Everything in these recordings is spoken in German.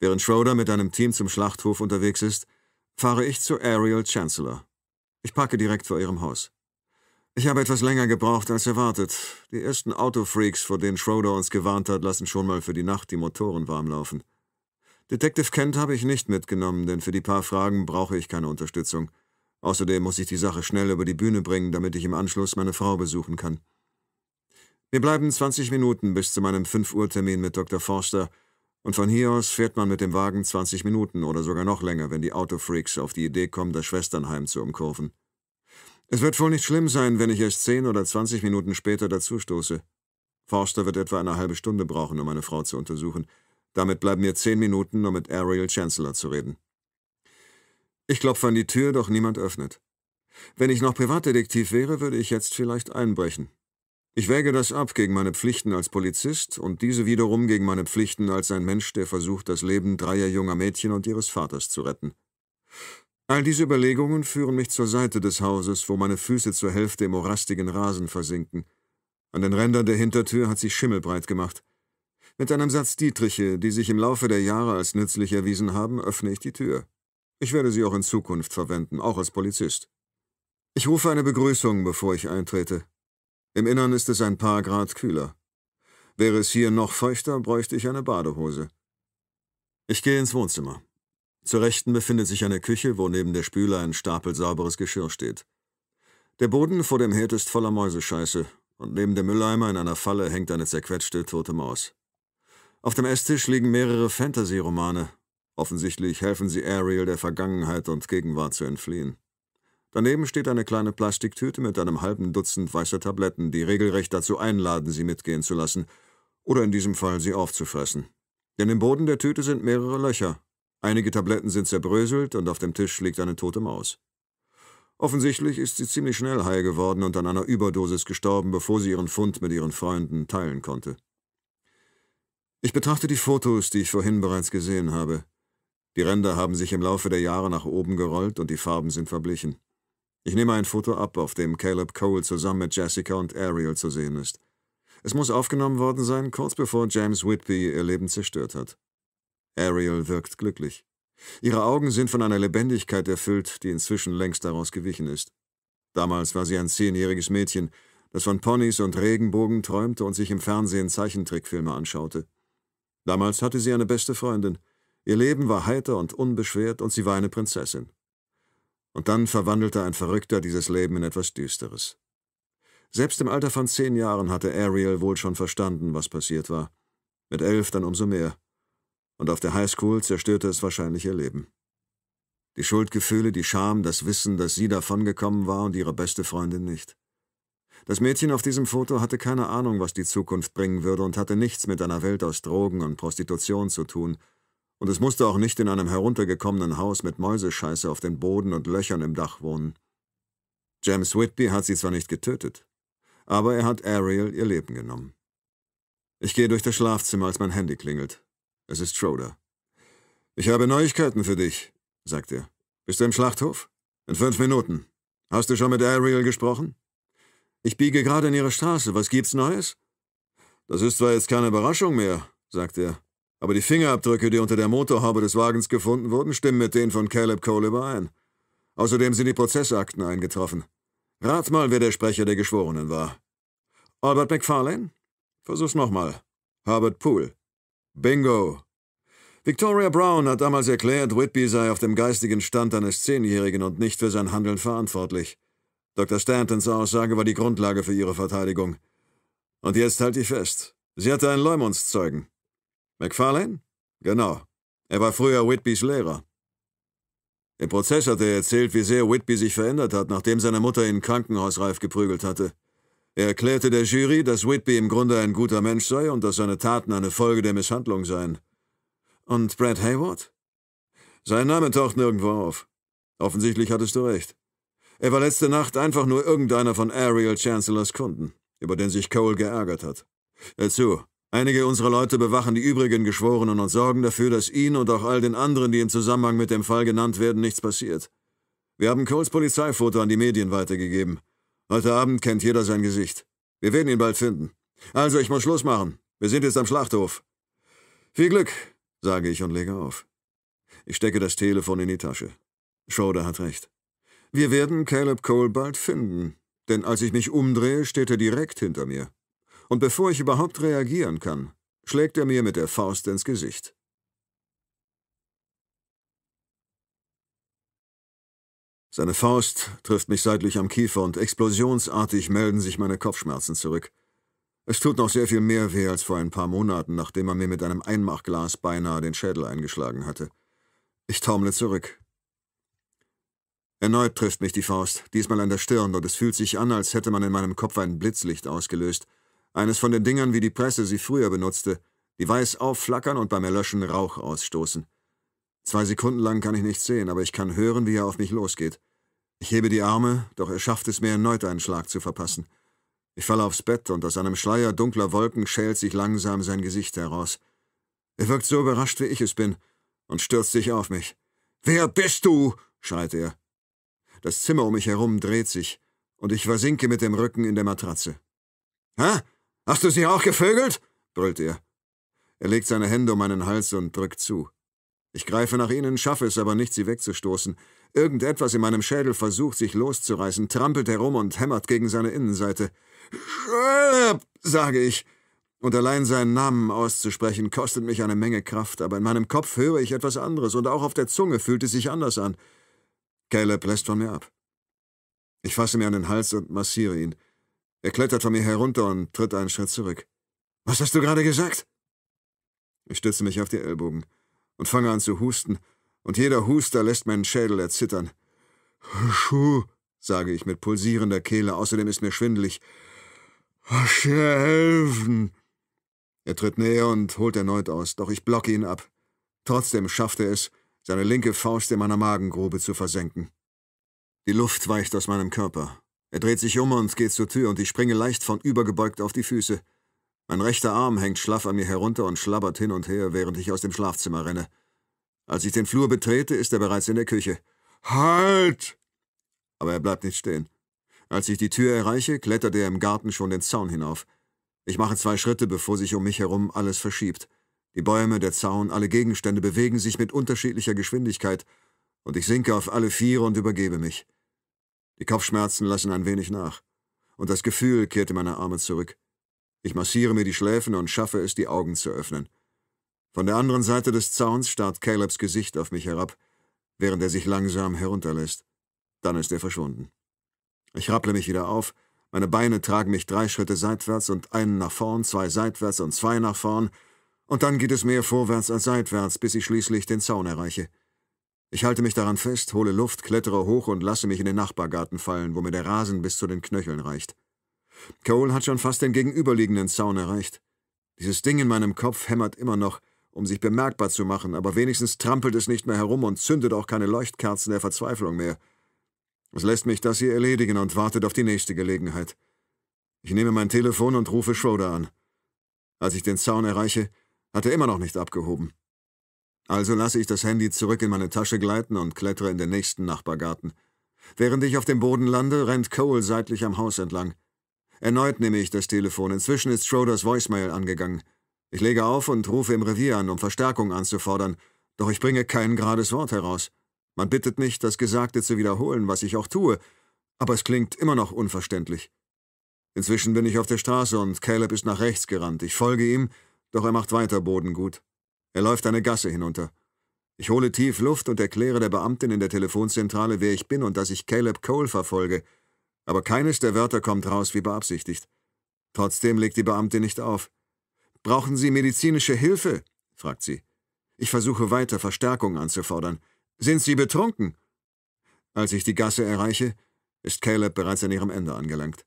Während Schroeder mit einem Team zum Schlachthof unterwegs ist, fahre ich zu Ariel Chancellor. Ich parke direkt vor ihrem Haus. Ich habe etwas länger gebraucht als erwartet. Die ersten Autofreaks, vor denen Schroeder uns gewarnt hat, lassen schon mal für die Nacht die Motoren warm laufen. Detective Kent habe ich nicht mitgenommen, denn für die paar Fragen brauche ich keine Unterstützung. Außerdem muss ich die Sache schnell über die Bühne bringen, damit ich im Anschluss meine Frau besuchen kann. Wir bleiben 20 Minuten bis zu meinem 5 Uhr Termin mit Dr. Forster, und von hier aus fährt man mit dem Wagen 20 Minuten oder sogar noch länger, wenn die Autofreaks auf die Idee kommen, das Schwesternheim zu umkurven. Es wird wohl nicht schlimm sein, wenn ich erst 10 oder 20 Minuten später dazustoße. Forster wird etwa eine halbe Stunde brauchen, um meine Frau zu untersuchen. Damit bleiben mir 10 Minuten, um mit Ariel Chancellor zu reden. Ich klopfe an die Tür, doch niemand öffnet. Wenn ich noch Privatdetektiv wäre, würde ich jetzt vielleicht einbrechen. Ich wäge das ab gegen meine Pflichten als Polizist und diese wiederum gegen meine Pflichten als ein Mensch, der versucht, das Leben dreier junger Mädchen und ihres Vaters zu retten. All diese Überlegungen führen mich zur Seite des Hauses, wo meine Füße zur Hälfte im morastigen Rasen versinken. An den Rändern der Hintertür hat sich Schimmel breit gemacht. Mit einem Satz Dietriche, die sich im Laufe der Jahre als nützlich erwiesen haben, öffne ich die Tür. Ich werde sie auch in Zukunft verwenden, auch als Polizist. Ich rufe eine Begrüßung, bevor ich eintrete. Im Innern ist es ein paar Grad kühler. Wäre es hier noch feuchter, bräuchte ich eine Badehose. Ich gehe ins Wohnzimmer. Zur Rechten befindet sich eine Küche, wo neben der Spüle ein Stapel sauberes Geschirr steht. Der Boden vor dem Herd ist voller Mäusescheiße, und neben dem Mülleimer in einer Falle hängt eine zerquetschte tote Maus. Auf dem Esstisch liegen mehrere Fantasy-Romane. Offensichtlich helfen sie Ariel der Vergangenheit und Gegenwart zu entfliehen. Daneben steht eine kleine Plastiktüte mit einem halben Dutzend weißer Tabletten, die regelrecht dazu einladen, sie mitgehen zu lassen, oder in diesem Fall sie aufzufressen. Denn im Boden der Tüte sind mehrere Löcher. Einige Tabletten sind zerbröselt und auf dem Tisch liegt eine tote Maus. Offensichtlich ist sie ziemlich schnell heil geworden und an einer Überdosis gestorben, bevor sie ihren Fund mit ihren Freunden teilen konnte. Ich betrachte die Fotos, die ich vorhin bereits gesehen habe. Die Ränder haben sich im Laufe der Jahre nach oben gerollt und die Farben sind verblichen. Ich nehme ein Foto ab, auf dem Caleb Cole zusammen mit Jessica und Ariel zu sehen ist. Es muss aufgenommen worden sein, kurz bevor James Whitby ihr Leben zerstört hat. Ariel wirkt glücklich. Ihre Augen sind von einer Lebendigkeit erfüllt, die inzwischen längst daraus gewichen ist. Damals war sie ein zehnjähriges Mädchen, das von Ponys und Regenbogen träumte und sich im Fernsehen Zeichentrickfilme anschaute. Damals hatte sie eine beste Freundin. Ihr Leben war heiter und unbeschwert und sie war eine Prinzessin. Und dann verwandelte ein Verrückter dieses Leben in etwas Düsteres. Selbst im Alter von zehn Jahren hatte Ariel wohl schon verstanden, was passiert war. Mit elf dann umso mehr. Und auf der Highschool zerstörte es wahrscheinlich ihr Leben. Die Schuldgefühle, die Scham, das Wissen, dass sie davongekommen war und ihre beste Freundin nicht. Das Mädchen auf diesem Foto hatte keine Ahnung, was die Zukunft bringen würde und hatte nichts mit einer Welt aus Drogen und Prostitution zu tun, und es musste auch nicht in einem heruntergekommenen Haus mit Mäusescheiße auf den Boden und Löchern im Dach wohnen. James Whitby hat sie zwar nicht getötet, aber er hat Ariel ihr Leben genommen. Ich gehe durch das Schlafzimmer, als mein Handy klingelt. Es ist Schroeder. Ich habe Neuigkeiten für dich, sagt er. Bist du im Schlachthof? In fünf Minuten. Hast du schon mit Ariel gesprochen? Ich biege gerade in ihre Straße. Was gibt's Neues? Das ist zwar jetzt keine Überraschung mehr, sagt er. Aber die Fingerabdrücke, die unter der Motorhaube des Wagens gefunden wurden, stimmen mit denen von Caleb Cole überein. Außerdem sind die Prozessakten eingetroffen. Rat mal, wer der Sprecher der Geschworenen war. Albert McFarlane? Versuch's nochmal. Herbert Poole. Bingo. Victoria Brown hat damals erklärt, Whitby sei auf dem geistigen Stand eines Zehnjährigen und nicht für sein Handeln verantwortlich. Dr. Stantons Aussage war die Grundlage für ihre Verteidigung. Und jetzt halt ich fest. Sie hatte einen Leumundszeugen. McFarlane? Genau. Er war früher Whitbys Lehrer. Im Prozess hat er erzählt, wie sehr Whitby sich verändert hat, nachdem seine Mutter ihn krankenhausreif geprügelt hatte. Er erklärte der Jury, dass Whitby im Grunde ein guter Mensch sei und dass seine Taten eine Folge der Misshandlung seien. Und Brad Hayward? Sein Name taucht nirgendwo auf. Offensichtlich hattest du recht. Er war letzte Nacht einfach nur irgendeiner von Ariel Chancellors Kunden, über den sich Cole geärgert hat. Hör zu, Einige unserer Leute bewachen die übrigen Geschworenen und sorgen dafür, dass Ihnen und auch all den anderen, die im Zusammenhang mit dem Fall genannt werden, nichts passiert. Wir haben Coles Polizeifoto an die Medien weitergegeben. Heute Abend kennt jeder sein Gesicht. Wir werden ihn bald finden. Also, ich muss Schluss machen. Wir sind jetzt am Schlachthof. Viel Glück. sage ich und lege auf. Ich stecke das Telefon in die Tasche. Schroeder hat recht. Wir werden Caleb Cole bald finden, denn als ich mich umdrehe, steht er direkt hinter mir. Und bevor ich überhaupt reagieren kann, schlägt er mir mit der Faust ins Gesicht. Seine Faust trifft mich seitlich am Kiefer und explosionsartig melden sich meine Kopfschmerzen zurück. Es tut noch sehr viel mehr weh als vor ein paar Monaten, nachdem er mir mit einem Einmachglas beinahe den Schädel eingeschlagen hatte. Ich taumle zurück. Erneut trifft mich die Faust, diesmal an der Stirn, und es fühlt sich an, als hätte man in meinem Kopf ein Blitzlicht ausgelöst. Eines von den Dingern, wie die Presse sie früher benutzte, die weiß aufflackern und beim Erlöschen Rauch ausstoßen. Zwei Sekunden lang kann ich nichts sehen, aber ich kann hören, wie er auf mich losgeht. Ich hebe die Arme, doch er schafft es mir erneut einen Schlag zu verpassen. Ich falle aufs Bett und aus einem Schleier dunkler Wolken schält sich langsam sein Gesicht heraus. Er wirkt so überrascht, wie ich es bin, und stürzt sich auf mich. Wer bist du? schreit er. Das Zimmer um mich herum dreht sich, und ich versinke mit dem Rücken in der Matratze. Hä? Hast du sie auch gevögelt? brüllt er. Er legt seine Hände um meinen Hals und drückt zu. Ich greife nach ihnen, schaffe es aber nicht, sie wegzustoßen. Irgendetwas in meinem Schädel versucht, sich loszureißen, trampelt herum und hämmert gegen seine Innenseite. Schöp, sage ich. Und allein seinen Namen auszusprechen, kostet mich eine Menge Kraft, aber in meinem Kopf höre ich etwas anderes und auch auf der Zunge fühlt es sich anders an. Caleb lässt von mir ab. Ich fasse mir an den Hals und massiere ihn. Er klettert von mir herunter und tritt einen Schritt zurück. Was hast du gerade gesagt? Ich stütze mich auf die Ellbogen und fange an zu husten, und jeder Huster lässt meinen Schädel erzittern. Schuh, sage ich mit pulsierender Kehle, außerdem ist mir schwindelig. helfen. Er tritt näher und holt erneut aus, doch ich blocke ihn ab. Trotzdem schafft er es, seine linke Faust in meiner Magengrube zu versenken. Die Luft weicht aus meinem Körper. Er dreht sich um und geht zur Tür, und ich springe leicht von übergebeugt auf die Füße. Mein rechter Arm hängt schlaff an mir herunter und schlabbert hin und her, während ich aus dem Schlafzimmer renne. Als ich den Flur betrete, ist er bereits in der Küche. Halt! Aber er bleibt nicht stehen. Als ich die Tür erreiche, klettert er im Garten schon den Zaun hinauf. Ich mache zwei Schritte, bevor sich um mich herum alles verschiebt. Die Bäume, der Zaun, alle Gegenstände bewegen sich mit unterschiedlicher Geschwindigkeit, und ich sinke auf alle Viere und übergebe mich. Die Kopfschmerzen lassen ein wenig nach, und das Gefühl kehrt in meine Arme zurück. Ich massiere mir die Schläfen und schaffe es, die Augen zu öffnen. Von der anderen Seite des Zauns starrt Calebs Gesicht auf mich herab, während er sich langsam herunterlässt. Dann ist er verschwunden. Ich rapple mich wieder auf, meine Beine tragen mich drei Schritte seitwärts und einen nach vorn, zwei seitwärts und zwei nach vorn, und dann geht es mehr vorwärts als seitwärts, bis ich schließlich den Zaun erreiche. Ich halte mich daran fest, hole Luft, klettere hoch und lasse mich in den Nachbargarten fallen, wo mir der Rasen bis zu den Knöcheln reicht. Cole hat schon fast den gegenüberliegenden Zaun erreicht. Dieses Ding in meinem Kopf hämmert immer noch, um sich bemerkbar zu machen, aber wenigstens trampelt es nicht mehr herum und zündet auch keine Leuchtkerzen der Verzweiflung mehr. Es lässt mich das hier erledigen und wartet auf die nächste Gelegenheit. Ich nehme mein Telefon und rufe Schroeder an. Als ich den Zaun erreiche, hat er immer noch nicht abgehoben. Also lasse ich das Handy zurück in meine Tasche gleiten und klettere in den nächsten Nachbargarten. Während ich auf dem Boden lande, rennt Cole seitlich am Haus entlang. Erneut nehme ich das Telefon. Inzwischen ist Schroders Voicemail angegangen. Ich lege auf und rufe im Revier an, um Verstärkung anzufordern, doch ich bringe kein gerades Wort heraus. Man bittet mich, das Gesagte zu wiederholen, was ich auch tue, aber es klingt immer noch unverständlich. Inzwischen bin ich auf der Straße und Caleb ist nach rechts gerannt. Ich folge ihm, doch er macht weiter Boden gut. Er läuft eine Gasse hinunter. Ich hole tief Luft und erkläre der Beamtin in der Telefonzentrale, wer ich bin und dass ich Caleb Cole verfolge – aber keines der Wörter kommt raus wie beabsichtigt. Trotzdem legt die Beamte nicht auf. Brauchen Sie medizinische Hilfe? fragt sie. Ich versuche weiter Verstärkung anzufordern. Sind Sie betrunken? Als ich die Gasse erreiche, ist Caleb bereits an ihrem Ende angelangt.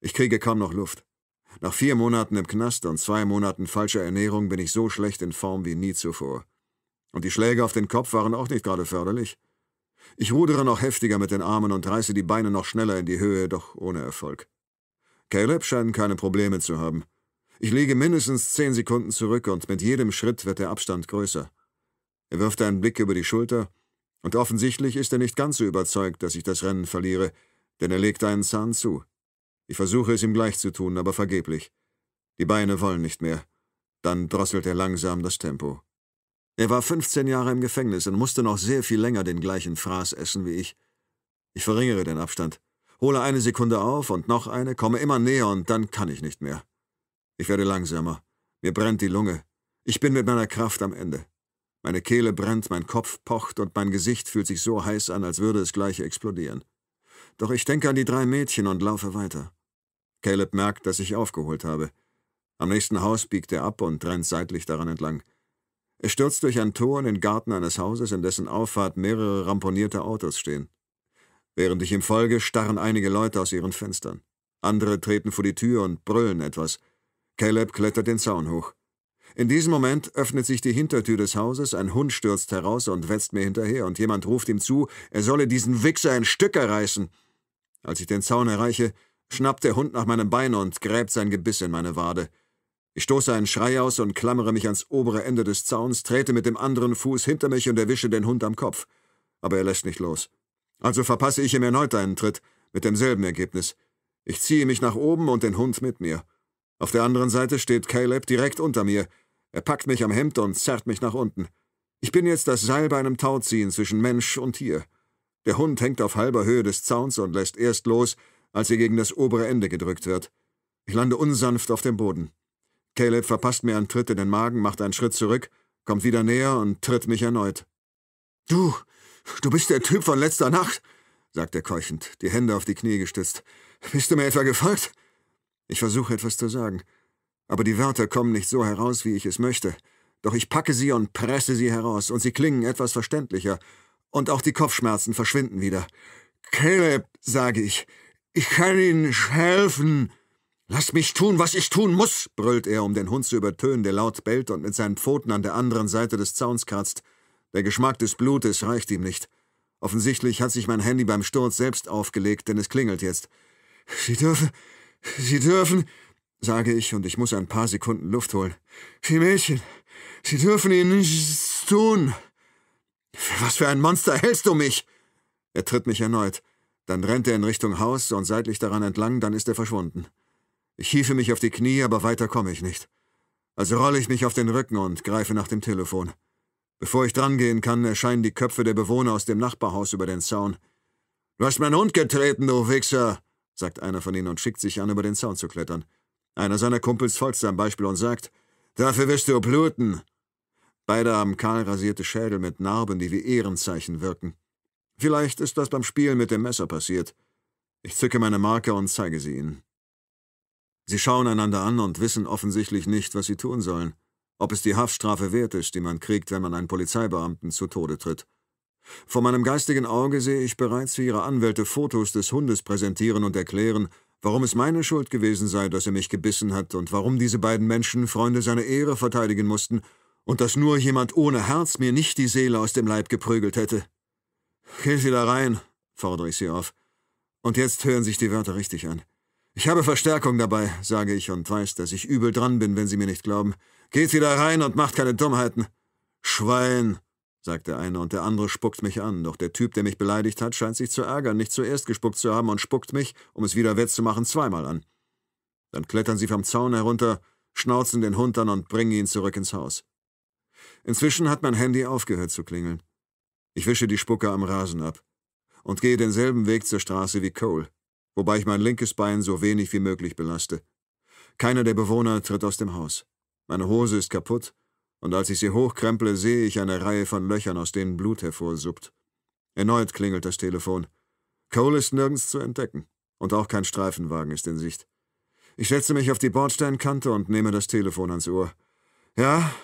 Ich kriege kaum noch Luft. Nach vier Monaten im Knast und zwei Monaten falscher Ernährung bin ich so schlecht in Form wie nie zuvor. Und die Schläge auf den Kopf waren auch nicht gerade förderlich. Ich rudere noch heftiger mit den Armen und reiße die Beine noch schneller in die Höhe, doch ohne Erfolg. Caleb scheint keine Probleme zu haben. Ich liege mindestens zehn Sekunden zurück und mit jedem Schritt wird der Abstand größer. Er wirft einen Blick über die Schulter, und offensichtlich ist er nicht ganz so überzeugt, dass ich das Rennen verliere, denn er legt einen Zahn zu. Ich versuche es ihm gleich zu tun, aber vergeblich. Die Beine wollen nicht mehr. Dann drosselt er langsam das Tempo. Er war 15 Jahre im Gefängnis und musste noch sehr viel länger den gleichen Fraß essen wie ich. Ich verringere den Abstand, hole eine Sekunde auf und noch eine, komme immer näher und dann kann ich nicht mehr. Ich werde langsamer. Mir brennt die Lunge. Ich bin mit meiner Kraft am Ende. Meine Kehle brennt, mein Kopf pocht und mein Gesicht fühlt sich so heiß an, als würde es gleich explodieren. Doch ich denke an die drei Mädchen und laufe weiter. Caleb merkt, dass ich aufgeholt habe. Am nächsten Haus biegt er ab und rennt seitlich daran entlang. Er stürzt durch ein Tor in den Garten eines Hauses, in dessen Auffahrt mehrere ramponierte Autos stehen. Während ich ihm folge, starren einige Leute aus ihren Fenstern. Andere treten vor die Tür und brüllen etwas. Caleb klettert den Zaun hoch. In diesem Moment öffnet sich die Hintertür des Hauses, ein Hund stürzt heraus und wetzt mir hinterher, und jemand ruft ihm zu, er solle diesen Wichser in Stücke reißen. Als ich den Zaun erreiche, schnappt der Hund nach meinem Bein und gräbt sein Gebiss in meine Wade. Ich stoße einen Schrei aus und klammere mich ans obere Ende des Zauns, trete mit dem anderen Fuß hinter mich und erwische den Hund am Kopf. Aber er lässt nicht los. Also verpasse ich ihm erneut einen Tritt, mit demselben Ergebnis. Ich ziehe mich nach oben und den Hund mit mir. Auf der anderen Seite steht Caleb direkt unter mir. Er packt mich am Hemd und zerrt mich nach unten. Ich bin jetzt das Seil bei einem Tauziehen zwischen Mensch und Tier. Der Hund hängt auf halber Höhe des Zauns und lässt erst los, als er gegen das obere Ende gedrückt wird. Ich lande unsanft auf dem Boden. Caleb verpasst mir einen Tritt in den Magen, macht einen Schritt zurück, kommt wieder näher und tritt mich erneut. Du, du bist der Typ von letzter Nacht, sagt er keuchend, die Hände auf die Knie gestützt. Bist du mir etwa gefolgt? Ich versuche etwas zu sagen, aber die Wörter kommen nicht so heraus, wie ich es möchte. Doch ich packe sie und presse sie heraus, und sie klingen etwas verständlicher, und auch die Kopfschmerzen verschwinden wieder. Caleb, sage ich, ich kann Ihnen helfen. Lass mich tun, was ich tun muss, brüllt er, um den Hund zu übertönen, der laut bellt und mit seinen Pfoten an der anderen Seite des Zauns kratzt. Der Geschmack des Blutes reicht ihm nicht. Offensichtlich hat sich mein Handy beim Sturz selbst aufgelegt, denn es klingelt jetzt. Sie dürfen, Sie dürfen, sage ich, und ich muss ein paar Sekunden Luft holen. Sie Mädchen, Sie dürfen ihnen nichts tun. Was für ein Monster hältst du mich? Er tritt mich erneut. Dann rennt er in Richtung Haus und seitlich daran entlang, dann ist er verschwunden. Ich hiefe mich auf die Knie, aber weiter komme ich nicht. Also rolle ich mich auf den Rücken und greife nach dem Telefon. Bevor ich drangehen kann, erscheinen die Köpfe der Bewohner aus dem Nachbarhaus über den Zaun. Du hast meinen Hund getreten, du Wichser, sagt einer von ihnen und schickt sich an, über den Zaun zu klettern. Einer seiner Kumpels folgt seinem Beispiel und sagt, dafür wirst du bluten. Beide haben kahl rasierte Schädel mit Narben, die wie Ehrenzeichen wirken. Vielleicht ist das beim Spielen mit dem Messer passiert. Ich zücke meine Marke und zeige sie ihnen. Sie schauen einander an und wissen offensichtlich nicht, was sie tun sollen. Ob es die Haftstrafe wert ist, die man kriegt, wenn man einen Polizeibeamten zu Tode tritt. Vor meinem geistigen Auge sehe ich bereits, wie ihre Anwälte Fotos des Hundes präsentieren und erklären, warum es meine Schuld gewesen sei, dass er mich gebissen hat und warum diese beiden Menschen Freunde seine Ehre verteidigen mussten und dass nur jemand ohne Herz mir nicht die Seele aus dem Leib geprügelt hätte. Geh Sie da rein, fordere ich sie auf. Und jetzt hören sich die Wörter richtig an. Ich habe Verstärkung dabei, sage ich und weiß, dass ich übel dran bin, wenn Sie mir nicht glauben. Geht wieder rein und macht keine Dummheiten. Schwein, sagt der eine und der andere spuckt mich an, doch der Typ, der mich beleidigt hat, scheint sich zu ärgern, nicht zuerst gespuckt zu haben und spuckt mich, um es wieder wettzumachen, zweimal an. Dann klettern sie vom Zaun herunter, schnauzen den Hund an und bringen ihn zurück ins Haus. Inzwischen hat mein Handy aufgehört zu klingeln. Ich wische die Spucke am Rasen ab und gehe denselben Weg zur Straße wie Cole wobei ich mein linkes Bein so wenig wie möglich belaste. Keiner der Bewohner tritt aus dem Haus. Meine Hose ist kaputt, und als ich sie hochkremple, sehe ich eine Reihe von Löchern, aus denen Blut hervorsuppt. Erneut klingelt das Telefon. Cole ist nirgends zu entdecken, und auch kein Streifenwagen ist in Sicht. Ich setze mich auf die Bordsteinkante und nehme das Telefon ans Ohr. Ja?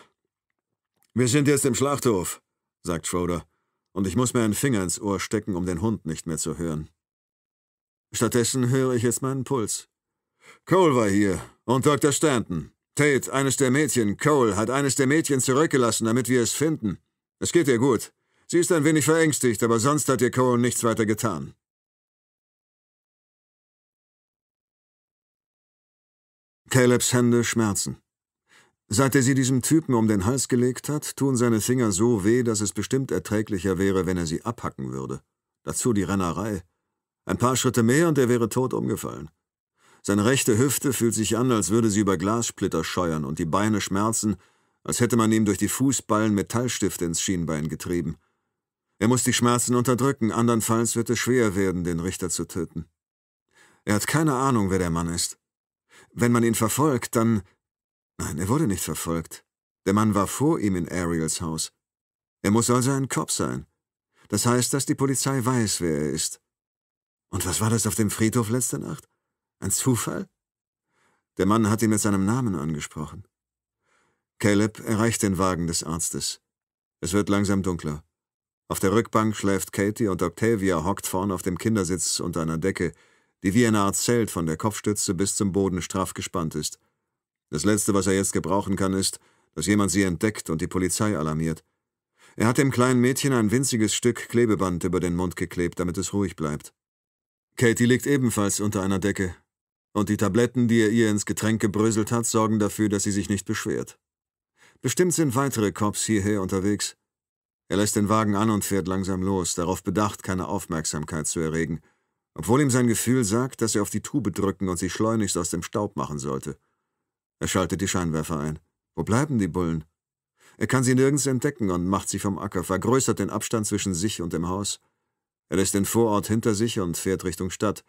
Wir sind jetzt im Schlachthof, sagt Schroeder, und ich muss mir einen Finger ins Ohr stecken, um den Hund nicht mehr zu hören. Stattdessen höre ich jetzt meinen Puls. Cole war hier und Dr. Stanton. Tate, eines der Mädchen, Cole, hat eines der Mädchen zurückgelassen, damit wir es finden. Es geht ihr gut. Sie ist ein wenig verängstigt, aber sonst hat ihr Cole nichts weiter getan. Calebs Hände schmerzen. Seit er sie diesem Typen um den Hals gelegt hat, tun seine Finger so weh, dass es bestimmt erträglicher wäre, wenn er sie abhacken würde. Dazu die Rennerei. Ein paar Schritte mehr und er wäre tot umgefallen. Seine rechte Hüfte fühlt sich an, als würde sie über Glassplitter scheuern, und die Beine schmerzen, als hätte man ihm durch die Fußballen Metallstifte ins Schienbein getrieben. Er muss die Schmerzen unterdrücken, andernfalls wird es schwer werden, den Richter zu töten. Er hat keine Ahnung, wer der Mann ist. Wenn man ihn verfolgt, dann. Nein, er wurde nicht verfolgt. Der Mann war vor ihm in Ariels Haus. Er muss also ein Cop sein. Das heißt, dass die Polizei weiß, wer er ist. Und was war das auf dem Friedhof letzte Nacht? Ein Zufall? Der Mann hat ihn mit seinem Namen angesprochen. Caleb erreicht den Wagen des Arztes. Es wird langsam dunkler. Auf der Rückbank schläft Katie und Octavia hockt vorn auf dem Kindersitz unter einer Decke, die wie eine Art Zelt von der Kopfstütze bis zum Boden straff gespannt ist. Das Letzte, was er jetzt gebrauchen kann, ist, dass jemand sie entdeckt und die Polizei alarmiert. Er hat dem kleinen Mädchen ein winziges Stück Klebeband über den Mund geklebt, damit es ruhig bleibt. Katie liegt ebenfalls unter einer Decke, und die Tabletten, die er ihr ins Getränk gebröselt hat, sorgen dafür, dass sie sich nicht beschwert. Bestimmt sind weitere Cops hierher unterwegs. Er lässt den Wagen an und fährt langsam los, darauf bedacht, keine Aufmerksamkeit zu erregen, obwohl ihm sein Gefühl sagt, dass er auf die Tube drücken und sie schleunigst aus dem Staub machen sollte. Er schaltet die Scheinwerfer ein. Wo bleiben die Bullen? Er kann sie nirgends entdecken und macht sie vom Acker, vergrößert den Abstand zwischen sich und dem Haus. Er lässt den Vorort hinter sich und fährt Richtung Stadt.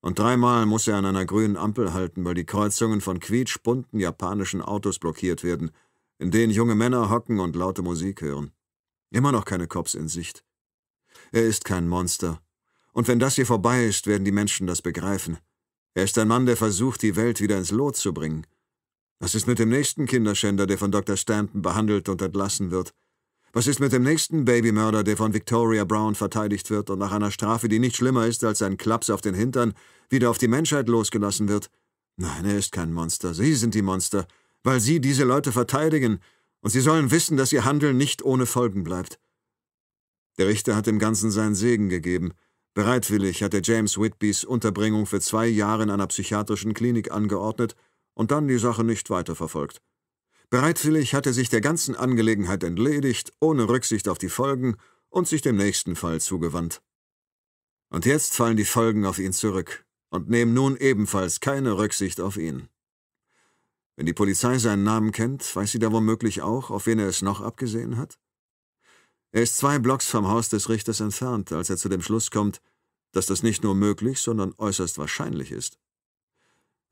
Und dreimal muss er an einer grünen Ampel halten, weil die Kreuzungen von quietschbunten japanischen Autos blockiert werden, in denen junge Männer hocken und laute Musik hören. Immer noch keine Cops in Sicht. Er ist kein Monster. Und wenn das hier vorbei ist, werden die Menschen das begreifen. Er ist ein Mann, der versucht, die Welt wieder ins Lot zu bringen. Was ist mit dem nächsten Kinderschänder, der von Dr. Stanton behandelt und entlassen wird? Was ist mit dem nächsten Babymörder, der von Victoria Brown verteidigt wird und nach einer Strafe, die nicht schlimmer ist als ein Klaps auf den Hintern, wieder auf die Menschheit losgelassen wird? Nein, er ist kein Monster. Sie sind die Monster, weil Sie diese Leute verteidigen, und Sie sollen wissen, dass Ihr Handeln nicht ohne Folgen bleibt. Der Richter hat dem Ganzen seinen Segen gegeben. Bereitwillig hat er James Whitbys Unterbringung für zwei Jahre in einer psychiatrischen Klinik angeordnet und dann die Sache nicht weiterverfolgt. Bereitwillig hat er sich der ganzen Angelegenheit entledigt, ohne Rücksicht auf die Folgen und sich dem nächsten Fall zugewandt. Und jetzt fallen die Folgen auf ihn zurück und nehmen nun ebenfalls keine Rücksicht auf ihn. Wenn die Polizei seinen Namen kennt, weiß sie da womöglich auch, auf wen er es noch abgesehen hat? Er ist zwei Blocks vom Haus des Richters entfernt, als er zu dem Schluss kommt, dass das nicht nur möglich, sondern äußerst wahrscheinlich ist.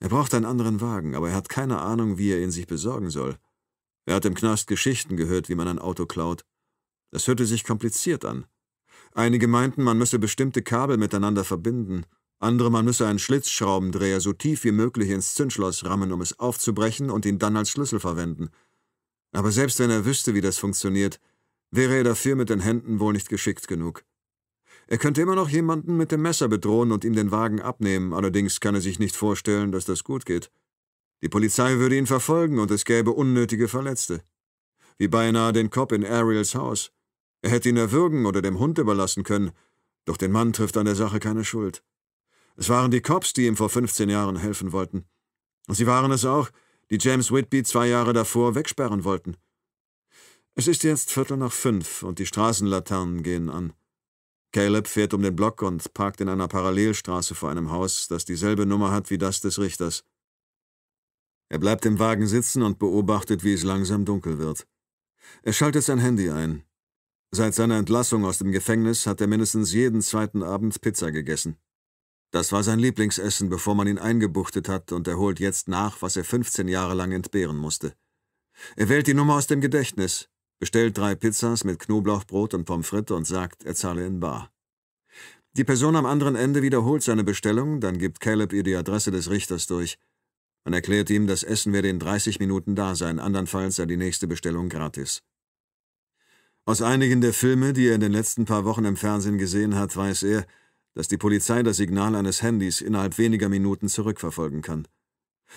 Er braucht einen anderen Wagen, aber er hat keine Ahnung, wie er ihn sich besorgen soll. Er hat im Knast Geschichten gehört, wie man ein Auto klaut. Das hörte sich kompliziert an. Einige meinten, man müsse bestimmte Kabel miteinander verbinden, andere, man müsse einen Schlitzschraubendreher so tief wie möglich ins Zündschloss rammen, um es aufzubrechen und ihn dann als Schlüssel verwenden. Aber selbst wenn er wüsste, wie das funktioniert, wäre er dafür mit den Händen wohl nicht geschickt genug. Er könnte immer noch jemanden mit dem Messer bedrohen und ihm den Wagen abnehmen, allerdings kann er sich nicht vorstellen, dass das gut geht. Die Polizei würde ihn verfolgen und es gäbe unnötige Verletzte. Wie beinahe den Cop in Ariels Haus. Er hätte ihn erwürgen oder dem Hund überlassen können, doch den Mann trifft an der Sache keine Schuld. Es waren die Cops, die ihm vor 15 Jahren helfen wollten. Und sie waren es auch, die James Whitby zwei Jahre davor wegsperren wollten. Es ist jetzt Viertel nach fünf und die Straßenlaternen gehen an. Caleb fährt um den Block und parkt in einer Parallelstraße vor einem Haus, das dieselbe Nummer hat wie das des Richters. Er bleibt im Wagen sitzen und beobachtet, wie es langsam dunkel wird. Er schaltet sein Handy ein. Seit seiner Entlassung aus dem Gefängnis hat er mindestens jeden zweiten Abend Pizza gegessen. Das war sein Lieblingsessen, bevor man ihn eingebuchtet hat, und er holt jetzt nach, was er 15 Jahre lang entbehren musste. Er wählt die Nummer aus dem Gedächtnis, bestellt drei Pizzas mit Knoblauchbrot und Pommes frites und sagt, er zahle in bar. Die Person am anderen Ende wiederholt seine Bestellung, dann gibt Caleb ihr die Adresse des Richters durch. Man erklärt ihm, das Essen werde in 30 Minuten da sein, andernfalls sei die nächste Bestellung gratis. Aus einigen der Filme, die er in den letzten paar Wochen im Fernsehen gesehen hat, weiß er, dass die Polizei das Signal eines Handys innerhalb weniger Minuten zurückverfolgen kann.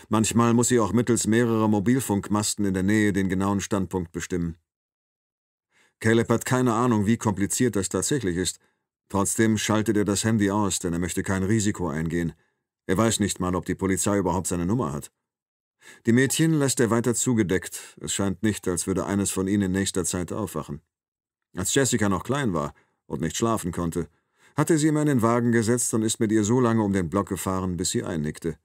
Manchmal muss sie auch mittels mehrerer Mobilfunkmasten in der Nähe den genauen Standpunkt bestimmen. Caleb hat keine Ahnung, wie kompliziert das tatsächlich ist. Trotzdem schaltet er das Handy aus, denn er möchte kein Risiko eingehen. Er weiß nicht mal, ob die Polizei überhaupt seine Nummer hat. Die Mädchen lässt er weiter zugedeckt. Es scheint nicht, als würde eines von ihnen in nächster Zeit aufwachen. Als Jessica noch klein war und nicht schlafen konnte, hatte sie ihm in den Wagen gesetzt und ist mit ihr so lange um den Block gefahren, bis sie einnickte.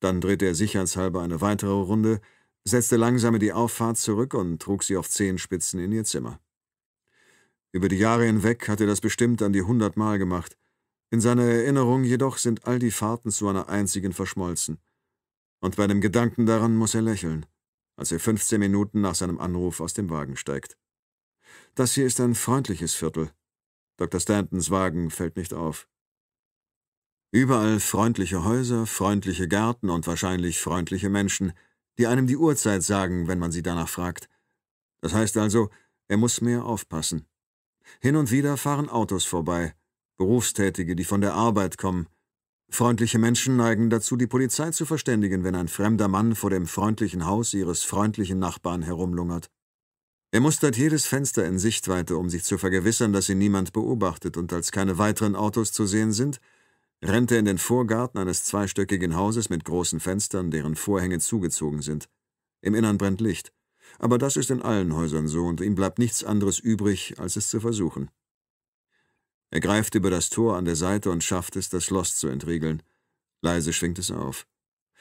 Dann drehte er sicherheitshalber eine weitere Runde, setzte langsam die Auffahrt zurück und trug sie auf Zehenspitzen in ihr Zimmer. Über die Jahre hinweg hat er das bestimmt an die hundert Mal gemacht. In seiner Erinnerung jedoch sind all die Fahrten zu einer einzigen verschmolzen. Und bei dem Gedanken daran muss er lächeln, als er 15 Minuten nach seinem Anruf aus dem Wagen steigt. Das hier ist ein freundliches Viertel. Dr. Stantons Wagen fällt nicht auf. Überall freundliche Häuser, freundliche Gärten und wahrscheinlich freundliche Menschen, die einem die Uhrzeit sagen, wenn man sie danach fragt. Das heißt also, er muss mehr aufpassen. Hin und wieder fahren Autos vorbei, Berufstätige, die von der Arbeit kommen. Freundliche Menschen neigen dazu, die Polizei zu verständigen, wenn ein fremder Mann vor dem freundlichen Haus ihres freundlichen Nachbarn herumlungert. Er mustert jedes Fenster in Sichtweite, um sich zu vergewissern, dass ihn niemand beobachtet, und als keine weiteren Autos zu sehen sind, rennt er in den Vorgarten eines zweistöckigen Hauses mit großen Fenstern, deren Vorhänge zugezogen sind. Im Innern brennt Licht. Aber das ist in allen Häusern so, und ihm bleibt nichts anderes übrig, als es zu versuchen. Er greift über das Tor an der Seite und schafft es, das Schloss zu entriegeln. Leise schwingt es auf.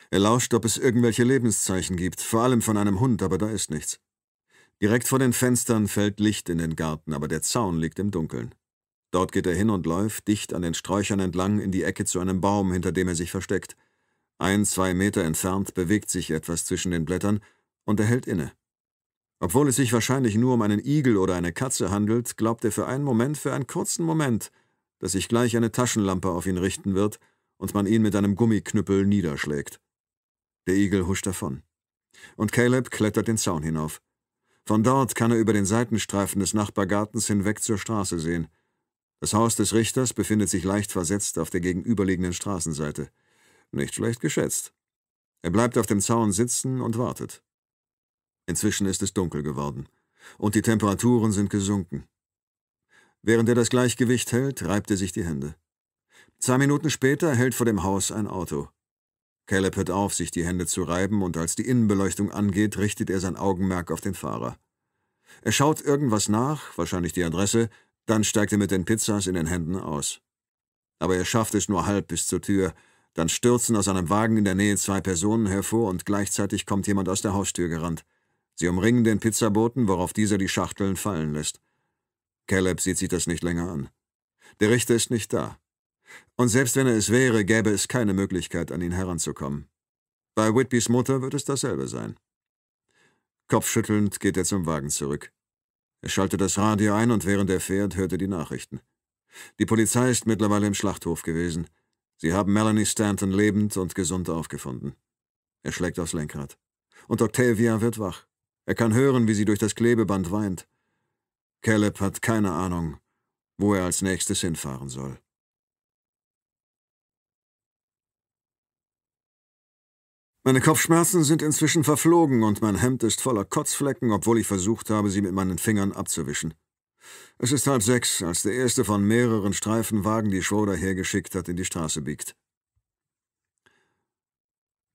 Er lauscht, ob es irgendwelche Lebenszeichen gibt, vor allem von einem Hund, aber da ist nichts. Direkt vor den Fenstern fällt Licht in den Garten, aber der Zaun liegt im Dunkeln. Dort geht er hin und läuft, dicht an den Sträuchern entlang, in die Ecke zu einem Baum, hinter dem er sich versteckt. Ein, zwei Meter entfernt bewegt sich etwas zwischen den Blättern, und er hält inne. Obwohl es sich wahrscheinlich nur um einen Igel oder eine Katze handelt, glaubt er für einen Moment, für einen kurzen Moment, dass sich gleich eine Taschenlampe auf ihn richten wird und man ihn mit einem Gummiknüppel niederschlägt. Der Igel huscht davon. Und Caleb klettert den Zaun hinauf. Von dort kann er über den Seitenstreifen des Nachbargartens hinweg zur Straße sehen. Das Haus des Richters befindet sich leicht versetzt auf der gegenüberliegenden Straßenseite. Nicht schlecht geschätzt. Er bleibt auf dem Zaun sitzen und wartet. Inzwischen ist es dunkel geworden. Und die Temperaturen sind gesunken. Während er das Gleichgewicht hält, reibt er sich die Hände. Zwei Minuten später hält vor dem Haus ein Auto. Caleb hört auf, sich die Hände zu reiben, und als die Innenbeleuchtung angeht, richtet er sein Augenmerk auf den Fahrer. Er schaut irgendwas nach, wahrscheinlich die Adresse, dann steigt er mit den Pizzas in den Händen aus. Aber er schafft es nur halb bis zur Tür, dann stürzen aus einem Wagen in der Nähe zwei Personen hervor und gleichzeitig kommt jemand aus der Haustür gerannt. Sie umringen den Pizzaboten, worauf dieser die Schachteln fallen lässt. Caleb sieht sich das nicht länger an. Der Richter ist nicht da. Und selbst wenn er es wäre, gäbe es keine Möglichkeit, an ihn heranzukommen. Bei Whitbys Mutter wird es dasselbe sein. Kopfschüttelnd geht er zum Wagen zurück. Er schaltet das Radio ein und während er fährt, hört er die Nachrichten. Die Polizei ist mittlerweile im Schlachthof gewesen. Sie haben Melanie Stanton lebend und gesund aufgefunden. Er schlägt aufs Lenkrad. Und Octavia wird wach. Er kann hören, wie sie durch das Klebeband weint. Caleb hat keine Ahnung, wo er als nächstes hinfahren soll. Meine Kopfschmerzen sind inzwischen verflogen und mein Hemd ist voller Kotzflecken, obwohl ich versucht habe, sie mit meinen Fingern abzuwischen. Es ist halb sechs, als der erste von mehreren Streifenwagen, die Schroeder hergeschickt hat, in die Straße biegt.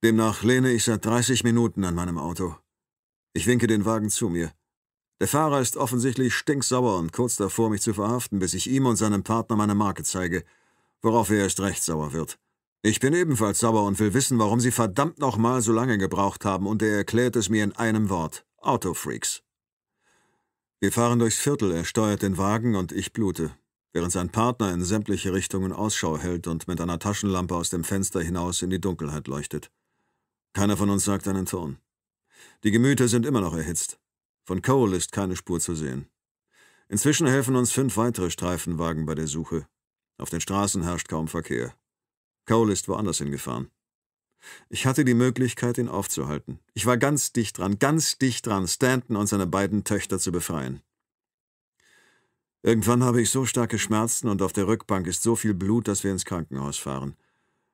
Demnach lehne ich seit 30 Minuten an meinem Auto. Ich winke den Wagen zu mir. Der Fahrer ist offensichtlich stinksauer und kurz davor, mich zu verhaften, bis ich ihm und seinem Partner meine Marke zeige, worauf er erst recht sauer wird. Ich bin ebenfalls sauer und will wissen, warum Sie verdammt nochmal so lange gebraucht haben, und er erklärt es mir in einem Wort. Autofreaks. Wir fahren durchs Viertel, er steuert den Wagen und ich blute, während sein Partner in sämtliche Richtungen Ausschau hält und mit einer Taschenlampe aus dem Fenster hinaus in die Dunkelheit leuchtet. Keiner von uns sagt einen Ton. Die Gemüter sind immer noch erhitzt. Von Cole ist keine Spur zu sehen. Inzwischen helfen uns fünf weitere Streifenwagen bei der Suche. Auf den Straßen herrscht kaum Verkehr. Cole ist woanders hingefahren. Ich hatte die Möglichkeit, ihn aufzuhalten. Ich war ganz dicht dran, ganz dicht dran, Stanton und seine beiden Töchter zu befreien. Irgendwann habe ich so starke Schmerzen und auf der Rückbank ist so viel Blut, dass wir ins Krankenhaus fahren.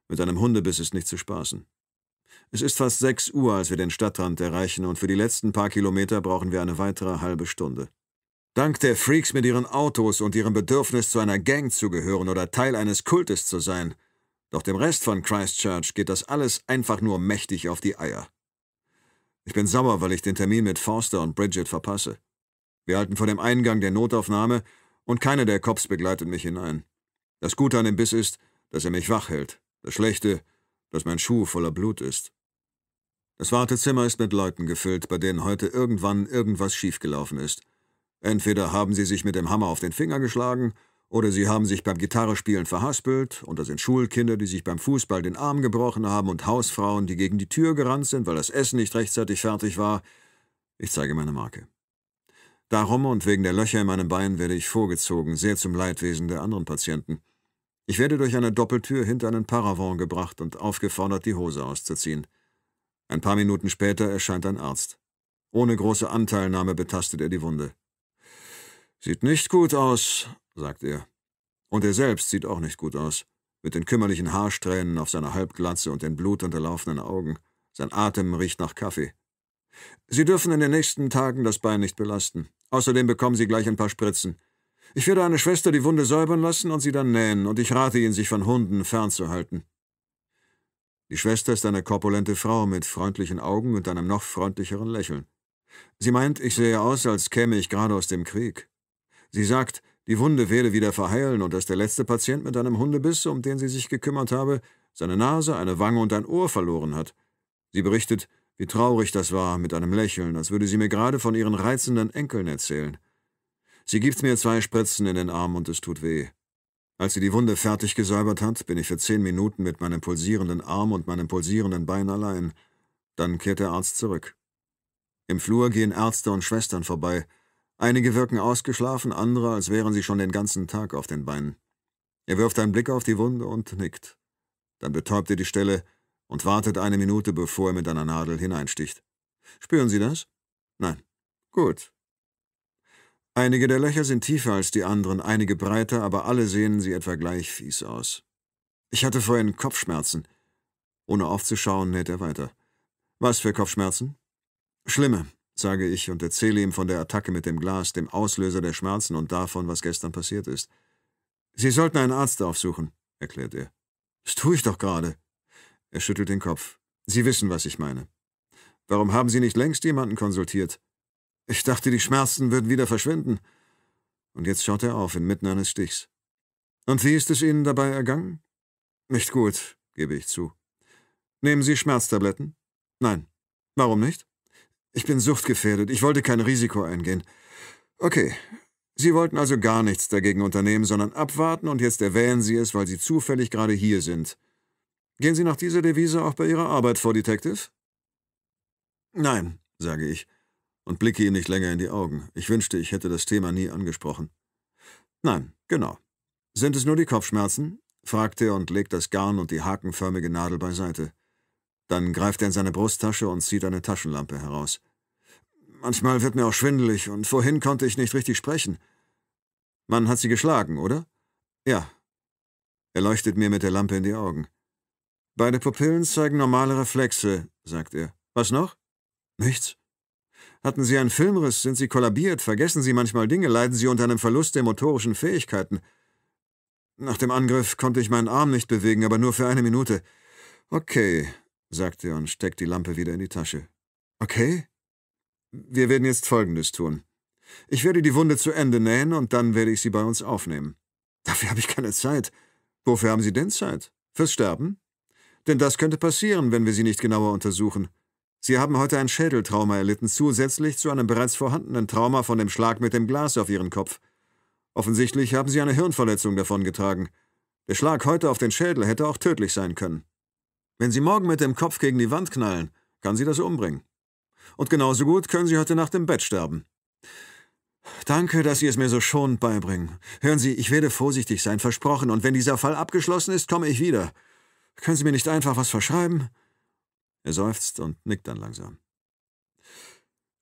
Mit einem Hundebiss ist nicht zu spaßen. Es ist fast sechs Uhr, als wir den Stadtrand erreichen, und für die letzten paar Kilometer brauchen wir eine weitere halbe Stunde. Dank der Freaks mit ihren Autos und ihrem Bedürfnis, zu einer Gang zu gehören oder Teil eines Kultes zu sein, doch dem Rest von Christchurch geht das alles einfach nur mächtig auf die Eier. Ich bin sauer, weil ich den Termin mit Forster und Bridget verpasse. Wir halten vor dem Eingang der Notaufnahme und keiner der Cops begleitet mich hinein. Das Gute an dem Biss ist, dass er mich wach hält. Das Schlechte, dass mein Schuh voller Blut ist. Das Wartezimmer ist mit Leuten gefüllt, bei denen heute irgendwann irgendwas schiefgelaufen ist. Entweder haben sie sich mit dem Hammer auf den Finger geschlagen, oder sie haben sich beim Gitarrespielen verhaspelt, und da sind Schulkinder, die sich beim Fußball den Arm gebrochen haben, und Hausfrauen, die gegen die Tür gerannt sind, weil das Essen nicht rechtzeitig fertig war. Ich zeige meine Marke. Darum und wegen der Löcher in meinem Bein werde ich vorgezogen, sehr zum Leidwesen der anderen Patienten. Ich werde durch eine Doppeltür hinter einen Paravent gebracht und aufgefordert, die Hose auszuziehen. Ein paar Minuten später erscheint ein Arzt. Ohne große Anteilnahme betastet er die Wunde. Sieht nicht gut aus, sagt er. Und er selbst sieht auch nicht gut aus, mit den kümmerlichen Haarsträhnen auf seiner Halbglatze und den blutunterlaufenen Augen. Sein Atem riecht nach Kaffee. Sie dürfen in den nächsten Tagen das Bein nicht belasten. Außerdem bekommen Sie gleich ein paar Spritzen. Ich werde eine Schwester die Wunde säubern lassen und sie dann nähen, und ich rate Ihnen, sich von Hunden fernzuhalten. Die Schwester ist eine korpulente Frau mit freundlichen Augen und einem noch freundlicheren Lächeln. Sie meint, ich sehe aus, als käme ich gerade aus dem Krieg. Sie sagt, die Wunde werde wieder verheilen und dass der letzte Patient mit einem Hundebiss, um den sie sich gekümmert habe, seine Nase, eine Wange und ein Ohr verloren hat. Sie berichtet, wie traurig das war, mit einem Lächeln, als würde sie mir gerade von ihren reizenden Enkeln erzählen. Sie gibt mir zwei Spritzen in den Arm und es tut weh. Als sie die Wunde fertig gesäubert hat, bin ich für zehn Minuten mit meinem pulsierenden Arm und meinem pulsierenden Bein allein. Dann kehrt der Arzt zurück. Im Flur gehen Ärzte und Schwestern vorbei. Einige wirken ausgeschlafen, andere, als wären sie schon den ganzen Tag auf den Beinen. Er wirft einen Blick auf die Wunde und nickt. Dann betäubt er die Stelle und wartet eine Minute, bevor er mit einer Nadel hineinsticht. Spüren Sie das? Nein. Gut. Einige der Löcher sind tiefer als die anderen, einige breiter, aber alle sehen sie etwa gleich fies aus. Ich hatte vorhin Kopfschmerzen. Ohne aufzuschauen, näht er weiter. Was für Kopfschmerzen? Schlimme, sage ich und erzähle ihm von der Attacke mit dem Glas, dem Auslöser der Schmerzen und davon, was gestern passiert ist. Sie sollten einen Arzt aufsuchen, erklärt er. Das tue ich doch gerade. Er schüttelt den Kopf. Sie wissen, was ich meine. Warum haben Sie nicht längst jemanden konsultiert? Ich dachte, die Schmerzen würden wieder verschwinden. Und jetzt schaut er auf, inmitten eines Stichs. Und wie ist es Ihnen dabei ergangen? Nicht gut, gebe ich zu. Nehmen Sie Schmerztabletten? Nein. Warum nicht? Ich bin suchtgefährdet. Ich wollte kein Risiko eingehen. Okay. Sie wollten also gar nichts dagegen unternehmen, sondern abwarten und jetzt erwähnen Sie es, weil Sie zufällig gerade hier sind. Gehen Sie nach dieser Devise auch bei Ihrer Arbeit vor, Detective? Nein, sage ich und blicke ihm nicht länger in die Augen. Ich wünschte, ich hätte das Thema nie angesprochen. Nein, genau. Sind es nur die Kopfschmerzen? fragt er und legt das Garn und die hakenförmige Nadel beiseite. Dann greift er in seine Brusttasche und zieht eine Taschenlampe heraus. Manchmal wird mir auch schwindelig und vorhin konnte ich nicht richtig sprechen. Man hat sie geschlagen, oder? Ja. Er leuchtet mir mit der Lampe in die Augen. Beide Pupillen zeigen normale Reflexe, sagt er. Was noch? Nichts. Hatten Sie einen Filmriss? Sind Sie kollabiert? Vergessen Sie manchmal Dinge? Leiden Sie unter einem Verlust der motorischen Fähigkeiten? Nach dem Angriff konnte ich meinen Arm nicht bewegen, aber nur für eine Minute. Okay, sagt er und steckt die Lampe wieder in die Tasche. Okay? Wir werden jetzt Folgendes tun. Ich werde die Wunde zu Ende nähen und dann werde ich sie bei uns aufnehmen. Dafür habe ich keine Zeit. Wofür haben Sie denn Zeit? Fürs Sterben? Denn das könnte passieren, wenn wir sie nicht genauer untersuchen. Sie haben heute ein Schädeltrauma erlitten, zusätzlich zu einem bereits vorhandenen Trauma von dem Schlag mit dem Glas auf Ihren Kopf. Offensichtlich haben Sie eine Hirnverletzung davongetragen. Der Schlag heute auf den Schädel hätte auch tödlich sein können. Wenn Sie morgen mit dem Kopf gegen die Wand knallen, kann Sie das umbringen. Und genauso gut können Sie heute Nacht im Bett sterben. Danke, dass Sie es mir so schonend beibringen. Hören Sie, ich werde vorsichtig sein, versprochen, und wenn dieser Fall abgeschlossen ist, komme ich wieder. Können Sie mir nicht einfach was verschreiben? Er seufzt und nickt dann langsam.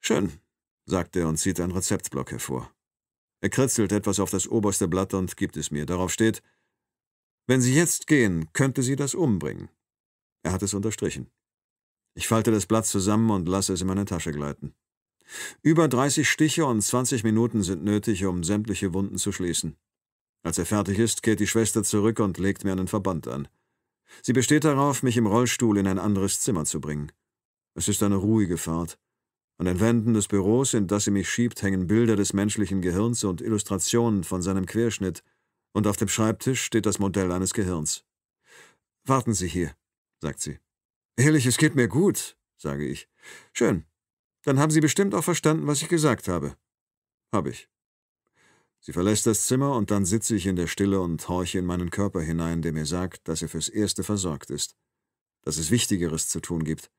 Schön, sagt er und zieht einen Rezeptblock hervor. Er kritzelt etwas auf das oberste Blatt und gibt es mir. Darauf steht, wenn Sie jetzt gehen, könnte Sie das umbringen. Er hat es unterstrichen. Ich falte das Blatt zusammen und lasse es in meine Tasche gleiten. Über 30 Stiche und 20 Minuten sind nötig, um sämtliche Wunden zu schließen. Als er fertig ist, kehrt die Schwester zurück und legt mir einen Verband an. Sie besteht darauf, mich im Rollstuhl in ein anderes Zimmer zu bringen. Es ist eine ruhige Fahrt. An den Wänden des Büros, in das sie mich schiebt, hängen Bilder des menschlichen Gehirns und Illustrationen von seinem Querschnitt, und auf dem Schreibtisch steht das Modell eines Gehirns. Warten Sie hier, sagt sie. Ehrlich, es geht mir gut, sage ich. Schön. Dann haben Sie bestimmt auch verstanden, was ich gesagt habe. Hab ich. Sie verlässt das Zimmer und dann sitze ich in der Stille und horche in meinen Körper hinein, der mir sagt, dass er fürs Erste versorgt ist, dass es Wichtigeres zu tun gibt.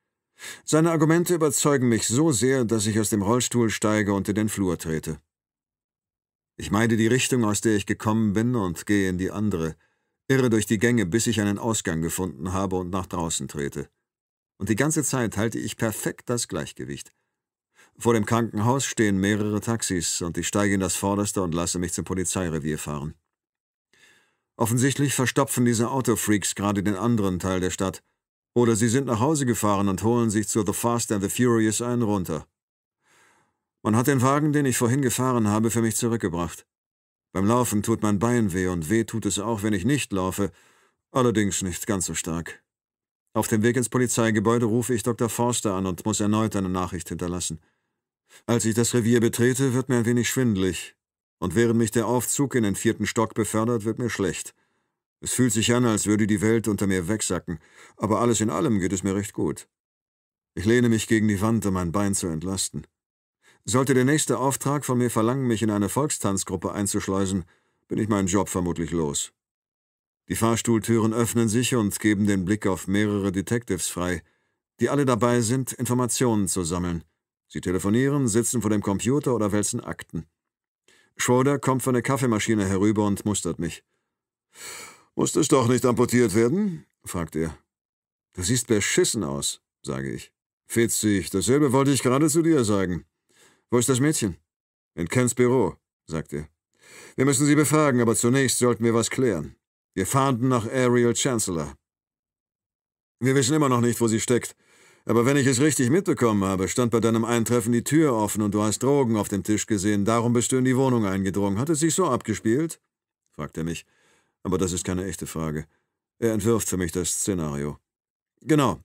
Seine Argumente überzeugen mich so sehr, dass ich aus dem Rollstuhl steige und in den Flur trete. Ich meide die Richtung, aus der ich gekommen bin, und gehe in die andere, irre durch die Gänge, bis ich einen Ausgang gefunden habe und nach draußen trete. Und die ganze Zeit halte ich perfekt das Gleichgewicht. Vor dem Krankenhaus stehen mehrere Taxis, und ich steige in das Vorderste und lasse mich zum Polizeirevier fahren. Offensichtlich verstopfen diese Autofreaks gerade den anderen Teil der Stadt, oder sie sind nach Hause gefahren und holen sich zu The Fast and the Furious einen runter. Man hat den Wagen, den ich vorhin gefahren habe, für mich zurückgebracht. Beim Laufen tut mein Bein weh und weh tut es auch, wenn ich nicht laufe, allerdings nicht ganz so stark. Auf dem Weg ins Polizeigebäude rufe ich Dr. Forster an und muss erneut eine Nachricht hinterlassen. Als ich das Revier betrete, wird mir ein wenig schwindlig, und während mich der Aufzug in den vierten Stock befördert, wird mir schlecht. Es fühlt sich an, als würde die Welt unter mir wegsacken, aber alles in allem geht es mir recht gut. Ich lehne mich gegen die Wand, um mein Bein zu entlasten. Sollte der nächste Auftrag von mir verlangen, mich in eine Volkstanzgruppe einzuschleusen, bin ich meinen Job vermutlich los. Die Fahrstuhltüren öffnen sich und geben den Blick auf mehrere Detectives frei, die alle dabei sind, Informationen zu sammeln. Sie telefonieren, sitzen vor dem Computer oder wälzen Akten. Schroeder kommt von der Kaffeemaschine herüber und mustert mich. Muss es doch nicht amputiert werden? fragt er. Du siehst beschissen aus, sage ich. Fitzig, dasselbe wollte ich gerade zu dir sagen. Wo ist das Mädchen? In Kens Büro, sagt er. Wir müssen sie befragen, aber zunächst sollten wir was klären. Wir fahnden nach Ariel Chancellor. Wir wissen immer noch nicht, wo sie steckt. Aber wenn ich es richtig mitbekommen habe, stand bei deinem Eintreffen die Tür offen und du hast Drogen auf dem Tisch gesehen. Darum bist du in die Wohnung eingedrungen. Hat es sich so abgespielt? fragt er mich. Aber das ist keine echte Frage. Er entwirft für mich das Szenario. Genau.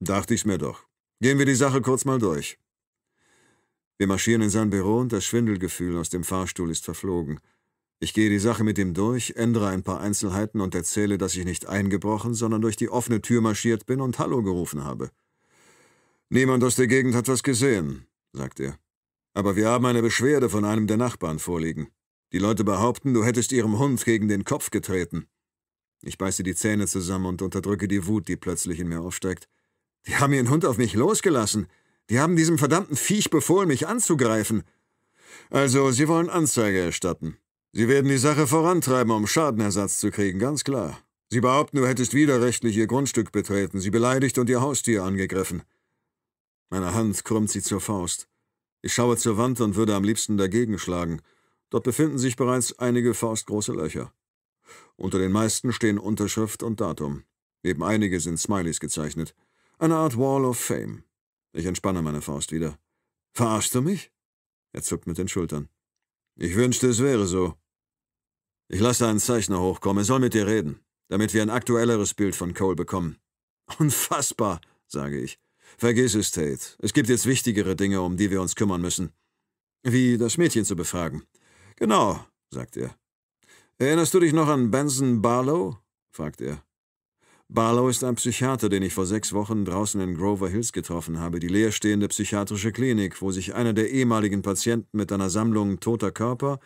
Dachte ich's mir doch. Gehen wir die Sache kurz mal durch. Wir marschieren in sein Büro und das Schwindelgefühl aus dem Fahrstuhl ist verflogen. Ich gehe die Sache mit ihm durch, ändere ein paar Einzelheiten und erzähle, dass ich nicht eingebrochen, sondern durch die offene Tür marschiert bin und Hallo gerufen habe. Niemand aus der Gegend hat was gesehen, sagt er. Aber wir haben eine Beschwerde von einem der Nachbarn vorliegen. Die Leute behaupten, du hättest ihrem Hund gegen den Kopf getreten. Ich beiße die Zähne zusammen und unterdrücke die Wut, die plötzlich in mir aufsteigt. Die haben ihren Hund auf mich losgelassen. Die haben diesem verdammten Viech befohlen, mich anzugreifen. Also, Sie wollen Anzeige erstatten. Sie werden die Sache vorantreiben, um Schadenersatz zu kriegen, ganz klar. Sie behaupten, du hättest widerrechtlich ihr Grundstück betreten, sie beleidigt und ihr Haustier angegriffen. Meine Hand krümmt sie zur Faust. Ich schaue zur Wand und würde am liebsten dagegen schlagen. Dort befinden sich bereits einige faustgroße Löcher. Unter den meisten stehen Unterschrift und Datum. Neben einige sind Smileys gezeichnet. Eine Art Wall of Fame. Ich entspanne meine Faust wieder. Verarschst du mich? Er zuckt mit den Schultern. Ich wünschte, es wäre so. Ich lasse einen Zeichner hochkommen, er soll mit dir reden, damit wir ein aktuelleres Bild von Cole bekommen. Unfassbar, sage ich. Vergiss es, Tate. Es gibt jetzt wichtigere Dinge, um die wir uns kümmern müssen. Wie das Mädchen zu befragen. Genau, sagt er. Erinnerst du dich noch an Benson Barlow? fragt er. Barlow ist ein Psychiater, den ich vor sechs Wochen draußen in Grover Hills getroffen habe, die leerstehende psychiatrische Klinik, wo sich einer der ehemaligen Patienten mit einer Sammlung toter Körper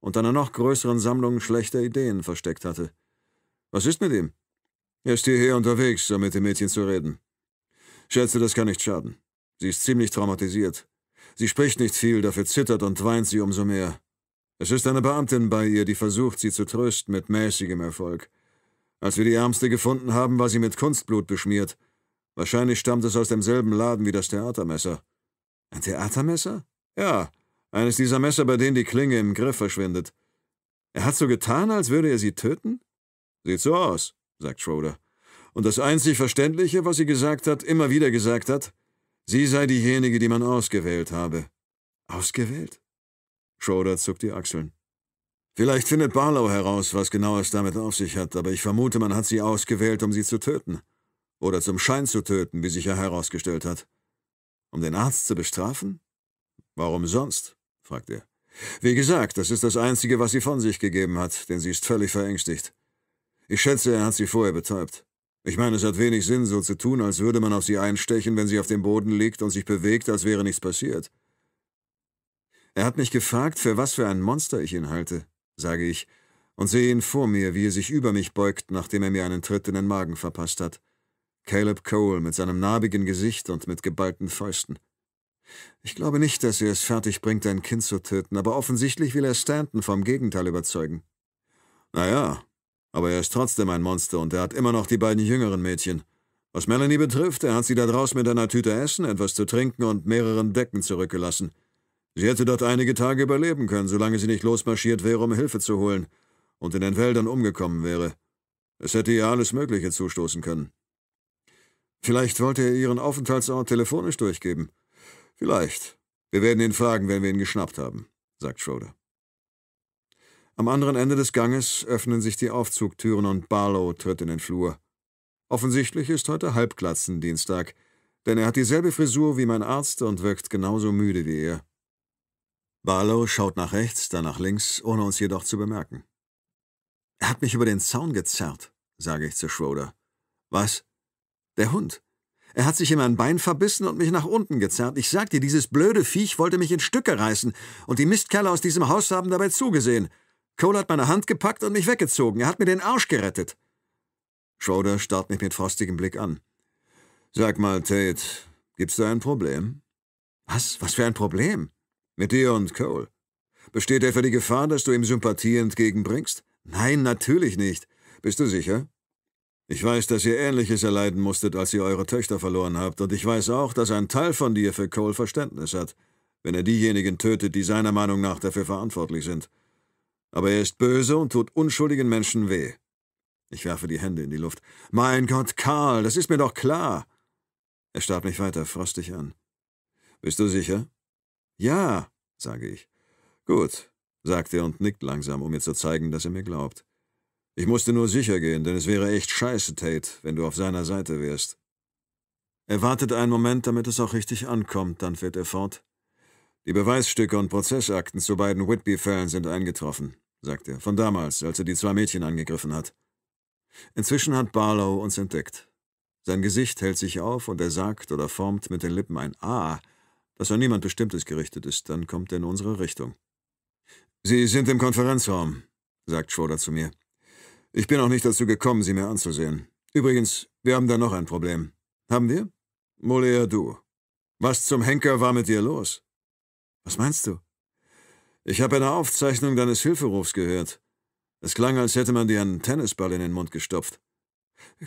und einer noch größeren Sammlung schlechter Ideen versteckt hatte. Was ist mit ihm? Er ist hierher unterwegs, um mit dem Mädchen zu reden. Schätze, das kann nicht schaden. Sie ist ziemlich traumatisiert. Sie spricht nicht viel, dafür zittert und weint sie umso mehr. Es ist eine Beamtin bei ihr, die versucht, sie zu trösten mit mäßigem Erfolg. Als wir die Ärmste gefunden haben, war sie mit Kunstblut beschmiert. Wahrscheinlich stammt es aus demselben Laden wie das Theatermesser. Ein Theatermesser? Ja, eines dieser Messer, bei denen die Klinge im Griff verschwindet. Er hat so getan, als würde er sie töten? Sieht so aus, sagt Schroeder. Und das einzig Verständliche, was sie gesagt hat, immer wieder gesagt hat, sie sei diejenige, die man ausgewählt habe. Ausgewählt? Schroeder zuckt die Achseln. Vielleicht findet Barlow heraus, was genau es damit auf sich hat, aber ich vermute, man hat sie ausgewählt, um sie zu töten. Oder zum Schein zu töten, wie sich ja herausgestellt hat. Um den Arzt zu bestrafen? Warum sonst? fragt er. Wie gesagt, das ist das Einzige, was sie von sich gegeben hat, denn sie ist völlig verängstigt. Ich schätze, er hat sie vorher betäubt. Ich meine, es hat wenig Sinn, so zu tun, als würde man auf sie einstechen, wenn sie auf dem Boden liegt und sich bewegt, als wäre nichts passiert. Er hat mich gefragt, für was für ein Monster ich ihn halte, sage ich, und sehe ihn vor mir, wie er sich über mich beugt, nachdem er mir einen Tritt in den Magen verpasst hat. Caleb Cole mit seinem narbigen Gesicht und mit geballten Fäusten. Ich glaube nicht, dass er es fertig bringt, ein Kind zu töten, aber offensichtlich will er Stanton vom Gegenteil überzeugen. Naja, aber er ist trotzdem ein Monster und er hat immer noch die beiden jüngeren Mädchen. Was Melanie betrifft, er hat sie da draußen mit einer Tüte Essen, etwas zu trinken und mehreren Decken zurückgelassen. Sie hätte dort einige Tage überleben können, solange sie nicht losmarschiert wäre, um Hilfe zu holen und in den Wäldern umgekommen wäre. Es hätte ihr alles Mögliche zustoßen können. Vielleicht wollte er ihren Aufenthaltsort telefonisch durchgeben. Vielleicht. Wir werden ihn fragen, wenn wir ihn geschnappt haben, sagt Schroeder. Am anderen Ende des Ganges öffnen sich die Aufzugtüren und Barlow tritt in den Flur. Offensichtlich ist heute Halbglatzendienstag, denn er hat dieselbe Frisur wie mein Arzt und wirkt genauso müde wie er. Barlow schaut nach rechts, dann nach links, ohne uns jedoch zu bemerken. Er hat mich über den Zaun gezerrt, sage ich zu Schroeder. Was? Der Hund. Er hat sich in mein Bein verbissen und mich nach unten gezerrt. Ich sag dir, dieses blöde Viech wollte mich in Stücke reißen, und die Mistkerle aus diesem Haus haben dabei zugesehen. Cole hat meine Hand gepackt und mich weggezogen. Er hat mir den Arsch gerettet. Schroeder starrt mich mit frostigem Blick an. Sag mal, Tate, gibt's da ein Problem? Was? Was für ein Problem? Mit dir und Cole. Besteht etwa die Gefahr, dass du ihm Sympathie entgegenbringst? Nein, natürlich nicht. Bist du sicher? Ich weiß, dass ihr Ähnliches erleiden musstet, als ihr eure Töchter verloren habt, und ich weiß auch, dass ein Teil von dir für Cole Verständnis hat, wenn er diejenigen tötet, die seiner Meinung nach dafür verantwortlich sind. Aber er ist böse und tut unschuldigen Menschen weh. Ich werfe die Hände in die Luft. Mein Gott, Karl, das ist mir doch klar. Er starrt mich weiter frostig an. Bist du sicher? Ja, sage ich. Gut, sagt er und nickt langsam, um mir zu zeigen, dass er mir glaubt. Ich musste nur sicher gehen, denn es wäre echt scheiße, Tate, wenn du auf seiner Seite wärst. Er wartet einen Moment, damit es auch richtig ankommt, dann fährt er fort. Die Beweisstücke und Prozessakten zu beiden Whitby-Fällen sind eingetroffen, sagt er, von damals, als er die zwei Mädchen angegriffen hat. Inzwischen hat Barlow uns entdeckt. Sein Gesicht hält sich auf und er sagt oder formt mit den Lippen ein A, das an niemand Bestimmtes gerichtet ist, dann kommt er in unsere Richtung. Sie sind im Konferenzraum, sagt Schroeder zu mir. Ich bin auch nicht dazu gekommen, sie mir anzusehen. Übrigens, wir haben da noch ein Problem. Haben wir? Eher du. Was zum Henker war mit dir los? Was meinst du? Ich habe eine Aufzeichnung deines Hilferufs gehört. Es klang, als hätte man dir einen Tennisball in den Mund gestopft.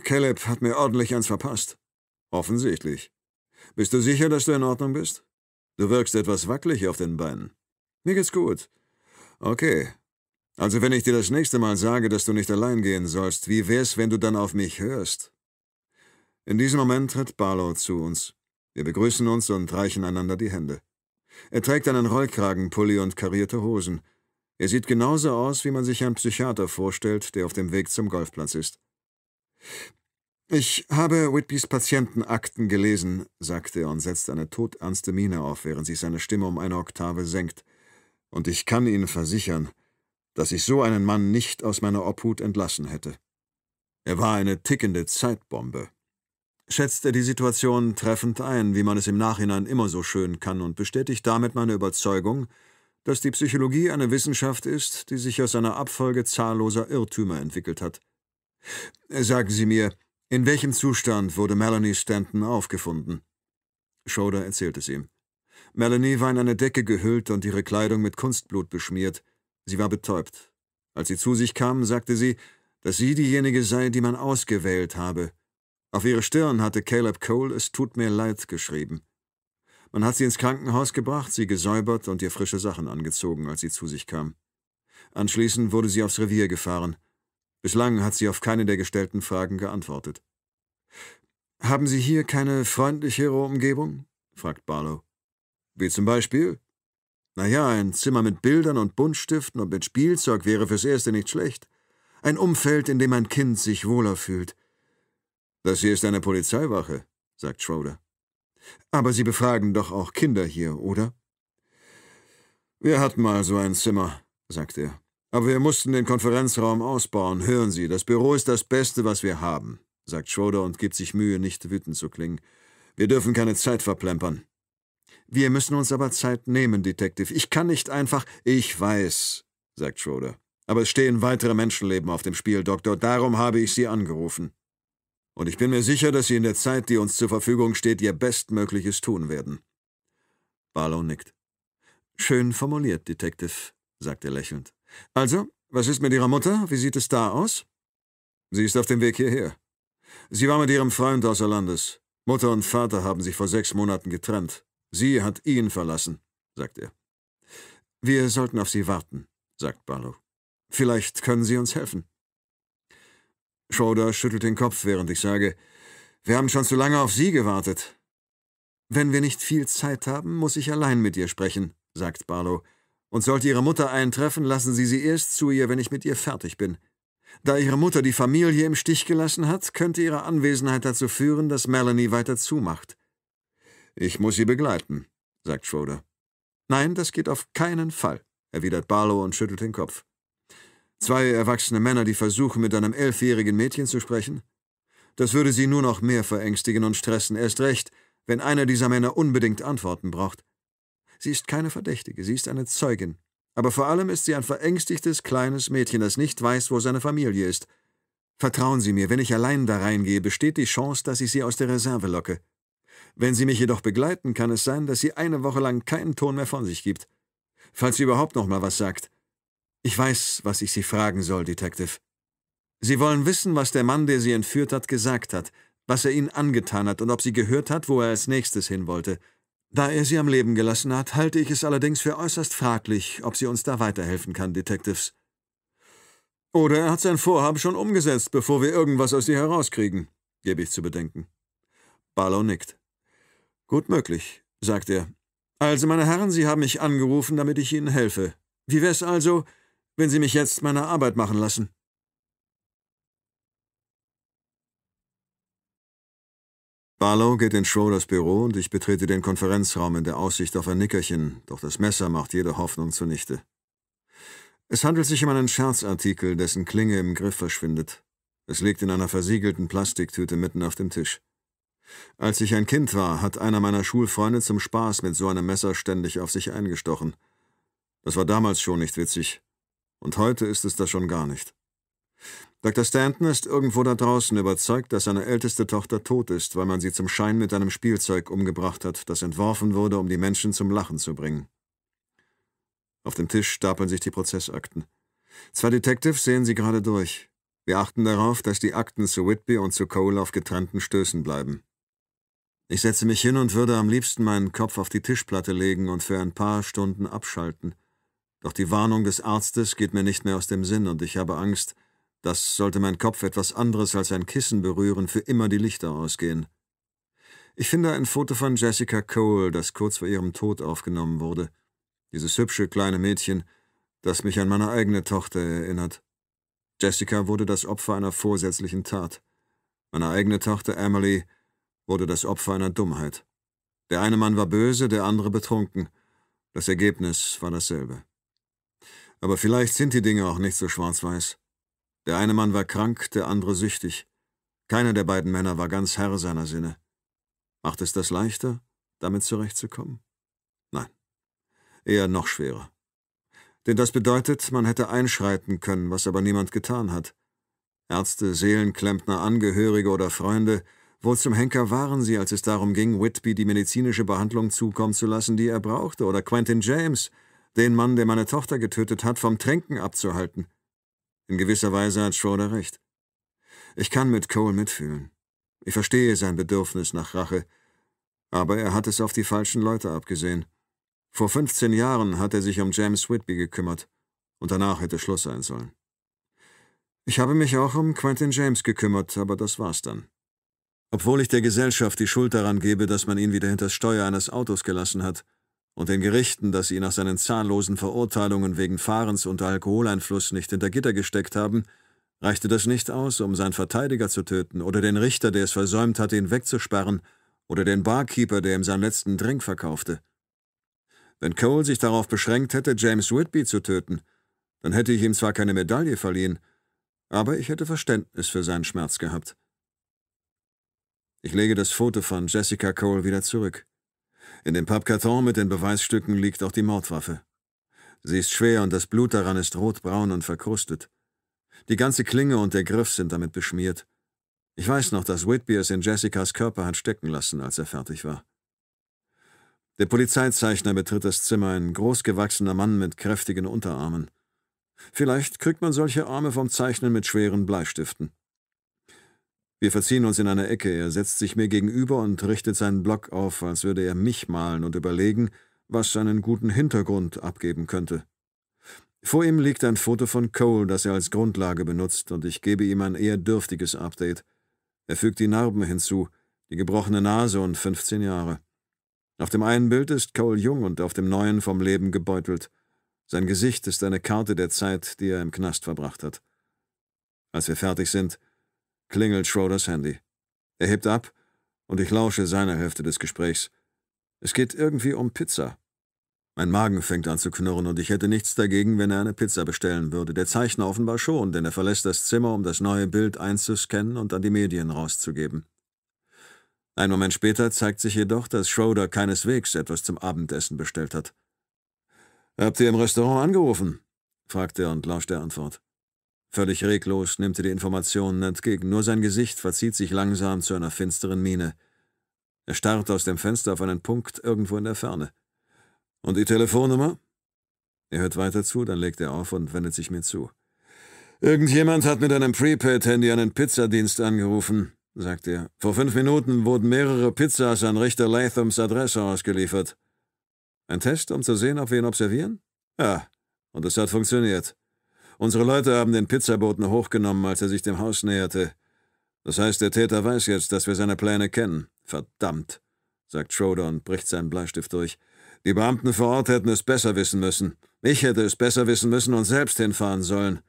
Caleb hat mir ordentlich eins verpasst. Offensichtlich. Bist du sicher, dass du in Ordnung bist? Du wirkst etwas wackelig auf den Beinen. Mir geht's gut. Okay, also wenn ich dir das nächste Mal sage, dass du nicht allein gehen sollst, wie wär's, wenn du dann auf mich hörst? In diesem Moment tritt Barlow zu uns. Wir begrüßen uns und reichen einander die Hände. Er trägt einen Rollkragenpulli und karierte Hosen. Er sieht genauso aus, wie man sich einen Psychiater vorstellt, der auf dem Weg zum Golfplatz ist. Ich habe Whitbys Patientenakten gelesen, sagt er und setzt eine todernste Miene auf, während sich seine Stimme um eine Oktave senkt. Und ich kann Ihnen versichern, dass ich so einen Mann nicht aus meiner Obhut entlassen hätte. Er war eine tickende Zeitbombe. Schätzt er die Situation treffend ein, wie man es im Nachhinein immer so schön kann, und bestätigt damit meine Überzeugung, dass die Psychologie eine Wissenschaft ist, die sich aus einer Abfolge zahlloser Irrtümer entwickelt hat. Sagen Sie mir, in welchem Zustand wurde Melanie Stanton aufgefunden? Schroeder erzählt es ihm. Melanie war in eine Decke gehüllt und ihre Kleidung mit Kunstblut beschmiert. Sie war betäubt. Als sie zu sich kam, sagte sie, dass sie diejenige sei, die man ausgewählt habe. Auf ihre Stirn hatte Caleb Cole Es tut mir leid geschrieben. Man hat sie ins Krankenhaus gebracht, sie gesäubert und ihr frische Sachen angezogen, als sie zu sich kam. Anschließend wurde sie aufs Revier gefahren. Bislang hat sie auf keine der gestellten Fragen geantwortet. Haben Sie hier keine freundlichere Umgebung? fragt Barlow. Wie zum Beispiel? Na ja, ein Zimmer mit Bildern und Buntstiften und mit Spielzeug wäre fürs Erste nicht schlecht. Ein Umfeld, in dem ein Kind sich wohler fühlt. Das hier ist eine Polizeiwache, sagt Schroeder. Aber Sie befragen doch auch Kinder hier, oder? Wir hatten mal so ein Zimmer, sagt er. Aber wir mussten den Konferenzraum ausbauen. Hören Sie, das Büro ist das Beste, was wir haben, sagt Schroeder und gibt sich Mühe, nicht wütend zu klingen. Wir dürfen keine Zeit verplempern. Wir müssen uns aber Zeit nehmen, Detective. Ich kann nicht einfach. Ich weiß, sagt Schroeder. Aber es stehen weitere Menschenleben auf dem Spiel, Doktor. Darum habe ich Sie angerufen. Und ich bin mir sicher, dass Sie in der Zeit, die uns zur Verfügung steht, Ihr Bestmögliches tun werden. Barlow nickt. Schön formuliert, Detective, sagt er lächelnd. Also, was ist mit Ihrer Mutter? Wie sieht es da aus? Sie ist auf dem Weg hierher. Sie war mit ihrem Freund außer Landes. Mutter und Vater haben sich vor sechs Monaten getrennt. Sie hat ihn verlassen, sagt er. Wir sollten auf Sie warten, sagt Barlow. Vielleicht können Sie uns helfen. Schroeder schüttelt den Kopf, während ich sage, wir haben schon zu lange auf Sie gewartet. Wenn wir nicht viel Zeit haben, muss ich allein mit ihr sprechen, sagt Barlow. Und sollte Ihre Mutter eintreffen, lassen Sie sie erst zu ihr, wenn ich mit ihr fertig bin. Da Ihre Mutter die Familie im Stich gelassen hat, könnte Ihre Anwesenheit dazu führen, dass Melanie weiter zumacht. Ich muss Sie begleiten, sagt Schroeder. Nein, das geht auf keinen Fall, erwidert Barlow und schüttelt den Kopf. Zwei erwachsene Männer, die versuchen, mit einem elfjährigen Mädchen zu sprechen? Das würde sie nur noch mehr verängstigen und stressen, erst recht, wenn einer dieser Männer unbedingt Antworten braucht. Sie ist keine Verdächtige, sie ist eine Zeugin. Aber vor allem ist sie ein verängstigtes kleines Mädchen, das nicht weiß, wo seine Familie ist. Vertrauen Sie mir, wenn ich allein da reingehe, besteht die Chance, dass ich sie aus der Reserve locke. Wenn Sie mich jedoch begleiten, kann es sein, dass sie eine Woche lang keinen Ton mehr von sich gibt. Falls sie überhaupt noch mal was sagt. Ich weiß, was ich Sie fragen soll, Detective. Sie wollen wissen, was der Mann, der Sie entführt hat, gesagt hat, was er Ihnen angetan hat und ob Sie gehört hat, wo er als nächstes hin wollte. Da er Sie am Leben gelassen hat, halte ich es allerdings für äußerst fraglich, ob sie uns da weiterhelfen kann, Detectives. Oder er hat sein Vorhaben schon umgesetzt, bevor wir irgendwas aus ihr herauskriegen, gebe ich zu bedenken. Barlow nickt. Gut möglich, sagt er. Also, meine Herren, Sie haben mich angerufen, damit ich Ihnen helfe. Wie wär's also, wenn Sie mich jetzt meine Arbeit machen lassen? Barlow geht in Schroders Büro und ich betrete den Konferenzraum in der Aussicht auf ein Nickerchen, doch das Messer macht jede Hoffnung zunichte. Es handelt sich um einen Scherzartikel, dessen Klinge im Griff verschwindet. Es liegt in einer versiegelten Plastiktüte mitten auf dem Tisch. Als ich ein Kind war, hat einer meiner Schulfreunde zum Spaß mit so einem Messer ständig auf sich eingestochen. Das war damals schon nicht witzig. Und heute ist es das schon gar nicht. Dr. Stanton ist irgendwo da draußen überzeugt, dass seine älteste Tochter tot ist, weil man sie zum Schein mit einem Spielzeug umgebracht hat, das entworfen wurde, um die Menschen zum Lachen zu bringen. Auf dem Tisch stapeln sich die Prozessakten. Zwei Detectives sehen sie gerade durch. Wir achten darauf, dass die Akten zu Whitby und zu Cole auf getrennten Stößen bleiben. Ich setze mich hin und würde am liebsten meinen Kopf auf die Tischplatte legen und für ein paar Stunden abschalten. Doch die Warnung des Arztes geht mir nicht mehr aus dem Sinn und ich habe Angst, dass, sollte mein Kopf etwas anderes als ein Kissen berühren, für immer die Lichter ausgehen. Ich finde ein Foto von Jessica Cole, das kurz vor ihrem Tod aufgenommen wurde. Dieses hübsche kleine Mädchen, das mich an meine eigene Tochter erinnert. Jessica wurde das Opfer einer vorsätzlichen Tat. Meine eigene Tochter Emily wurde das Opfer einer Dummheit. Der eine Mann war böse, der andere betrunken. Das Ergebnis war dasselbe. Aber vielleicht sind die Dinge auch nicht so schwarz-weiß. Der eine Mann war krank, der andere süchtig. Keiner der beiden Männer war ganz Herr seiner Sinne. Macht es das leichter, damit zurechtzukommen? Nein. Eher noch schwerer. Denn das bedeutet, man hätte einschreiten können, was aber niemand getan hat. Ärzte, Seelenklempner, Angehörige oder Freunde wo zum Henker waren sie, als es darum ging, Whitby die medizinische Behandlung zukommen zu lassen, die er brauchte, oder Quentin James, den Mann, der meine Tochter getötet hat, vom Tränken abzuhalten? In gewisser Weise hat Schroeder recht. Ich kann mit Cole mitfühlen. Ich verstehe sein Bedürfnis nach Rache, aber er hat es auf die falschen Leute abgesehen. Vor 15 Jahren hat er sich um James Whitby gekümmert, und danach hätte Schluss sein sollen. Ich habe mich auch um Quentin James gekümmert, aber das war's dann. Obwohl ich der Gesellschaft die Schuld daran gebe, dass man ihn wieder hinters Steuer eines Autos gelassen hat, und den Gerichten, dass sie nach seinen zahllosen Verurteilungen wegen Fahrens unter Alkoholeinfluss nicht hinter Gitter gesteckt haben, reichte das nicht aus, um seinen Verteidiger zu töten oder den Richter, der es versäumt hatte, ihn wegzusperren, oder den Barkeeper, der ihm seinen letzten Drink verkaufte. Wenn Cole sich darauf beschränkt hätte, James Whitby zu töten, dann hätte ich ihm zwar keine Medaille verliehen, aber ich hätte Verständnis für seinen Schmerz gehabt. Ich lege das Foto von Jessica Cole wieder zurück. In dem Pappkarton mit den Beweisstücken liegt auch die Mordwaffe. Sie ist schwer und das Blut daran ist rotbraun und verkrustet. Die ganze Klinge und der Griff sind damit beschmiert. Ich weiß noch, dass Whitby es in Jessicas Körper hat stecken lassen, als er fertig war. Der Polizeizeichner betritt das Zimmer, ein großgewachsener Mann mit kräftigen Unterarmen. Vielleicht kriegt man solche Arme vom Zeichnen mit schweren Bleistiften. Wir verziehen uns in eine Ecke, er setzt sich mir gegenüber und richtet seinen Block auf, als würde er mich malen und überlegen, was seinen guten Hintergrund abgeben könnte. Vor ihm liegt ein Foto von Cole, das er als Grundlage benutzt, und ich gebe ihm ein eher dürftiges Update. Er fügt die Narben hinzu, die gebrochene Nase und 15 Jahre. Auf dem einen Bild ist Cole jung und auf dem neuen vom Leben gebeutelt. Sein Gesicht ist eine Karte der Zeit, die er im Knast verbracht hat. Als wir fertig sind, klingelt Schroders Handy. Er hebt ab und ich lausche seiner Hälfte des Gesprächs. Es geht irgendwie um Pizza. Mein Magen fängt an zu knurren und ich hätte nichts dagegen, wenn er eine Pizza bestellen würde. Der Zeichner offenbar schon, denn er verlässt das Zimmer, um das neue Bild einzuscannen und an die Medien rauszugeben. Ein Moment später zeigt sich jedoch, dass Schroeder keineswegs etwas zum Abendessen bestellt hat. Habt ihr im Restaurant angerufen? fragt er und lauscht der Antwort. Völlig reglos nimmt er die Informationen entgegen, nur sein Gesicht verzieht sich langsam zu einer finsteren Miene. Er starrt aus dem Fenster auf einen Punkt irgendwo in der Ferne. Und die Telefonnummer? Er hört weiter zu, dann legt er auf und wendet sich mir zu. Irgendjemand hat mit einem Prepaid-Handy einen Pizzadienst angerufen, sagt er. Vor fünf Minuten wurden mehrere Pizzas an Richter Lathams Adresse ausgeliefert. Ein Test, um zu sehen, ob wir ihn observieren? Ja, und es hat funktioniert. Unsere Leute haben den Pizzaboten hochgenommen, als er sich dem Haus näherte. Das heißt, der Täter weiß jetzt, dass wir seine Pläne kennen. Verdammt, sagt Schroeder und bricht seinen Bleistift durch. Die Beamten vor Ort hätten es besser wissen müssen. Ich hätte es besser wissen müssen und selbst hinfahren sollen.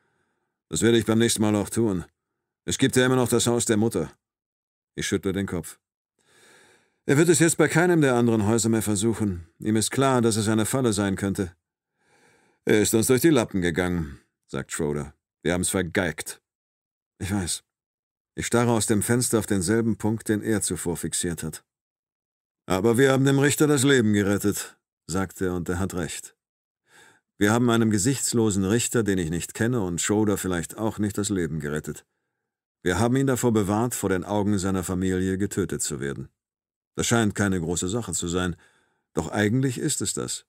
Das werde ich beim nächsten Mal auch tun. Es gibt ja immer noch das Haus der Mutter. Ich schüttle den Kopf. Er wird es jetzt bei keinem der anderen Häuser mehr versuchen. Ihm ist klar, dass es eine Falle sein könnte. Er ist uns durch die Lappen gegangen sagt Schroeder. Wir haben es vergeigt. Ich weiß. Ich starre aus dem Fenster auf denselben Punkt, den er zuvor fixiert hat. Aber wir haben dem Richter das Leben gerettet, sagt er, und er hat recht. Wir haben einem gesichtslosen Richter, den ich nicht kenne, und Schroeder vielleicht auch nicht das Leben gerettet. Wir haben ihn davor bewahrt, vor den Augen seiner Familie getötet zu werden. Das scheint keine große Sache zu sein, doch eigentlich ist es das.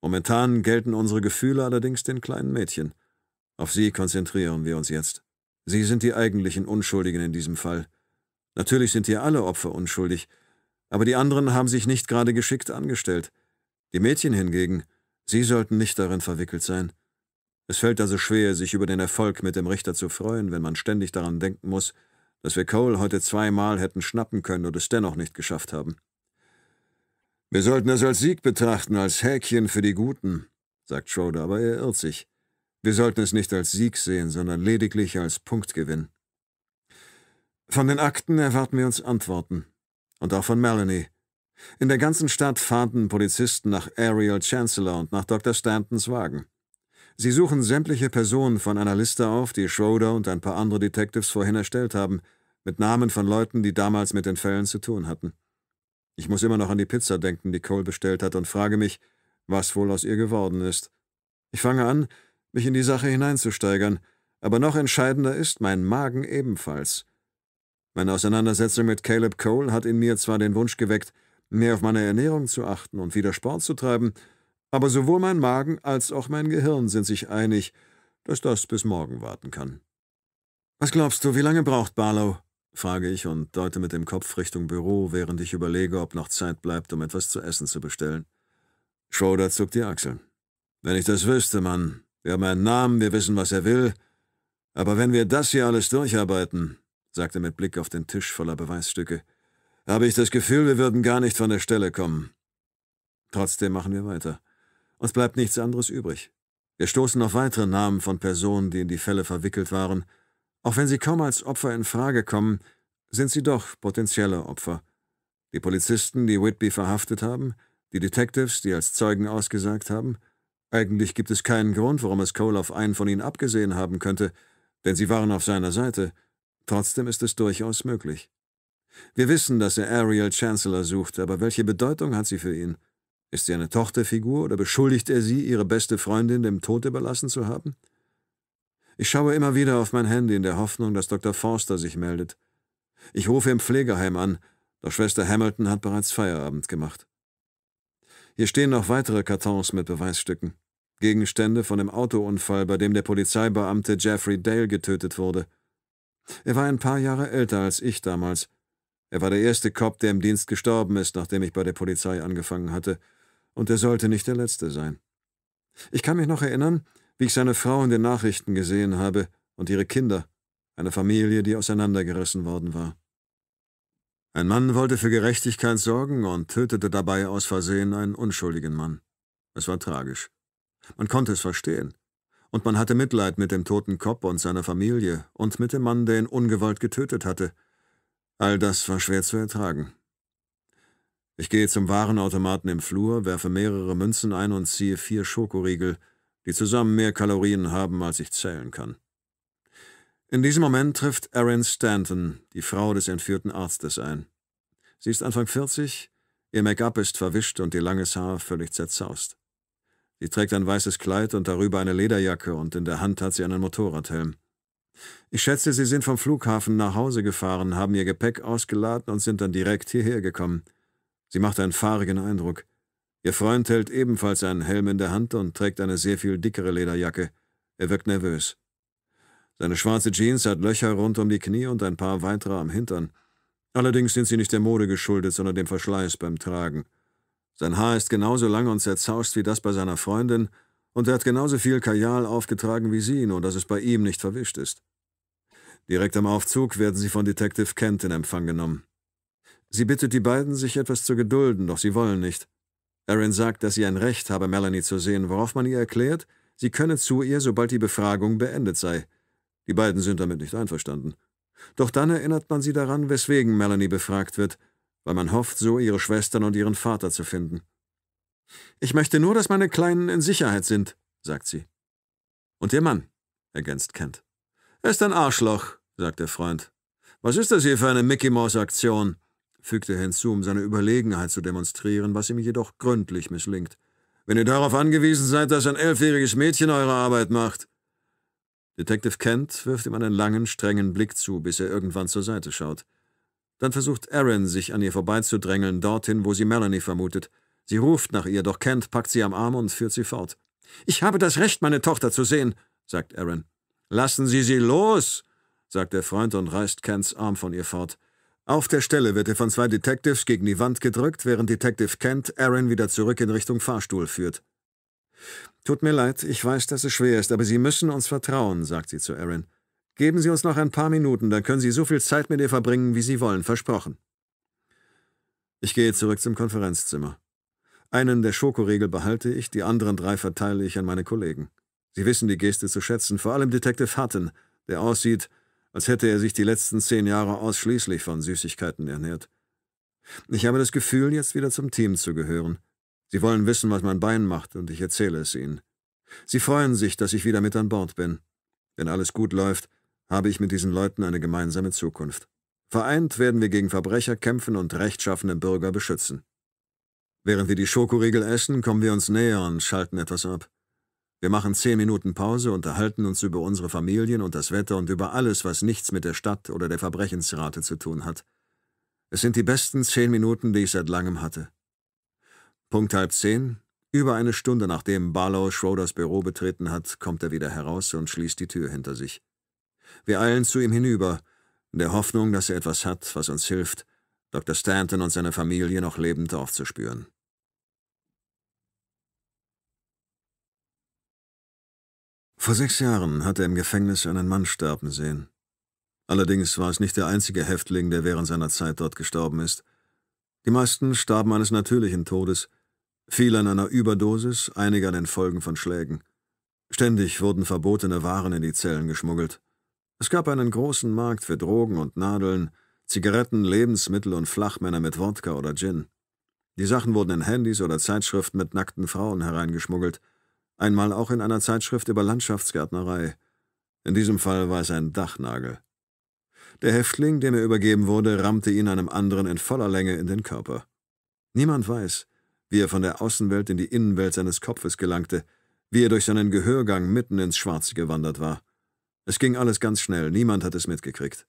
Momentan gelten unsere Gefühle allerdings den kleinen Mädchen. Auf Sie konzentrieren wir uns jetzt. Sie sind die eigentlichen Unschuldigen in diesem Fall. Natürlich sind hier alle Opfer unschuldig, aber die anderen haben sich nicht gerade geschickt angestellt. Die Mädchen hingegen, sie sollten nicht darin verwickelt sein. Es fällt also schwer, sich über den Erfolg mit dem Richter zu freuen, wenn man ständig daran denken muss, dass wir Cole heute zweimal hätten schnappen können und es dennoch nicht geschafft haben. Wir sollten es als Sieg betrachten, als Häkchen für die Guten, sagt Schroeder, aber er irrt sich. Wir sollten es nicht als Sieg sehen, sondern lediglich als Punktgewinn. Von den Akten erwarten wir uns Antworten. Und auch von Melanie. In der ganzen Stadt fahnden Polizisten nach Ariel Chancellor und nach Dr. Stantons Wagen. Sie suchen sämtliche Personen von einer Liste auf, die Schroeder und ein paar andere Detectives vorhin erstellt haben, mit Namen von Leuten, die damals mit den Fällen zu tun hatten. Ich muss immer noch an die Pizza denken, die Cole bestellt hat, und frage mich, was wohl aus ihr geworden ist. Ich fange an, mich in die Sache hineinzusteigern, aber noch entscheidender ist mein Magen ebenfalls. Meine Auseinandersetzung mit Caleb Cole hat in mir zwar den Wunsch geweckt, mehr auf meine Ernährung zu achten und wieder Sport zu treiben, aber sowohl mein Magen als auch mein Gehirn sind sich einig, dass das bis morgen warten kann. Was glaubst du, wie lange braucht Barlow? frage ich und deute mit dem Kopf Richtung Büro, während ich überlege, ob noch Zeit bleibt, um etwas zu essen zu bestellen. Schroeder zuckt die Achseln. Wenn ich das wüsste, Mann, wir haben einen Namen, wir wissen, was er will. Aber wenn wir das hier alles durcharbeiten, sagte mit Blick auf den Tisch voller Beweisstücke, habe ich das Gefühl, wir würden gar nicht von der Stelle kommen. Trotzdem machen wir weiter. Uns bleibt nichts anderes übrig. Wir stoßen auf weitere Namen von Personen, die in die Fälle verwickelt waren. Auch wenn sie kaum als Opfer in Frage kommen, sind sie doch potenzielle Opfer. Die Polizisten, die Whitby verhaftet haben, die Detectives, die als Zeugen ausgesagt haben, eigentlich gibt es keinen Grund, warum es Cole auf einen von ihnen abgesehen haben könnte, denn sie waren auf seiner Seite. Trotzdem ist es durchaus möglich. Wir wissen, dass er Ariel Chancellor sucht, aber welche Bedeutung hat sie für ihn? Ist sie eine Tochterfigur oder beschuldigt er sie, ihre beste Freundin dem Tod überlassen zu haben? Ich schaue immer wieder auf mein Handy in der Hoffnung, dass Dr. Forster sich meldet. Ich rufe im Pflegeheim an, doch Schwester Hamilton hat bereits Feierabend gemacht. Hier stehen noch weitere Kartons mit Beweisstücken. Gegenstände von dem Autounfall, bei dem der Polizeibeamte Jeffrey Dale getötet wurde. Er war ein paar Jahre älter als ich damals. Er war der erste Cop, der im Dienst gestorben ist, nachdem ich bei der Polizei angefangen hatte, und er sollte nicht der letzte sein. Ich kann mich noch erinnern, wie ich seine Frau in den Nachrichten gesehen habe und ihre Kinder, eine Familie, die auseinandergerissen worden war. Ein Mann wollte für Gerechtigkeit sorgen und tötete dabei aus Versehen einen unschuldigen Mann. Es war tragisch. Man konnte es verstehen. Und man hatte Mitleid mit dem toten Kopp und seiner Familie und mit dem Mann, der ihn ungewollt getötet hatte. All das war schwer zu ertragen. Ich gehe zum Warenautomaten im Flur, werfe mehrere Münzen ein und ziehe vier Schokoriegel, die zusammen mehr Kalorien haben, als ich zählen kann. In diesem Moment trifft Erin Stanton, die Frau des entführten Arztes, ein. Sie ist Anfang 40, ihr Make-up ist verwischt und ihr langes Haar völlig zerzaust. Sie trägt ein weißes Kleid und darüber eine Lederjacke und in der Hand hat sie einen Motorradhelm. Ich schätze, Sie sind vom Flughafen nach Hause gefahren, haben Ihr Gepäck ausgeladen und sind dann direkt hierher gekommen. Sie macht einen fahrigen Eindruck. Ihr Freund hält ebenfalls einen Helm in der Hand und trägt eine sehr viel dickere Lederjacke. Er wirkt nervös. Seine schwarze Jeans hat Löcher rund um die Knie und ein paar weitere am Hintern. Allerdings sind sie nicht der Mode geschuldet, sondern dem Verschleiß beim Tragen. Sein Haar ist genauso lang und zerzaust wie das bei seiner Freundin, und er hat genauso viel Kajal aufgetragen wie sie, nur dass es bei ihm nicht verwischt ist. Direkt am Aufzug werden sie von Detective Kent in Empfang genommen. Sie bittet die beiden, sich etwas zu gedulden, doch sie wollen nicht. Erin sagt, dass sie ein Recht habe, Melanie zu sehen, worauf man ihr erklärt, sie könne zu ihr, sobald die Befragung beendet sei. Die beiden sind damit nicht einverstanden. Doch dann erinnert man sie daran, weswegen Melanie befragt wird, weil man hofft, so ihre Schwestern und ihren Vater zu finden. Ich möchte nur, dass meine Kleinen in Sicherheit sind, sagt sie. Und ihr Mann, ergänzt Kent. Er ist ein Arschloch, sagt der Freund. Was ist das hier für eine Mickey-Maus-Aktion? fügte er hinzu, um seine Überlegenheit zu demonstrieren, was ihm jedoch gründlich misslingt. Wenn ihr darauf angewiesen seid, dass ein elfjähriges Mädchen eure Arbeit macht. Detective Kent wirft ihm einen langen, strengen Blick zu, bis er irgendwann zur Seite schaut. Dann versucht Aaron, sich an ihr vorbeizudrängeln, dorthin, wo sie Melanie vermutet. Sie ruft nach ihr, doch Kent packt sie am Arm und führt sie fort. Ich habe das Recht, meine Tochter zu sehen, sagt Aaron. Lassen Sie sie los, sagt der Freund und reißt Kents Arm von ihr fort. Auf der Stelle wird er von zwei Detectives gegen die Wand gedrückt, während Detective Kent Aaron wieder zurück in Richtung Fahrstuhl führt. Tut mir leid, ich weiß, dass es schwer ist, aber Sie müssen uns vertrauen, sagt sie zu Aaron. Geben Sie uns noch ein paar Minuten, dann können Sie so viel Zeit mit ihr verbringen, wie Sie wollen, versprochen. Ich gehe zurück zum Konferenzzimmer. Einen der Schokoriegel behalte ich, die anderen drei verteile ich an meine Kollegen. Sie wissen die Geste zu schätzen, vor allem Detective Hutton, der aussieht, als hätte er sich die letzten zehn Jahre ausschließlich von Süßigkeiten ernährt. Ich habe das Gefühl, jetzt wieder zum Team zu gehören. Sie wollen wissen, was mein Bein macht, und ich erzähle es ihnen. Sie freuen sich, dass ich wieder mit an Bord bin. Wenn alles gut läuft, habe ich mit diesen Leuten eine gemeinsame Zukunft. Vereint werden wir gegen Verbrecher kämpfen und rechtschaffene Bürger beschützen. Während wir die Schokoriegel essen, kommen wir uns näher und schalten etwas ab. Wir machen zehn Minuten Pause, unterhalten uns über unsere Familien und das Wetter und über alles, was nichts mit der Stadt oder der Verbrechensrate zu tun hat. Es sind die besten zehn Minuten, die ich seit langem hatte. Punkt halb zehn, über eine Stunde nachdem Barlow Schroders Büro betreten hat, kommt er wieder heraus und schließt die Tür hinter sich. Wir eilen zu ihm hinüber, in der Hoffnung, dass er etwas hat, was uns hilft, Dr. Stanton und seine Familie noch lebend aufzuspüren. Vor sechs Jahren hat er im Gefängnis einen Mann sterben sehen. Allerdings war es nicht der einzige Häftling, der während seiner Zeit dort gestorben ist. Die meisten starben eines natürlichen Todes, viele an einer Überdosis, einige an den Folgen von Schlägen. Ständig wurden verbotene Waren in die Zellen geschmuggelt. Es gab einen großen Markt für Drogen und Nadeln, Zigaretten, Lebensmittel und Flachmänner mit Wodka oder Gin. Die Sachen wurden in Handys oder Zeitschriften mit nackten Frauen hereingeschmuggelt – Einmal auch in einer Zeitschrift über Landschaftsgärtnerei. In diesem Fall war es ein Dachnagel. Der Häftling, dem er übergeben wurde, rammte ihn einem anderen in voller Länge in den Körper. Niemand weiß, wie er von der Außenwelt in die Innenwelt seines Kopfes gelangte, wie er durch seinen Gehörgang mitten ins Schwarze gewandert war. Es ging alles ganz schnell, niemand hat es mitgekriegt.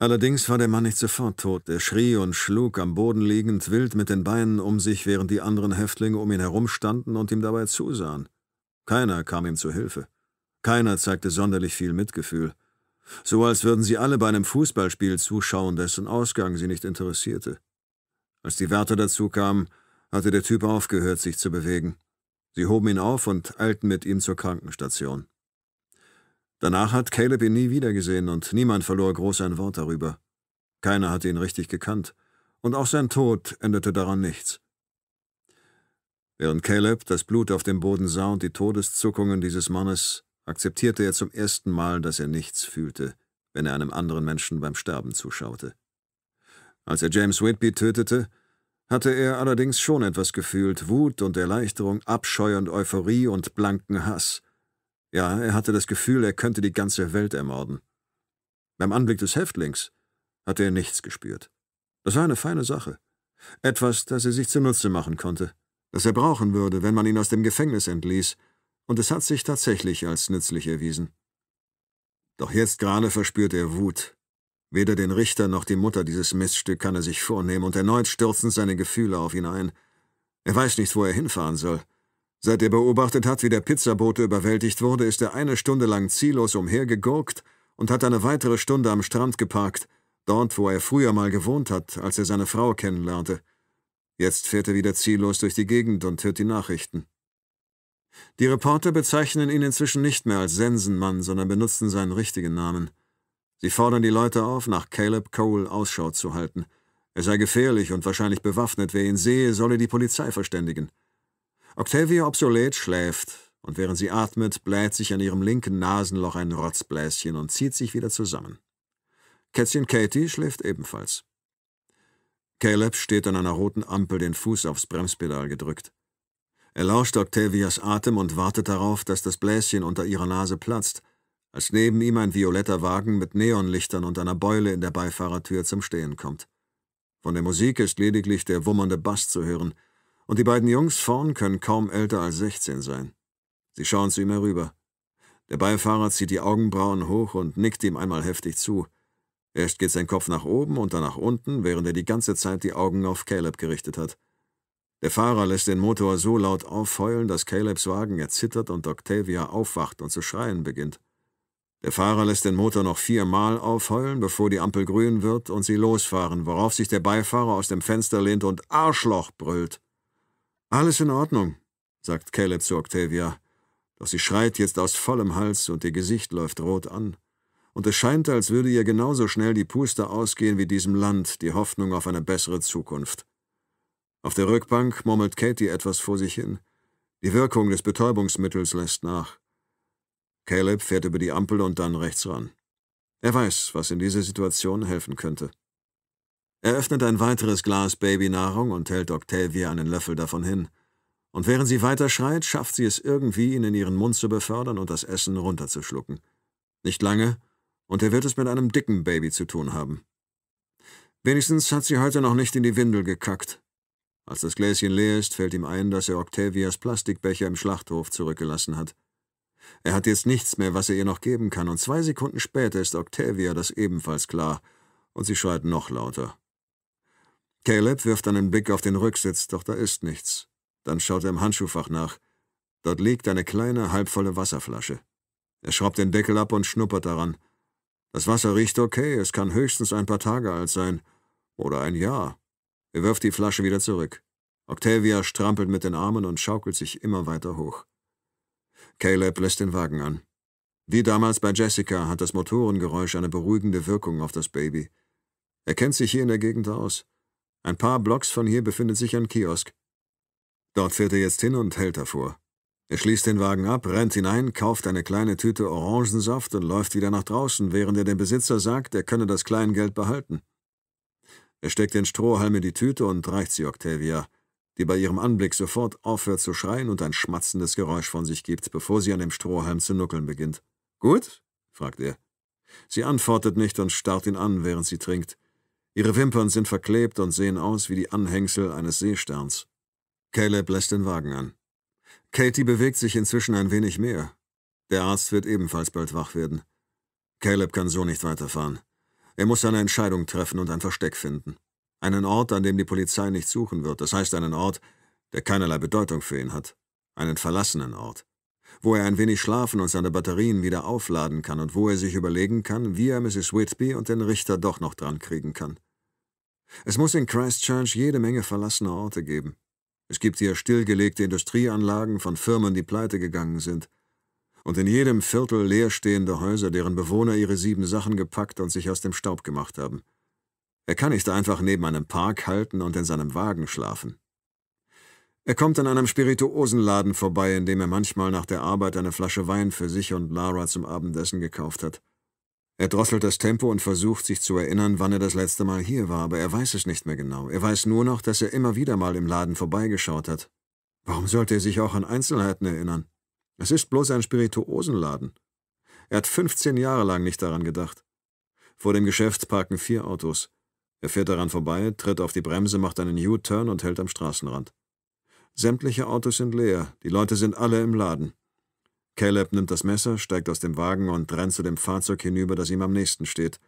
Allerdings war der Mann nicht sofort tot. Er schrie und schlug am Boden liegend, wild mit den Beinen um sich, während die anderen Häftlinge um ihn herumstanden und ihm dabei zusahen. Keiner kam ihm zu Hilfe. Keiner zeigte sonderlich viel Mitgefühl. So als würden sie alle bei einem Fußballspiel zuschauen, dessen Ausgang sie nicht interessierte. Als die Wärter dazu kamen, hatte der Typ aufgehört, sich zu bewegen. Sie hoben ihn auf und eilten mit ihm zur Krankenstation. Danach hat Caleb ihn nie wiedergesehen und niemand verlor groß ein Wort darüber. Keiner hatte ihn richtig gekannt, und auch sein Tod änderte daran nichts. Während Caleb das Blut auf dem Boden sah und die Todeszuckungen dieses Mannes, akzeptierte er zum ersten Mal, dass er nichts fühlte, wenn er einem anderen Menschen beim Sterben zuschaute. Als er James Whitby tötete, hatte er allerdings schon etwas gefühlt, Wut und Erleichterung, Abscheu und Euphorie und blanken Hass. Ja, er hatte das Gefühl, er könnte die ganze Welt ermorden. Beim Anblick des Häftlings hatte er nichts gespürt. Das war eine feine Sache. Etwas, das er sich zunutze machen konnte, das er brauchen würde, wenn man ihn aus dem Gefängnis entließ, und es hat sich tatsächlich als nützlich erwiesen. Doch jetzt gerade verspürt er Wut, Weder den Richter noch die Mutter dieses Miststück kann er sich vornehmen, und erneut stürzen seine Gefühle auf ihn ein. Er weiß nicht, wo er hinfahren soll. Seit er beobachtet hat, wie der Pizzabote überwältigt wurde, ist er eine Stunde lang ziellos umhergegurkt und hat eine weitere Stunde am Strand geparkt, dort, wo er früher mal gewohnt hat, als er seine Frau kennenlernte. Jetzt fährt er wieder ziellos durch die Gegend und hört die Nachrichten. Die Reporter bezeichnen ihn inzwischen nicht mehr als Sensenmann, sondern benutzen seinen richtigen Namen. Sie fordern die Leute auf, nach Caleb Cole Ausschau zu halten. Er sei gefährlich und wahrscheinlich bewaffnet. Wer ihn sehe, solle die Polizei verständigen. Octavia Obsolet schläft, und während sie atmet, bläht sich an ihrem linken Nasenloch ein Rotzbläschen und zieht sich wieder zusammen. Kätzchen Katie schläft ebenfalls. Caleb steht an einer roten Ampel, den Fuß aufs Bremspedal gedrückt. Er lauscht Octavias Atem und wartet darauf, dass das Bläschen unter ihrer Nase platzt – als neben ihm ein violetter Wagen mit Neonlichtern und einer Beule in der Beifahrertür zum Stehen kommt. Von der Musik ist lediglich der wummernde Bass zu hören, und die beiden Jungs vorn können kaum älter als 16 sein. Sie schauen zu ihm herüber. Der Beifahrer zieht die Augenbrauen hoch und nickt ihm einmal heftig zu. Erst geht sein Kopf nach oben und dann nach unten, während er die ganze Zeit die Augen auf Caleb gerichtet hat. Der Fahrer lässt den Motor so laut aufheulen, dass Calebs Wagen erzittert und Octavia aufwacht und zu schreien beginnt. Der Fahrer lässt den Motor noch viermal aufheulen, bevor die Ampel grün wird und sie losfahren, worauf sich der Beifahrer aus dem Fenster lehnt und Arschloch brüllt. Alles in Ordnung, sagt Caleb zu Octavia, doch sie schreit jetzt aus vollem Hals und ihr Gesicht läuft rot an. Und es scheint, als würde ihr genauso schnell die Puste ausgehen wie diesem Land die Hoffnung auf eine bessere Zukunft. Auf der Rückbank murmelt Katie etwas vor sich hin. Die Wirkung des Betäubungsmittels lässt nach. Caleb fährt über die Ampel und dann rechts ran. Er weiß, was in dieser Situation helfen könnte. Er öffnet ein weiteres Glas Babynahrung und hält Octavia einen Löffel davon hin. Und während sie weiter schreit, schafft sie es irgendwie, ihn in ihren Mund zu befördern und das Essen runterzuschlucken. Nicht lange, und er wird es mit einem dicken Baby zu tun haben. Wenigstens hat sie heute noch nicht in die Windel gekackt. Als das Gläschen leer ist, fällt ihm ein, dass er Octavias Plastikbecher im Schlachthof zurückgelassen hat. Er hat jetzt nichts mehr, was er ihr noch geben kann, und zwei Sekunden später ist Octavia das ebenfalls klar, und sie schreit noch lauter. Caleb wirft einen Blick auf den Rücksitz, doch da ist nichts. Dann schaut er im Handschuhfach nach. Dort liegt eine kleine, halbvolle Wasserflasche. Er schraubt den Deckel ab und schnuppert daran. Das Wasser riecht okay, es kann höchstens ein paar Tage alt sein. Oder ein Jahr. Er wirft die Flasche wieder zurück. Octavia strampelt mit den Armen und schaukelt sich immer weiter hoch. Caleb lässt den Wagen an. Wie damals bei Jessica hat das Motorengeräusch eine beruhigende Wirkung auf das Baby. Er kennt sich hier in der Gegend aus. Ein paar Blocks von hier befindet sich ein Kiosk. Dort fährt er jetzt hin und hält davor. Er schließt den Wagen ab, rennt hinein, kauft eine kleine Tüte Orangensaft und läuft wieder nach draußen, während er dem Besitzer sagt, er könne das Kleingeld behalten. Er steckt den Strohhalm in die Tüte und reicht sie Octavia die bei ihrem Anblick sofort aufhört zu schreien und ein schmatzendes Geräusch von sich gibt, bevor sie an dem Strohhalm zu nuckeln beginnt. Gut? fragt er. Sie antwortet nicht und starrt ihn an, während sie trinkt. Ihre Wimpern sind verklebt und sehen aus wie die Anhängsel eines Seesterns. Caleb lässt den Wagen an. Katie bewegt sich inzwischen ein wenig mehr. Der Arzt wird ebenfalls bald wach werden. Caleb kann so nicht weiterfahren. Er muss eine Entscheidung treffen und ein Versteck finden. Einen Ort, an dem die Polizei nicht suchen wird, das heißt einen Ort, der keinerlei Bedeutung für ihn hat. Einen verlassenen Ort. Wo er ein wenig schlafen und seine Batterien wieder aufladen kann und wo er sich überlegen kann, wie er Mrs. Whitby und den Richter doch noch dran kriegen kann. Es muss in Christchurch jede Menge verlassene Orte geben. Es gibt hier stillgelegte Industrieanlagen von Firmen, die pleite gegangen sind. Und in jedem Viertel leerstehende Häuser, deren Bewohner ihre sieben Sachen gepackt und sich aus dem Staub gemacht haben. Er kann nicht einfach neben einem Park halten und in seinem Wagen schlafen. Er kommt an einem Spirituosenladen vorbei, in dem er manchmal nach der Arbeit eine Flasche Wein für sich und Lara zum Abendessen gekauft hat. Er drosselt das Tempo und versucht, sich zu erinnern, wann er das letzte Mal hier war, aber er weiß es nicht mehr genau. Er weiß nur noch, dass er immer wieder mal im Laden vorbeigeschaut hat. Warum sollte er sich auch an Einzelheiten erinnern? Es ist bloß ein Spirituosenladen. Er hat 15 Jahre lang nicht daran gedacht. Vor dem Geschäft parken vier Autos. Er fährt daran vorbei, tritt auf die Bremse, macht einen U-Turn und hält am Straßenrand. Sämtliche Autos sind leer, die Leute sind alle im Laden. Caleb nimmt das Messer, steigt aus dem Wagen und rennt zu dem Fahrzeug hinüber, das ihm am nächsten steht.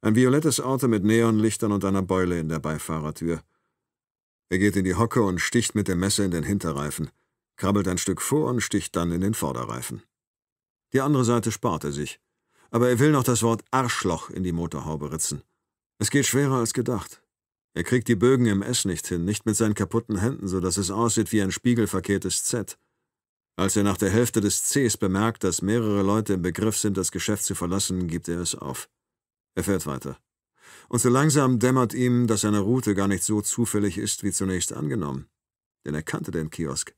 Ein violettes Auto mit Neonlichtern und einer Beule in der Beifahrertür. Er geht in die Hocke und sticht mit dem Messer in den Hinterreifen, krabbelt ein Stück vor und sticht dann in den Vorderreifen. Die andere Seite spart er sich. Aber er will noch das Wort Arschloch in die Motorhaube ritzen. Es geht schwerer als gedacht. Er kriegt die Bögen im S nicht hin, nicht mit seinen kaputten Händen, so dass es aussieht wie ein spiegelverkehrtes Z. Als er nach der Hälfte des Cs bemerkt, dass mehrere Leute im Begriff sind, das Geschäft zu verlassen, gibt er es auf. Er fährt weiter. Und so langsam dämmert ihm, dass seine Route gar nicht so zufällig ist, wie zunächst angenommen. Denn er kannte den Kiosk.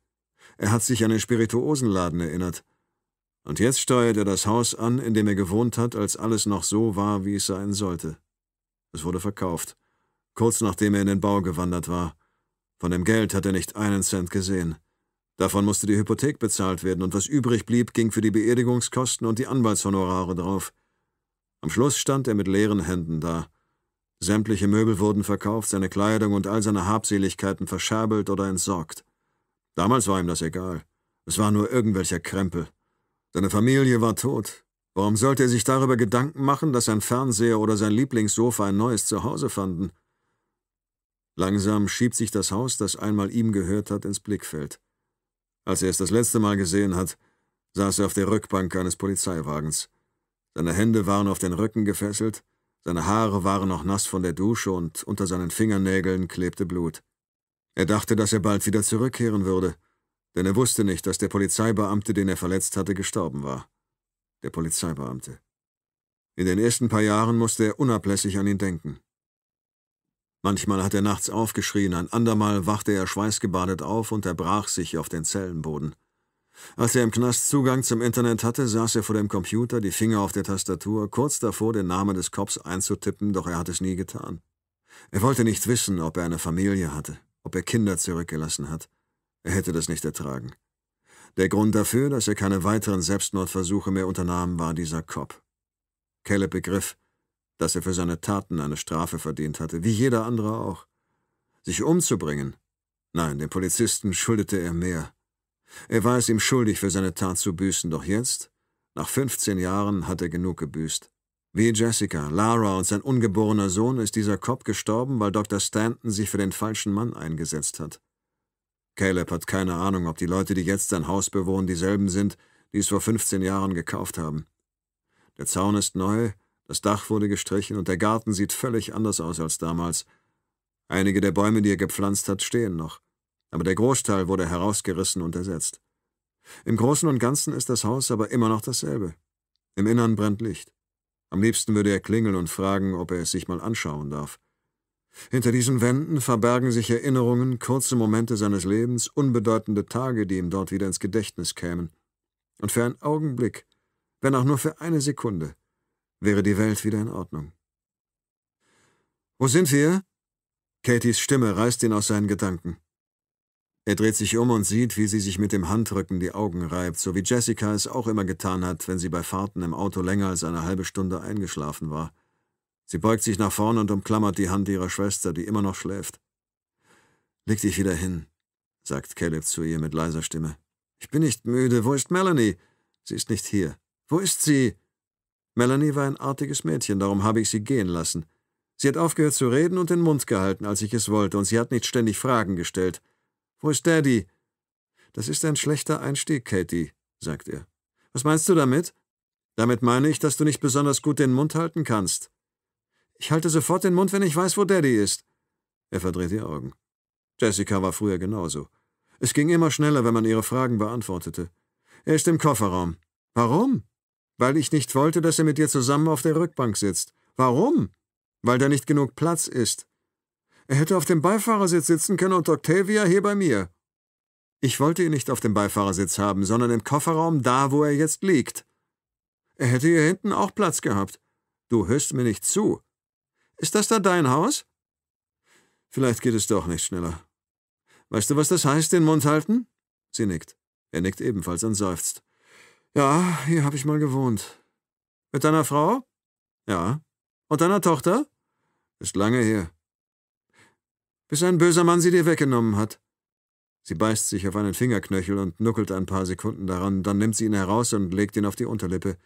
Er hat sich an den Spirituosenladen erinnert. Und jetzt steuert er das Haus an, in dem er gewohnt hat, als alles noch so war, wie es sein sollte. Es wurde verkauft, kurz nachdem er in den Bau gewandert war. Von dem Geld hat er nicht einen Cent gesehen. Davon musste die Hypothek bezahlt werden, und was übrig blieb, ging für die Beerdigungskosten und die Anwaltshonorare drauf. Am Schluss stand er mit leeren Händen da. Sämtliche Möbel wurden verkauft, seine Kleidung und all seine Habseligkeiten verscherbelt oder entsorgt. Damals war ihm das egal. Es war nur irgendwelcher Krempel. Seine Familie war tot. Warum sollte er sich darüber Gedanken machen, dass sein Fernseher oder sein Lieblingssofa ein neues Zuhause fanden? Langsam schiebt sich das Haus, das einmal ihm gehört hat, ins Blickfeld. Als er es das letzte Mal gesehen hat, saß er auf der Rückbank eines Polizeiwagens. Seine Hände waren auf den Rücken gefesselt, seine Haare waren noch nass von der Dusche und unter seinen Fingernägeln klebte Blut. Er dachte, dass er bald wieder zurückkehren würde, denn er wusste nicht, dass der Polizeibeamte, den er verletzt hatte, gestorben war. Der Polizeibeamte. In den ersten paar Jahren musste er unablässig an ihn denken. Manchmal hat er nachts aufgeschrien, ein andermal wachte er schweißgebadet auf und erbrach sich auf den Zellenboden. Als er im Knast Zugang zum Internet hatte, saß er vor dem Computer, die Finger auf der Tastatur, kurz davor, den Namen des Cops einzutippen, doch er hat es nie getan. Er wollte nicht wissen, ob er eine Familie hatte, ob er Kinder zurückgelassen hat. Er hätte das nicht ertragen. Der Grund dafür, dass er keine weiteren Selbstmordversuche mehr unternahm, war dieser Cop. Caleb begriff, dass er für seine Taten eine Strafe verdient hatte, wie jeder andere auch. Sich umzubringen? Nein, dem Polizisten schuldete er mehr. Er war es ihm schuldig, für seine Tat zu büßen, doch jetzt, nach 15 Jahren, hat er genug gebüßt. Wie Jessica, Lara und sein ungeborener Sohn ist dieser Cop gestorben, weil Dr. Stanton sich für den falschen Mann eingesetzt hat. Caleb hat keine Ahnung, ob die Leute, die jetzt sein Haus bewohnen, dieselben sind, die es vor 15 Jahren gekauft haben. Der Zaun ist neu, das Dach wurde gestrichen und der Garten sieht völlig anders aus als damals. Einige der Bäume, die er gepflanzt hat, stehen noch, aber der Großteil wurde herausgerissen und ersetzt. Im Großen und Ganzen ist das Haus aber immer noch dasselbe. Im Innern brennt Licht. Am liebsten würde er klingeln und fragen, ob er es sich mal anschauen darf. Hinter diesen Wänden verbergen sich Erinnerungen, kurze Momente seines Lebens, unbedeutende Tage, die ihm dort wieder ins Gedächtnis kämen. Und für einen Augenblick, wenn auch nur für eine Sekunde, wäre die Welt wieder in Ordnung. Wo sind wir? Katys Stimme reißt ihn aus seinen Gedanken. Er dreht sich um und sieht, wie sie sich mit dem Handrücken die Augen reibt, so wie Jessica es auch immer getan hat, wenn sie bei Fahrten im Auto länger als eine halbe Stunde eingeschlafen war. Sie beugt sich nach vorn und umklammert die Hand ihrer Schwester, die immer noch schläft. Leg dich wieder hin, sagt Caleb zu ihr mit leiser Stimme. Ich bin nicht müde. Wo ist Melanie? Sie ist nicht hier. Wo ist sie? Melanie war ein artiges Mädchen, darum habe ich sie gehen lassen. Sie hat aufgehört zu reden und den Mund gehalten, als ich es wollte, und sie hat nicht ständig Fragen gestellt. Wo ist Daddy? Das ist ein schlechter Einstieg, Katie, sagt er. Was meinst du damit? Damit meine ich, dass du nicht besonders gut den Mund halten kannst. Ich halte sofort den Mund, wenn ich weiß, wo Daddy ist. Er verdreht die Augen. Jessica war früher genauso. Es ging immer schneller, wenn man ihre Fragen beantwortete. Er ist im Kofferraum. Warum? Weil ich nicht wollte, dass er mit dir zusammen auf der Rückbank sitzt. Warum? Weil da nicht genug Platz ist. Er hätte auf dem Beifahrersitz sitzen können und Octavia hier bei mir. Ich wollte ihn nicht auf dem Beifahrersitz haben, sondern im Kofferraum da, wo er jetzt liegt. Er hätte hier hinten auch Platz gehabt. Du hörst mir nicht zu. Ist das da dein Haus? Vielleicht geht es doch nicht schneller. Weißt du, was das heißt, den Mund halten? Sie nickt. Er nickt ebenfalls und seufzt. Ja, hier habe ich mal gewohnt. Mit deiner Frau? Ja. Und deiner Tochter? Ist lange her bis ein böser Mann sie dir weggenommen hat. Sie beißt sich auf einen Fingerknöchel und nuckelt ein paar Sekunden daran, dann nimmt sie ihn heraus und legt ihn auf die Unterlippe.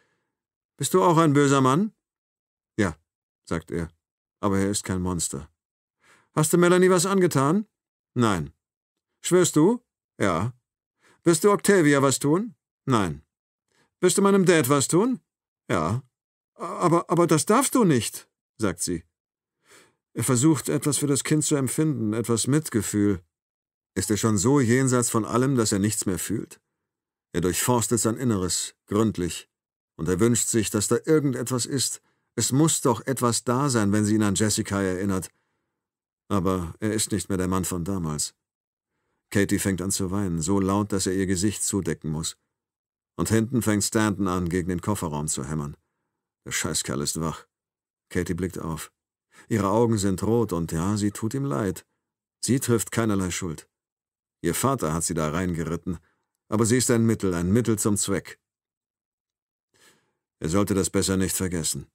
Bist du auch ein böser Mann? Ja, sagt er, aber er ist kein Monster. Hast du Melanie was angetan? Nein. Schwörst du? Ja. Wirst du Octavia was tun? Nein. Wirst du meinem Dad was tun? Ja. Aber, aber das darfst du nicht, sagt sie. Er versucht, etwas für das Kind zu empfinden, etwas Mitgefühl. Ist er schon so jenseits von allem, dass er nichts mehr fühlt? Er durchforstet sein Inneres, gründlich, und er wünscht sich, dass da irgendetwas ist. Es muss doch etwas da sein, wenn sie ihn an Jessica erinnert. Aber er ist nicht mehr der Mann von damals. Katie fängt an zu weinen, so laut, dass er ihr Gesicht zudecken muss. Und hinten fängt Stanton an, gegen den Kofferraum zu hämmern. Der Scheißkerl ist wach. Katie blickt auf. Ihre Augen sind rot und ja, sie tut ihm leid. Sie trifft keinerlei Schuld. Ihr Vater hat sie da reingeritten, aber sie ist ein Mittel, ein Mittel zum Zweck. Er sollte das besser nicht vergessen.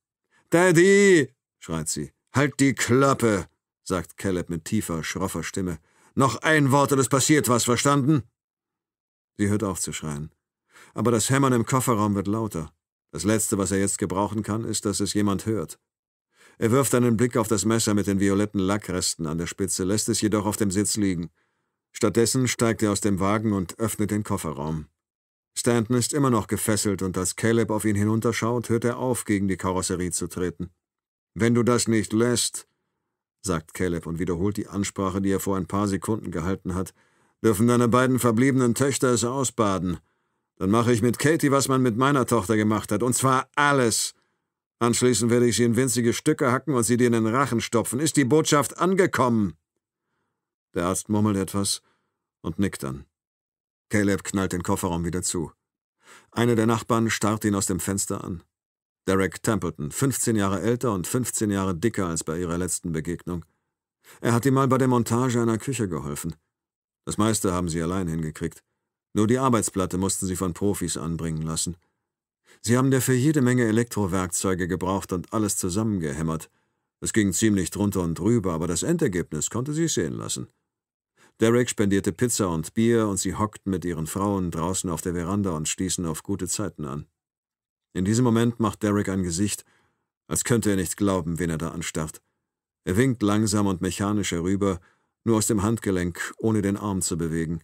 Daddy! schreit sie. Halt die Klappe! sagt Caleb mit tiefer, schroffer Stimme. Noch ein Wort und es passiert was, verstanden? Sie hört auf zu schreien. Aber das Hämmern im Kofferraum wird lauter. Das Letzte, was er jetzt gebrauchen kann, ist, dass es jemand hört. Er wirft einen Blick auf das Messer mit den violetten Lackresten an der Spitze, lässt es jedoch auf dem Sitz liegen. Stattdessen steigt er aus dem Wagen und öffnet den Kofferraum. Stanton ist immer noch gefesselt und als Caleb auf ihn hinunterschaut, hört er auf, gegen die Karosserie zu treten. Wenn du das nicht lässt, sagt Caleb und wiederholt die Ansprache, die er vor ein paar Sekunden gehalten hat, dürfen deine beiden verbliebenen Töchter es ausbaden. Dann mache ich mit Katie, was man mit meiner Tochter gemacht hat, und zwar alles. Anschließend werde ich sie in winzige Stücke hacken und sie dir in den Rachen stopfen. Ist die Botschaft angekommen? Der Arzt murmelt etwas und nickt dann. Caleb knallt den Kofferraum wieder zu. Einer der Nachbarn starrt ihn aus dem Fenster an. Derek Templeton, 15 Jahre älter und 15 Jahre dicker als bei ihrer letzten Begegnung. Er hat ihm mal bei der Montage einer Küche geholfen. Das meiste haben sie allein hingekriegt. Nur die Arbeitsplatte mussten sie von Profis anbringen lassen. Sie haben dafür jede Menge Elektrowerkzeuge gebraucht und alles zusammengehämmert. Es ging ziemlich drunter und drüber, aber das Endergebnis konnte sich sehen lassen. Derek spendierte Pizza und Bier und sie hockten mit ihren Frauen draußen auf der Veranda und stießen auf gute Zeiten an. In diesem Moment macht Derek ein Gesicht, als könnte er nicht glauben, wen er da anstarrt. Er winkt langsam und mechanisch herüber, nur aus dem Handgelenk, ohne den Arm zu bewegen.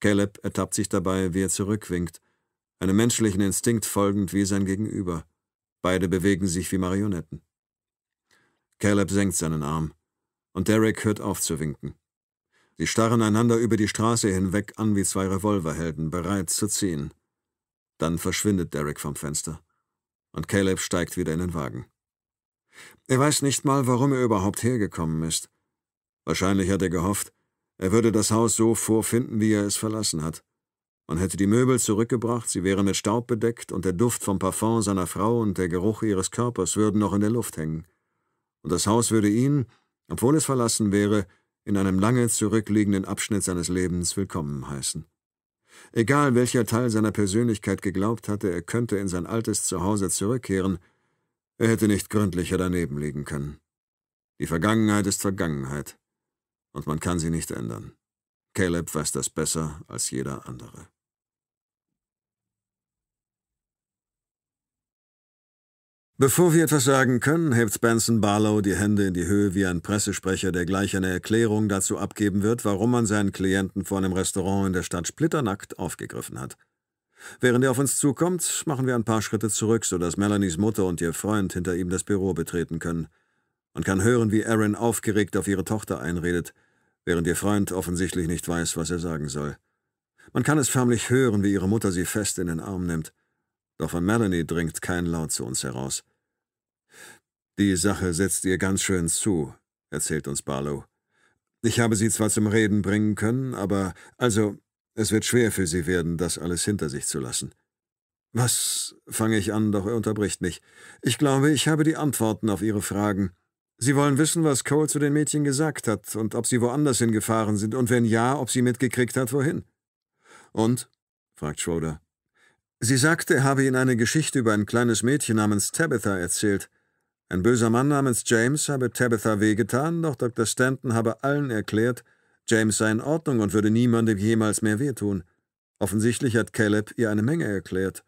Caleb ertappt sich dabei, wie er zurückwinkt, einem menschlichen Instinkt folgend wie sein Gegenüber. Beide bewegen sich wie Marionetten. Caleb senkt seinen Arm, und Derek hört auf zu winken. Sie starren einander über die Straße hinweg an wie zwei Revolverhelden, bereit zu ziehen. Dann verschwindet Derek vom Fenster, und Caleb steigt wieder in den Wagen. Er weiß nicht mal, warum er überhaupt hergekommen ist. Wahrscheinlich hat er gehofft, er würde das Haus so vorfinden, wie er es verlassen hat. Man hätte die Möbel zurückgebracht, sie wären mit Staub bedeckt, und der Duft vom Parfum seiner Frau und der Geruch ihres Körpers würden noch in der Luft hängen. Und das Haus würde ihn, obwohl es verlassen wäre, in einem lange zurückliegenden Abschnitt seines Lebens willkommen heißen. Egal welcher Teil seiner Persönlichkeit geglaubt hatte, er könnte in sein altes Zuhause zurückkehren, er hätte nicht gründlicher daneben liegen können. Die Vergangenheit ist Vergangenheit, und man kann sie nicht ändern. Caleb weiß das besser als jeder andere. Bevor wir etwas sagen können, hebt Benson Barlow die Hände in die Höhe wie ein Pressesprecher, der gleich eine Erklärung dazu abgeben wird, warum man seinen Klienten vor einem Restaurant in der Stadt splitternackt aufgegriffen hat. Während er auf uns zukommt, machen wir ein paar Schritte zurück, sodass Melanies Mutter und ihr Freund hinter ihm das Büro betreten können. Man kann hören, wie Aaron aufgeregt auf ihre Tochter einredet, während ihr Freund offensichtlich nicht weiß, was er sagen soll. Man kann es förmlich hören, wie ihre Mutter sie fest in den Arm nimmt. Doch von Melanie dringt kein Laut zu uns heraus. Die Sache setzt ihr ganz schön zu, erzählt uns Barlow. Ich habe sie zwar zum Reden bringen können, aber also, es wird schwer für sie werden, das alles hinter sich zu lassen. Was, fange ich an, doch er unterbricht mich. Ich glaube, ich habe die Antworten auf Ihre Fragen. Sie wollen wissen, was Cole zu den Mädchen gesagt hat und ob sie woanders hingefahren sind und wenn ja, ob sie mitgekriegt hat, wohin. Und? fragt Schroeder. Sie sagte, er habe Ihnen eine Geschichte über ein kleines Mädchen namens Tabitha erzählt. Ein böser Mann namens James habe Tabitha wehgetan, doch Dr. Stanton habe allen erklärt, James sei in Ordnung und würde niemandem jemals mehr wehtun. Offensichtlich hat Caleb ihr eine Menge erklärt.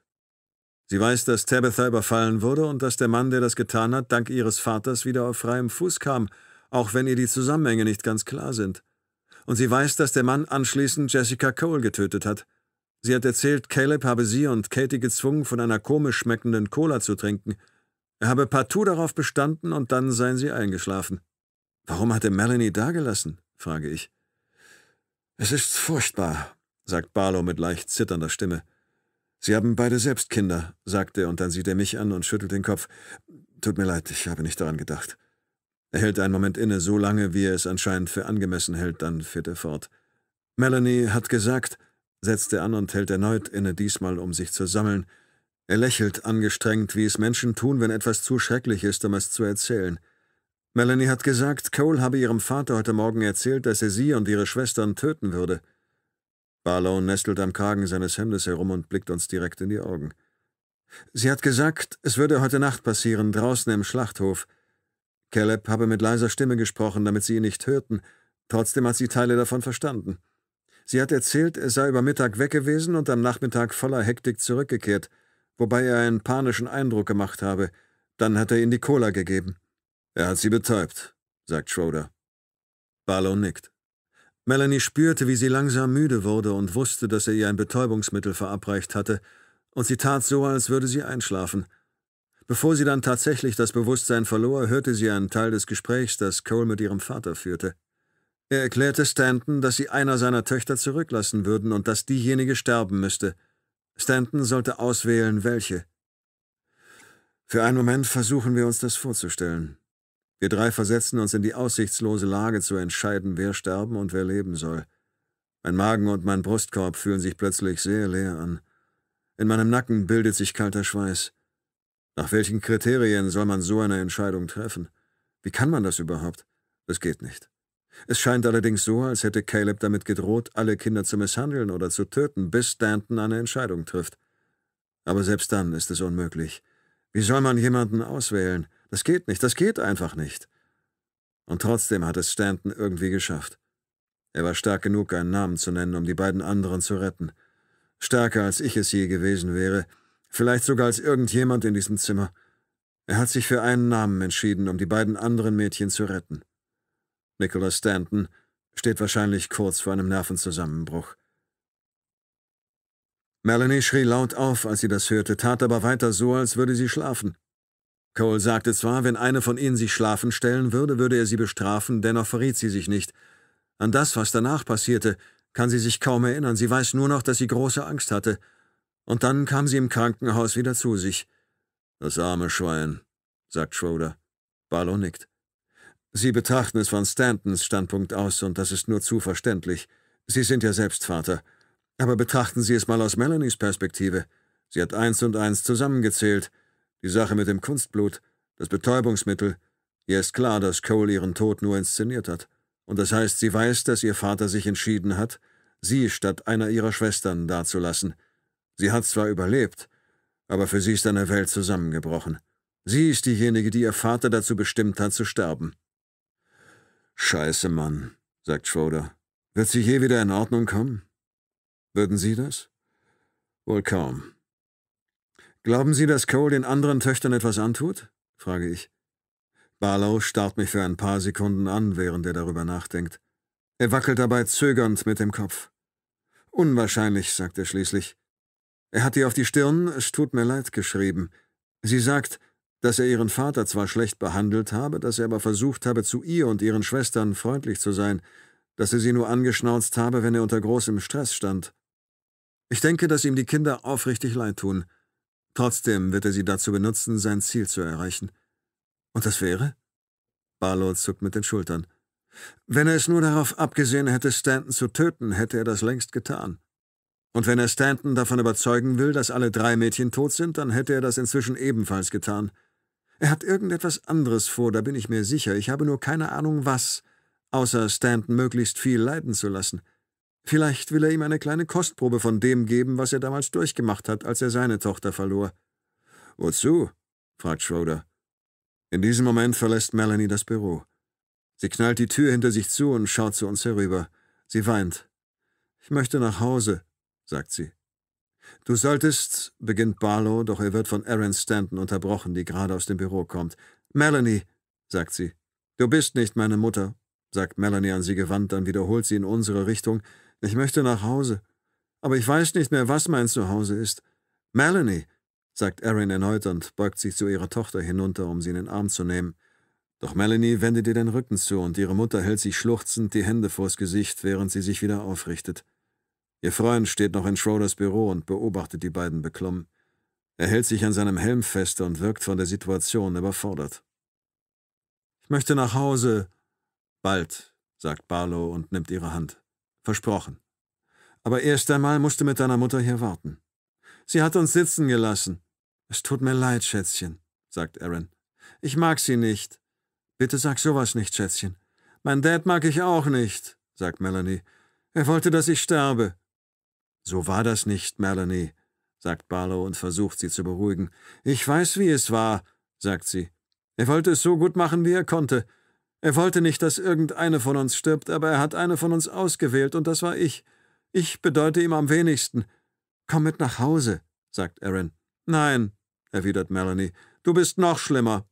Sie weiß, dass Tabitha überfallen wurde und dass der Mann, der das getan hat, dank ihres Vaters wieder auf freiem Fuß kam, auch wenn ihr die Zusammenhänge nicht ganz klar sind. Und sie weiß, dass der Mann anschließend Jessica Cole getötet hat. Sie hat erzählt, Caleb habe sie und Katie gezwungen, von einer komisch schmeckenden Cola zu trinken – er habe partout darauf bestanden und dann seien sie eingeschlafen. Warum hat er Melanie dagelassen? frage ich. Es ist furchtbar, sagt Barlow mit leicht zitternder Stimme. Sie haben beide selbst Kinder, sagt er, und dann sieht er mich an und schüttelt den Kopf. Tut mir leid, ich habe nicht daran gedacht. Er hält einen Moment inne, so lange, wie er es anscheinend für angemessen hält, dann fährt er fort. Melanie hat gesagt, setzt er an und hält erneut inne, diesmal um sich zu sammeln, er lächelt angestrengt, wie es Menschen tun, wenn etwas zu schrecklich ist, um es zu erzählen. Melanie hat gesagt, Cole habe ihrem Vater heute Morgen erzählt, dass er sie und ihre Schwestern töten würde. Barlow nestelt am Kragen seines Hemdes herum und blickt uns direkt in die Augen. Sie hat gesagt, es würde heute Nacht passieren, draußen im Schlachthof. Caleb habe mit leiser Stimme gesprochen, damit sie ihn nicht hörten. Trotzdem hat sie Teile davon verstanden. Sie hat erzählt, er sei über Mittag weg gewesen und am Nachmittag voller Hektik zurückgekehrt – wobei er einen panischen Eindruck gemacht habe. Dann hat er ihnen die Cola gegeben. Er hat sie betäubt, sagt Schroeder. Barlow nickt. Melanie spürte, wie sie langsam müde wurde und wusste, dass er ihr ein Betäubungsmittel verabreicht hatte, und sie tat so, als würde sie einschlafen. Bevor sie dann tatsächlich das Bewusstsein verlor, hörte sie einen Teil des Gesprächs, das Cole mit ihrem Vater führte. Er erklärte Stanton, dass sie einer seiner Töchter zurücklassen würden und dass diejenige sterben müsste – Stanton sollte auswählen, welche. Für einen Moment versuchen wir uns das vorzustellen. Wir drei versetzen uns in die aussichtslose Lage zu entscheiden, wer sterben und wer leben soll. Mein Magen und mein Brustkorb fühlen sich plötzlich sehr leer an. In meinem Nacken bildet sich kalter Schweiß. Nach welchen Kriterien soll man so eine Entscheidung treffen? Wie kann man das überhaupt? Das geht nicht. Es scheint allerdings so, als hätte Caleb damit gedroht, alle Kinder zu misshandeln oder zu töten, bis Stanton eine Entscheidung trifft. Aber selbst dann ist es unmöglich. Wie soll man jemanden auswählen? Das geht nicht, das geht einfach nicht. Und trotzdem hat es Stanton irgendwie geschafft. Er war stark genug, einen Namen zu nennen, um die beiden anderen zu retten. Stärker als ich es je gewesen wäre, vielleicht sogar als irgendjemand in diesem Zimmer. Er hat sich für einen Namen entschieden, um die beiden anderen Mädchen zu retten. Nicholas Stanton, steht wahrscheinlich kurz vor einem Nervenzusammenbruch. Melanie schrie laut auf, als sie das hörte, tat aber weiter so, als würde sie schlafen. Cole sagte zwar, wenn eine von ihnen sich schlafen stellen würde, würde er sie bestrafen, dennoch verriet sie sich nicht. An das, was danach passierte, kann sie sich kaum erinnern. Sie weiß nur noch, dass sie große Angst hatte. Und dann kam sie im Krankenhaus wieder zu sich. Das arme Schwein, sagt Schroeder. Barlow nickt. Sie betrachten es von Stantons Standpunkt aus, und das ist nur zu verständlich. Sie sind ja selbst Vater. Aber betrachten Sie es mal aus Melanies Perspektive. Sie hat eins und eins zusammengezählt. Die Sache mit dem Kunstblut, das Betäubungsmittel. Ihr ist klar, dass Cole ihren Tod nur inszeniert hat. Und das heißt, sie weiß, dass ihr Vater sich entschieden hat, sie statt einer ihrer Schwestern dazulassen. Sie hat zwar überlebt, aber für sie ist eine Welt zusammengebrochen. Sie ist diejenige, die ihr Vater dazu bestimmt hat, zu sterben. Scheiße, Mann, sagt Schroeder. Wird sie je wieder in Ordnung kommen? Würden Sie das? Wohl kaum. Glauben Sie, dass Cole den anderen Töchtern etwas antut? frage ich. Barlow starrt mich für ein paar Sekunden an, während er darüber nachdenkt. Er wackelt dabei zögernd mit dem Kopf. Unwahrscheinlich, sagt er schließlich. Er hat ihr auf die Stirn, es tut mir leid, geschrieben. Sie sagt, dass er ihren Vater zwar schlecht behandelt habe, dass er aber versucht habe, zu ihr und ihren Schwestern freundlich zu sein, dass er sie nur angeschnauzt habe, wenn er unter großem Stress stand. Ich denke, dass ihm die Kinder aufrichtig leid tun. Trotzdem wird er sie dazu benutzen, sein Ziel zu erreichen. Und das wäre? Barlow zuckt mit den Schultern. Wenn er es nur darauf abgesehen hätte, Stanton zu töten, hätte er das längst getan. Und wenn er Stanton davon überzeugen will, dass alle drei Mädchen tot sind, dann hätte er das inzwischen ebenfalls getan. Er hat irgendetwas anderes vor, da bin ich mir sicher. Ich habe nur keine Ahnung, was, außer Stanton möglichst viel leiden zu lassen. Vielleicht will er ihm eine kleine Kostprobe von dem geben, was er damals durchgemacht hat, als er seine Tochter verlor. Wozu? fragt Schroeder. In diesem Moment verlässt Melanie das Büro. Sie knallt die Tür hinter sich zu und schaut zu uns herüber. Sie weint. Ich möchte nach Hause, sagt sie. Du solltest, beginnt Barlow, doch er wird von Aaron Stanton unterbrochen, die gerade aus dem Büro kommt. Melanie, sagt sie. Du bist nicht meine Mutter, sagt Melanie an sie gewandt, dann wiederholt sie in unsere Richtung. Ich möchte nach Hause. Aber ich weiß nicht mehr, was mein Zuhause ist. Melanie, sagt Aaron erneut und beugt sich zu ihrer Tochter hinunter, um sie in den Arm zu nehmen. Doch Melanie wendet ihr den Rücken zu und ihre Mutter hält sich schluchzend die Hände vors Gesicht, während sie sich wieder aufrichtet. Ihr Freund steht noch in Schroders Büro und beobachtet die beiden beklommen. Er hält sich an seinem Helm fest und wirkt von der Situation überfordert. Ich möchte nach Hause. Bald, sagt Barlow und nimmt ihre Hand. Versprochen. Aber erst einmal musst du mit deiner Mutter hier warten. Sie hat uns sitzen gelassen. Es tut mir leid, Schätzchen, sagt Aaron. Ich mag sie nicht. Bitte sag sowas nicht, Schätzchen. Mein Dad mag ich auch nicht, sagt Melanie. Er wollte, dass ich sterbe. So war das nicht, Melanie, sagt Barlow und versucht sie zu beruhigen. Ich weiß, wie es war, sagt sie. Er wollte es so gut machen, wie er konnte. Er wollte nicht, dass irgendeine von uns stirbt, aber er hat eine von uns ausgewählt, und das war ich. Ich bedeute ihm am wenigsten. Komm mit nach Hause, sagt Aaron. Nein, erwidert Melanie, du bist noch schlimmer.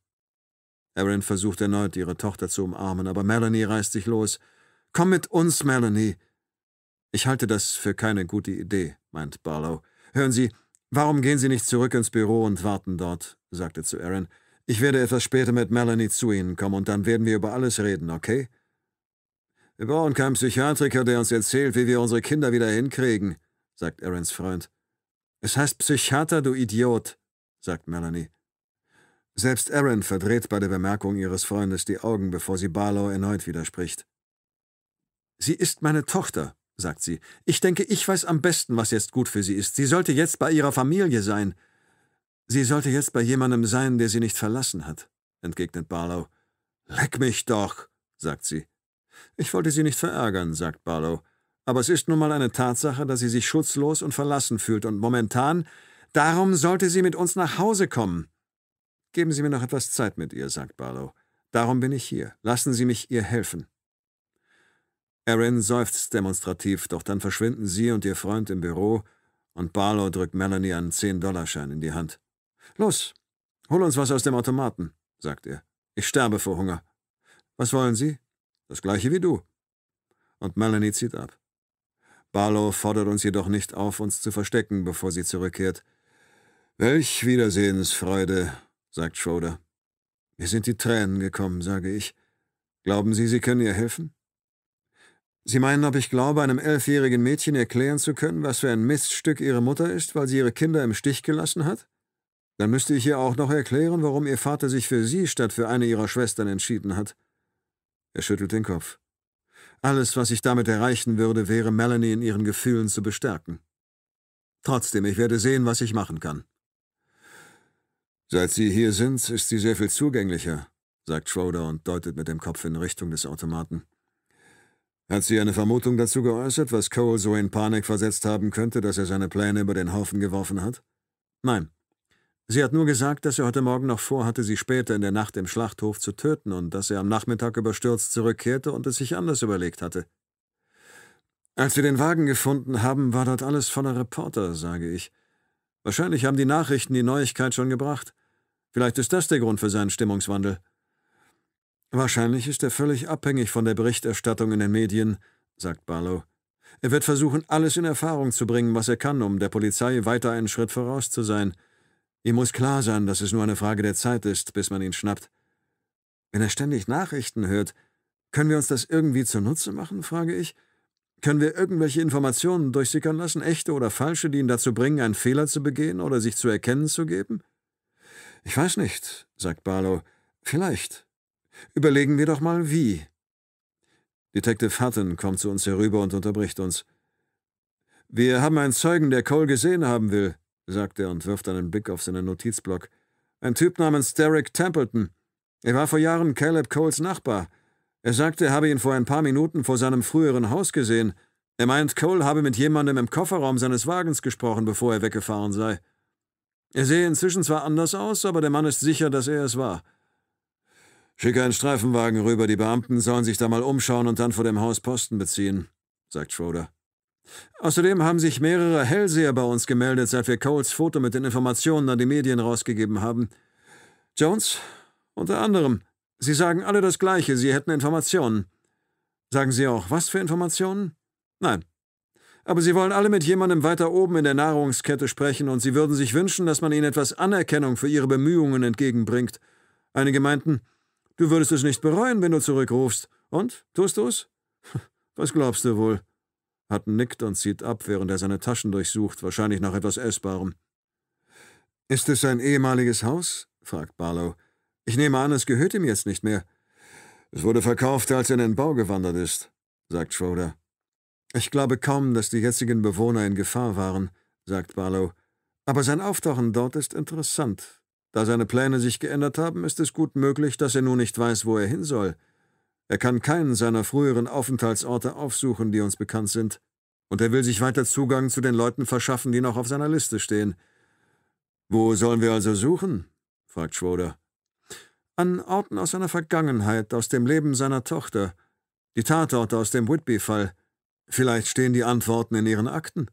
Aaron versucht erneut, ihre Tochter zu umarmen, aber Melanie reißt sich los. Komm mit uns, Melanie. Ich halte das für keine gute Idee, meint Barlow. Hören Sie, warum gehen Sie nicht zurück ins Büro und warten dort? sagte zu Aaron. Ich werde etwas später mit Melanie zu Ihnen kommen und dann werden wir über alles reden, okay? Wir brauchen keinen Psychiatriker, der uns erzählt, wie wir unsere Kinder wieder hinkriegen, sagt Aarons Freund. Es heißt Psychiater, du Idiot, sagt Melanie. Selbst Aaron verdreht bei der Bemerkung ihres Freundes die Augen, bevor sie Barlow erneut widerspricht. Sie ist meine Tochter, sagt sie. Ich denke, ich weiß am besten, was jetzt gut für sie ist. Sie sollte jetzt bei ihrer Familie sein. Sie sollte jetzt bei jemandem sein, der sie nicht verlassen hat, entgegnet Barlow. Leck mich doch, sagt sie. Ich wollte Sie nicht verärgern, sagt Barlow. Aber es ist nun mal eine Tatsache, dass sie sich schutzlos und verlassen fühlt, und momentan, darum sollte sie mit uns nach Hause kommen. Geben Sie mir noch etwas Zeit mit ihr, sagt Barlow. Darum bin ich hier. Lassen Sie mich ihr helfen. Erin seufzt demonstrativ, doch dann verschwinden sie und ihr Freund im Büro und Barlow drückt Melanie einen 10-Dollar-Schein in die Hand. Los, hol uns was aus dem Automaten, sagt er. Ich sterbe vor Hunger. Was wollen Sie? Das gleiche wie du. Und Melanie zieht ab. Barlow fordert uns jedoch nicht auf, uns zu verstecken, bevor sie zurückkehrt. Welch Wiedersehensfreude, sagt Schroeder. Mir sind die Tränen gekommen, sage ich. Glauben Sie, Sie können ihr helfen? Sie meinen, ob ich glaube, einem elfjährigen Mädchen erklären zu können, was für ein Miststück ihre Mutter ist, weil sie ihre Kinder im Stich gelassen hat? Dann müsste ich ihr auch noch erklären, warum ihr Vater sich für sie statt für eine ihrer Schwestern entschieden hat. Er schüttelt den Kopf. Alles, was ich damit erreichen würde, wäre Melanie in ihren Gefühlen zu bestärken. Trotzdem, ich werde sehen, was ich machen kann. Seit Sie hier sind, ist sie sehr viel zugänglicher, sagt Schroeder und deutet mit dem Kopf in Richtung des Automaten. Hat sie eine Vermutung dazu geäußert, was Cole so in Panik versetzt haben könnte, dass er seine Pläne über den Haufen geworfen hat? Nein. Sie hat nur gesagt, dass er heute Morgen noch vorhatte, sie später in der Nacht im Schlachthof zu töten und dass er am Nachmittag überstürzt zurückkehrte und es sich anders überlegt hatte. Als wir den Wagen gefunden haben, war dort alles voller Reporter, sage ich. Wahrscheinlich haben die Nachrichten die Neuigkeit schon gebracht. Vielleicht ist das der Grund für seinen Stimmungswandel. Wahrscheinlich ist er völlig abhängig von der Berichterstattung in den Medien, sagt Barlow. Er wird versuchen, alles in Erfahrung zu bringen, was er kann, um der Polizei weiter einen Schritt voraus zu sein. Ihm muss klar sein, dass es nur eine Frage der Zeit ist, bis man ihn schnappt. Wenn er ständig Nachrichten hört, können wir uns das irgendwie zunutze machen, frage ich. Können wir irgendwelche Informationen durchsickern lassen, echte oder falsche, die ihn dazu bringen, einen Fehler zu begehen oder sich zu erkennen zu geben? Ich weiß nicht, sagt Barlow. Vielleicht. Überlegen wir doch mal, wie. Detective Hutton kommt zu uns herüber und unterbricht uns. Wir haben einen Zeugen, der Cole gesehen haben will, sagt er und wirft einen Blick auf seinen Notizblock. Ein Typ namens Derek Templeton. Er war vor Jahren Caleb Coles Nachbar. Er sagte, er habe ihn vor ein paar Minuten vor seinem früheren Haus gesehen. Er meint, Cole habe mit jemandem im Kofferraum seines Wagens gesprochen, bevor er weggefahren sei. Er sehe inzwischen zwar anders aus, aber der Mann ist sicher, dass er es war. Schicke einen Streifenwagen rüber, die Beamten sollen sich da mal umschauen und dann vor dem Haus Posten beziehen, sagt Schroeder. Außerdem haben sich mehrere Hellseher bei uns gemeldet, seit wir Coles Foto mit den Informationen an die Medien rausgegeben haben. Jones, unter anderem. Sie sagen alle das Gleiche, Sie hätten Informationen. Sagen Sie auch, was für Informationen? Nein. Aber Sie wollen alle mit jemandem weiter oben in der Nahrungskette sprechen und Sie würden sich wünschen, dass man Ihnen etwas Anerkennung für Ihre Bemühungen entgegenbringt. Einige meinten, Du würdest es nicht bereuen, wenn du zurückrufst. Und? Tust du's? Was glaubst du wohl? Hutton nickt und zieht ab, während er seine Taschen durchsucht, wahrscheinlich nach etwas Essbarem. Ist es sein ehemaliges Haus? fragt Barlow. Ich nehme an, es gehört ihm jetzt nicht mehr. Es wurde verkauft, als er in den Bau gewandert ist, sagt Schroeder. Ich glaube kaum, dass die jetzigen Bewohner in Gefahr waren, sagt Barlow. Aber sein Auftauchen dort ist interessant, da seine Pläne sich geändert haben, ist es gut möglich, dass er nun nicht weiß, wo er hin soll. Er kann keinen seiner früheren Aufenthaltsorte aufsuchen, die uns bekannt sind. Und er will sich weiter Zugang zu den Leuten verschaffen, die noch auf seiner Liste stehen. Wo sollen wir also suchen? fragt Schroeder. An Orten aus seiner Vergangenheit, aus dem Leben seiner Tochter. Die Tatorte aus dem Whitby-Fall. Vielleicht stehen die Antworten in ihren Akten.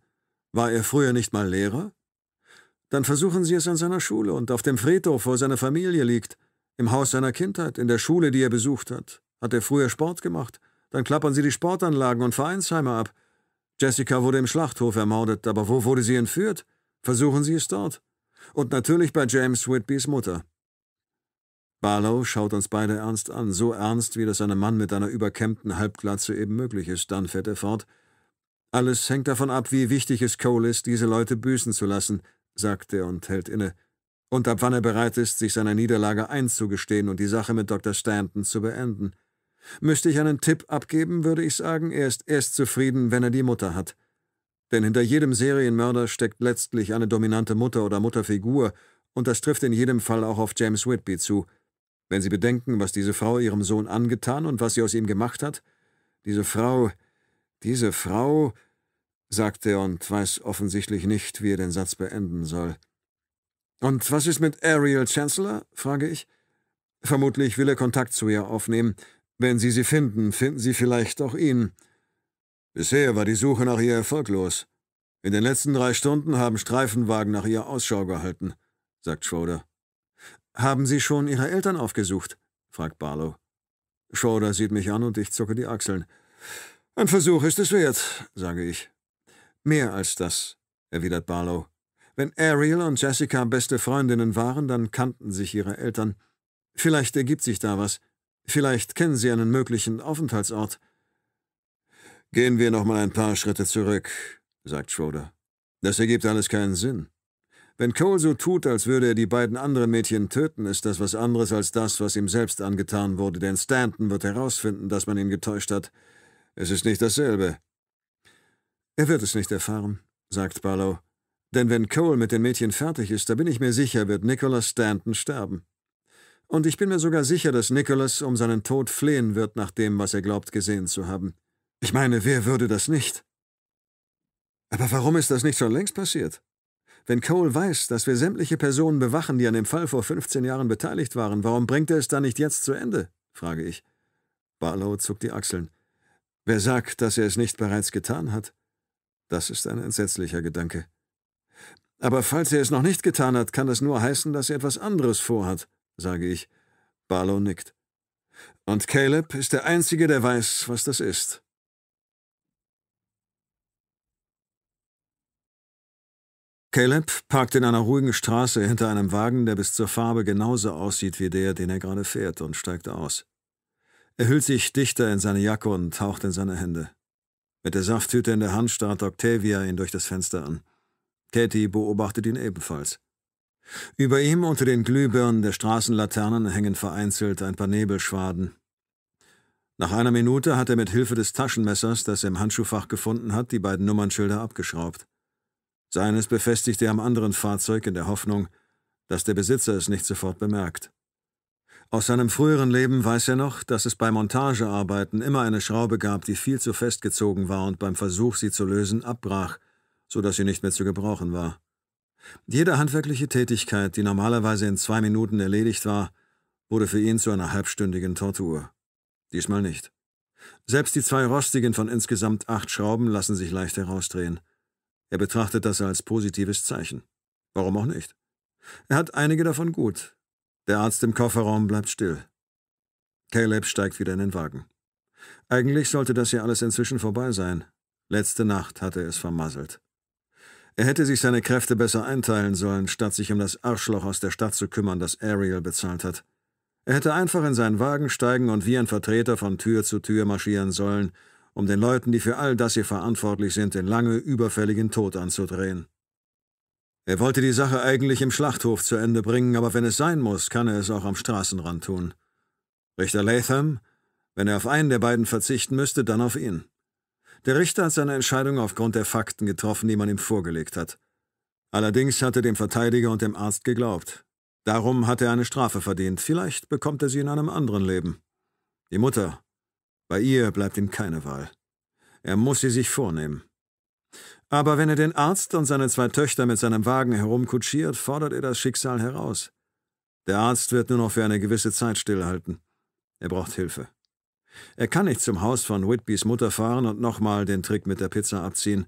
War er früher nicht mal Lehrer? Dann versuchen Sie es an seiner Schule und auf dem Friedhof, wo seine Familie liegt, im Haus seiner Kindheit, in der Schule, die er besucht hat. Hat er früher Sport gemacht? Dann klappern Sie die Sportanlagen und Vereinsheime ab. Jessica wurde im Schlachthof ermordet, aber wo wurde sie entführt? Versuchen Sie es dort. Und natürlich bei James Whitbys Mutter. Barlow schaut uns beide ernst an, so ernst, wie das einem Mann mit einer überkämmten Halbglatze eben möglich ist. Dann fährt er fort. Alles hängt davon ab, wie wichtig es Cole ist, diese Leute büßen zu lassen, sagt er und hält inne, und ab wann er bereit ist, sich seiner Niederlage einzugestehen und die Sache mit Dr. Stanton zu beenden. Müsste ich einen Tipp abgeben, würde ich sagen, er ist erst zufrieden, wenn er die Mutter hat. Denn hinter jedem Serienmörder steckt letztlich eine dominante Mutter oder Mutterfigur, und das trifft in jedem Fall auch auf James Whitby zu. Wenn Sie bedenken, was diese Frau Ihrem Sohn angetan und was sie aus ihm gemacht hat, diese Frau, diese Frau, sagt er und weiß offensichtlich nicht, wie er den Satz beenden soll. Und was ist mit Ariel Chancellor? frage ich. Vermutlich will er Kontakt zu ihr aufnehmen. Wenn Sie sie finden, finden Sie vielleicht auch ihn. Bisher war die Suche nach ihr erfolglos. In den letzten drei Stunden haben Streifenwagen nach ihr Ausschau gehalten, sagt Schroeder. Haben Sie schon Ihre Eltern aufgesucht? fragt Barlow. Schroeder sieht mich an und ich zucke die Achseln. Ein Versuch ist es wert, sage ich. Mehr als das, erwidert Barlow. Wenn Ariel und Jessica beste Freundinnen waren, dann kannten sich ihre Eltern. Vielleicht ergibt sich da was. Vielleicht kennen sie einen möglichen Aufenthaltsort. Gehen wir noch mal ein paar Schritte zurück, sagt Schroeder. Das ergibt alles keinen Sinn. Wenn Cole so tut, als würde er die beiden anderen Mädchen töten, ist das was anderes als das, was ihm selbst angetan wurde, denn Stanton wird herausfinden, dass man ihn getäuscht hat. Es ist nicht dasselbe. Er wird es nicht erfahren, sagt Barlow. Denn wenn Cole mit den Mädchen fertig ist, da bin ich mir sicher, wird Nicholas Stanton sterben. Und ich bin mir sogar sicher, dass Nicholas um seinen Tod flehen wird nach dem, was er glaubt gesehen zu haben. Ich meine, wer würde das nicht? Aber warum ist das nicht schon längst passiert? Wenn Cole weiß, dass wir sämtliche Personen bewachen, die an dem Fall vor 15 Jahren beteiligt waren, warum bringt er es dann nicht jetzt zu Ende? frage ich. Barlow zuckt die Achseln. Wer sagt, dass er es nicht bereits getan hat? Das ist ein entsetzlicher Gedanke. Aber falls er es noch nicht getan hat, kann das nur heißen, dass er etwas anderes vorhat, sage ich. Barlow nickt. Und Caleb ist der Einzige, der weiß, was das ist. Caleb parkt in einer ruhigen Straße hinter einem Wagen, der bis zur Farbe genauso aussieht wie der, den er gerade fährt, und steigt aus. Er hüllt sich dichter in seine Jacke und taucht in seine Hände. Mit der Safttüte in der Hand starrt Octavia ihn durch das Fenster an. Katie beobachtet ihn ebenfalls. Über ihm unter den Glühbirnen der Straßenlaternen hängen vereinzelt ein paar Nebelschwaden. Nach einer Minute hat er mit Hilfe des Taschenmessers, das er im Handschuhfach gefunden hat, die beiden Nummernschilder abgeschraubt. Seines befestigt er am anderen Fahrzeug in der Hoffnung, dass der Besitzer es nicht sofort bemerkt. Aus seinem früheren Leben weiß er noch, dass es bei Montagearbeiten immer eine Schraube gab, die viel zu festgezogen war und beim Versuch, sie zu lösen, abbrach, so dass sie nicht mehr zu gebrauchen war. Jede handwerkliche Tätigkeit, die normalerweise in zwei Minuten erledigt war, wurde für ihn zu einer halbstündigen Tortur. Diesmal nicht. Selbst die zwei rostigen von insgesamt acht Schrauben lassen sich leicht herausdrehen. Er betrachtet das als positives Zeichen. Warum auch nicht? Er hat einige davon gut. Der Arzt im Kofferraum bleibt still. Caleb steigt wieder in den Wagen. Eigentlich sollte das hier alles inzwischen vorbei sein. Letzte Nacht hatte er es vermasselt. Er hätte sich seine Kräfte besser einteilen sollen, statt sich um das Arschloch aus der Stadt zu kümmern, das Ariel bezahlt hat. Er hätte einfach in seinen Wagen steigen und wie ein Vertreter von Tür zu Tür marschieren sollen um den Leuten, die für all das hier verantwortlich sind, den lange überfälligen Tod anzudrehen. Er wollte die Sache eigentlich im Schlachthof zu Ende bringen, aber wenn es sein muss, kann er es auch am Straßenrand tun. Richter Latham, wenn er auf einen der beiden verzichten müsste, dann auf ihn. Der Richter hat seine Entscheidung aufgrund der Fakten getroffen, die man ihm vorgelegt hat. Allerdings hat er dem Verteidiger und dem Arzt geglaubt. Darum hat er eine Strafe verdient. Vielleicht bekommt er sie in einem anderen Leben. Die Mutter, bei ihr bleibt ihm keine Wahl. Er muss sie sich vornehmen. Aber wenn er den Arzt und seine zwei Töchter mit seinem Wagen herumkutschiert, fordert er das Schicksal heraus. Der Arzt wird nur noch für eine gewisse Zeit stillhalten. Er braucht Hilfe. Er kann nicht zum Haus von Whitbys Mutter fahren und nochmal den Trick mit der Pizza abziehen.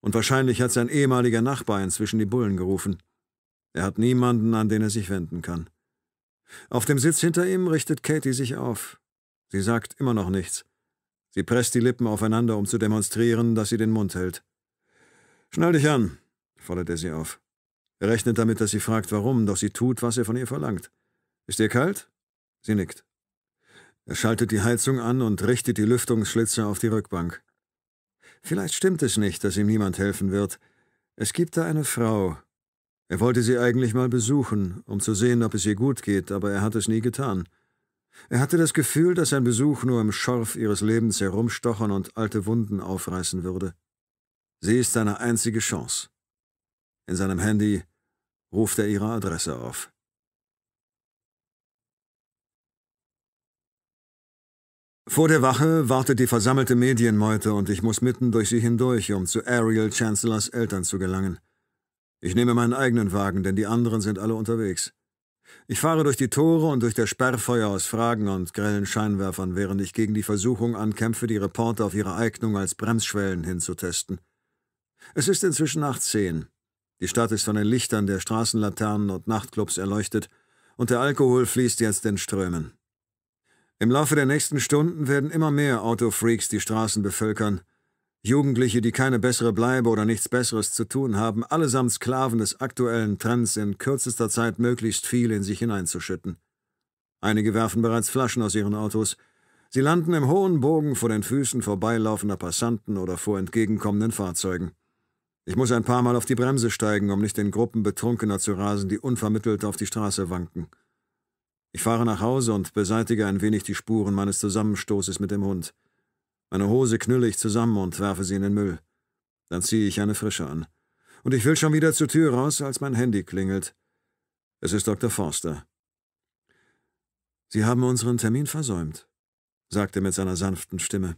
Und wahrscheinlich hat sein ehemaliger Nachbar inzwischen die Bullen gerufen. Er hat niemanden, an den er sich wenden kann. Auf dem Sitz hinter ihm richtet Katie sich auf. Sie sagt immer noch nichts. Sie presst die Lippen aufeinander, um zu demonstrieren, dass sie den Mund hält. Schnall dich an, fordert er sie auf. Er rechnet damit, dass sie fragt, warum, doch sie tut, was er von ihr verlangt. Ist dir kalt? Sie nickt. Er schaltet die Heizung an und richtet die Lüftungsschlitze auf die Rückbank. Vielleicht stimmt es nicht, dass ihm niemand helfen wird. Es gibt da eine Frau. Er wollte sie eigentlich mal besuchen, um zu sehen, ob es ihr gut geht, aber er hat es nie getan. Er hatte das Gefühl, dass sein Besuch nur im Schorf ihres Lebens herumstochern und alte Wunden aufreißen würde. Sie ist seine einzige Chance. In seinem Handy ruft er ihre Adresse auf. Vor der Wache wartet die versammelte Medienmeute und ich muss mitten durch sie hindurch, um zu Ariel Chancellors Eltern zu gelangen. Ich nehme meinen eigenen Wagen, denn die anderen sind alle unterwegs. Ich fahre durch die Tore und durch das Sperrfeuer aus Fragen und grellen Scheinwerfern, während ich gegen die Versuchung ankämpfe, die Reporter auf ihre Eignung als Bremsschwellen hinzutesten. Es ist inzwischen nach zehn. Die Stadt ist von den Lichtern der Straßenlaternen und Nachtclubs erleuchtet, und der Alkohol fließt jetzt in Strömen. Im Laufe der nächsten Stunden werden immer mehr Autofreaks die Straßen bevölkern, Jugendliche, die keine bessere Bleibe oder nichts Besseres zu tun haben, allesamt Sklaven des aktuellen Trends, in kürzester Zeit möglichst viel in sich hineinzuschütten. Einige werfen bereits Flaschen aus ihren Autos. Sie landen im hohen Bogen vor den Füßen vorbeilaufender Passanten oder vor entgegenkommenden Fahrzeugen. Ich muss ein paar Mal auf die Bremse steigen, um nicht in Gruppen Betrunkener zu rasen, die unvermittelt auf die Straße wanken. Ich fahre nach Hause und beseitige ein wenig die Spuren meines Zusammenstoßes mit dem Hund. Meine Hose knülle ich zusammen und werfe sie in den Müll. Dann ziehe ich eine frische an. Und ich will schon wieder zur Tür raus, als mein Handy klingelt. Es ist Dr. Forster. Sie haben unseren Termin versäumt, sagt er mit seiner sanften Stimme.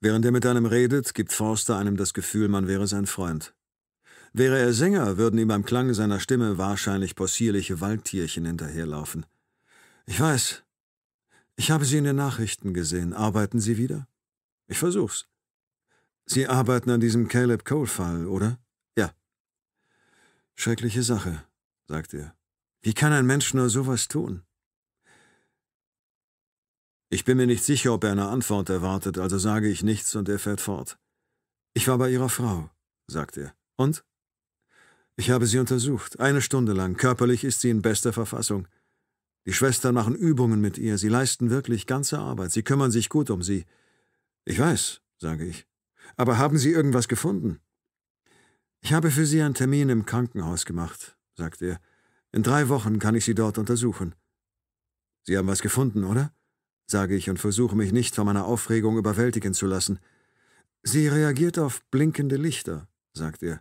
Während er mit einem redet, gibt Forster einem das Gefühl, man wäre sein Freund. Wäre er Sänger, würden ihm beim Klang seiner Stimme wahrscheinlich possierliche Waldtierchen hinterherlaufen. Ich weiß. Ich habe Sie in den Nachrichten gesehen. Arbeiten Sie wieder? Ich versuch's. Sie arbeiten an diesem Caleb Cole-Fall, oder? Ja. Schreckliche Sache, sagt er. Wie kann ein Mensch nur sowas tun? Ich bin mir nicht sicher, ob er eine Antwort erwartet, also sage ich nichts und er fährt fort. Ich war bei Ihrer Frau, sagt er. Und? Ich habe sie untersucht, eine Stunde lang. Körperlich ist sie in bester Verfassung. Die Schwestern machen Übungen mit ihr, sie leisten wirklich ganze Arbeit, sie kümmern sich gut um sie. Ich weiß, sage ich. Aber haben Sie irgendwas gefunden? Ich habe für Sie einen Termin im Krankenhaus gemacht, sagt er. In drei Wochen kann ich Sie dort untersuchen. Sie haben was gefunden, oder? Sage ich und versuche mich nicht von meiner Aufregung überwältigen zu lassen. Sie reagiert auf blinkende Lichter, sagt er.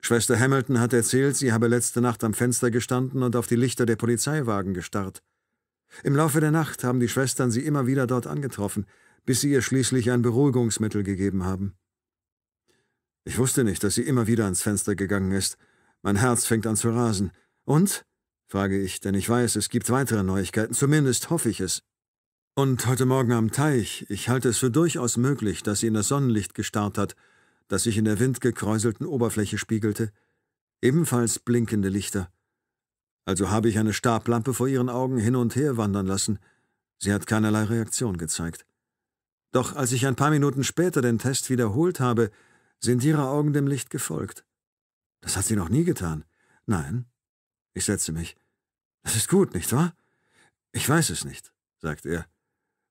Schwester Hamilton hat erzählt, sie habe letzte Nacht am Fenster gestanden und auf die Lichter der Polizeiwagen gestarrt. Im Laufe der Nacht haben die Schwestern sie immer wieder dort angetroffen, bis sie ihr schließlich ein Beruhigungsmittel gegeben haben. Ich wusste nicht, dass sie immer wieder ans Fenster gegangen ist. Mein Herz fängt an zu rasen. Und? frage ich, denn ich weiß, es gibt weitere Neuigkeiten, zumindest hoffe ich es. Und heute Morgen am Teich, ich halte es für durchaus möglich, dass sie in das Sonnenlicht gestarrt hat, das sich in der windgekräuselten Oberfläche spiegelte. Ebenfalls blinkende Lichter. Also habe ich eine Stablampe vor ihren Augen hin und her wandern lassen. Sie hat keinerlei Reaktion gezeigt. Doch als ich ein paar Minuten später den Test wiederholt habe, sind ihre Augen dem Licht gefolgt. Das hat sie noch nie getan. Nein. Ich setze mich. Das ist gut, nicht wahr? Ich weiß es nicht, sagt er.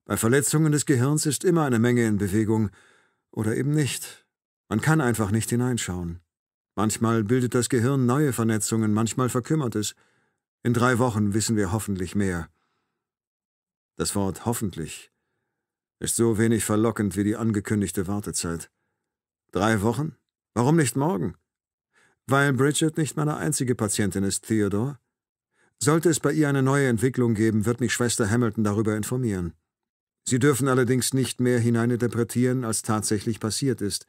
Bei Verletzungen des Gehirns ist immer eine Menge in Bewegung oder eben nicht. Man kann einfach nicht hineinschauen. Manchmal bildet das Gehirn neue Vernetzungen, manchmal verkümmert es. In drei Wochen wissen wir hoffentlich mehr. Das Wort hoffentlich ist so wenig verlockend wie die angekündigte Wartezeit. Drei Wochen? Warum nicht morgen? Weil Bridget nicht meine einzige Patientin ist, Theodore. Sollte es bei ihr eine neue Entwicklung geben, wird mich Schwester Hamilton darüber informieren. Sie dürfen allerdings nicht mehr hineininterpretieren, als tatsächlich passiert ist.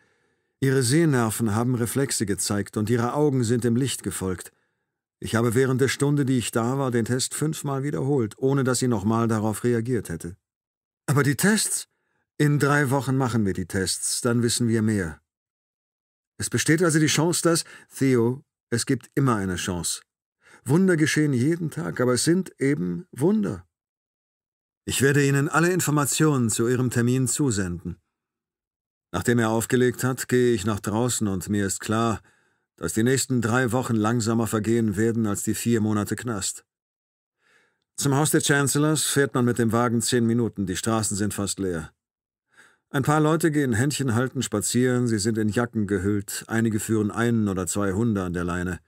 Ihre Sehnerven haben Reflexe gezeigt und ihre Augen sind dem Licht gefolgt. Ich habe während der Stunde, die ich da war, den Test fünfmal wiederholt, ohne dass sie nochmal darauf reagiert hätte. Aber die Tests? In drei Wochen machen wir die Tests, dann wissen wir mehr. Es besteht also die Chance, dass, Theo, es gibt immer eine Chance. Wunder geschehen jeden Tag, aber es sind eben Wunder. Ich werde Ihnen alle Informationen zu Ihrem Termin zusenden. Nachdem er aufgelegt hat, gehe ich nach draußen und mir ist klar, dass die nächsten drei Wochen langsamer vergehen werden als die vier Monate Knast. Zum Haus der Chancellors fährt man mit dem Wagen zehn Minuten, die Straßen sind fast leer. Ein paar Leute gehen Händchen halten spazieren, sie sind in Jacken gehüllt, einige führen einen oder zwei Hunde an der Leine.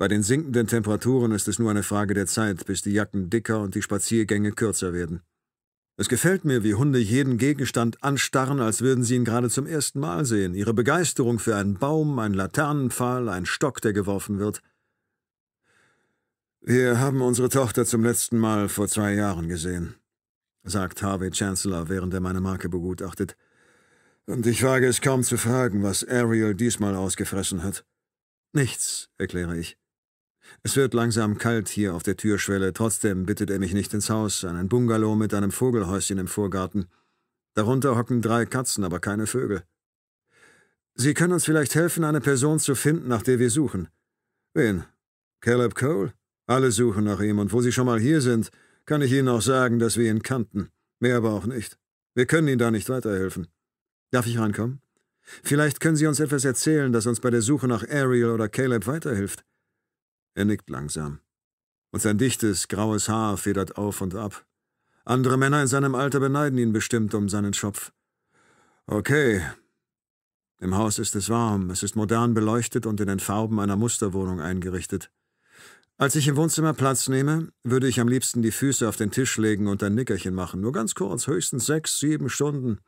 Bei den sinkenden Temperaturen ist es nur eine Frage der Zeit, bis die Jacken dicker und die Spaziergänge kürzer werden. Es gefällt mir, wie Hunde jeden Gegenstand anstarren, als würden sie ihn gerade zum ersten Mal sehen. Ihre Begeisterung für einen Baum, einen Laternenpfahl, einen Stock, der geworfen wird. Wir haben unsere Tochter zum letzten Mal vor zwei Jahren gesehen, sagt Harvey Chancellor, während er meine Marke begutachtet. Und ich wage es kaum zu fragen, was Ariel diesmal ausgefressen hat. Nichts, erkläre ich. Es wird langsam kalt hier auf der Türschwelle, trotzdem bittet er mich nicht ins Haus, an ein Bungalow mit einem Vogelhäuschen im Vorgarten. Darunter hocken drei Katzen, aber keine Vögel. Sie können uns vielleicht helfen, eine Person zu finden, nach der wir suchen. Wen? Caleb Cole? Alle suchen nach ihm, und wo Sie schon mal hier sind, kann ich Ihnen auch sagen, dass wir ihn kannten. Mehr aber auch nicht. Wir können Ihnen da nicht weiterhelfen. Darf ich reinkommen? Vielleicht können Sie uns etwas erzählen, das uns bei der Suche nach Ariel oder Caleb weiterhilft. Er nickt langsam. Und sein dichtes, graues Haar federt auf und ab. Andere Männer in seinem Alter beneiden ihn bestimmt um seinen Schopf. Okay. Im Haus ist es warm, es ist modern beleuchtet und in den Farben einer Musterwohnung eingerichtet. Als ich im Wohnzimmer Platz nehme, würde ich am liebsten die Füße auf den Tisch legen und ein Nickerchen machen. Nur ganz kurz, höchstens sechs, sieben Stunden.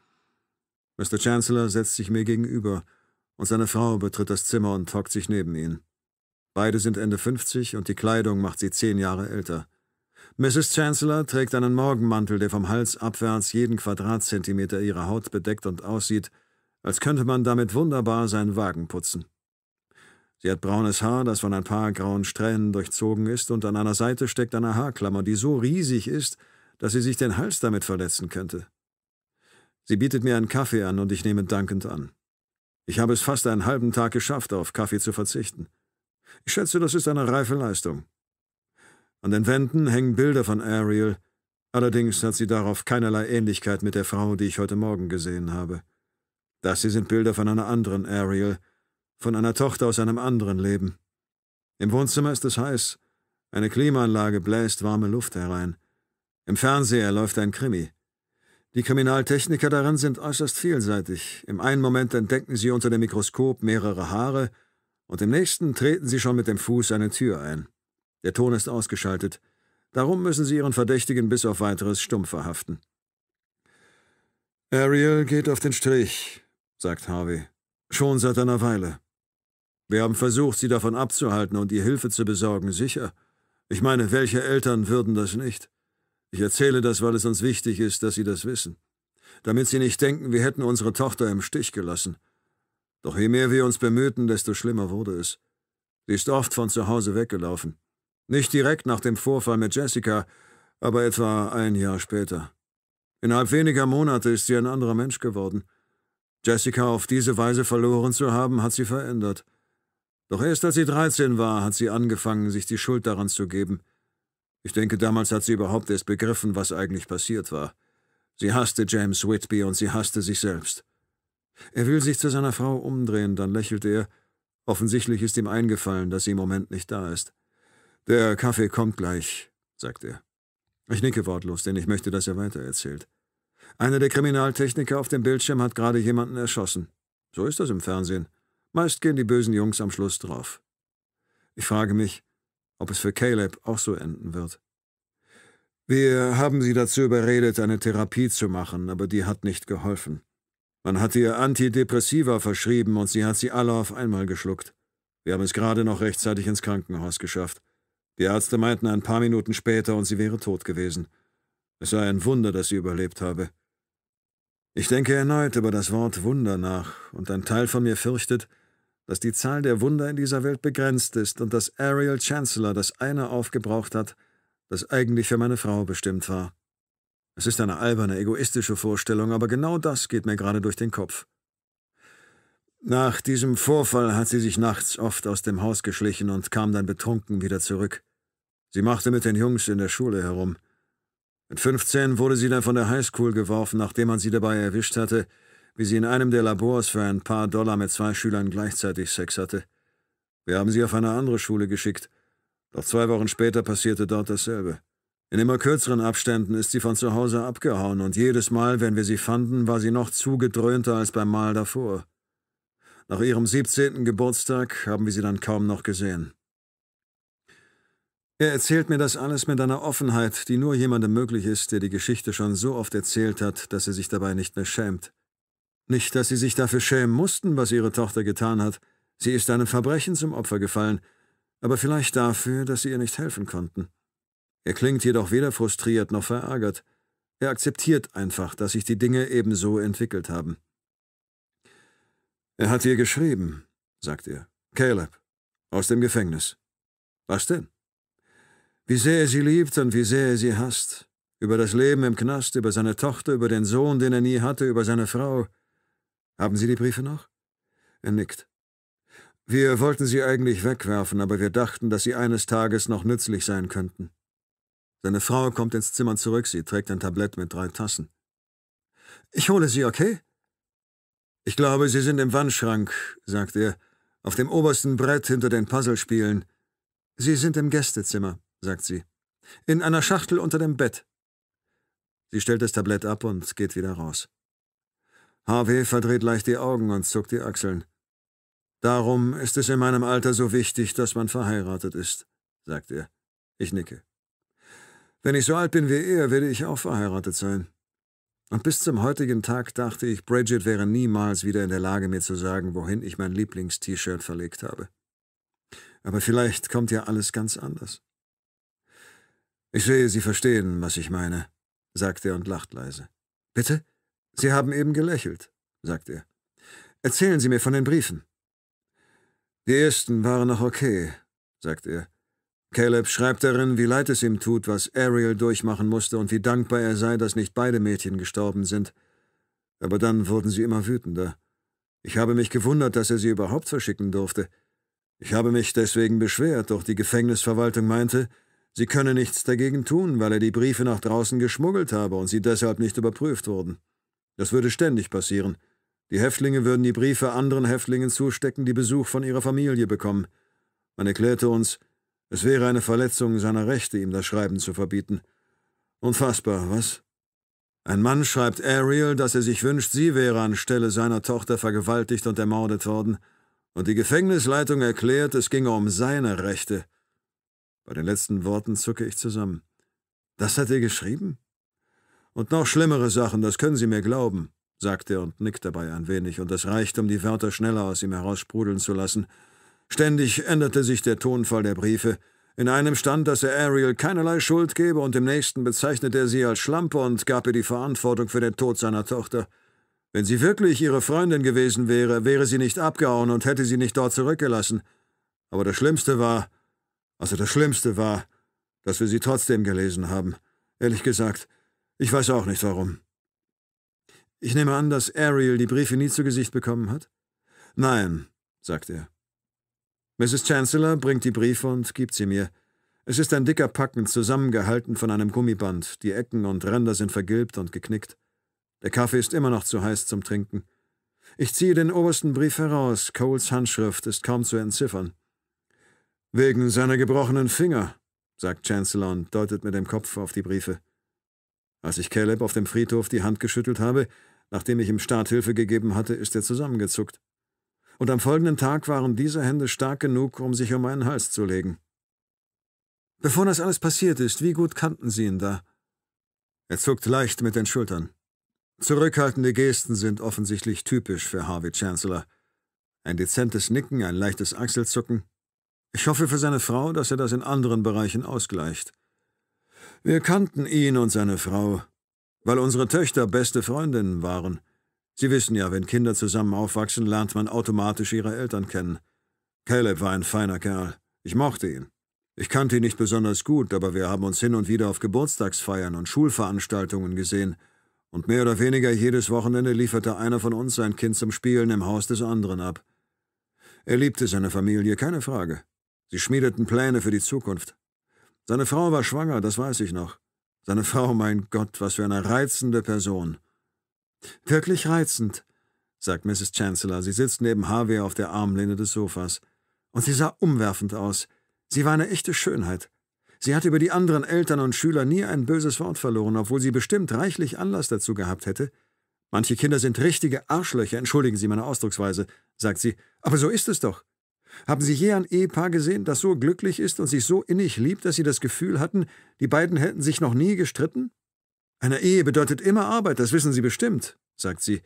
Mr. Chancellor setzt sich mir gegenüber, und seine Frau betritt das Zimmer und hockt sich neben ihn. Beide sind Ende 50 und die Kleidung macht sie zehn Jahre älter. Mrs. Chancellor trägt einen Morgenmantel, der vom Hals abwärts jeden Quadratzentimeter ihrer Haut bedeckt und aussieht, als könnte man damit wunderbar seinen Wagen putzen. Sie hat braunes Haar, das von ein paar grauen Strähnen durchzogen ist, und an einer Seite steckt eine Haarklammer, die so riesig ist, dass sie sich den Hals damit verletzen könnte. Sie bietet mir einen Kaffee an und ich nehme dankend an. Ich habe es fast einen halben Tag geschafft, auf Kaffee zu verzichten. Ich schätze, das ist eine reife Leistung. An den Wänden hängen Bilder von Ariel, allerdings hat sie darauf keinerlei Ähnlichkeit mit der Frau, die ich heute Morgen gesehen habe. Das hier sind Bilder von einer anderen Ariel, von einer Tochter aus einem anderen Leben. Im Wohnzimmer ist es heiß, eine Klimaanlage bläst warme Luft herein. Im Fernseher läuft ein Krimi. Die Kriminaltechniker darin sind äußerst vielseitig. Im einen Moment entdecken sie unter dem Mikroskop mehrere Haare, und im nächsten treten sie schon mit dem Fuß eine Tür ein. Der Ton ist ausgeschaltet. Darum müssen sie ihren Verdächtigen bis auf weiteres stumm verhaften. Ariel geht auf den Strich, sagt Harvey. Schon seit einer Weile. Wir haben versucht, sie davon abzuhalten und ihr Hilfe zu besorgen, sicher. Ich meine, welche Eltern würden das nicht? Ich erzähle das, weil es uns wichtig ist, dass Sie das wissen. Damit Sie nicht denken, wir hätten unsere Tochter im Stich gelassen. Doch je mehr wir uns bemühten, desto schlimmer wurde es. Sie ist oft von zu Hause weggelaufen. Nicht direkt nach dem Vorfall mit Jessica, aber etwa ein Jahr später. Innerhalb weniger Monate ist sie ein anderer Mensch geworden. Jessica auf diese Weise verloren zu haben, hat sie verändert. Doch erst als sie 13 war, hat sie angefangen, sich die Schuld daran zu geben. Ich denke, damals hat sie überhaupt erst begriffen, was eigentlich passiert war. Sie hasste James Whitby und sie hasste sich selbst. Er will sich zu seiner Frau umdrehen, dann lächelt er. Offensichtlich ist ihm eingefallen, dass sie im Moment nicht da ist. Der Kaffee kommt gleich, sagt er. Ich nicke wortlos, denn ich möchte, dass er weitererzählt. Einer der Kriminaltechniker auf dem Bildschirm hat gerade jemanden erschossen. So ist das im Fernsehen. Meist gehen die bösen Jungs am Schluss drauf. Ich frage mich, ob es für Caleb auch so enden wird. Wir haben sie dazu überredet, eine Therapie zu machen, aber die hat nicht geholfen. Man hat ihr Antidepressiva verschrieben und sie hat sie alle auf einmal geschluckt. Wir haben es gerade noch rechtzeitig ins Krankenhaus geschafft. Die Ärzte meinten ein paar Minuten später und sie wäre tot gewesen. Es sei ein Wunder, dass sie überlebt habe. Ich denke erneut über das Wort Wunder nach, und ein Teil von mir fürchtet, dass die Zahl der Wunder in dieser Welt begrenzt ist und dass Ariel Chancellor das eine aufgebraucht hat, das eigentlich für meine Frau bestimmt war. Es ist eine alberne, egoistische Vorstellung, aber genau das geht mir gerade durch den Kopf. Nach diesem Vorfall hat sie sich nachts oft aus dem Haus geschlichen und kam dann betrunken wieder zurück. Sie machte mit den Jungs in der Schule herum. Mit 15 wurde sie dann von der Highschool geworfen, nachdem man sie dabei erwischt hatte, wie sie in einem der Labors für ein paar Dollar mit zwei Schülern gleichzeitig Sex hatte. Wir haben sie auf eine andere Schule geschickt, doch zwei Wochen später passierte dort dasselbe. In immer kürzeren Abständen ist sie von zu Hause abgehauen und jedes Mal, wenn wir sie fanden, war sie noch zugedröhnter als beim Mal davor. Nach ihrem 17. Geburtstag haben wir sie dann kaum noch gesehen. Er erzählt mir das alles mit einer Offenheit, die nur jemandem möglich ist, der die Geschichte schon so oft erzählt hat, dass er sich dabei nicht mehr schämt. Nicht, dass sie sich dafür schämen mussten, was ihre Tochter getan hat. Sie ist einem Verbrechen zum Opfer gefallen, aber vielleicht dafür, dass sie ihr nicht helfen konnten. Er klingt jedoch weder frustriert noch verärgert. Er akzeptiert einfach, dass sich die Dinge ebenso entwickelt haben. Er hat ihr geschrieben, sagt er. Caleb, aus dem Gefängnis. Was denn? Wie sehr er sie liebt und wie sehr er sie hasst. Über das Leben im Knast, über seine Tochter, über den Sohn, den er nie hatte, über seine Frau. Haben Sie die Briefe noch? Er nickt. Wir wollten sie eigentlich wegwerfen, aber wir dachten, dass sie eines Tages noch nützlich sein könnten. Seine Frau kommt ins Zimmer zurück, sie trägt ein Tablett mit drei Tassen. Ich hole sie, okay? Ich glaube, sie sind im Wandschrank, sagt er, auf dem obersten Brett hinter den Puzzlespielen. Sie sind im Gästezimmer, sagt sie. In einer Schachtel unter dem Bett. Sie stellt das Tablett ab und geht wieder raus. Harvey verdreht leicht die Augen und zuckt die Achseln. Darum ist es in meinem Alter so wichtig, dass man verheiratet ist, sagt er. Ich nicke. Wenn ich so alt bin wie er, werde ich auch verheiratet sein. Und bis zum heutigen Tag dachte ich, Bridget wäre niemals wieder in der Lage, mir zu sagen, wohin ich mein Lieblingst-T-Shirt verlegt habe. Aber vielleicht kommt ja alles ganz anders. Ich sehe, Sie verstehen, was ich meine, sagt er und lacht leise. Bitte? Sie haben eben gelächelt, sagt er. Erzählen Sie mir von den Briefen. Die ersten waren noch okay, sagt er. Caleb schreibt darin, wie leid es ihm tut, was Ariel durchmachen musste und wie dankbar er sei, dass nicht beide Mädchen gestorben sind. Aber dann wurden sie immer wütender. Ich habe mich gewundert, dass er sie überhaupt verschicken durfte. Ich habe mich deswegen beschwert, doch die Gefängnisverwaltung meinte, sie könne nichts dagegen tun, weil er die Briefe nach draußen geschmuggelt habe und sie deshalb nicht überprüft wurden. Das würde ständig passieren. Die Häftlinge würden die Briefe anderen Häftlingen zustecken, die Besuch von ihrer Familie bekommen. Man erklärte uns, es wäre eine Verletzung seiner Rechte, ihm das Schreiben zu verbieten. Unfassbar, was? Ein Mann schreibt Ariel, dass er sich wünscht, sie wäre anstelle seiner Tochter vergewaltigt und ermordet worden, und die Gefängnisleitung erklärt, es ginge um seine Rechte. Bei den letzten Worten zucke ich zusammen. Das hat er geschrieben? Und noch schlimmere Sachen, das können Sie mir glauben, sagt er und nickt dabei ein wenig, und es reicht, um die Wörter schneller aus ihm heraussprudeln zu lassen. Ständig änderte sich der Tonfall der Briefe. In einem stand, dass er Ariel keinerlei Schuld gebe, und im nächsten bezeichnete er sie als Schlampe und gab ihr die Verantwortung für den Tod seiner Tochter. Wenn sie wirklich ihre Freundin gewesen wäre, wäre sie nicht abgehauen und hätte sie nicht dort zurückgelassen. Aber das Schlimmste war, also das Schlimmste war, dass wir sie trotzdem gelesen haben. Ehrlich gesagt, ich weiß auch nicht warum. Ich nehme an, dass Ariel die Briefe nie zu Gesicht bekommen hat? Nein, sagt er. Mrs. Chancellor bringt die Briefe und gibt sie mir. Es ist ein dicker Packen, zusammengehalten von einem Gummiband. Die Ecken und Ränder sind vergilbt und geknickt. Der Kaffee ist immer noch zu heiß zum Trinken. Ich ziehe den obersten Brief heraus. Coles Handschrift ist kaum zu entziffern. Wegen seiner gebrochenen Finger, sagt Chancellor und deutet mit dem Kopf auf die Briefe. Als ich Caleb auf dem Friedhof die Hand geschüttelt habe, nachdem ich ihm Starthilfe gegeben hatte, ist er zusammengezuckt und am folgenden Tag waren diese Hände stark genug, um sich um meinen Hals zu legen. Bevor das alles passiert ist, wie gut kannten Sie ihn da? Er zuckt leicht mit den Schultern. Zurückhaltende Gesten sind offensichtlich typisch für Harvey Chancellor. Ein dezentes Nicken, ein leichtes Achselzucken. Ich hoffe für seine Frau, dass er das in anderen Bereichen ausgleicht. Wir kannten ihn und seine Frau, weil unsere Töchter beste Freundinnen waren. Sie wissen ja, wenn Kinder zusammen aufwachsen, lernt man automatisch ihre Eltern kennen. Caleb war ein feiner Kerl. Ich mochte ihn. Ich kannte ihn nicht besonders gut, aber wir haben uns hin und wieder auf Geburtstagsfeiern und Schulveranstaltungen gesehen, und mehr oder weniger jedes Wochenende lieferte einer von uns sein Kind zum Spielen im Haus des anderen ab. Er liebte seine Familie, keine Frage. Sie schmiedeten Pläne für die Zukunft. Seine Frau war schwanger, das weiß ich noch. Seine Frau, mein Gott, was für eine reizende Person. Wirklich reizend, sagt Mrs. Chancellor. Sie sitzt neben Harvey auf der Armlehne des Sofas. Und sie sah umwerfend aus. Sie war eine echte Schönheit. Sie hat über die anderen Eltern und Schüler nie ein böses Wort verloren, obwohl sie bestimmt reichlich Anlass dazu gehabt hätte. Manche Kinder sind richtige Arschlöcher, entschuldigen Sie meine Ausdrucksweise, sagt sie. Aber so ist es doch. Haben Sie je ein Ehepaar gesehen, das so glücklich ist und sich so innig liebt, dass Sie das Gefühl hatten, die beiden hätten sich noch nie gestritten? Eine Ehe bedeutet immer Arbeit, das wissen Sie bestimmt, sagt sie,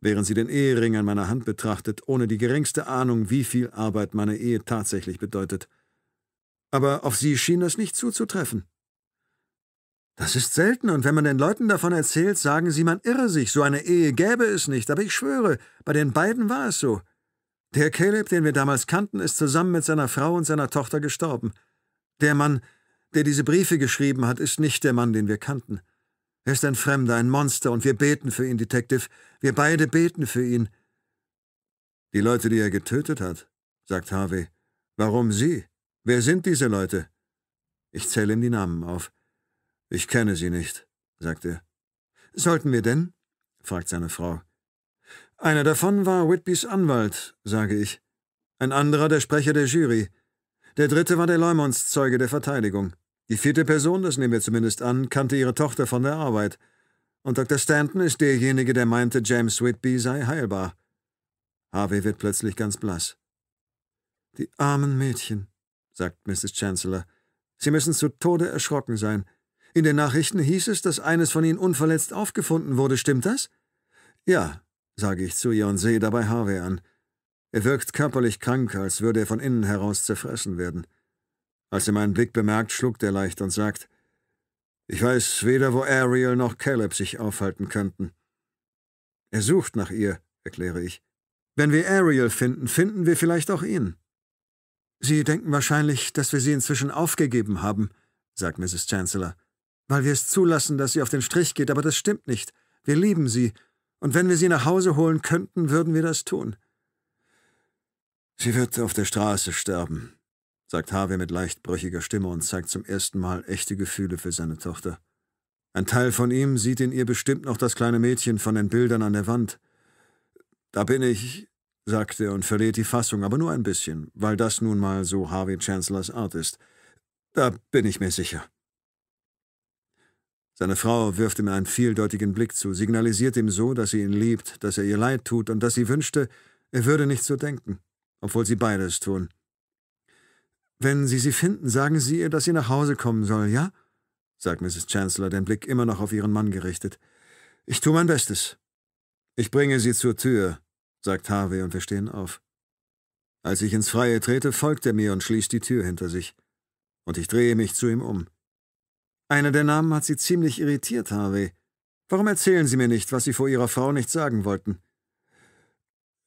während sie den Ehering an meiner Hand betrachtet, ohne die geringste Ahnung, wie viel Arbeit meine Ehe tatsächlich bedeutet. Aber auf sie schien das nicht zuzutreffen. Das ist selten, und wenn man den Leuten davon erzählt, sagen sie, man irre sich, so eine Ehe gäbe es nicht, aber ich schwöre, bei den beiden war es so. Der Caleb, den wir damals kannten, ist zusammen mit seiner Frau und seiner Tochter gestorben. Der Mann, der diese Briefe geschrieben hat, ist nicht der Mann, den wir kannten. Er ist ein Fremder, ein Monster, und wir beten für ihn, Detective. Wir beide beten für ihn. Die Leute, die er getötet hat, sagt Harvey. Warum sie? Wer sind diese Leute? Ich zähle ihm die Namen auf. Ich kenne sie nicht, sagt er. Sollten wir denn? fragt seine Frau. Einer davon war Whitbys Anwalt, sage ich. Ein anderer der Sprecher der Jury. Der dritte war der Leumundszeuge der Verteidigung. Die vierte Person, das nehmen wir zumindest an, kannte ihre Tochter von der Arbeit. Und Dr. Stanton ist derjenige, der meinte, James Whitby sei heilbar. Harvey wird plötzlich ganz blass. Die armen Mädchen, sagt Mrs. Chancellor. Sie müssen zu Tode erschrocken sein. In den Nachrichten hieß es, dass eines von ihnen unverletzt aufgefunden wurde. Stimmt das? Ja, sage ich zu ihr und sehe dabei Harvey an. Er wirkt körperlich krank, als würde er von innen heraus zerfressen werden. Als er meinen Blick bemerkt, schluckt er leicht und sagt, Ich weiß weder, wo Ariel noch Caleb sich aufhalten könnten. Er sucht nach ihr, erkläre ich. Wenn wir Ariel finden, finden wir vielleicht auch ihn. Sie denken wahrscheinlich, dass wir sie inzwischen aufgegeben haben, sagt Mrs. Chancellor, weil wir es zulassen, dass sie auf den Strich geht, aber das stimmt nicht. Wir lieben sie, und wenn wir sie nach Hause holen könnten, würden wir das tun. Sie wird auf der Straße sterben, sagt Harvey mit leicht brüchiger Stimme und zeigt zum ersten Mal echte Gefühle für seine Tochter. Ein Teil von ihm sieht in ihr bestimmt noch das kleine Mädchen von den Bildern an der Wand. Da bin ich, sagt er und verliert die Fassung, aber nur ein bisschen, weil das nun mal so Harvey Chancellors Art ist. Da bin ich mir sicher. Seine Frau wirft ihm einen vieldeutigen Blick zu, signalisiert ihm so, dass sie ihn liebt, dass er ihr leid tut und dass sie wünschte, er würde nicht so denken, obwohl sie beides tun. Wenn Sie sie finden, sagen Sie ihr, dass sie nach Hause kommen soll, ja? sagt Mrs. Chancellor, den Blick immer noch auf ihren Mann gerichtet. Ich tue mein Bestes. Ich bringe sie zur Tür, sagt Harvey, und wir stehen auf. Als ich ins Freie trete, folgt er mir und schließt die Tür hinter sich. Und ich drehe mich zu ihm um. Einer der Namen hat Sie ziemlich irritiert, Harvey. Warum erzählen Sie mir nicht, was Sie vor Ihrer Frau nicht sagen wollten?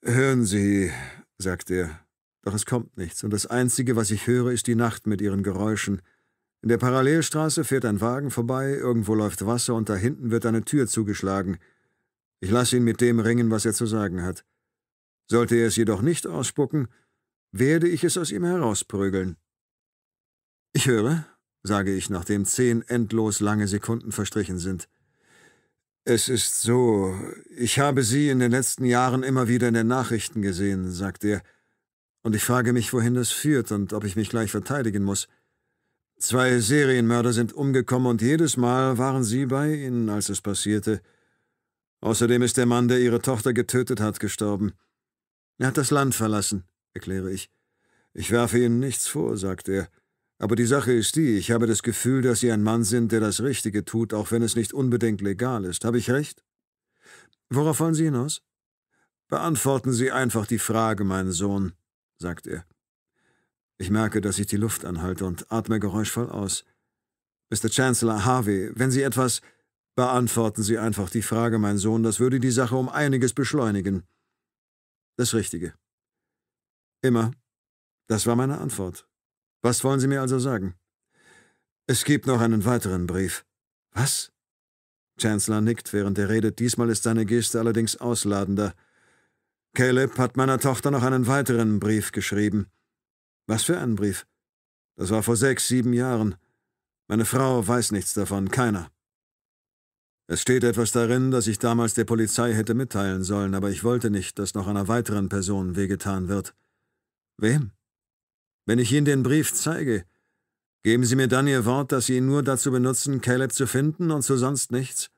Hören Sie, sagt er, doch es kommt nichts, und das Einzige, was ich höre, ist die Nacht mit ihren Geräuschen. In der Parallelstraße fährt ein Wagen vorbei, irgendwo läuft Wasser, und da hinten wird eine Tür zugeschlagen. Ich lasse ihn mit dem ringen, was er zu sagen hat. Sollte er es jedoch nicht ausspucken, werde ich es aus ihm herausprügeln. Ich höre, sage ich, nachdem zehn endlos lange Sekunden verstrichen sind. Es ist so, ich habe Sie in den letzten Jahren immer wieder in den Nachrichten gesehen, sagt er, und ich frage mich, wohin das führt und ob ich mich gleich verteidigen muss. Zwei Serienmörder sind umgekommen und jedes Mal waren Sie bei ihnen, als es passierte. Außerdem ist der Mann, der Ihre Tochter getötet hat, gestorben. Er hat das Land verlassen, erkläre ich. Ich werfe Ihnen nichts vor, sagt er. Aber die Sache ist die, ich habe das Gefühl, dass Sie ein Mann sind, der das Richtige tut, auch wenn es nicht unbedingt legal ist. Habe ich recht? Worauf wollen Sie hinaus? Beantworten Sie einfach die Frage, mein Sohn, sagt er. Ich merke, dass ich die Luft anhalte und atme geräuschvoll aus. Mr. Chancellor Harvey, wenn Sie etwas. Beantworten Sie einfach die Frage, mein Sohn, das würde die Sache um einiges beschleunigen das Richtige. Immer. Das war meine Antwort. Was wollen Sie mir also sagen? Es gibt noch einen weiteren Brief. Was? Chancellor nickt, während er redet. Diesmal ist seine Geste allerdings ausladender. Caleb hat meiner Tochter noch einen weiteren Brief geschrieben. Was für einen Brief? Das war vor sechs, sieben Jahren. Meine Frau weiß nichts davon, keiner. Es steht etwas darin, das ich damals der Polizei hätte mitteilen sollen, aber ich wollte nicht, dass noch einer weiteren Person wehgetan wird. Wem? Wenn ich Ihnen den Brief zeige, geben Sie mir dann Ihr Wort, dass Sie ihn nur dazu benutzen, Caleb zu finden und zu sonst nichts?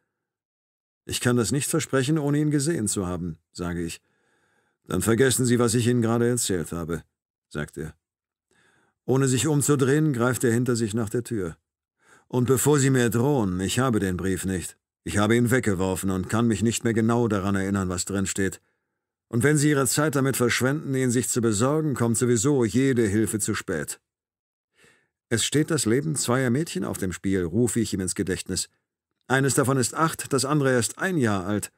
Ich kann das nicht versprechen, ohne ihn gesehen zu haben, sage ich. Dann vergessen Sie, was ich Ihnen gerade erzählt habe, sagt er. Ohne sich umzudrehen, greift er hinter sich nach der Tür. Und bevor Sie mir drohen, ich habe den Brief nicht. Ich habe ihn weggeworfen und kann mich nicht mehr genau daran erinnern, was drin steht. Und wenn Sie Ihre Zeit damit verschwenden, ihn sich zu besorgen, kommt sowieso jede Hilfe zu spät. Es steht das Leben zweier Mädchen auf dem Spiel, rufe ich ihm ins Gedächtnis. Eines davon ist acht, das andere erst ein Jahr alt.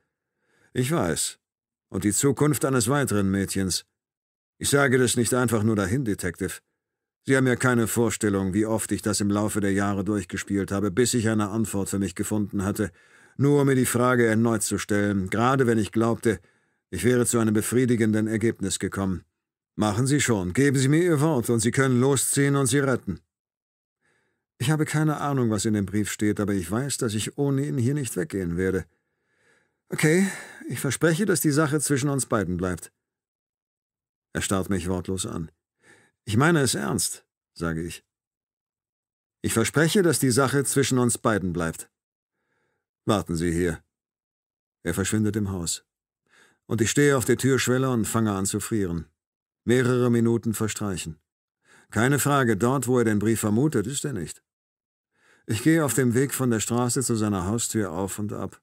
Ich weiß. Und die Zukunft eines weiteren Mädchens. Ich sage das nicht einfach nur dahin, Detective. Sie haben ja keine Vorstellung, wie oft ich das im Laufe der Jahre durchgespielt habe, bis ich eine Antwort für mich gefunden hatte nur um mir die Frage erneut zu stellen, gerade wenn ich glaubte, ich wäre zu einem befriedigenden Ergebnis gekommen. Machen Sie schon, geben Sie mir Ihr Wort, und Sie können losziehen und sie retten. Ich habe keine Ahnung, was in dem Brief steht, aber ich weiß, dass ich ohne ihn hier nicht weggehen werde. Okay, ich verspreche, dass die Sache zwischen uns beiden bleibt. Er starrt mich wortlos an. Ich meine es ernst, sage ich. Ich verspreche, dass die Sache zwischen uns beiden bleibt. Warten Sie hier. Er verschwindet im Haus. Und ich stehe auf der Türschwelle und fange an zu frieren. Mehrere Minuten verstreichen. Keine Frage, dort, wo er den Brief vermutet, ist er nicht. Ich gehe auf dem Weg von der Straße zu seiner Haustür auf und ab.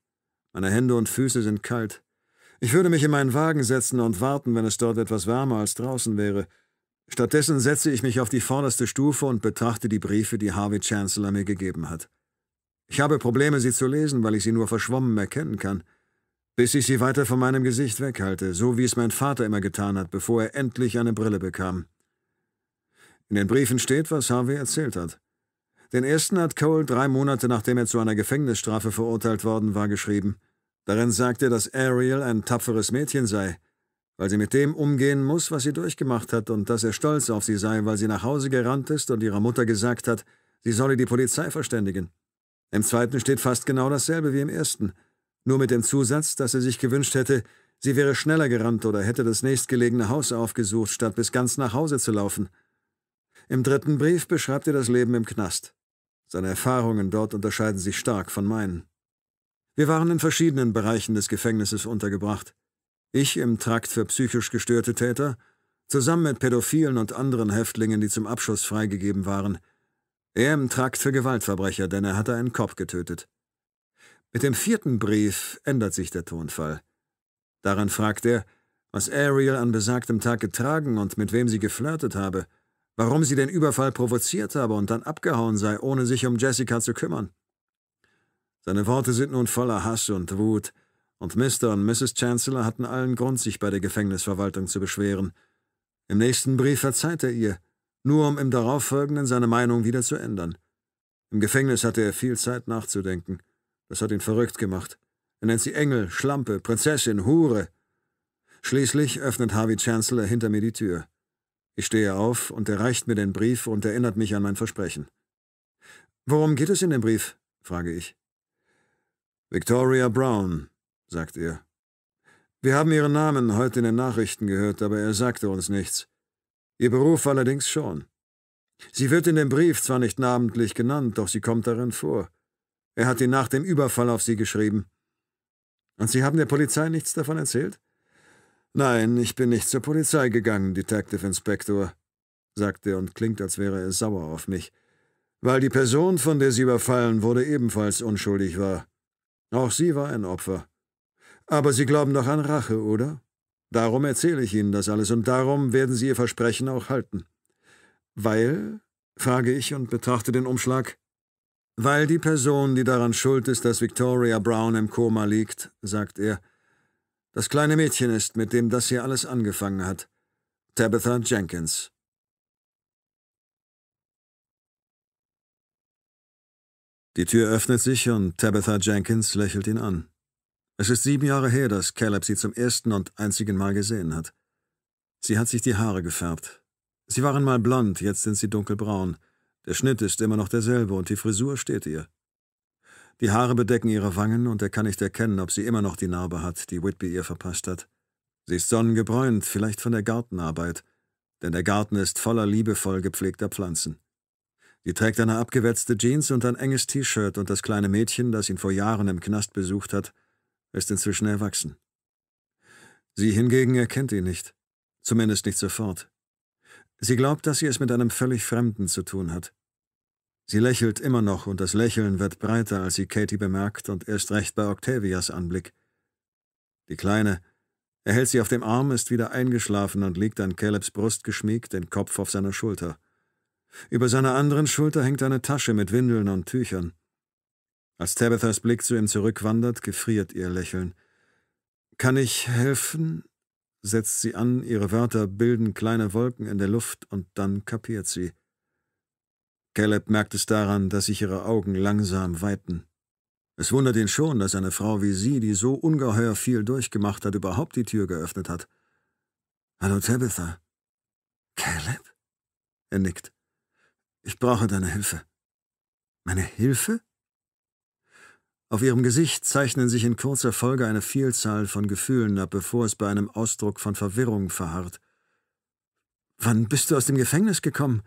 Meine Hände und Füße sind kalt. Ich würde mich in meinen Wagen setzen und warten, wenn es dort etwas wärmer als draußen wäre. Stattdessen setze ich mich auf die vorderste Stufe und betrachte die Briefe, die Harvey Chancellor mir gegeben hat. Ich habe Probleme, sie zu lesen, weil ich sie nur verschwommen erkennen kann. Bis ich sie weiter von meinem Gesicht weghalte, so wie es mein Vater immer getan hat, bevor er endlich eine Brille bekam. In den Briefen steht, was Harvey erzählt hat. Den ersten hat Cole drei Monate nachdem er zu einer Gefängnisstrafe verurteilt worden war, geschrieben. Darin sagt er, dass Ariel ein tapferes Mädchen sei, weil sie mit dem umgehen muss, was sie durchgemacht hat, und dass er stolz auf sie sei, weil sie nach Hause gerannt ist und ihrer Mutter gesagt hat, sie solle die Polizei verständigen. Im zweiten steht fast genau dasselbe wie im ersten, nur mit dem Zusatz, dass er sich gewünscht hätte, sie wäre schneller gerannt oder hätte das nächstgelegene Haus aufgesucht, statt bis ganz nach Hause zu laufen. Im dritten Brief beschreibt er das Leben im Knast. Seine Erfahrungen dort unterscheiden sich stark von meinen. Wir waren in verschiedenen Bereichen des Gefängnisses untergebracht. Ich im Trakt für psychisch gestörte Täter, zusammen mit Pädophilen und anderen Häftlingen, die zum Abschuss freigegeben waren. Er im Trakt für Gewaltverbrecher, denn er hatte einen Kopf getötet. Mit dem vierten Brief ändert sich der Tonfall. Daran fragt er, was Ariel an besagtem Tag getragen und mit wem sie geflirtet habe – warum sie den Überfall provoziert habe und dann abgehauen sei, ohne sich um Jessica zu kümmern. Seine Worte sind nun voller Hass und Wut, und Mr. und Mrs. Chancellor hatten allen Grund, sich bei der Gefängnisverwaltung zu beschweren. Im nächsten Brief verzeiht er ihr, nur um im darauffolgenden seine Meinung wieder zu ändern. Im Gefängnis hatte er viel Zeit nachzudenken. Das hat ihn verrückt gemacht. Er nennt sie Engel, Schlampe, Prinzessin, Hure. Schließlich öffnet Harvey Chancellor hinter mir die Tür. Ich stehe auf und er reicht mir den Brief und erinnert mich an mein Versprechen. Worum geht es in dem Brief? frage ich. Victoria Brown, sagt er. Wir haben ihren Namen heute in den Nachrichten gehört, aber er sagte uns nichts. Ihr Beruf allerdings schon. Sie wird in dem Brief zwar nicht namentlich genannt, doch sie kommt darin vor. Er hat ihn nach dem Überfall auf sie geschrieben. Und Sie haben der Polizei nichts davon erzählt? Nein, ich bin nicht zur Polizei gegangen, Detective Inspector, sagt er und klingt, als wäre er sauer auf mich, weil die Person, von der sie überfallen wurde, ebenfalls unschuldig war. Auch sie war ein Opfer. Aber Sie glauben doch an Rache, oder? Darum erzähle ich Ihnen das alles und darum werden Sie Ihr Versprechen auch halten. Weil, frage ich und betrachte den Umschlag, weil die Person, die daran schuld ist, dass Victoria Brown im Koma liegt, sagt er, das kleine Mädchen ist, mit dem das hier alles angefangen hat. Tabitha Jenkins. Die Tür öffnet sich und Tabitha Jenkins lächelt ihn an. Es ist sieben Jahre her, dass Caleb sie zum ersten und einzigen Mal gesehen hat. Sie hat sich die Haare gefärbt. Sie waren mal blond, jetzt sind sie dunkelbraun. Der Schnitt ist immer noch derselbe und die Frisur steht ihr. Die Haare bedecken ihre Wangen und er kann nicht erkennen, ob sie immer noch die Narbe hat, die Whitby ihr verpasst hat. Sie ist sonnengebräunt, vielleicht von der Gartenarbeit, denn der Garten ist voller liebevoll gepflegter Pflanzen. Sie trägt eine abgewetzte Jeans und ein enges T-Shirt und das kleine Mädchen, das ihn vor Jahren im Knast besucht hat, ist inzwischen erwachsen. Sie hingegen erkennt ihn nicht, zumindest nicht sofort. Sie glaubt, dass sie es mit einem völlig Fremden zu tun hat. Sie lächelt immer noch und das Lächeln wird breiter, als sie Katie bemerkt und erst recht bei Octavias Anblick. Die Kleine, er hält sie auf dem Arm, ist wieder eingeschlafen und liegt an Calebs Brust geschmiegt, den Kopf auf seiner Schulter. Über seiner anderen Schulter hängt eine Tasche mit Windeln und Tüchern. Als Tabithas Blick zu ihm zurückwandert, gefriert ihr Lächeln. Kann ich helfen? setzt sie an, ihre Wörter bilden kleine Wolken in der Luft und dann kapiert sie. Caleb merkt es daran, dass sich ihre Augen langsam weiten. Es wundert ihn schon, dass eine Frau wie sie, die so ungeheuer viel durchgemacht hat, überhaupt die Tür geöffnet hat. Hallo, Tabitha. Caleb? Er nickt. Ich brauche deine Hilfe. Meine Hilfe? Auf ihrem Gesicht zeichnen sich in kurzer Folge eine Vielzahl von Gefühlen ab, bevor es bei einem Ausdruck von Verwirrung verharrt. Wann bist du aus dem Gefängnis gekommen?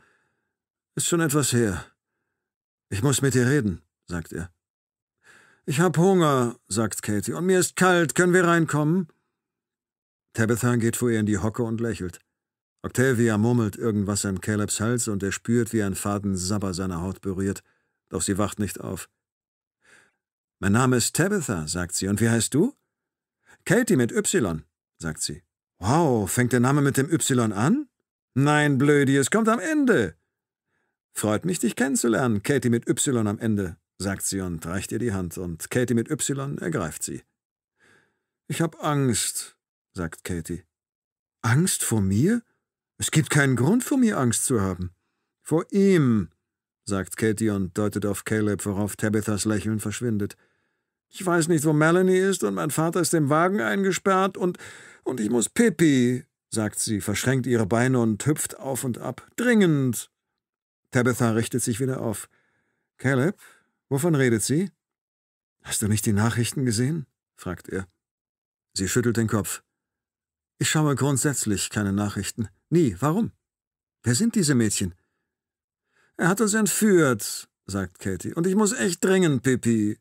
Ist schon etwas her. Ich muss mit dir reden, sagt er. Ich hab Hunger, sagt Katie, und mir ist kalt. Können wir reinkommen? Tabitha geht vor ihr in die Hocke und lächelt. Octavia murmelt irgendwas an Calebs Hals und er spürt, wie ein Faden Sabber seine Haut berührt, doch sie wacht nicht auf. Mein Name ist Tabitha, sagt sie, und wie heißt du? Katie mit Y, sagt sie. Wow, fängt der Name mit dem Y an? Nein, Blödi, es kommt am Ende. Freut mich, dich kennenzulernen, Katie mit Y am Ende, sagt sie und reicht ihr die Hand, und Katie mit Y ergreift sie. Ich hab Angst, sagt Katie. Angst vor mir? Es gibt keinen Grund vor mir Angst zu haben. Vor ihm, sagt Katie und deutet auf Caleb, worauf Tabithas Lächeln verschwindet. Ich weiß nicht, wo Melanie ist, und mein Vater ist im Wagen eingesperrt, und, und ich muss Pippi, sagt sie, verschränkt ihre Beine und hüpft auf und ab. Dringend. Tabitha richtet sich wieder auf. Caleb, wovon redet sie? Hast du nicht die Nachrichten gesehen? fragt er. Sie schüttelt den Kopf. Ich schaue grundsätzlich keine Nachrichten. Nie. Warum? Wer sind diese Mädchen? Er hat uns entführt, sagt Katie. Und ich muss echt dringend, Pippi.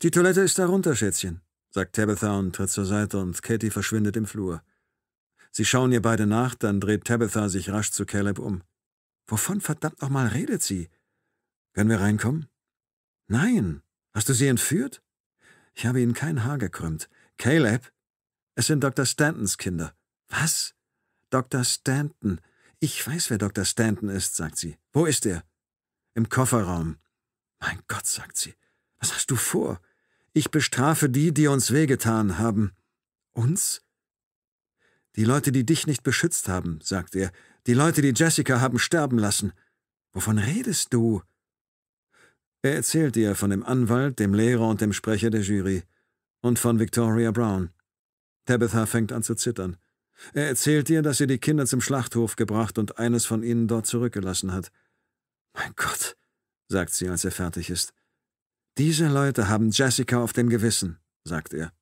Die Toilette ist darunter, Schätzchen, sagt Tabitha und tritt zur Seite und Katie verschwindet im Flur. Sie schauen ihr beide nach, dann dreht Tabitha sich rasch zu Caleb um. Wovon verdammt nochmal redet sie? Können wir reinkommen? Nein. Hast du sie entführt? Ich habe ihnen kein Haar gekrümmt. Caleb? Es sind Dr. Stantons Kinder. Was? Dr. Stanton. Ich weiß, wer Dr. Stanton ist, sagt sie. Wo ist er? Im Kofferraum. Mein Gott, sagt sie. Was hast du vor? Ich bestrafe die, die uns wehgetan haben. Uns? Die Leute, die dich nicht beschützt haben, sagt er. Die Leute, die Jessica haben sterben lassen. Wovon redest du? Er erzählt ihr von dem Anwalt, dem Lehrer und dem Sprecher der Jury. Und von Victoria Brown. Tabitha fängt an zu zittern. Er erzählt ihr, dass er die Kinder zum Schlachthof gebracht und eines von ihnen dort zurückgelassen hat. Mein Gott, sagt sie, als er fertig ist. Diese Leute haben Jessica auf dem Gewissen, sagt er.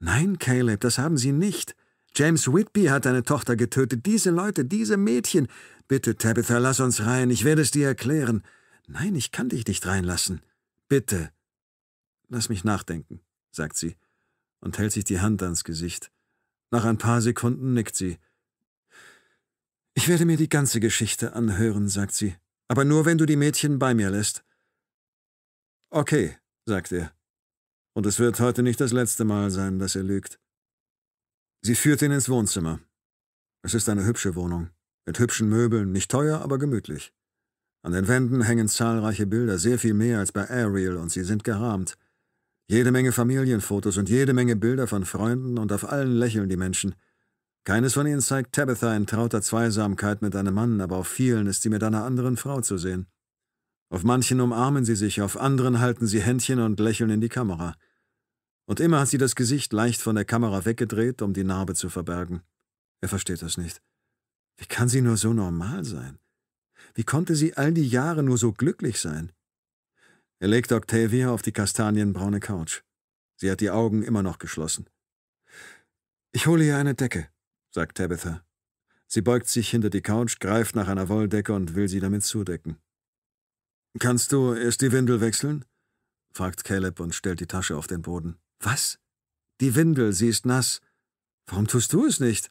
Nein, Caleb, das haben sie nicht. James Whitby hat deine Tochter getötet. Diese Leute, diese Mädchen. Bitte, Tabitha, lass uns rein. Ich werde es dir erklären. Nein, ich kann dich nicht reinlassen. Bitte. Lass mich nachdenken, sagt sie und hält sich die Hand ans Gesicht. Nach ein paar Sekunden nickt sie. Ich werde mir die ganze Geschichte anhören, sagt sie, aber nur, wenn du die Mädchen bei mir lässt. Okay, sagt er. Und es wird heute nicht das letzte Mal sein, dass er lügt. Sie führt ihn ins Wohnzimmer. Es ist eine hübsche Wohnung, mit hübschen Möbeln, nicht teuer, aber gemütlich. An den Wänden hängen zahlreiche Bilder, sehr viel mehr als bei Ariel, und sie sind gerahmt. Jede Menge Familienfotos und jede Menge Bilder von Freunden, und auf allen lächeln die Menschen. Keines von ihnen zeigt Tabitha in trauter Zweisamkeit mit einem Mann, aber auf vielen ist sie mit einer anderen Frau zu sehen. Auf manchen umarmen sie sich, auf anderen halten sie Händchen und lächeln in die Kamera. Und immer hat sie das Gesicht leicht von der Kamera weggedreht, um die Narbe zu verbergen. Er versteht das nicht. Wie kann sie nur so normal sein? Wie konnte sie all die Jahre nur so glücklich sein? Er legt Octavia auf die kastanienbraune Couch. Sie hat die Augen immer noch geschlossen. Ich hole ihr eine Decke, sagt Tabitha. Sie beugt sich hinter die Couch, greift nach einer Wolldecke und will sie damit zudecken. Kannst du erst die Windel wechseln? fragt Caleb und stellt die Tasche auf den Boden. Was? Die Windel, sie ist nass. Warum tust du es nicht?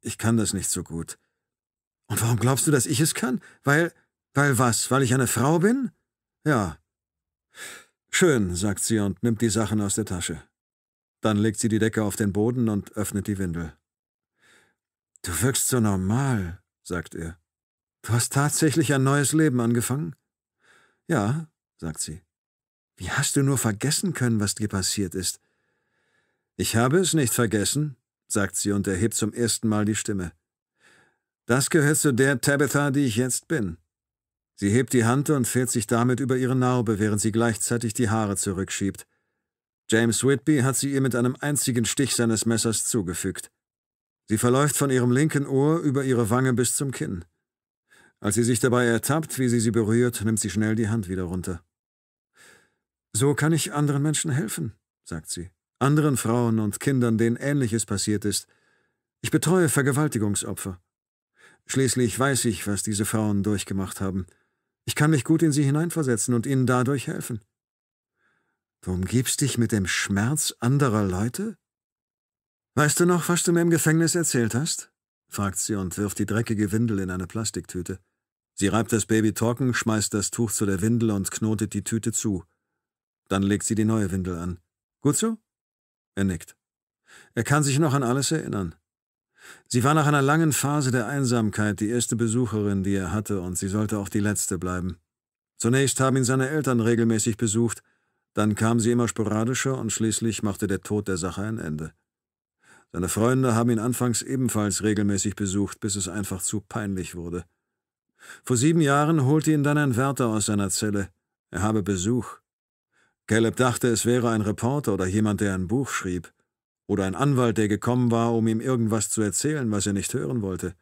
Ich kann das nicht so gut. Und warum glaubst du, dass ich es kann? Weil. Weil was? Weil ich eine Frau bin? Ja. Schön, sagt sie und nimmt die Sachen aus der Tasche. Dann legt sie die Decke auf den Boden und öffnet die Windel. Du wirkst so normal, sagt er. Du hast tatsächlich ein neues Leben angefangen? Ja, sagt sie. Wie hast du nur vergessen können, was dir passiert ist? Ich habe es nicht vergessen, sagt sie und erhebt zum ersten Mal die Stimme. Das gehört zu der Tabitha, die ich jetzt bin. Sie hebt die Hand und fährt sich damit über ihre Narbe, während sie gleichzeitig die Haare zurückschiebt. James Whitby hat sie ihr mit einem einzigen Stich seines Messers zugefügt. Sie verläuft von ihrem linken Ohr über ihre Wange bis zum Kinn. Als sie sich dabei ertappt, wie sie sie berührt, nimmt sie schnell die Hand wieder runter. So kann ich anderen Menschen helfen, sagt sie. Anderen Frauen und Kindern, denen Ähnliches passiert ist. Ich betreue Vergewaltigungsopfer. Schließlich weiß ich, was diese Frauen durchgemacht haben. Ich kann mich gut in sie hineinversetzen und ihnen dadurch helfen. Du umgibst dich mit dem Schmerz anderer Leute? Weißt du noch, was du mir im Gefängnis erzählt hast? fragt sie und wirft die dreckige Windel in eine Plastiktüte. Sie reibt das Baby trocken, schmeißt das Tuch zu der Windel und knotet die Tüte zu. Dann legt sie die neue Windel an. Gut so? Er nickt. Er kann sich noch an alles erinnern. Sie war nach einer langen Phase der Einsamkeit die erste Besucherin, die er hatte, und sie sollte auch die letzte bleiben. Zunächst haben ihn seine Eltern regelmäßig besucht, dann kamen sie immer sporadischer und schließlich machte der Tod der Sache ein Ende. Seine Freunde haben ihn anfangs ebenfalls regelmäßig besucht, bis es einfach zu peinlich wurde. Vor sieben Jahren holte ihn dann ein Wärter aus seiner Zelle. Er habe Besuch. Caleb dachte, es wäre ein Reporter oder jemand, der ein Buch schrieb. Oder ein Anwalt, der gekommen war, um ihm irgendwas zu erzählen, was er nicht hören wollte.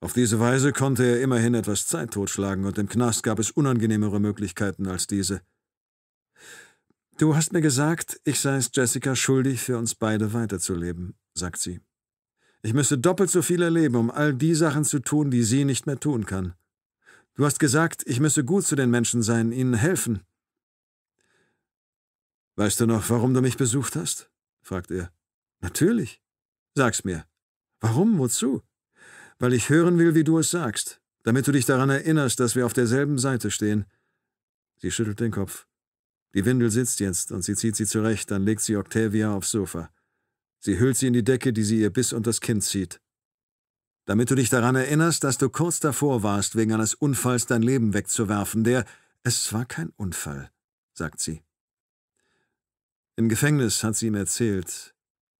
Auf diese Weise konnte er immerhin etwas Zeit totschlagen, und im Knast gab es unangenehmere Möglichkeiten als diese. Du hast mir gesagt, ich sei es Jessica schuldig, für uns beide weiterzuleben, sagt sie. Ich müsste doppelt so viel erleben, um all die Sachen zu tun, die sie nicht mehr tun kann. Du hast gesagt, ich müsse gut zu den Menschen sein, ihnen helfen. Weißt du noch, warum du mich besucht hast? fragt er. Natürlich. Sag's mir. Warum? Wozu? Weil ich hören will, wie du es sagst, damit du dich daran erinnerst, dass wir auf derselben Seite stehen. Sie schüttelt den Kopf. Die Windel sitzt jetzt und sie zieht sie zurecht, dann legt sie Octavia aufs Sofa. Sie hüllt sie in die Decke, die sie ihr bis unter das Kinn zieht. Damit du dich daran erinnerst, dass du kurz davor warst, wegen eines Unfalls dein Leben wegzuwerfen, der es war kein Unfall, sagt sie. Im Gefängnis hat sie ihm erzählt,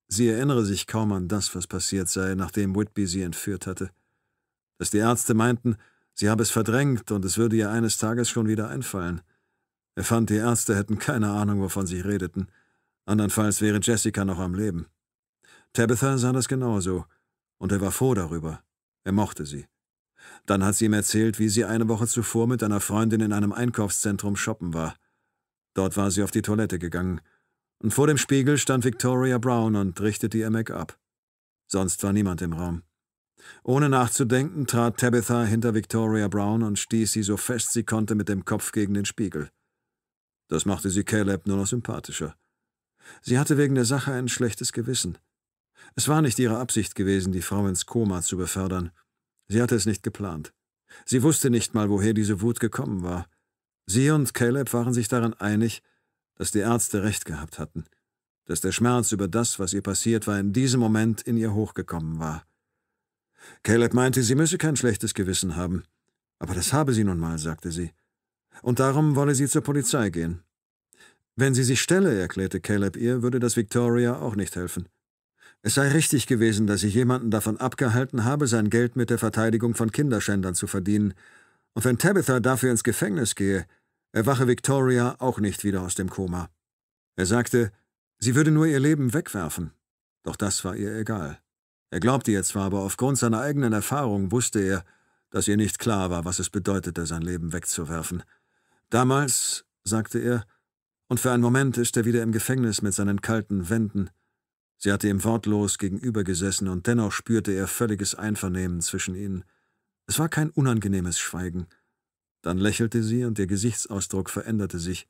Sie erinnere sich kaum an das, was passiert sei, nachdem Whitby sie entführt hatte. Dass die Ärzte meinten, sie habe es verdrängt und es würde ihr eines Tages schon wieder einfallen. Er fand, die Ärzte hätten keine Ahnung, wovon sie redeten. Andernfalls wäre Jessica noch am Leben. Tabitha sah das genauso, und er war froh darüber. Er mochte sie. Dann hat sie ihm erzählt, wie sie eine Woche zuvor mit einer Freundin in einem Einkaufszentrum shoppen war. Dort war sie auf die Toilette gegangen und vor dem Spiegel stand Victoria Brown und richtete ihr Make-up. Sonst war niemand im Raum. Ohne nachzudenken trat Tabitha hinter Victoria Brown und stieß sie so fest sie konnte mit dem Kopf gegen den Spiegel. Das machte sie Caleb nur noch sympathischer. Sie hatte wegen der Sache ein schlechtes Gewissen. Es war nicht ihre Absicht gewesen, die Frau ins Koma zu befördern. Sie hatte es nicht geplant. Sie wusste nicht mal, woher diese Wut gekommen war. Sie und Caleb waren sich daran einig, dass die Ärzte recht gehabt hatten, dass der Schmerz über das, was ihr passiert war, in diesem Moment in ihr hochgekommen war. Caleb meinte, sie müsse kein schlechtes Gewissen haben. Aber das habe sie nun mal, sagte sie. Und darum wolle sie zur Polizei gehen. Wenn sie sich stelle, erklärte Caleb ihr, würde das Victoria auch nicht helfen. Es sei richtig gewesen, dass ich jemanden davon abgehalten habe, sein Geld mit der Verteidigung von Kinderschändern zu verdienen. Und wenn Tabitha dafür ins Gefängnis gehe, erwache Victoria auch nicht wieder aus dem Koma. Er sagte, sie würde nur ihr Leben wegwerfen. Doch das war ihr egal. Er glaubte ihr zwar, aber aufgrund seiner eigenen Erfahrung wusste er, dass ihr nicht klar war, was es bedeutete, sein Leben wegzuwerfen. Damals, sagte er, und für einen Moment ist er wieder im Gefängnis mit seinen kalten Wänden. Sie hatte ihm wortlos gegenübergesessen, und dennoch spürte er völliges Einvernehmen zwischen ihnen. Es war kein unangenehmes Schweigen. Dann lächelte sie und ihr Gesichtsausdruck veränderte sich.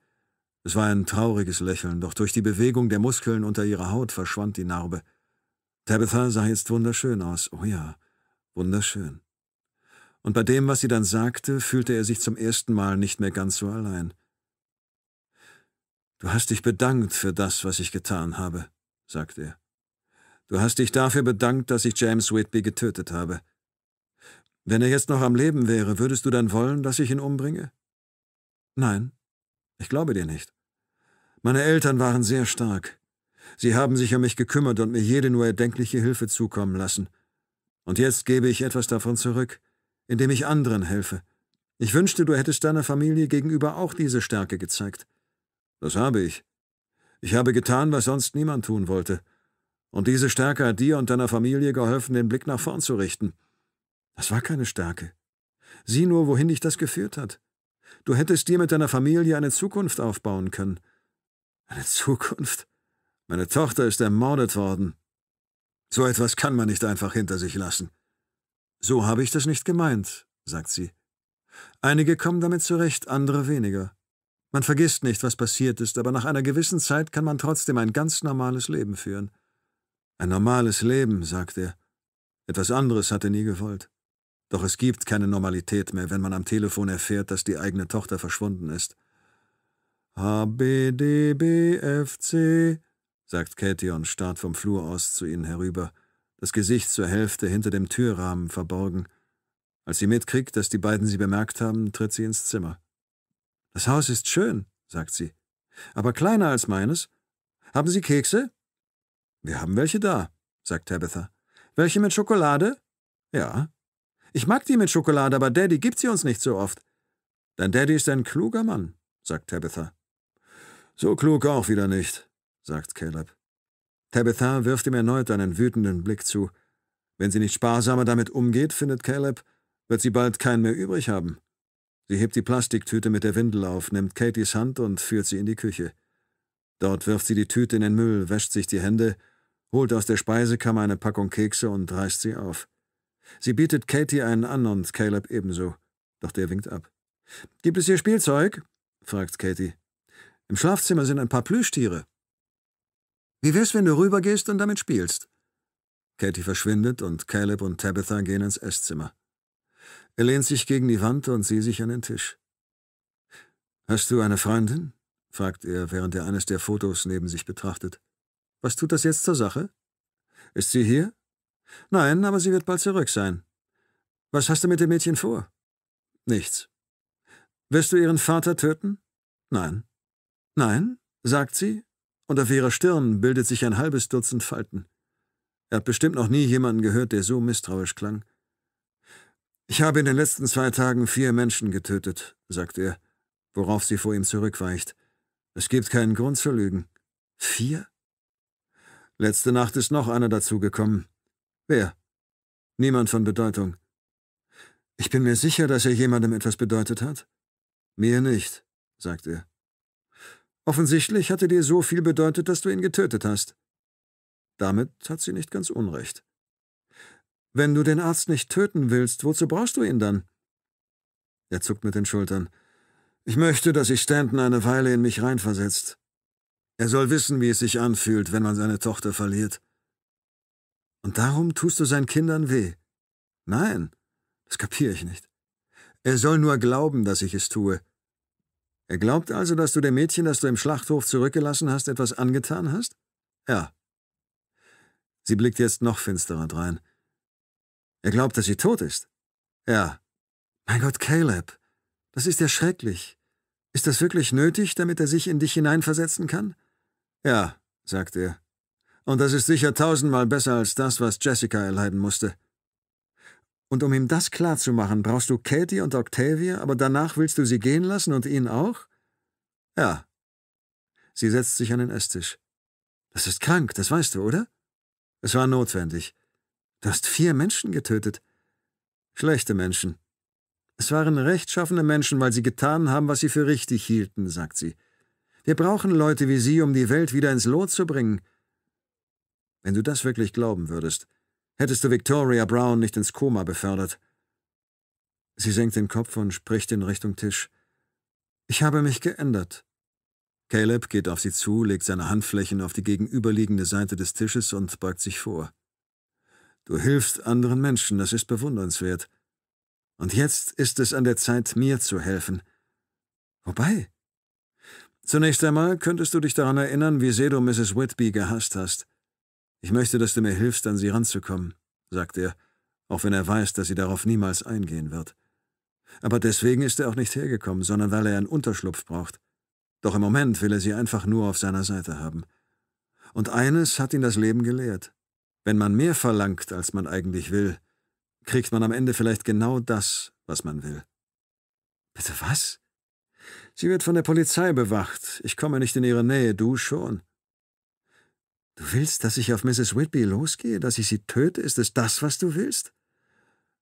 Es war ein trauriges Lächeln, doch durch die Bewegung der Muskeln unter ihrer Haut verschwand die Narbe. Tabitha sah jetzt wunderschön aus. Oh ja, wunderschön. Und bei dem, was sie dann sagte, fühlte er sich zum ersten Mal nicht mehr ganz so allein. Du hast dich bedankt für das, was ich getan habe, sagte er. Du hast dich dafür bedankt, dass ich James Whitby getötet habe. Wenn er jetzt noch am Leben wäre, würdest du dann wollen, dass ich ihn umbringe? Nein, ich glaube dir nicht. Meine Eltern waren sehr stark. Sie haben sich um mich gekümmert und mir jede nur erdenkliche Hilfe zukommen lassen. Und jetzt gebe ich etwas davon zurück, indem ich anderen helfe. Ich wünschte, du hättest deiner Familie gegenüber auch diese Stärke gezeigt. Das habe ich. Ich habe getan, was sonst niemand tun wollte. Und diese Stärke hat dir und deiner Familie geholfen, den Blick nach vorn zu richten. Das war keine Stärke. Sieh nur, wohin dich das geführt hat. Du hättest dir mit deiner Familie eine Zukunft aufbauen können. Eine Zukunft? Meine Tochter ist ermordet worden. So etwas kann man nicht einfach hinter sich lassen. So habe ich das nicht gemeint, sagt sie. Einige kommen damit zurecht, andere weniger. Man vergisst nicht, was passiert ist, aber nach einer gewissen Zeit kann man trotzdem ein ganz normales Leben führen. Ein normales Leben, sagt er. Etwas anderes hat er nie gewollt. Doch es gibt keine Normalität mehr, wenn man am Telefon erfährt, dass die eigene Tochter verschwunden ist. A, B, D, B, F, C, sagt Katie und starrt vom Flur aus zu ihnen herüber, das Gesicht zur Hälfte hinter dem Türrahmen verborgen. Als sie mitkriegt, dass die beiden sie bemerkt haben, tritt sie ins Zimmer. Das Haus ist schön, sagt sie, aber kleiner als meines. Haben Sie Kekse? Wir haben welche da, sagt Tabitha. Welche mit Schokolade? Ja. Ich mag die mit Schokolade, aber Daddy gibt sie uns nicht so oft. Dein Daddy ist ein kluger Mann, sagt Tabitha. So klug auch wieder nicht, sagt Caleb. Tabitha wirft ihm erneut einen wütenden Blick zu. Wenn sie nicht sparsamer damit umgeht, findet Caleb, wird sie bald keinen mehr übrig haben. Sie hebt die Plastiktüte mit der Windel auf, nimmt Katys Hand und führt sie in die Küche. Dort wirft sie die Tüte in den Müll, wäscht sich die Hände, holt aus der Speisekammer eine Packung Kekse und reißt sie auf. Sie bietet Katie einen an und Caleb ebenso, doch der winkt ab. Gibt es hier Spielzeug? fragt Katie. Im Schlafzimmer sind ein paar Plüschtiere. Wie wär's, wenn du rübergehst und damit spielst? Katie verschwindet und Caleb und Tabitha gehen ins Esszimmer. Er lehnt sich gegen die Wand und sie sich an den Tisch. Hast du eine Freundin? fragt er, während er eines der Fotos neben sich betrachtet. Was tut das jetzt zur Sache? Ist sie hier? Nein, aber sie wird bald zurück sein. Was hast du mit dem Mädchen vor? Nichts. Wirst du ihren Vater töten? Nein. Nein, sagt sie, und auf ihrer Stirn bildet sich ein halbes Dutzend Falten. Er hat bestimmt noch nie jemanden gehört, der so misstrauisch klang. Ich habe in den letzten zwei Tagen vier Menschen getötet, sagt er, worauf sie vor ihm zurückweicht. Es gibt keinen Grund zu lügen. Vier? Letzte Nacht ist noch einer dazugekommen. Wer? Niemand von Bedeutung. Ich bin mir sicher, dass er jemandem etwas bedeutet hat. Mir nicht, sagt er. Offensichtlich hat er dir so viel bedeutet, dass du ihn getötet hast. Damit hat sie nicht ganz unrecht. Wenn du den Arzt nicht töten willst, wozu brauchst du ihn dann? Er zuckt mit den Schultern. Ich möchte, dass sich Stanton eine Weile in mich reinversetzt. Er soll wissen, wie es sich anfühlt, wenn man seine Tochter verliert. Und darum tust du seinen Kindern weh? Nein, das kapiere ich nicht. Er soll nur glauben, dass ich es tue. Er glaubt also, dass du dem Mädchen, das du im Schlachthof zurückgelassen hast, etwas angetan hast? Ja. Sie blickt jetzt noch finsterer drein. Er glaubt, dass sie tot ist. Ja. Mein Gott, Caleb, das ist ja schrecklich. Ist das wirklich nötig, damit er sich in dich hineinversetzen kann? Ja, sagt er. Und das ist sicher tausendmal besser als das, was Jessica erleiden musste. Und um ihm das klarzumachen, brauchst du Katie und Octavia, aber danach willst du sie gehen lassen und ihn auch? Ja. Sie setzt sich an den Esstisch. Das ist krank, das weißt du, oder? Es war notwendig. Du hast vier Menschen getötet. Schlechte Menschen. Es waren rechtschaffene Menschen, weil sie getan haben, was sie für richtig hielten, sagt sie. Wir brauchen Leute wie Sie, um die Welt wieder ins Lot zu bringen. Wenn du das wirklich glauben würdest, hättest du Victoria Brown nicht ins Koma befördert. Sie senkt den Kopf und spricht in Richtung Tisch. Ich habe mich geändert. Caleb geht auf sie zu, legt seine Handflächen auf die gegenüberliegende Seite des Tisches und beugt sich vor. Du hilfst anderen Menschen, das ist bewundernswert. Und jetzt ist es an der Zeit, mir zu helfen. Wobei? Zunächst einmal könntest du dich daran erinnern, wie sehr du Mrs. Whitby gehasst hast. Ich möchte, dass du mir hilfst, an sie ranzukommen, sagt er, auch wenn er weiß, dass sie darauf niemals eingehen wird. Aber deswegen ist er auch nicht hergekommen, sondern weil er einen Unterschlupf braucht. Doch im Moment will er sie einfach nur auf seiner Seite haben. Und eines hat ihn das Leben gelehrt. Wenn man mehr verlangt, als man eigentlich will, kriegt man am Ende vielleicht genau das, was man will. Bitte was? Sie wird von der Polizei bewacht. Ich komme nicht in ihre Nähe, du schon. Du willst, dass ich auf Mrs. Whitby losgehe, dass ich sie töte? Ist es das, was du willst?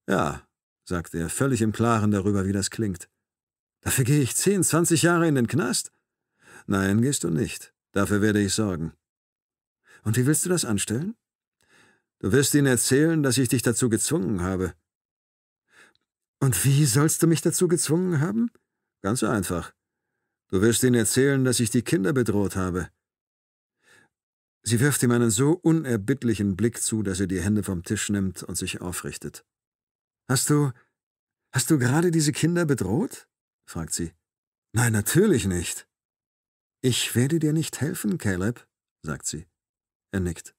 Ja, sagte er, völlig im Klaren darüber, wie das klingt. Dafür gehe ich zehn, zwanzig Jahre in den Knast? Nein, gehst du nicht. Dafür werde ich sorgen. Und wie willst du das anstellen? Du wirst ihnen erzählen, dass ich dich dazu gezwungen habe. Und wie sollst du mich dazu gezwungen haben? Ganz einfach. Du wirst ihnen erzählen, dass ich die Kinder bedroht habe. Sie wirft ihm einen so unerbittlichen Blick zu, dass er die Hände vom Tisch nimmt und sich aufrichtet. Hast du. Hast du gerade diese Kinder bedroht? fragt sie. Nein, natürlich nicht. Ich werde dir nicht helfen, Caleb, sagt sie. Er nickt.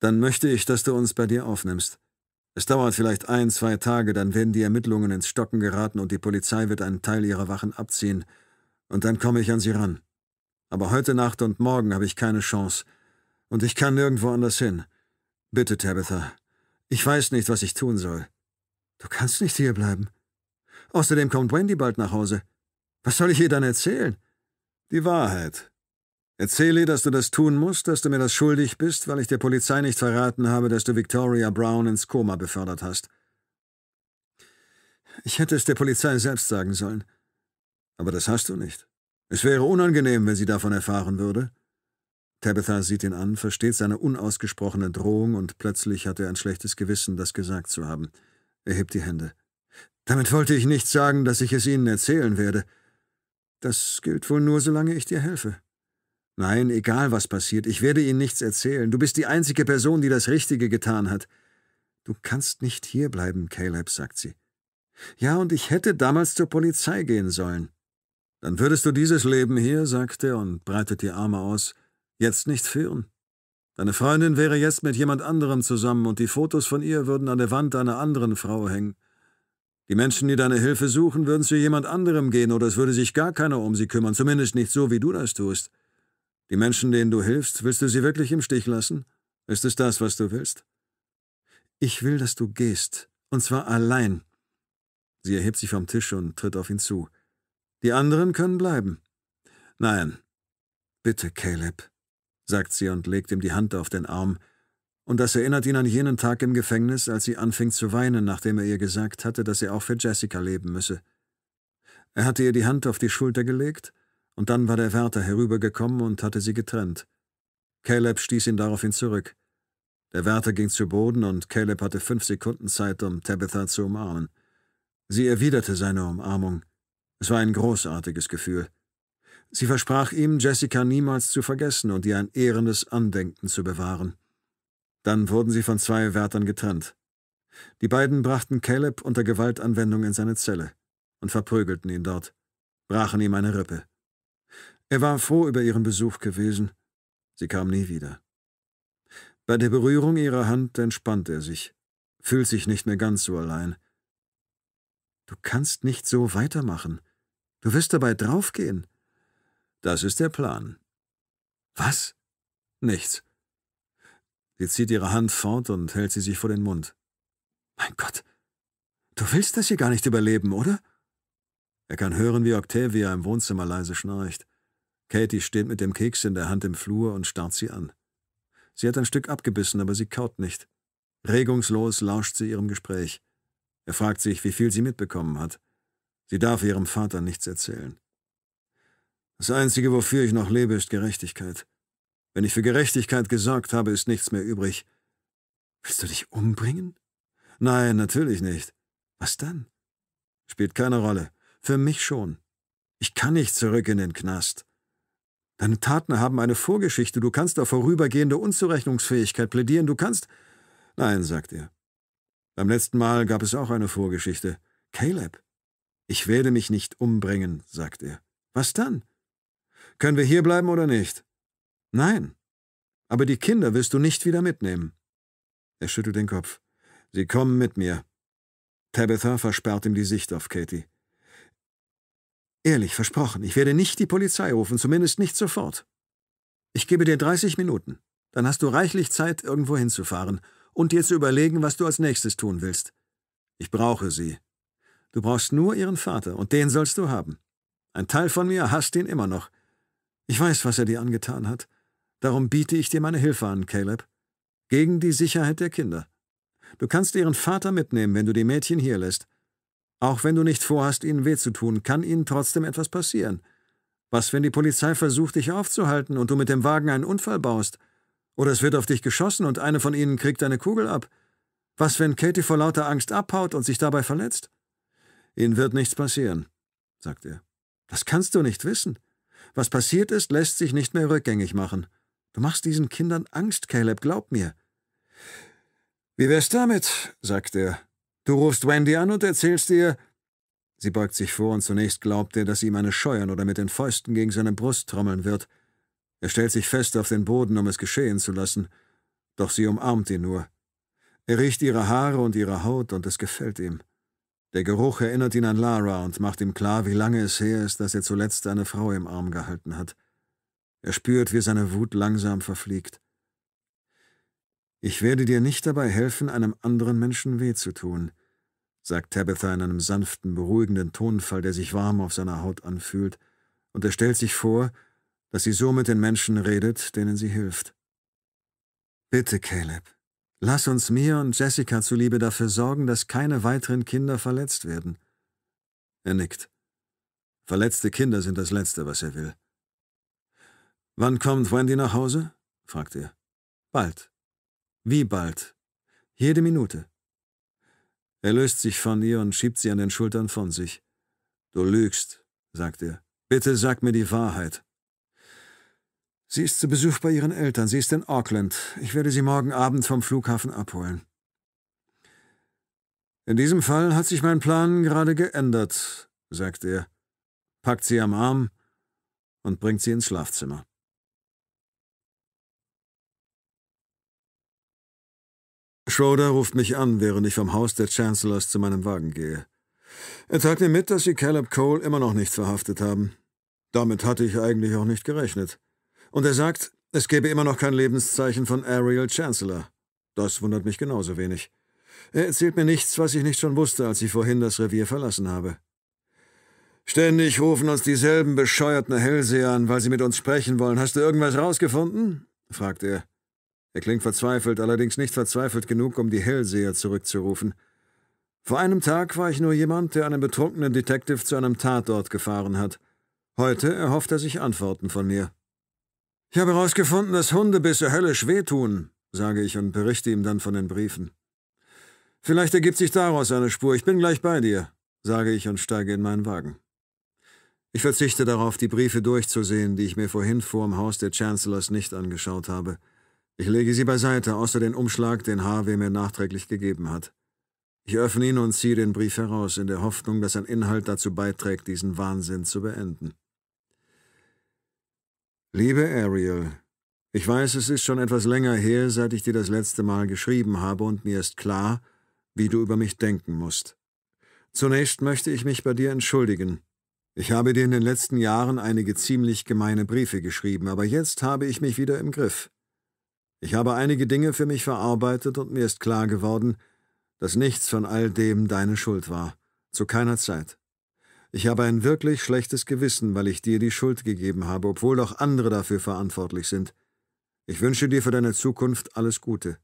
Dann möchte ich, dass du uns bei dir aufnimmst. Es dauert vielleicht ein, zwei Tage, dann werden die Ermittlungen ins Stocken geraten und die Polizei wird einen Teil ihrer Wachen abziehen. Und dann komme ich an sie ran. Aber heute Nacht und morgen habe ich keine Chance. Und ich kann nirgendwo anders hin. Bitte, Tabitha. Ich weiß nicht, was ich tun soll. Du kannst nicht hierbleiben. Außerdem kommt Wendy bald nach Hause. Was soll ich ihr dann erzählen? Die Wahrheit. Erzähle, dass du das tun musst, dass du mir das schuldig bist, weil ich der Polizei nicht verraten habe, dass du Victoria Brown ins Koma befördert hast. Ich hätte es der Polizei selbst sagen sollen. Aber das hast du nicht. Es wäre unangenehm, wenn sie davon erfahren würde. Tabitha sieht ihn an, versteht seine unausgesprochene Drohung und plötzlich hat er ein schlechtes Gewissen, das gesagt zu haben. Er hebt die Hände. Damit wollte ich nicht sagen, dass ich es Ihnen erzählen werde. Das gilt wohl nur, solange ich dir helfe. Nein, egal was passiert, ich werde Ihnen nichts erzählen. Du bist die einzige Person, die das Richtige getan hat. Du kannst nicht hierbleiben, Caleb, sagt sie. Ja, und ich hätte damals zur Polizei gehen sollen. Dann würdest du dieses Leben hier, sagt er und breitet die Arme aus, jetzt nicht führen. Deine Freundin wäre jetzt mit jemand anderem zusammen und die Fotos von ihr würden an der Wand einer anderen Frau hängen. Die Menschen, die deine Hilfe suchen, würden zu jemand anderem gehen oder es würde sich gar keiner um sie kümmern, zumindest nicht so, wie du das tust. Die Menschen, denen du hilfst, willst du sie wirklich im Stich lassen? Ist es das, was du willst? Ich will, dass du gehst, und zwar allein. Sie erhebt sich vom Tisch und tritt auf ihn zu. Die anderen können bleiben. Nein. Bitte, Caleb, sagt sie und legt ihm die Hand auf den Arm, und das erinnert ihn an jenen Tag im Gefängnis, als sie anfing zu weinen, nachdem er ihr gesagt hatte, dass er auch für Jessica leben müsse. Er hatte ihr die Hand auf die Schulter gelegt, und dann war der Wärter herübergekommen und hatte sie getrennt. Caleb stieß ihn daraufhin zurück. Der Wärter ging zu Boden und Caleb hatte fünf Sekunden Zeit, um Tabitha zu umarmen. Sie erwiderte seine Umarmung. Es war ein großartiges Gefühl. Sie versprach ihm, Jessica niemals zu vergessen und ihr ein ehrendes Andenken zu bewahren. Dann wurden sie von zwei Wärtern getrennt. Die beiden brachten Caleb unter Gewaltanwendung in seine Zelle und verprügelten ihn dort, brachen ihm eine Rippe. Er war froh über ihren Besuch gewesen. Sie kam nie wieder. Bei der Berührung ihrer Hand entspannt er sich, fühlt sich nicht mehr ganz so allein. Du kannst nicht so weitermachen. Du wirst dabei draufgehen. Das ist der Plan. Was? Nichts. Sie zieht ihre Hand fort und hält sie sich vor den Mund. Mein Gott, du willst das hier gar nicht überleben, oder? Er kann hören, wie Octavia im Wohnzimmer leise schnarcht. Katie steht mit dem Keks in der Hand im Flur und starrt sie an. Sie hat ein Stück abgebissen, aber sie kaut nicht. Regungslos lauscht sie ihrem Gespräch. Er fragt sich, wie viel sie mitbekommen hat. Sie darf ihrem Vater nichts erzählen. Das Einzige, wofür ich noch lebe, ist Gerechtigkeit. Wenn ich für Gerechtigkeit gesorgt habe, ist nichts mehr übrig. Willst du dich umbringen? Nein, natürlich nicht. Was dann? Spielt keine Rolle. Für mich schon. Ich kann nicht zurück in den Knast. Deine Taten haben eine Vorgeschichte, du kannst auf vorübergehende Unzurechnungsfähigkeit plädieren, du kannst. Nein, sagt er. Beim letzten Mal gab es auch eine Vorgeschichte. Caleb. Ich werde mich nicht umbringen, sagt er. Was dann? Können wir hierbleiben oder nicht? Nein. Aber die Kinder wirst du nicht wieder mitnehmen. Er schüttelt den Kopf. Sie kommen mit mir. Tabitha versperrt ihm die Sicht auf Katie. Ehrlich, versprochen, ich werde nicht die Polizei rufen, zumindest nicht sofort. Ich gebe dir 30 Minuten. Dann hast du reichlich Zeit, irgendwo hinzufahren und dir zu überlegen, was du als nächstes tun willst. Ich brauche sie. Du brauchst nur ihren Vater, und den sollst du haben. Ein Teil von mir hasst ihn immer noch. Ich weiß, was er dir angetan hat. Darum biete ich dir meine Hilfe an, Caleb. Gegen die Sicherheit der Kinder. Du kannst ihren Vater mitnehmen, wenn du die Mädchen hier lässt. Auch wenn du nicht vorhast, ihnen weh zu tun, kann ihnen trotzdem etwas passieren. Was, wenn die Polizei versucht, dich aufzuhalten und du mit dem Wagen einen Unfall baust? Oder es wird auf dich geschossen und eine von ihnen kriegt eine Kugel ab? Was, wenn Katie vor lauter Angst abhaut und sich dabei verletzt? Ihnen wird nichts passieren, sagt er. Das kannst du nicht wissen. Was passiert ist, lässt sich nicht mehr rückgängig machen. Du machst diesen Kindern Angst, Caleb, glaub mir. Wie wär's damit? sagt er. Du rufst Wendy an und erzählst ihr. Sie beugt sich vor und zunächst glaubt er, dass sie ihm eine scheuern oder mit den Fäusten gegen seine Brust trommeln wird. Er stellt sich fest auf den Boden, um es geschehen zu lassen. Doch sie umarmt ihn nur. Er riecht ihre Haare und ihre Haut, und es gefällt ihm. Der Geruch erinnert ihn an Lara und macht ihm klar, wie lange es her ist, dass er zuletzt eine Frau im Arm gehalten hat. Er spürt, wie seine Wut langsam verfliegt. Ich werde dir nicht dabei helfen, einem anderen Menschen weh zu tun, sagt Tabitha in einem sanften, beruhigenden Tonfall, der sich warm auf seiner Haut anfühlt, und er stellt sich vor, dass sie so mit den Menschen redet, denen sie hilft. Bitte, Caleb, lass uns mir und Jessica zuliebe dafür sorgen, dass keine weiteren Kinder verletzt werden. Er nickt. Verletzte Kinder sind das Letzte, was er will. Wann kommt Wendy nach Hause? fragt er. Bald. Wie bald? Jede Minute. Er löst sich von ihr und schiebt sie an den Schultern von sich. Du lügst, sagt er. Bitte sag mir die Wahrheit. Sie ist zu Besuch bei ihren Eltern. Sie ist in Auckland. Ich werde sie morgen Abend vom Flughafen abholen. In diesem Fall hat sich mein Plan gerade geändert, sagt er, packt sie am Arm und bringt sie ins Schlafzimmer. Schroeder ruft mich an, während ich vom Haus der Chancellors zu meinem Wagen gehe. Er teilt mir mit, dass sie Caleb Cole immer noch nicht verhaftet haben. Damit hatte ich eigentlich auch nicht gerechnet. Und er sagt, es gäbe immer noch kein Lebenszeichen von Ariel Chancellor. Das wundert mich genauso wenig. Er erzählt mir nichts, was ich nicht schon wusste, als ich vorhin das Revier verlassen habe. Ständig rufen uns dieselben bescheuerten Hellseher an, weil sie mit uns sprechen wollen. Hast du irgendwas rausgefunden? fragt er. Er klingt verzweifelt, allerdings nicht verzweifelt genug, um die Hellseher zurückzurufen. Vor einem Tag war ich nur jemand, der einen betrunkenen Detective zu einem Tatort gefahren hat. Heute erhofft er sich Antworten von mir. Ich habe herausgefunden, dass Hundebisse höllisch wehtun, sage ich und berichte ihm dann von den Briefen. Vielleicht ergibt sich daraus eine Spur. Ich bin gleich bei dir, sage ich und steige in meinen Wagen. Ich verzichte darauf, die Briefe durchzusehen, die ich mir vorhin vor dem Haus der Chancellors nicht angeschaut habe. Ich lege sie beiseite, außer den Umschlag, den Harvey mir nachträglich gegeben hat. Ich öffne ihn und ziehe den Brief heraus, in der Hoffnung, dass sein Inhalt dazu beiträgt, diesen Wahnsinn zu beenden. Liebe Ariel, ich weiß, es ist schon etwas länger her, seit ich dir das letzte Mal geschrieben habe, und mir ist klar, wie du über mich denken musst. Zunächst möchte ich mich bei dir entschuldigen. Ich habe dir in den letzten Jahren einige ziemlich gemeine Briefe geschrieben, aber jetzt habe ich mich wieder im Griff. Ich habe einige Dinge für mich verarbeitet und mir ist klar geworden, dass nichts von all dem deine Schuld war, zu keiner Zeit. Ich habe ein wirklich schlechtes Gewissen, weil ich dir die Schuld gegeben habe, obwohl doch andere dafür verantwortlich sind. Ich wünsche dir für deine Zukunft alles Gute.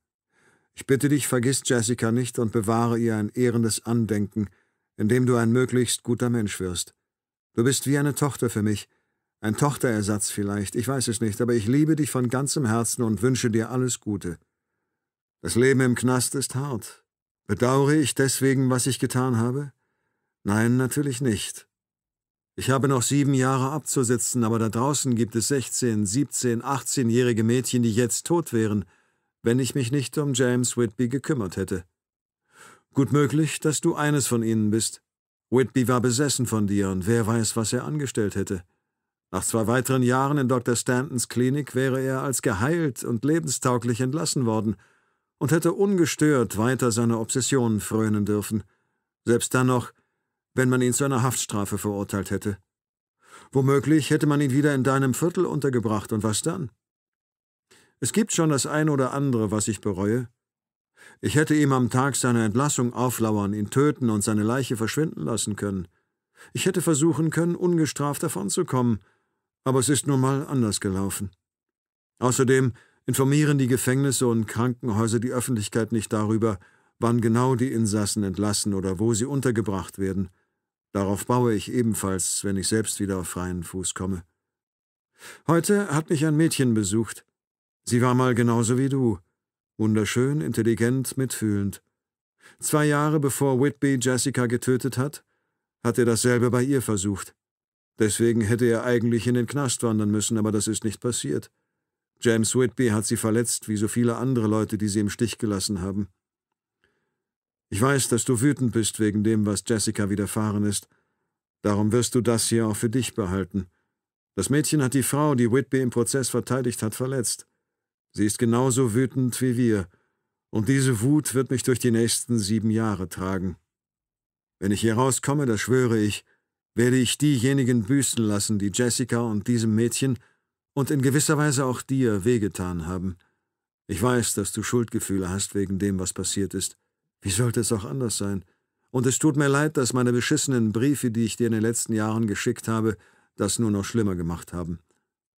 Ich bitte dich, vergiss Jessica nicht und bewahre ihr ein ehrendes Andenken, indem du ein möglichst guter Mensch wirst. Du bist wie eine Tochter für mich, ein Tochterersatz vielleicht, ich weiß es nicht, aber ich liebe dich von ganzem Herzen und wünsche dir alles Gute. Das Leben im Knast ist hart. Bedauere ich deswegen, was ich getan habe? Nein, natürlich nicht. Ich habe noch sieben Jahre abzusitzen, aber da draußen gibt es 16, 17, 18-jährige Mädchen, die jetzt tot wären, wenn ich mich nicht um James Whitby gekümmert hätte. Gut möglich, dass du eines von ihnen bist. Whitby war besessen von dir, und wer weiß, was er angestellt hätte. Nach zwei weiteren Jahren in Dr. Stantons Klinik wäre er als geheilt und lebenstauglich entlassen worden und hätte ungestört weiter seiner Obsession frönen dürfen, selbst dann noch, wenn man ihn zu einer Haftstrafe verurteilt hätte. Womöglich hätte man ihn wieder in deinem Viertel untergebracht, und was dann? Es gibt schon das ein oder andere, was ich bereue. Ich hätte ihm am Tag seiner Entlassung auflauern, ihn töten und seine Leiche verschwinden lassen können. Ich hätte versuchen können, ungestraft davonzukommen, aber es ist nun mal anders gelaufen. Außerdem informieren die Gefängnisse und Krankenhäuser die Öffentlichkeit nicht darüber, wann genau die Insassen entlassen oder wo sie untergebracht werden. Darauf baue ich ebenfalls, wenn ich selbst wieder auf freien Fuß komme. Heute hat mich ein Mädchen besucht. Sie war mal genauso wie du. Wunderschön, intelligent, mitfühlend. Zwei Jahre bevor Whitby Jessica getötet hat, hat er dasselbe bei ihr versucht. Deswegen hätte er eigentlich in den Knast wandern müssen, aber das ist nicht passiert. James Whitby hat sie verletzt, wie so viele andere Leute, die sie im Stich gelassen haben. Ich weiß, dass du wütend bist wegen dem, was Jessica widerfahren ist. Darum wirst du das hier auch für dich behalten. Das Mädchen hat die Frau, die Whitby im Prozess verteidigt hat, verletzt. Sie ist genauso wütend wie wir. Und diese Wut wird mich durch die nächsten sieben Jahre tragen. Wenn ich hier rauskomme, das schwöre ich, werde ich diejenigen büßen lassen, die Jessica und diesem Mädchen und in gewisser Weise auch dir wehgetan haben. Ich weiß, dass du Schuldgefühle hast wegen dem, was passiert ist. Wie sollte es auch anders sein? Und es tut mir leid, dass meine beschissenen Briefe, die ich dir in den letzten Jahren geschickt habe, das nur noch schlimmer gemacht haben.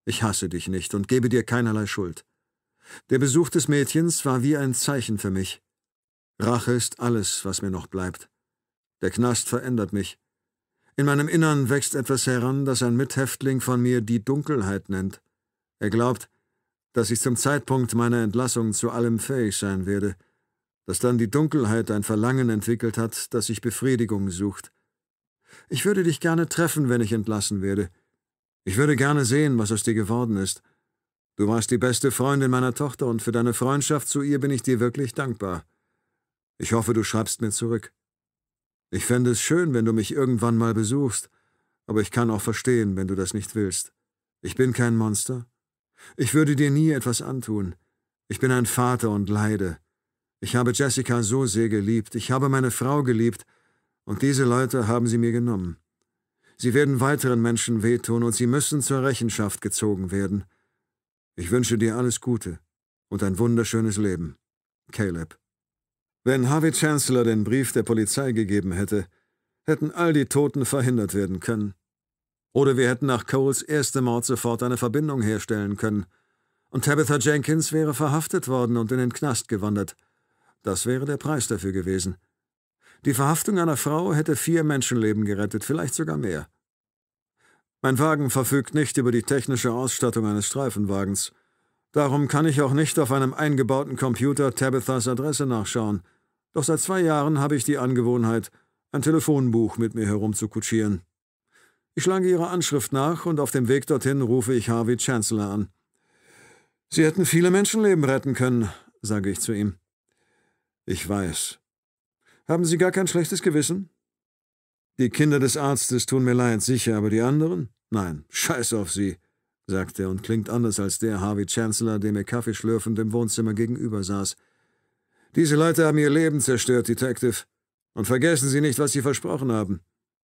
Ich hasse dich nicht und gebe dir keinerlei Schuld. Der Besuch des Mädchens war wie ein Zeichen für mich. Rache ist alles, was mir noch bleibt. Der Knast verändert mich. In meinem Innern wächst etwas heran, das ein Mithäftling von mir die Dunkelheit nennt. Er glaubt, dass ich zum Zeitpunkt meiner Entlassung zu allem fähig sein werde, dass dann die Dunkelheit ein Verlangen entwickelt hat, das sich Befriedigung sucht. Ich würde dich gerne treffen, wenn ich entlassen werde. Ich würde gerne sehen, was aus dir geworden ist. Du warst die beste Freundin meiner Tochter und für deine Freundschaft zu ihr bin ich dir wirklich dankbar. Ich hoffe, du schreibst mir zurück. Ich fände es schön, wenn du mich irgendwann mal besuchst, aber ich kann auch verstehen, wenn du das nicht willst. Ich bin kein Monster. Ich würde dir nie etwas antun. Ich bin ein Vater und leide. Ich habe Jessica so sehr geliebt, ich habe meine Frau geliebt, und diese Leute haben sie mir genommen. Sie werden weiteren Menschen wehtun, und sie müssen zur Rechenschaft gezogen werden. Ich wünsche dir alles Gute und ein wunderschönes Leben. Caleb. Wenn Harvey Chancellor den Brief der Polizei gegeben hätte, hätten all die Toten verhindert werden können. Oder wir hätten nach Coles erstem Mord sofort eine Verbindung herstellen können. Und Tabitha Jenkins wäre verhaftet worden und in den Knast gewandert. Das wäre der Preis dafür gewesen. Die Verhaftung einer Frau hätte vier Menschenleben gerettet, vielleicht sogar mehr. Mein Wagen verfügt nicht über die technische Ausstattung eines Streifenwagens. Darum kann ich auch nicht auf einem eingebauten Computer Tabithas Adresse nachschauen. Doch seit zwei Jahren habe ich die Angewohnheit, ein Telefonbuch mit mir herumzukutschieren. Ich schlage ihrer Anschrift nach und auf dem Weg dorthin rufe ich Harvey Chancellor an. Sie hätten viele Menschenleben retten können, sage ich zu ihm. Ich weiß. Haben Sie gar kein schlechtes Gewissen? Die Kinder des Arztes tun mir leid, sicher, aber die anderen? Nein, scheiß auf sie, sagt er und klingt anders als der Harvey Chancellor, dem er kaffeeschlürfend im Wohnzimmer gegenüber saß. Diese Leute haben ihr Leben zerstört, Detective. Und vergessen Sie nicht, was Sie versprochen haben.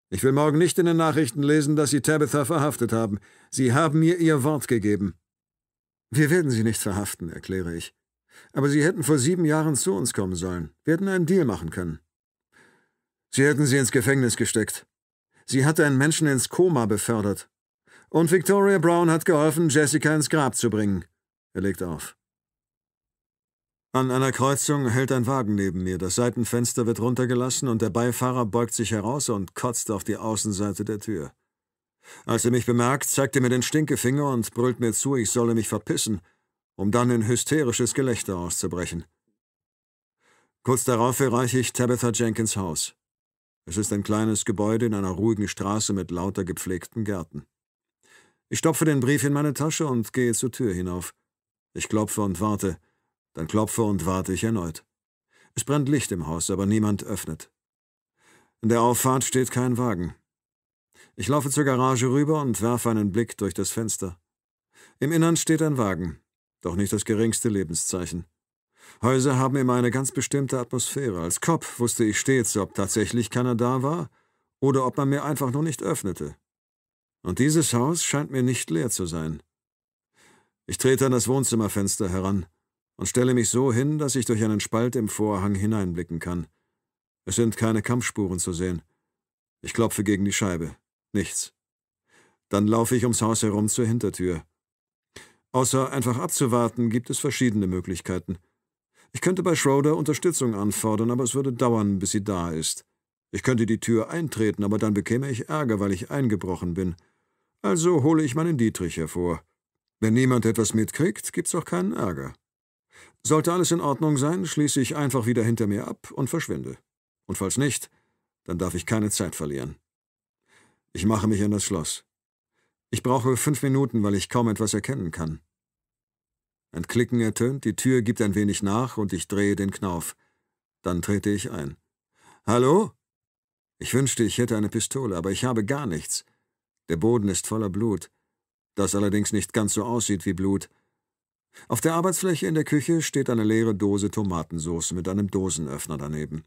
Ich will morgen nicht in den Nachrichten lesen, dass Sie Tabitha verhaftet haben. Sie haben mir Ihr Wort gegeben. Wir werden Sie nicht verhaften, erkläre ich. Aber Sie hätten vor sieben Jahren zu uns kommen sollen. Wir hätten einen Deal machen können. Sie hätten sie ins Gefängnis gesteckt. Sie hatte einen Menschen ins Koma befördert. Und Victoria Brown hat geholfen, Jessica ins Grab zu bringen. Er legt auf. An einer Kreuzung hält ein Wagen neben mir. Das Seitenfenster wird runtergelassen und der Beifahrer beugt sich heraus und kotzt auf die Außenseite der Tür. Als er mich bemerkt, zeigt er mir den Stinkefinger und brüllt mir zu, ich solle mich verpissen um dann in hysterisches Gelächter auszubrechen. Kurz darauf erreiche ich Tabitha Jenkins Haus. Es ist ein kleines Gebäude in einer ruhigen Straße mit lauter gepflegten Gärten. Ich stopfe den Brief in meine Tasche und gehe zur Tür hinauf. Ich klopfe und warte, dann klopfe und warte ich erneut. Es brennt Licht im Haus, aber niemand öffnet. In der Auffahrt steht kein Wagen. Ich laufe zur Garage rüber und werfe einen Blick durch das Fenster. Im Innern steht ein Wagen. Doch nicht das geringste Lebenszeichen. Häuser haben immer eine ganz bestimmte Atmosphäre. Als Kopf wusste ich stets, ob tatsächlich keiner da war oder ob man mir einfach nur nicht öffnete. Und dieses Haus scheint mir nicht leer zu sein. Ich trete an das Wohnzimmerfenster heran und stelle mich so hin, dass ich durch einen Spalt im Vorhang hineinblicken kann. Es sind keine Kampfspuren zu sehen. Ich klopfe gegen die Scheibe. Nichts. Dann laufe ich ums Haus herum zur Hintertür. Außer einfach abzuwarten, gibt es verschiedene Möglichkeiten. Ich könnte bei Schroeder Unterstützung anfordern, aber es würde dauern, bis sie da ist. Ich könnte die Tür eintreten, aber dann bekäme ich Ärger, weil ich eingebrochen bin. Also hole ich meinen Dietrich hervor. Wenn niemand etwas mitkriegt, gibt's auch keinen Ärger. Sollte alles in Ordnung sein, schließe ich einfach wieder hinter mir ab und verschwinde. Und falls nicht, dann darf ich keine Zeit verlieren. Ich mache mich in das Schloss. Ich brauche fünf Minuten, weil ich kaum etwas erkennen kann. Ein Klicken ertönt, die Tür gibt ein wenig nach und ich drehe den Knauf. Dann trete ich ein. Hallo? Ich wünschte, ich hätte eine Pistole, aber ich habe gar nichts. Der Boden ist voller Blut, das allerdings nicht ganz so aussieht wie Blut. Auf der Arbeitsfläche in der Küche steht eine leere Dose Tomatensauce mit einem Dosenöffner daneben.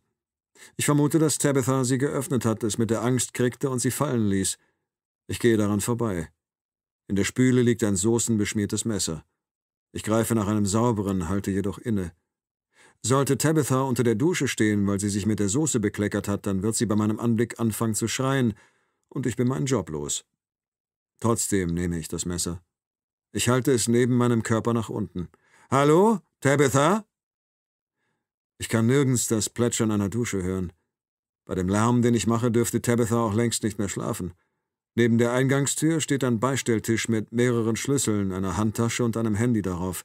Ich vermute, dass Tabitha sie geöffnet hat, es mit der Angst kriegte und sie fallen ließ. Ich gehe daran vorbei. In der Spüle liegt ein soßenbeschmiertes Messer. Ich greife nach einem sauberen, halte jedoch inne. Sollte Tabitha unter der Dusche stehen, weil sie sich mit der Soße bekleckert hat, dann wird sie bei meinem Anblick anfangen zu schreien, und ich bin meinen Job los. Trotzdem nehme ich das Messer. Ich halte es neben meinem Körper nach unten. Hallo, Tabitha? Ich kann nirgends das Plätschern einer Dusche hören. Bei dem Lärm, den ich mache, dürfte Tabitha auch längst nicht mehr schlafen. Neben der Eingangstür steht ein Beistelltisch mit mehreren Schlüsseln, einer Handtasche und einem Handy darauf.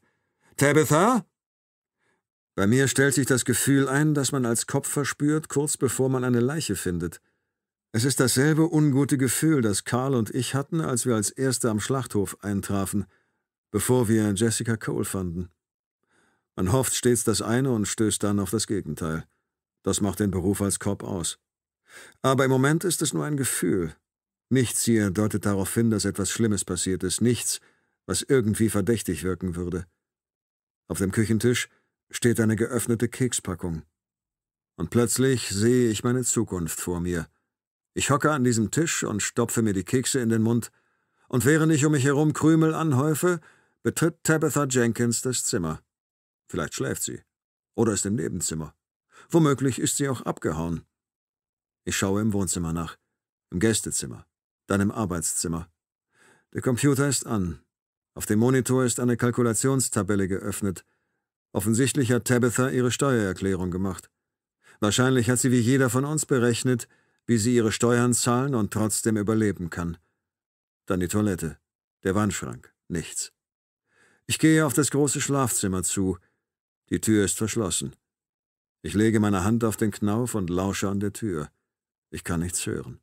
Tabitha? Bei mir stellt sich das Gefühl ein, das man als Kopf verspürt, kurz bevor man eine Leiche findet. Es ist dasselbe ungute Gefühl, das Carl und ich hatten, als wir als Erste am Schlachthof eintrafen, bevor wir Jessica Cole fanden. Man hofft stets das eine und stößt dann auf das Gegenteil. Das macht den Beruf als Cop aus. Aber im Moment ist es nur ein Gefühl. Nichts hier deutet darauf hin, dass etwas Schlimmes passiert ist, nichts, was irgendwie verdächtig wirken würde. Auf dem Küchentisch steht eine geöffnete Kekspackung. Und plötzlich sehe ich meine Zukunft vor mir. Ich hocke an diesem Tisch und stopfe mir die Kekse in den Mund, und während ich um mich herum Krümel anhäufe, betritt Tabitha Jenkins das Zimmer. Vielleicht schläft sie. Oder ist im Nebenzimmer. Womöglich ist sie auch abgehauen. Ich schaue im Wohnzimmer nach, im Gästezimmer, dann im Arbeitszimmer. Der Computer ist an. Auf dem Monitor ist eine Kalkulationstabelle geöffnet. Offensichtlich hat Tabitha ihre Steuererklärung gemacht. Wahrscheinlich hat sie wie jeder von uns berechnet, wie sie ihre Steuern zahlen und trotzdem überleben kann. Dann die Toilette, der Wandschrank, nichts. Ich gehe auf das große Schlafzimmer zu. Die Tür ist verschlossen. Ich lege meine Hand auf den Knauf und lausche an der Tür. Ich kann nichts hören.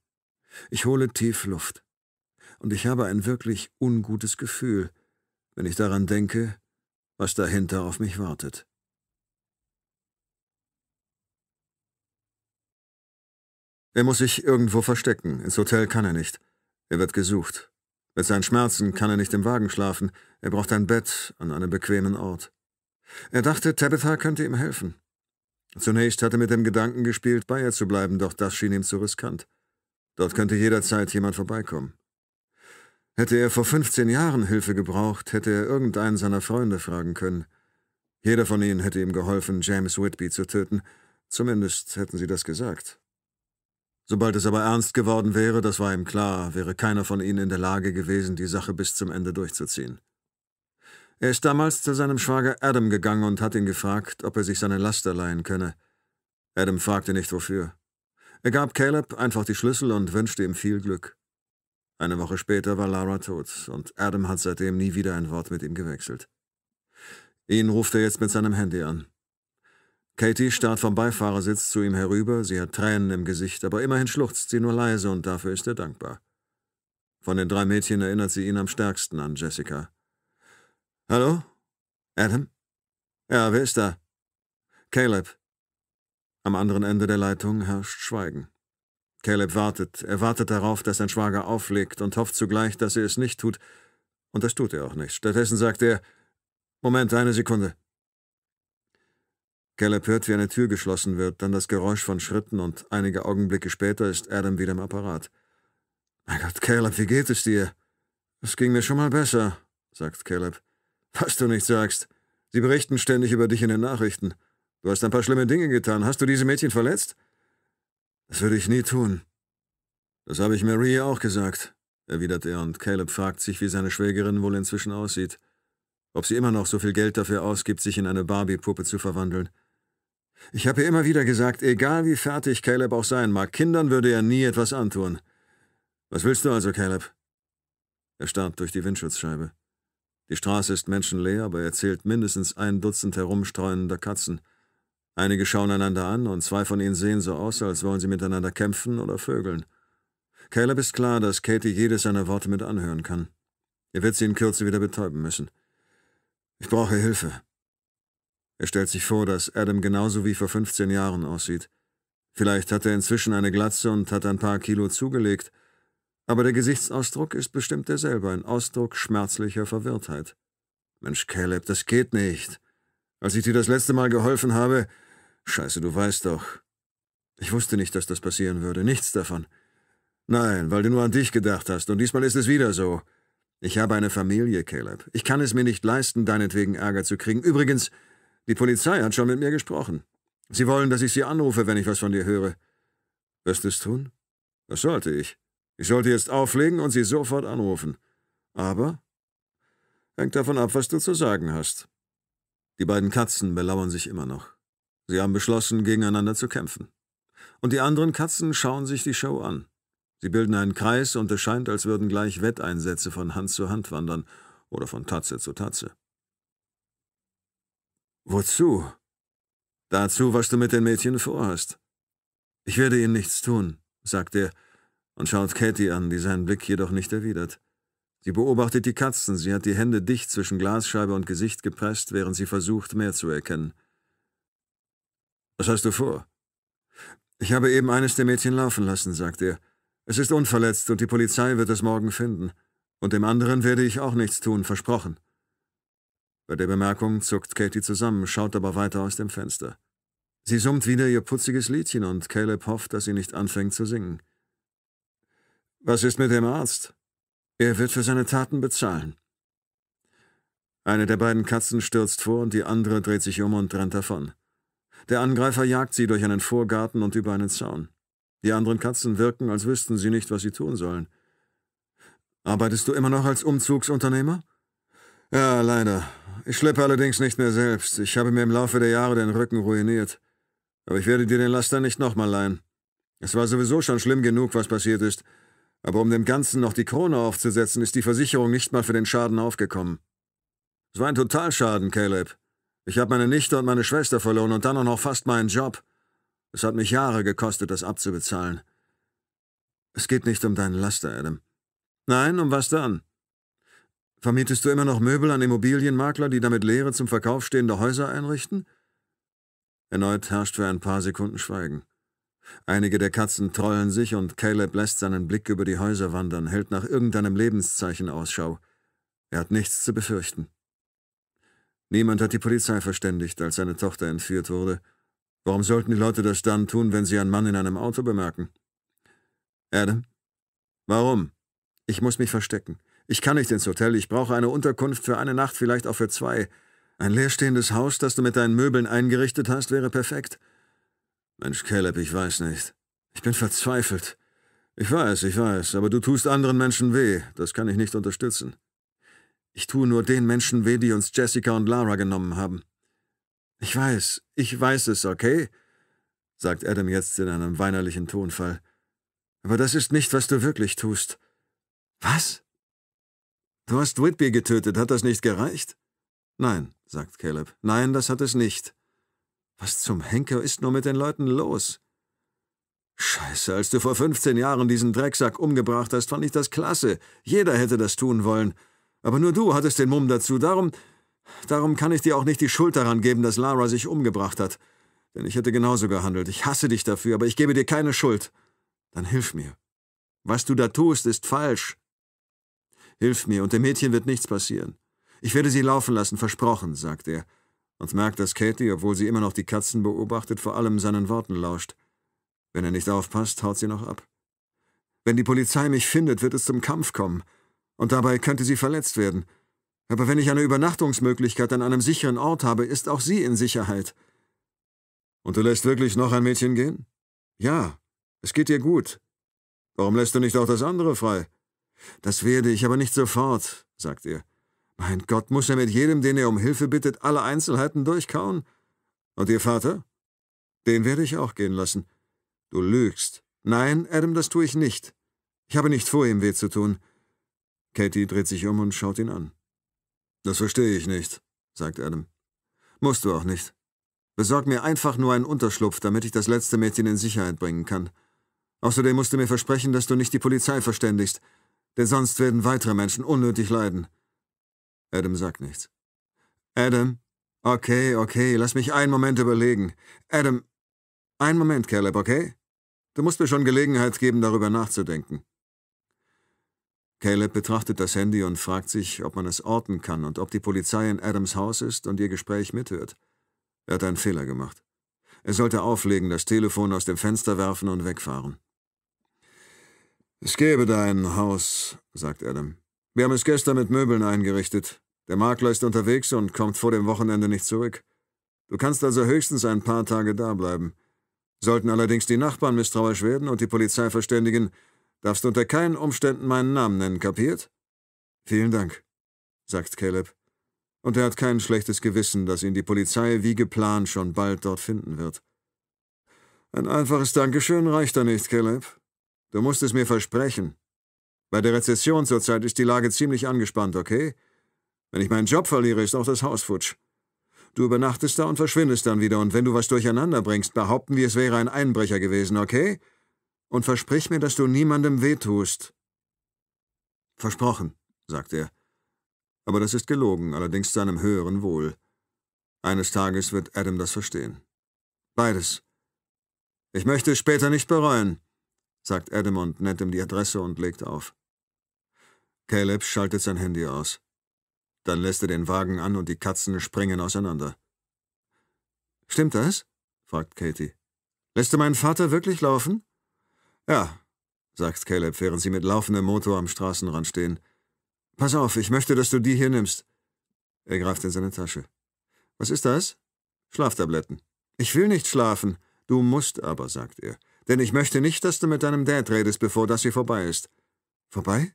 Ich hole tief Luft. Und ich habe ein wirklich ungutes Gefühl, wenn ich daran denke, was dahinter auf mich wartet. Er muss sich irgendwo verstecken. Ins Hotel kann er nicht. Er wird gesucht. Mit seinen Schmerzen kann er nicht im Wagen schlafen. Er braucht ein Bett an einem bequemen Ort. Er dachte, Tabitha könnte ihm helfen. Zunächst hatte er mit dem Gedanken gespielt, bei ihr zu bleiben, doch das schien ihm zu riskant. Dort könnte jederzeit jemand vorbeikommen. Hätte er vor 15 Jahren Hilfe gebraucht, hätte er irgendeinen seiner Freunde fragen können. Jeder von ihnen hätte ihm geholfen, James Whitby zu töten. Zumindest hätten sie das gesagt. Sobald es aber ernst geworden wäre, das war ihm klar, wäre keiner von ihnen in der Lage gewesen, die Sache bis zum Ende durchzuziehen. Er ist damals zu seinem Schwager Adam gegangen und hat ihn gefragt, ob er sich seine Laster leihen könne. Adam fragte nicht wofür. Er gab Caleb einfach die Schlüssel und wünschte ihm viel Glück. Eine Woche später war Lara tot, und Adam hat seitdem nie wieder ein Wort mit ihm gewechselt. Ihn ruft er jetzt mit seinem Handy an. Katie starrt vom Beifahrersitz zu ihm herüber, sie hat Tränen im Gesicht, aber immerhin schluchzt sie nur leise und dafür ist er dankbar. Von den drei Mädchen erinnert sie ihn am stärksten an Jessica. Hallo? Adam? Ja, wer ist da? Caleb. Am anderen Ende der Leitung herrscht Schweigen. Caleb wartet. Er wartet darauf, dass sein Schwager auflegt und hofft zugleich, dass er es nicht tut. Und das tut er auch nicht. Stattdessen sagt er, Moment, eine Sekunde. Caleb hört, wie eine Tür geschlossen wird, dann das Geräusch von Schritten und einige Augenblicke später ist Adam wieder im Apparat. Mein Gott, Caleb, wie geht es dir? Es ging mir schon mal besser, sagt Caleb. Was du nicht sagst. Sie berichten ständig über dich in den Nachrichten. Du hast ein paar schlimme Dinge getan. Hast du diese Mädchen verletzt? Das würde ich nie tun. Das habe ich Marie auch gesagt, erwidert er, und Caleb fragt sich, wie seine Schwägerin wohl inzwischen aussieht. Ob sie immer noch so viel Geld dafür ausgibt, sich in eine Barbie-Puppe zu verwandeln. Ich habe ihr immer wieder gesagt, egal wie fertig Caleb auch sein mag, Kindern würde er nie etwas antun. Was willst du also, Caleb? Er starrt durch die Windschutzscheibe. Die Straße ist menschenleer, aber er zählt mindestens ein Dutzend herumstreunender Katzen. Einige schauen einander an und zwei von ihnen sehen so aus, als wollen sie miteinander kämpfen oder vögeln. Caleb ist klar, dass Katie jedes seiner Worte mit anhören kann. Er wird sie in Kürze wieder betäuben müssen. Ich brauche Hilfe. Er stellt sich vor, dass Adam genauso wie vor 15 Jahren aussieht. Vielleicht hat er inzwischen eine Glatze und hat ein paar Kilo zugelegt, aber der Gesichtsausdruck ist bestimmt derselbe, ein Ausdruck schmerzlicher Verwirrtheit. Mensch, Caleb, das geht nicht. Als ich dir das letzte Mal geholfen habe. Scheiße, du weißt doch. Ich wusste nicht, dass das passieren würde. Nichts davon. Nein, weil du nur an dich gedacht hast, und diesmal ist es wieder so. Ich habe eine Familie, Caleb. Ich kann es mir nicht leisten, deinetwegen Ärger zu kriegen. Übrigens, die Polizei hat schon mit mir gesprochen. Sie wollen, dass ich sie anrufe, wenn ich was von dir höre. Wirst du es tun? Das sollte ich. Ich sollte jetzt auflegen und sie sofort anrufen. Aber hängt davon ab, was du zu sagen hast. Die beiden Katzen belauern sich immer noch. Sie haben beschlossen, gegeneinander zu kämpfen. Und die anderen Katzen schauen sich die Show an. Sie bilden einen Kreis und es scheint, als würden gleich Wetteinsätze von Hand zu Hand wandern oder von Tatze zu Tatze. Wozu? Dazu, was du mit den Mädchen vorhast. Ich werde ihnen nichts tun, sagt er und schaut Katie an, die seinen Blick jedoch nicht erwidert. Sie beobachtet die Katzen, sie hat die Hände dicht zwischen Glasscheibe und Gesicht gepresst, während sie versucht, mehr zu erkennen. Was hast du vor? Ich habe eben eines der Mädchen laufen lassen, sagt er. Es ist unverletzt und die Polizei wird es morgen finden. Und dem anderen werde ich auch nichts tun, versprochen. Bei der Bemerkung zuckt Katie zusammen, schaut aber weiter aus dem Fenster. Sie summt wieder ihr putziges Liedchen und Caleb hofft, dass sie nicht anfängt zu singen. Was ist mit dem Arzt? Er wird für seine Taten bezahlen. Eine der beiden Katzen stürzt vor und die andere dreht sich um und rennt davon. Der Angreifer jagt sie durch einen Vorgarten und über einen Zaun. Die anderen Katzen wirken, als wüssten sie nicht, was sie tun sollen. Arbeitest du immer noch als Umzugsunternehmer? Ja, leider. Ich schleppe allerdings nicht mehr selbst. Ich habe mir im Laufe der Jahre den Rücken ruiniert. Aber ich werde dir den Laster nicht nochmal leihen. Es war sowieso schon schlimm genug, was passiert ist. Aber um dem Ganzen noch die Krone aufzusetzen, ist die Versicherung nicht mal für den Schaden aufgekommen. Es war ein Totalschaden, Caleb. Ich habe meine Nichte und meine Schwester verloren und dann auch noch fast meinen Job. Es hat mich Jahre gekostet, das abzubezahlen. Es geht nicht um deinen Laster, Adam. Nein, um was dann? Vermietest du immer noch Möbel an Immobilienmakler, die damit leere zum Verkauf stehende Häuser einrichten? Erneut herrscht für ein paar Sekunden Schweigen. Einige der Katzen trollen sich und Caleb lässt seinen Blick über die Häuser wandern, hält nach irgendeinem Lebenszeichen Ausschau. Er hat nichts zu befürchten. Niemand hat die Polizei verständigt, als seine Tochter entführt wurde. Warum sollten die Leute das dann tun, wenn sie einen Mann in einem Auto bemerken? Adam? Warum? Ich muss mich verstecken. Ich kann nicht ins Hotel, ich brauche eine Unterkunft für eine Nacht, vielleicht auch für zwei. Ein leerstehendes Haus, das du mit deinen Möbeln eingerichtet hast, wäre perfekt. Mensch, Caleb, ich weiß nicht. Ich bin verzweifelt. Ich weiß, ich weiß, aber du tust anderen Menschen weh. Das kann ich nicht unterstützen. Ich tue nur den Menschen weh, die uns Jessica und Lara genommen haben. Ich weiß, ich weiß es, okay? sagt Adam jetzt in einem weinerlichen Tonfall. Aber das ist nicht, was du wirklich tust. Was? Du hast Whitby getötet, hat das nicht gereicht? Nein, sagt Caleb. Nein, das hat es nicht. Was zum Henker ist nur mit den Leuten los? Scheiße, als du vor 15 Jahren diesen Drecksack umgebracht hast, fand ich das klasse. Jeder hätte das tun wollen. Aber nur du hattest den Mumm dazu. Darum, darum kann ich dir auch nicht die Schuld daran geben, dass Lara sich umgebracht hat. Denn ich hätte genauso gehandelt. Ich hasse dich dafür, aber ich gebe dir keine Schuld. Dann hilf mir. Was du da tust, ist falsch. Hilf mir, und dem Mädchen wird nichts passieren. Ich werde sie laufen lassen, versprochen, sagt er und merkt, dass Katie, obwohl sie immer noch die Katzen beobachtet, vor allem seinen Worten lauscht. Wenn er nicht aufpasst, haut sie noch ab. Wenn die Polizei mich findet, wird es zum Kampf kommen. Und dabei könnte sie verletzt werden. Aber wenn ich eine Übernachtungsmöglichkeit an einem sicheren Ort habe, ist auch sie in Sicherheit. Und du lässt wirklich noch ein Mädchen gehen? Ja, es geht ihr gut. Warum lässt du nicht auch das andere frei? Das werde ich, aber nicht sofort, sagt er. Mein Gott, muss er mit jedem, den er um Hilfe bittet, alle Einzelheiten durchkauen? Und Ihr Vater? Den werde ich auch gehen lassen. Du lügst. Nein, Adam, das tue ich nicht. Ich habe nicht vor, ihm weh zu tun. Katie dreht sich um und schaut ihn an. Das verstehe ich nicht, sagt Adam. Musst du auch nicht. Besorg mir einfach nur einen Unterschlupf, damit ich das letzte Mädchen in Sicherheit bringen kann. Außerdem musst du mir versprechen, dass du nicht die Polizei verständigst, denn sonst werden weitere Menschen unnötig leiden. Adam sagt nichts. Adam? Okay, okay, lass mich einen Moment überlegen. Adam, einen Moment, Caleb, okay? Du musst mir schon Gelegenheit geben, darüber nachzudenken. Caleb betrachtet das Handy und fragt sich, ob man es orten kann und ob die Polizei in Adams Haus ist und ihr Gespräch mithört. Er hat einen Fehler gemacht. Er sollte auflegen, das Telefon aus dem Fenster werfen und wegfahren. Es gäbe da ein Haus, sagt Adam. Wir haben es gestern mit Möbeln eingerichtet. Der Makler ist unterwegs und kommt vor dem Wochenende nicht zurück. Du kannst also höchstens ein paar Tage da bleiben. Sollten allerdings die Nachbarn misstrauisch werden und die Polizei verständigen, darfst du unter keinen Umständen meinen Namen nennen, kapiert? Vielen Dank, sagt Caleb. Und er hat kein schlechtes Gewissen, dass ihn die Polizei wie geplant schon bald dort finden wird. Ein einfaches Dankeschön reicht da nicht, Caleb. Du musst es mir versprechen. Bei der Rezession zurzeit ist die Lage ziemlich angespannt, okay? Wenn ich meinen Job verliere, ist auch das Haus futsch. Du übernachtest da und verschwindest dann wieder, und wenn du was durcheinander bringst, behaupten wir, es wäre ein Einbrecher gewesen, okay? Und versprich mir, dass du niemandem wehtust. Versprochen, sagt er. Aber das ist gelogen, allerdings zu einem höheren Wohl. Eines Tages wird Adam das verstehen. Beides. Ich möchte es später nicht bereuen, sagt Adam und nennt ihm die Adresse und legt auf. Caleb schaltet sein Handy aus. Dann lässt er den Wagen an und die Katzen springen auseinander. Stimmt das? fragt Katie. Lässt du meinen Vater wirklich laufen? Ja, sagt Caleb, während sie mit laufendem Motor am Straßenrand stehen. Pass auf, ich möchte, dass du die hier nimmst. Er greift in seine Tasche. Was ist das? Schlaftabletten. Ich will nicht schlafen. Du musst aber, sagt er. Denn ich möchte nicht, dass du mit deinem Dad redest, bevor das hier vorbei ist. Vorbei?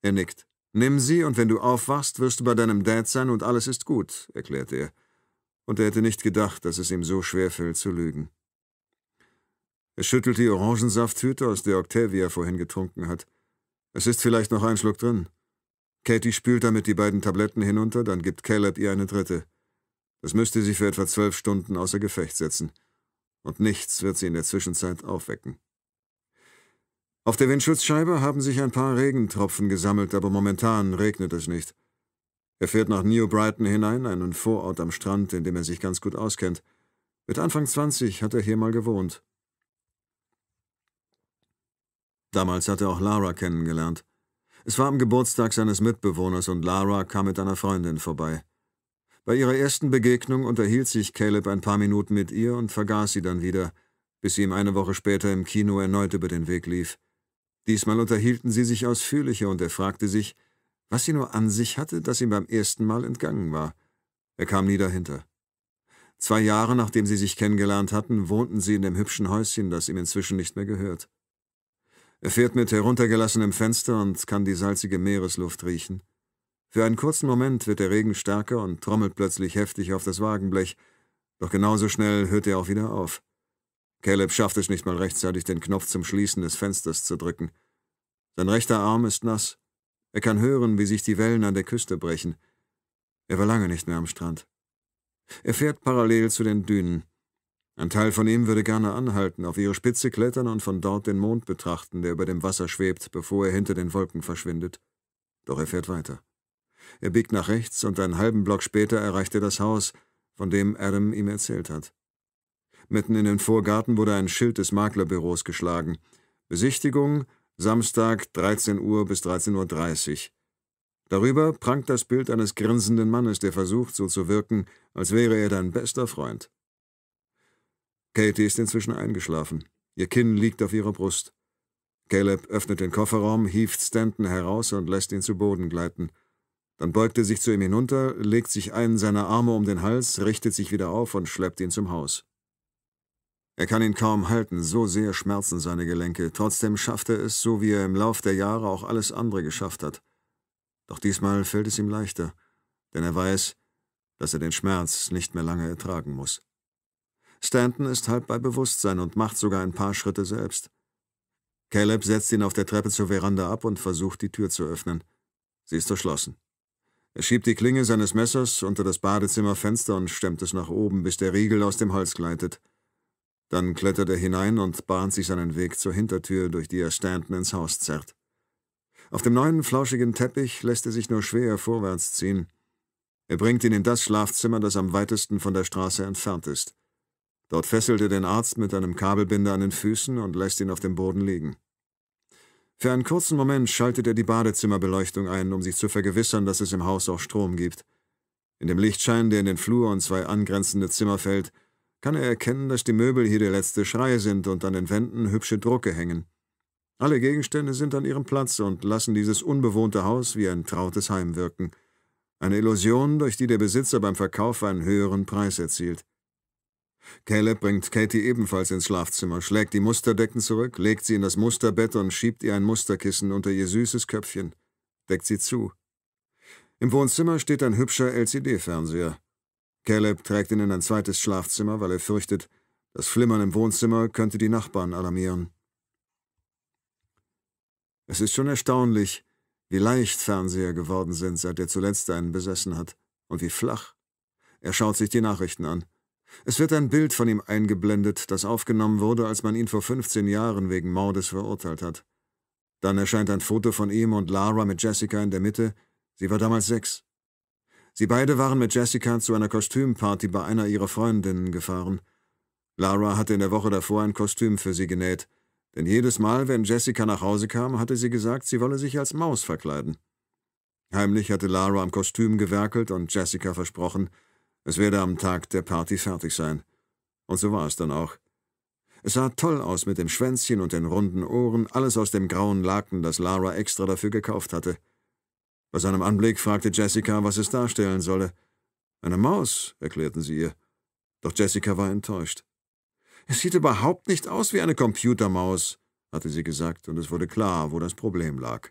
Er nickt. Nimm sie, und wenn du aufwachst, wirst du bei deinem Dad sein und alles ist gut, erklärt er. Und er hätte nicht gedacht, dass es ihm so schwer fällt zu lügen. Er schüttelt die Orangensafttüte, aus der Octavia vorhin getrunken hat. Es ist vielleicht noch ein Schluck drin. Katie spült damit die beiden Tabletten hinunter, dann gibt Caleb ihr eine dritte. Das müsste sie für etwa zwölf Stunden außer Gefecht setzen. Und nichts wird sie in der Zwischenzeit aufwecken. Auf der Windschutzscheibe haben sich ein paar Regentropfen gesammelt, aber momentan regnet es nicht. Er fährt nach New Brighton hinein, einen Vorort am Strand, in dem er sich ganz gut auskennt. Mit Anfang 20 hat er hier mal gewohnt. Damals hat er auch Lara kennengelernt. Es war am Geburtstag seines Mitbewohners und Lara kam mit einer Freundin vorbei. Bei ihrer ersten Begegnung unterhielt sich Caleb ein paar Minuten mit ihr und vergaß sie dann wieder, bis sie ihm eine Woche später im Kino erneut über den Weg lief. Diesmal unterhielten sie sich ausführlicher und er fragte sich, was sie nur an sich hatte, das ihm beim ersten Mal entgangen war. Er kam nie dahinter. Zwei Jahre nachdem sie sich kennengelernt hatten, wohnten sie in dem hübschen Häuschen, das ihm inzwischen nicht mehr gehört. Er fährt mit heruntergelassenem Fenster und kann die salzige Meeresluft riechen. Für einen kurzen Moment wird der Regen stärker und trommelt plötzlich heftig auf das Wagenblech, doch genauso schnell hört er auch wieder auf. Caleb schafft es nicht mal rechtzeitig, den Knopf zum Schließen des Fensters zu drücken. Sein rechter Arm ist nass. Er kann hören, wie sich die Wellen an der Küste brechen. Er war lange nicht mehr am Strand. Er fährt parallel zu den Dünen. Ein Teil von ihm würde gerne anhalten, auf ihre Spitze klettern und von dort den Mond betrachten, der über dem Wasser schwebt, bevor er hinter den Wolken verschwindet. Doch er fährt weiter. Er biegt nach rechts und einen halben Block später erreicht er das Haus, von dem Adam ihm erzählt hat. Mitten in den Vorgarten wurde ein Schild des Maklerbüros geschlagen. Besichtigung Samstag 13 Uhr bis 13.30 Uhr. Darüber prangt das Bild eines grinsenden Mannes, der versucht, so zu wirken, als wäre er dein bester Freund. Katie ist inzwischen eingeschlafen. Ihr Kinn liegt auf ihrer Brust. Caleb öffnet den Kofferraum, hieft Stanton heraus und lässt ihn zu Boden gleiten. Dann beugt er sich zu ihm hinunter, legt sich einen seiner Arme um den Hals, richtet sich wieder auf und schleppt ihn zum Haus. Er kann ihn kaum halten, so sehr schmerzen seine Gelenke. Trotzdem schafft er es, so wie er im Lauf der Jahre auch alles andere geschafft hat. Doch diesmal fällt es ihm leichter, denn er weiß, dass er den Schmerz nicht mehr lange ertragen muss. Stanton ist halb bei Bewusstsein und macht sogar ein paar Schritte selbst. Caleb setzt ihn auf der Treppe zur Veranda ab und versucht, die Tür zu öffnen. Sie ist verschlossen. Er schiebt die Klinge seines Messers unter das Badezimmerfenster und stemmt es nach oben, bis der Riegel aus dem Holz gleitet. Dann klettert er hinein und bahnt sich seinen Weg zur Hintertür, durch die er Stanton ins Haus zerrt. Auf dem neuen, flauschigen Teppich lässt er sich nur schwer vorwärts ziehen. Er bringt ihn in das Schlafzimmer, das am weitesten von der Straße entfernt ist. Dort fesselt er den Arzt mit einem Kabelbinder an den Füßen und lässt ihn auf dem Boden liegen. Für einen kurzen Moment schaltet er die Badezimmerbeleuchtung ein, um sich zu vergewissern, dass es im Haus auch Strom gibt. In dem Lichtschein, der in den Flur und zwei angrenzende Zimmer fällt, kann er erkennen, dass die Möbel hier der letzte Schrei sind und an den Wänden hübsche Drucke hängen. Alle Gegenstände sind an ihrem Platz und lassen dieses unbewohnte Haus wie ein trautes Heim wirken. Eine Illusion, durch die der Besitzer beim Verkauf einen höheren Preis erzielt. Caleb bringt Katie ebenfalls ins Schlafzimmer, schlägt die Musterdecken zurück, legt sie in das Musterbett und schiebt ihr ein Musterkissen unter ihr süßes Köpfchen, deckt sie zu. Im Wohnzimmer steht ein hübscher LCD-Fernseher. Caleb trägt ihn in ein zweites Schlafzimmer, weil er fürchtet, das Flimmern im Wohnzimmer könnte die Nachbarn alarmieren. Es ist schon erstaunlich, wie leicht Fernseher geworden sind, seit er zuletzt einen besessen hat, und wie flach. Er schaut sich die Nachrichten an. Es wird ein Bild von ihm eingeblendet, das aufgenommen wurde, als man ihn vor 15 Jahren wegen Mordes verurteilt hat. Dann erscheint ein Foto von ihm und Lara mit Jessica in der Mitte. Sie war damals sechs. Sie beide waren mit Jessica zu einer Kostümparty bei einer ihrer Freundinnen gefahren. Lara hatte in der Woche davor ein Kostüm für sie genäht, denn jedes Mal, wenn Jessica nach Hause kam, hatte sie gesagt, sie wolle sich als Maus verkleiden. Heimlich hatte Lara am Kostüm gewerkelt und Jessica versprochen, es werde am Tag der Party fertig sein. Und so war es dann auch. Es sah toll aus mit dem Schwänzchen und den runden Ohren, alles aus dem grauen Laken, das Lara extra dafür gekauft hatte. Bei seinem Anblick fragte Jessica, was es darstellen solle. Eine Maus, erklärten sie ihr. Doch Jessica war enttäuscht. Es sieht überhaupt nicht aus wie eine Computermaus, hatte sie gesagt, und es wurde klar, wo das Problem lag.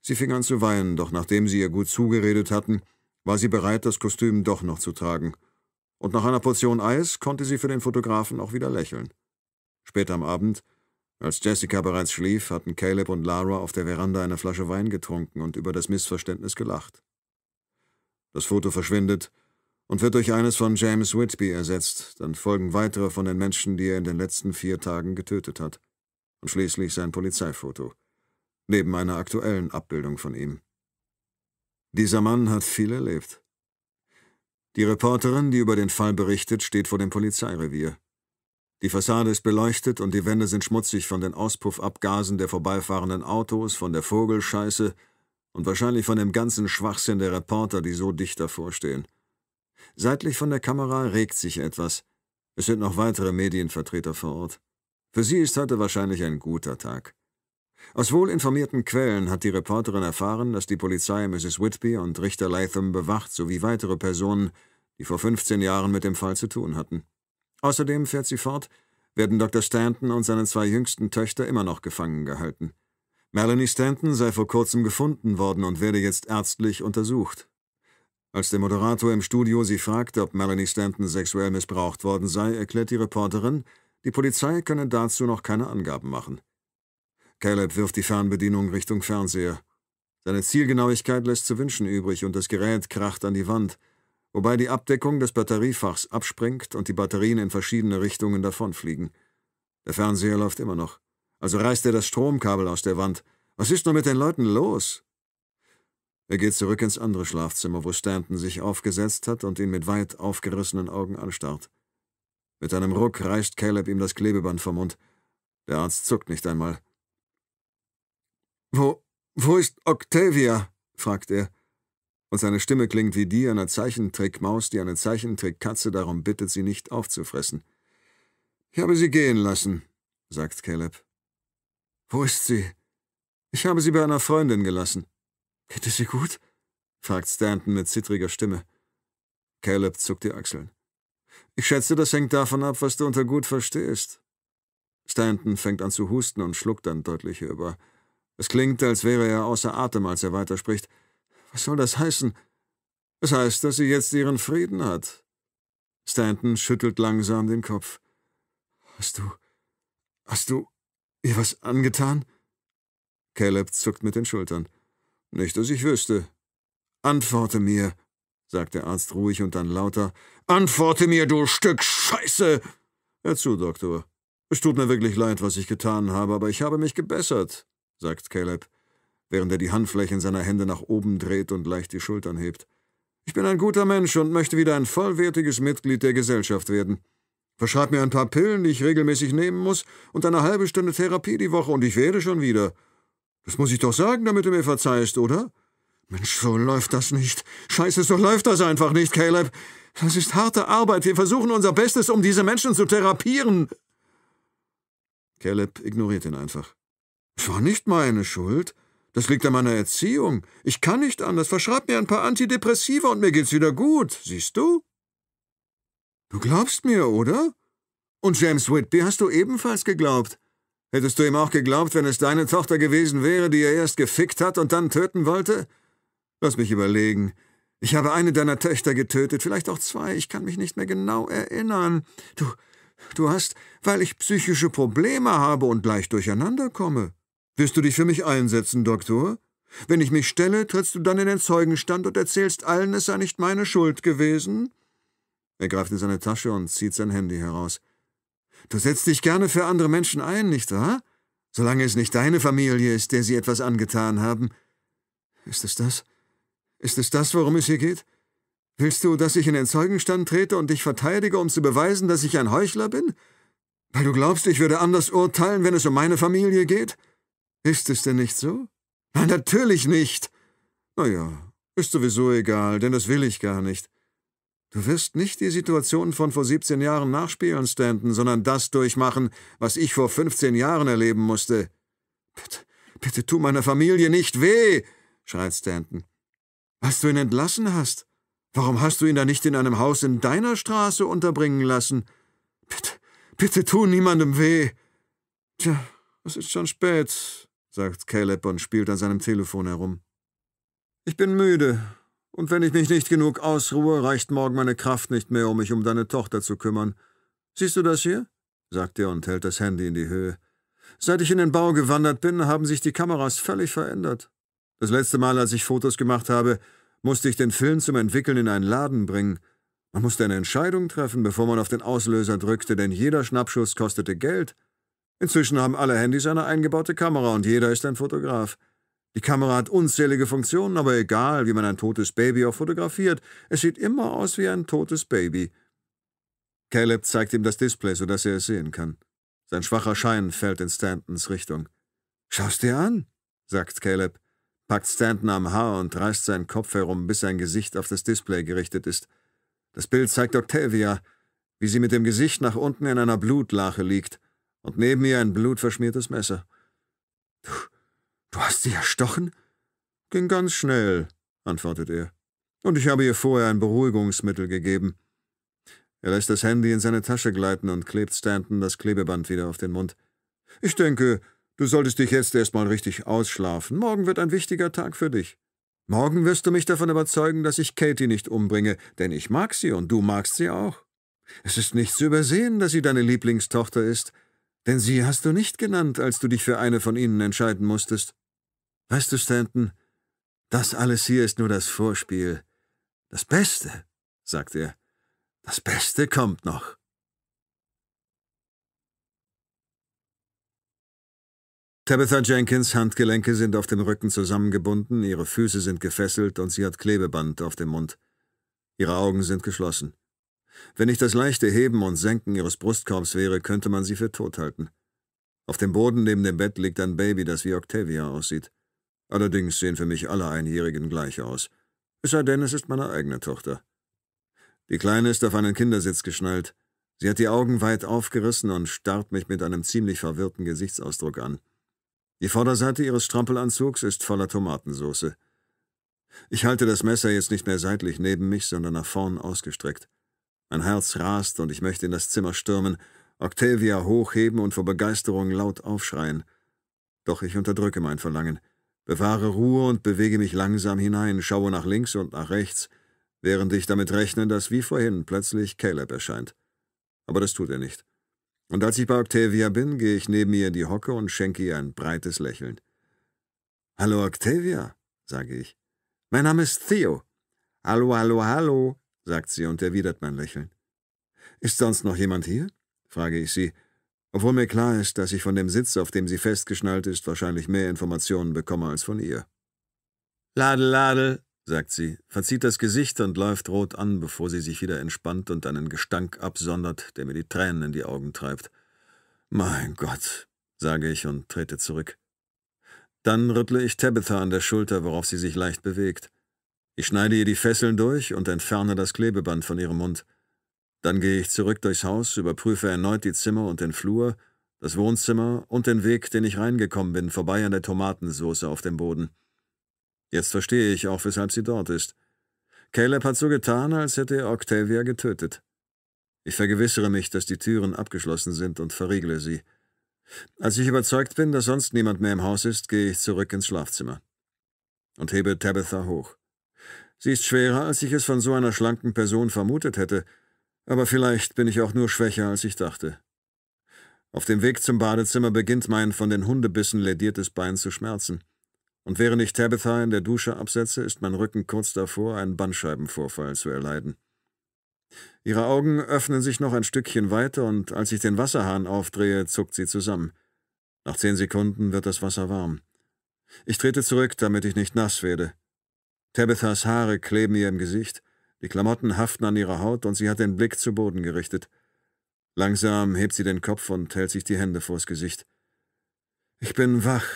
Sie fing an zu weinen, doch nachdem sie ihr gut zugeredet hatten, war sie bereit, das Kostüm doch noch zu tragen. Und nach einer Portion Eis konnte sie für den Fotografen auch wieder lächeln. Später am Abend, als Jessica bereits schlief, hatten Caleb und Lara auf der Veranda eine Flasche Wein getrunken und über das Missverständnis gelacht. Das Foto verschwindet und wird durch eines von James Whitby ersetzt, dann folgen weitere von den Menschen, die er in den letzten vier Tagen getötet hat, und schließlich sein Polizeifoto, neben einer aktuellen Abbildung von ihm. Dieser Mann hat viel erlebt. Die Reporterin, die über den Fall berichtet, steht vor dem Polizeirevier. Die Fassade ist beleuchtet und die Wände sind schmutzig von den Auspuffabgasen der vorbeifahrenden Autos, von der Vogelscheiße und wahrscheinlich von dem ganzen Schwachsinn der Reporter, die so dicht davor stehen. Seitlich von der Kamera regt sich etwas. Es sind noch weitere Medienvertreter vor Ort. Für sie ist heute wahrscheinlich ein guter Tag. Aus wohlinformierten Quellen hat die Reporterin erfahren, dass die Polizei Mrs. Whitby und Richter Latham bewacht, sowie weitere Personen, die vor 15 Jahren mit dem Fall zu tun hatten. Außerdem, fährt sie fort, werden Dr. Stanton und seine zwei jüngsten Töchter immer noch gefangen gehalten. Melanie Stanton sei vor kurzem gefunden worden und werde jetzt ärztlich untersucht. Als der Moderator im Studio sie fragte, ob Melanie Stanton sexuell missbraucht worden sei, erklärt die Reporterin, die Polizei könne dazu noch keine Angaben machen. Caleb wirft die Fernbedienung Richtung Fernseher. Seine Zielgenauigkeit lässt zu wünschen übrig und das Gerät kracht an die Wand, wobei die Abdeckung des Batteriefachs abspringt und die Batterien in verschiedene Richtungen davonfliegen. Der Fernseher läuft immer noch. Also reißt er das Stromkabel aus der Wand. Was ist nur mit den Leuten los? Er geht zurück ins andere Schlafzimmer, wo Stanton sich aufgesetzt hat und ihn mit weit aufgerissenen Augen anstarrt. Mit einem Ruck reißt Caleb ihm das Klebeband vom Mund. Der Arzt zuckt nicht einmal. Wo, wo ist Octavia? fragt er. Und seine Stimme klingt wie die einer Zeichentrickmaus, die eine Zeichentrickkatze darum bittet, sie nicht aufzufressen. Ich habe sie gehen lassen, sagt Caleb. Wo ist sie? Ich habe sie bei einer Freundin gelassen. Geht es ihr gut? fragt Stanton mit zittriger Stimme. Caleb zuckt die Achseln. Ich schätze, das hängt davon ab, was du unter gut verstehst. Stanton fängt an zu husten und schluckt dann deutlich über. Es klingt, als wäre er außer Atem, als er weiterspricht. Was soll das heißen? Es heißt, dass sie jetzt ihren Frieden hat. Stanton schüttelt langsam den Kopf. Hast du. Hast du ihr was angetan? Caleb zuckt mit den Schultern. Nicht, dass ich wüsste. Antworte mir, sagt der Arzt ruhig und dann lauter. Antworte mir, du Stück Scheiße! Hör zu, Doktor. Es tut mir wirklich leid, was ich getan habe, aber ich habe mich gebessert sagt Caleb, während er die Handflächen seiner Hände nach oben dreht und leicht die Schultern hebt. Ich bin ein guter Mensch und möchte wieder ein vollwertiges Mitglied der Gesellschaft werden. Verschreib mir ein paar Pillen, die ich regelmäßig nehmen muss, und eine halbe Stunde Therapie die Woche, und ich werde schon wieder. Das muss ich doch sagen, damit du mir verzeihst, oder? Mensch, so läuft das nicht. Scheiße, so läuft das einfach nicht, Caleb. Das ist harte Arbeit. Wir versuchen unser Bestes, um diese Menschen zu therapieren. Caleb ignoriert ihn einfach. Es war nicht meine Schuld. Das liegt an meiner Erziehung. Ich kann nicht anders. Verschreib mir ein paar Antidepressiva und mir geht's wieder gut. Siehst du? Du glaubst mir, oder? Und James Whitby hast du ebenfalls geglaubt. Hättest du ihm auch geglaubt, wenn es deine Tochter gewesen wäre, die er erst gefickt hat und dann töten wollte? Lass mich überlegen. Ich habe eine deiner Töchter getötet, vielleicht auch zwei, ich kann mich nicht mehr genau erinnern. Du, du hast, weil ich psychische Probleme habe und leicht durcheinander komme. Wirst du dich für mich einsetzen, Doktor? Wenn ich mich stelle, trittst du dann in den Zeugenstand und erzählst allen, es sei nicht meine Schuld gewesen? Er greift in seine Tasche und zieht sein Handy heraus. Du setzt dich gerne für andere Menschen ein, nicht wahr? Solange es nicht deine Familie ist, der sie etwas angetan haben. Ist es das? Ist es das, worum es hier geht? Willst du, dass ich in den Zeugenstand trete und dich verteidige, um zu beweisen, dass ich ein Heuchler bin? Weil du glaubst, ich würde anders urteilen, wenn es um meine Familie geht? Ist es denn nicht so? Nein, natürlich nicht. Na ja, ist sowieso egal, denn das will ich gar nicht. Du wirst nicht die Situation von vor 17 Jahren nachspielen, Stanton, sondern das durchmachen, was ich vor 15 Jahren erleben musste. Bitte, bitte tu meiner Familie nicht weh, schreit Stanton. Als du ihn entlassen hast, warum hast du ihn dann nicht in einem Haus in deiner Straße unterbringen lassen? Bitte, bitte tu niemandem weh. Tja, es ist schon spät, sagt Caleb und spielt an seinem Telefon herum. Ich bin müde, und wenn ich mich nicht genug ausruhe, reicht morgen meine Kraft nicht mehr, um mich um deine Tochter zu kümmern. Siehst du das hier? sagt er und hält das Handy in die Höhe. Seit ich in den Bau gewandert bin, haben sich die Kameras völlig verändert. Das letzte Mal, als ich Fotos gemacht habe, musste ich den Film zum Entwickeln in einen Laden bringen. Man musste eine Entscheidung treffen, bevor man auf den Auslöser drückte, denn jeder Schnappschuss kostete Geld. Inzwischen haben alle Handys eine eingebaute Kamera und jeder ist ein Fotograf. Die Kamera hat unzählige Funktionen, aber egal, wie man ein totes Baby auch fotografiert, es sieht immer aus wie ein totes Baby. Caleb zeigt ihm das Display, sodass er es sehen kann. Sein schwacher Schein fällt in Stantons Richtung. Schau's dir an, sagt Caleb, packt Stanton am Haar und reißt seinen Kopf herum, bis sein Gesicht auf das Display gerichtet ist. Das Bild zeigt Octavia, wie sie mit dem Gesicht nach unten in einer Blutlache liegt und neben ihr ein blutverschmiertes Messer. Du, Du hast sie erstochen? Ging ganz schnell, antwortet er. Und ich habe ihr vorher ein Beruhigungsmittel gegeben. Er lässt das Handy in seine Tasche gleiten und klebt Stanton das Klebeband wieder auf den Mund. Ich denke, du solltest dich jetzt erstmal richtig ausschlafen. Morgen wird ein wichtiger Tag für dich. Morgen wirst du mich davon überzeugen, dass ich Katie nicht umbringe, denn ich mag sie und du magst sie auch. Es ist nicht zu übersehen, dass sie deine Lieblingstochter ist, denn sie hast du nicht genannt, als du dich für eine von ihnen entscheiden musstest. Weißt du, Stanton, das alles hier ist nur das Vorspiel. Das Beste, sagt er, das Beste kommt noch. Tabitha Jenkins Handgelenke sind auf dem Rücken zusammengebunden, ihre Füße sind gefesselt und sie hat Klebeband auf dem Mund. Ihre Augen sind geschlossen. Wenn nicht das leichte Heben und Senken ihres Brustkorbs wäre, könnte man sie für tot halten. Auf dem Boden neben dem Bett liegt ein Baby, das wie Octavia aussieht. Allerdings sehen für mich alle Einjährigen gleich aus. Es sei denn, es ist meine eigene Tochter. Die Kleine ist auf einen Kindersitz geschnallt. Sie hat die Augen weit aufgerissen und starrt mich mit einem ziemlich verwirrten Gesichtsausdruck an. Die Vorderseite ihres Strampelanzugs ist voller Tomatensauce. Ich halte das Messer jetzt nicht mehr seitlich neben mich, sondern nach vorn ausgestreckt. Mein Herz rast und ich möchte in das Zimmer stürmen, Octavia hochheben und vor Begeisterung laut aufschreien. Doch ich unterdrücke mein Verlangen bewahre Ruhe und bewege mich langsam hinein, schaue nach links und nach rechts, während ich damit rechne, dass wie vorhin plötzlich Caleb erscheint. Aber das tut er nicht. Und als ich bei Octavia bin, gehe ich neben ihr in die Hocke und schenke ihr ein breites Lächeln. Hallo Octavia, sage ich. Mein Name ist Theo. Hallo, hallo, hallo, sagt sie und erwidert mein Lächeln. Ist sonst noch jemand hier? frage ich sie, obwohl mir klar ist, dass ich von dem Sitz, auf dem sie festgeschnallt ist, wahrscheinlich mehr Informationen bekomme als von ihr. Ladel, Ladel, sagt sie, verzieht das Gesicht und läuft rot an, bevor sie sich wieder entspannt und einen Gestank absondert, der mir die Tränen in die Augen treibt. Mein Gott, sage ich und trete zurück. Dann rüttle ich Tabitha an der Schulter, worauf sie sich leicht bewegt. Ich schneide ihr die Fesseln durch und entferne das Klebeband von ihrem Mund. Dann gehe ich zurück durchs Haus, überprüfe erneut die Zimmer und den Flur, das Wohnzimmer und den Weg, den ich reingekommen bin, vorbei an der Tomatensoße auf dem Boden. Jetzt verstehe ich auch, weshalb sie dort ist. Caleb hat so getan, als hätte er Octavia getötet. Ich vergewissere mich, dass die Türen abgeschlossen sind und verriegle sie. Als ich überzeugt bin, dass sonst niemand mehr im Haus ist, gehe ich zurück ins Schlafzimmer und hebe Tabitha hoch. Sie ist schwerer, als ich es von so einer schlanken Person vermutet hätte, aber vielleicht bin ich auch nur schwächer, als ich dachte. Auf dem Weg zum Badezimmer beginnt mein von den Hundebissen lediertes Bein zu schmerzen. Und während ich Tabitha in der Dusche absetze, ist mein Rücken kurz davor, einen Bandscheibenvorfall zu erleiden. Ihre Augen öffnen sich noch ein Stückchen weiter, und als ich den Wasserhahn aufdrehe, zuckt sie zusammen. Nach zehn Sekunden wird das Wasser warm. Ich trete zurück, damit ich nicht nass werde. Tabithas Haare kleben ihr im Gesicht, die Klamotten haften an ihrer Haut, und sie hat den Blick zu Boden gerichtet. Langsam hebt sie den Kopf und hält sich die Hände vors Gesicht. Ich bin wach,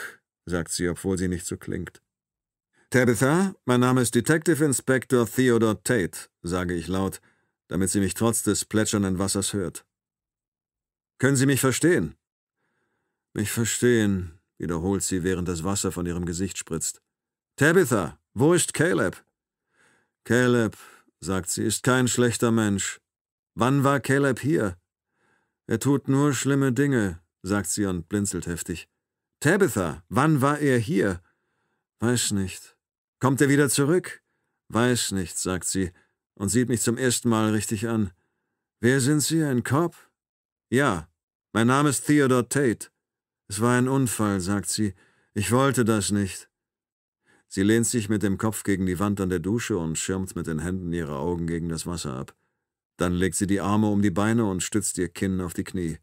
sagt sie, obwohl sie nicht so klingt. Tabitha, mein Name ist Detective Inspector Theodore Tate, sage ich laut, damit sie mich trotz des plätschernden Wassers hört. Können Sie mich verstehen? Mich verstehen, wiederholt sie, während das Wasser von ihrem Gesicht spritzt. Tabitha, wo ist Caleb? Caleb, sagt sie, ist kein schlechter Mensch. Wann war Caleb hier? Er tut nur schlimme Dinge, sagt sie und blinzelt heftig. Tabitha, wann war er hier? Weiß nicht. Kommt er wieder zurück? Weiß nicht, sagt sie und sieht mich zum ersten Mal richtig an. Wer sind Sie, ein Cop? Ja, mein Name ist Theodore Tate. Es war ein Unfall, sagt sie. Ich wollte das nicht. Sie lehnt sich mit dem Kopf gegen die Wand an der Dusche und schirmt mit den Händen ihre Augen gegen das Wasser ab. Dann legt sie die Arme um die Beine und stützt ihr Kinn auf die Knie.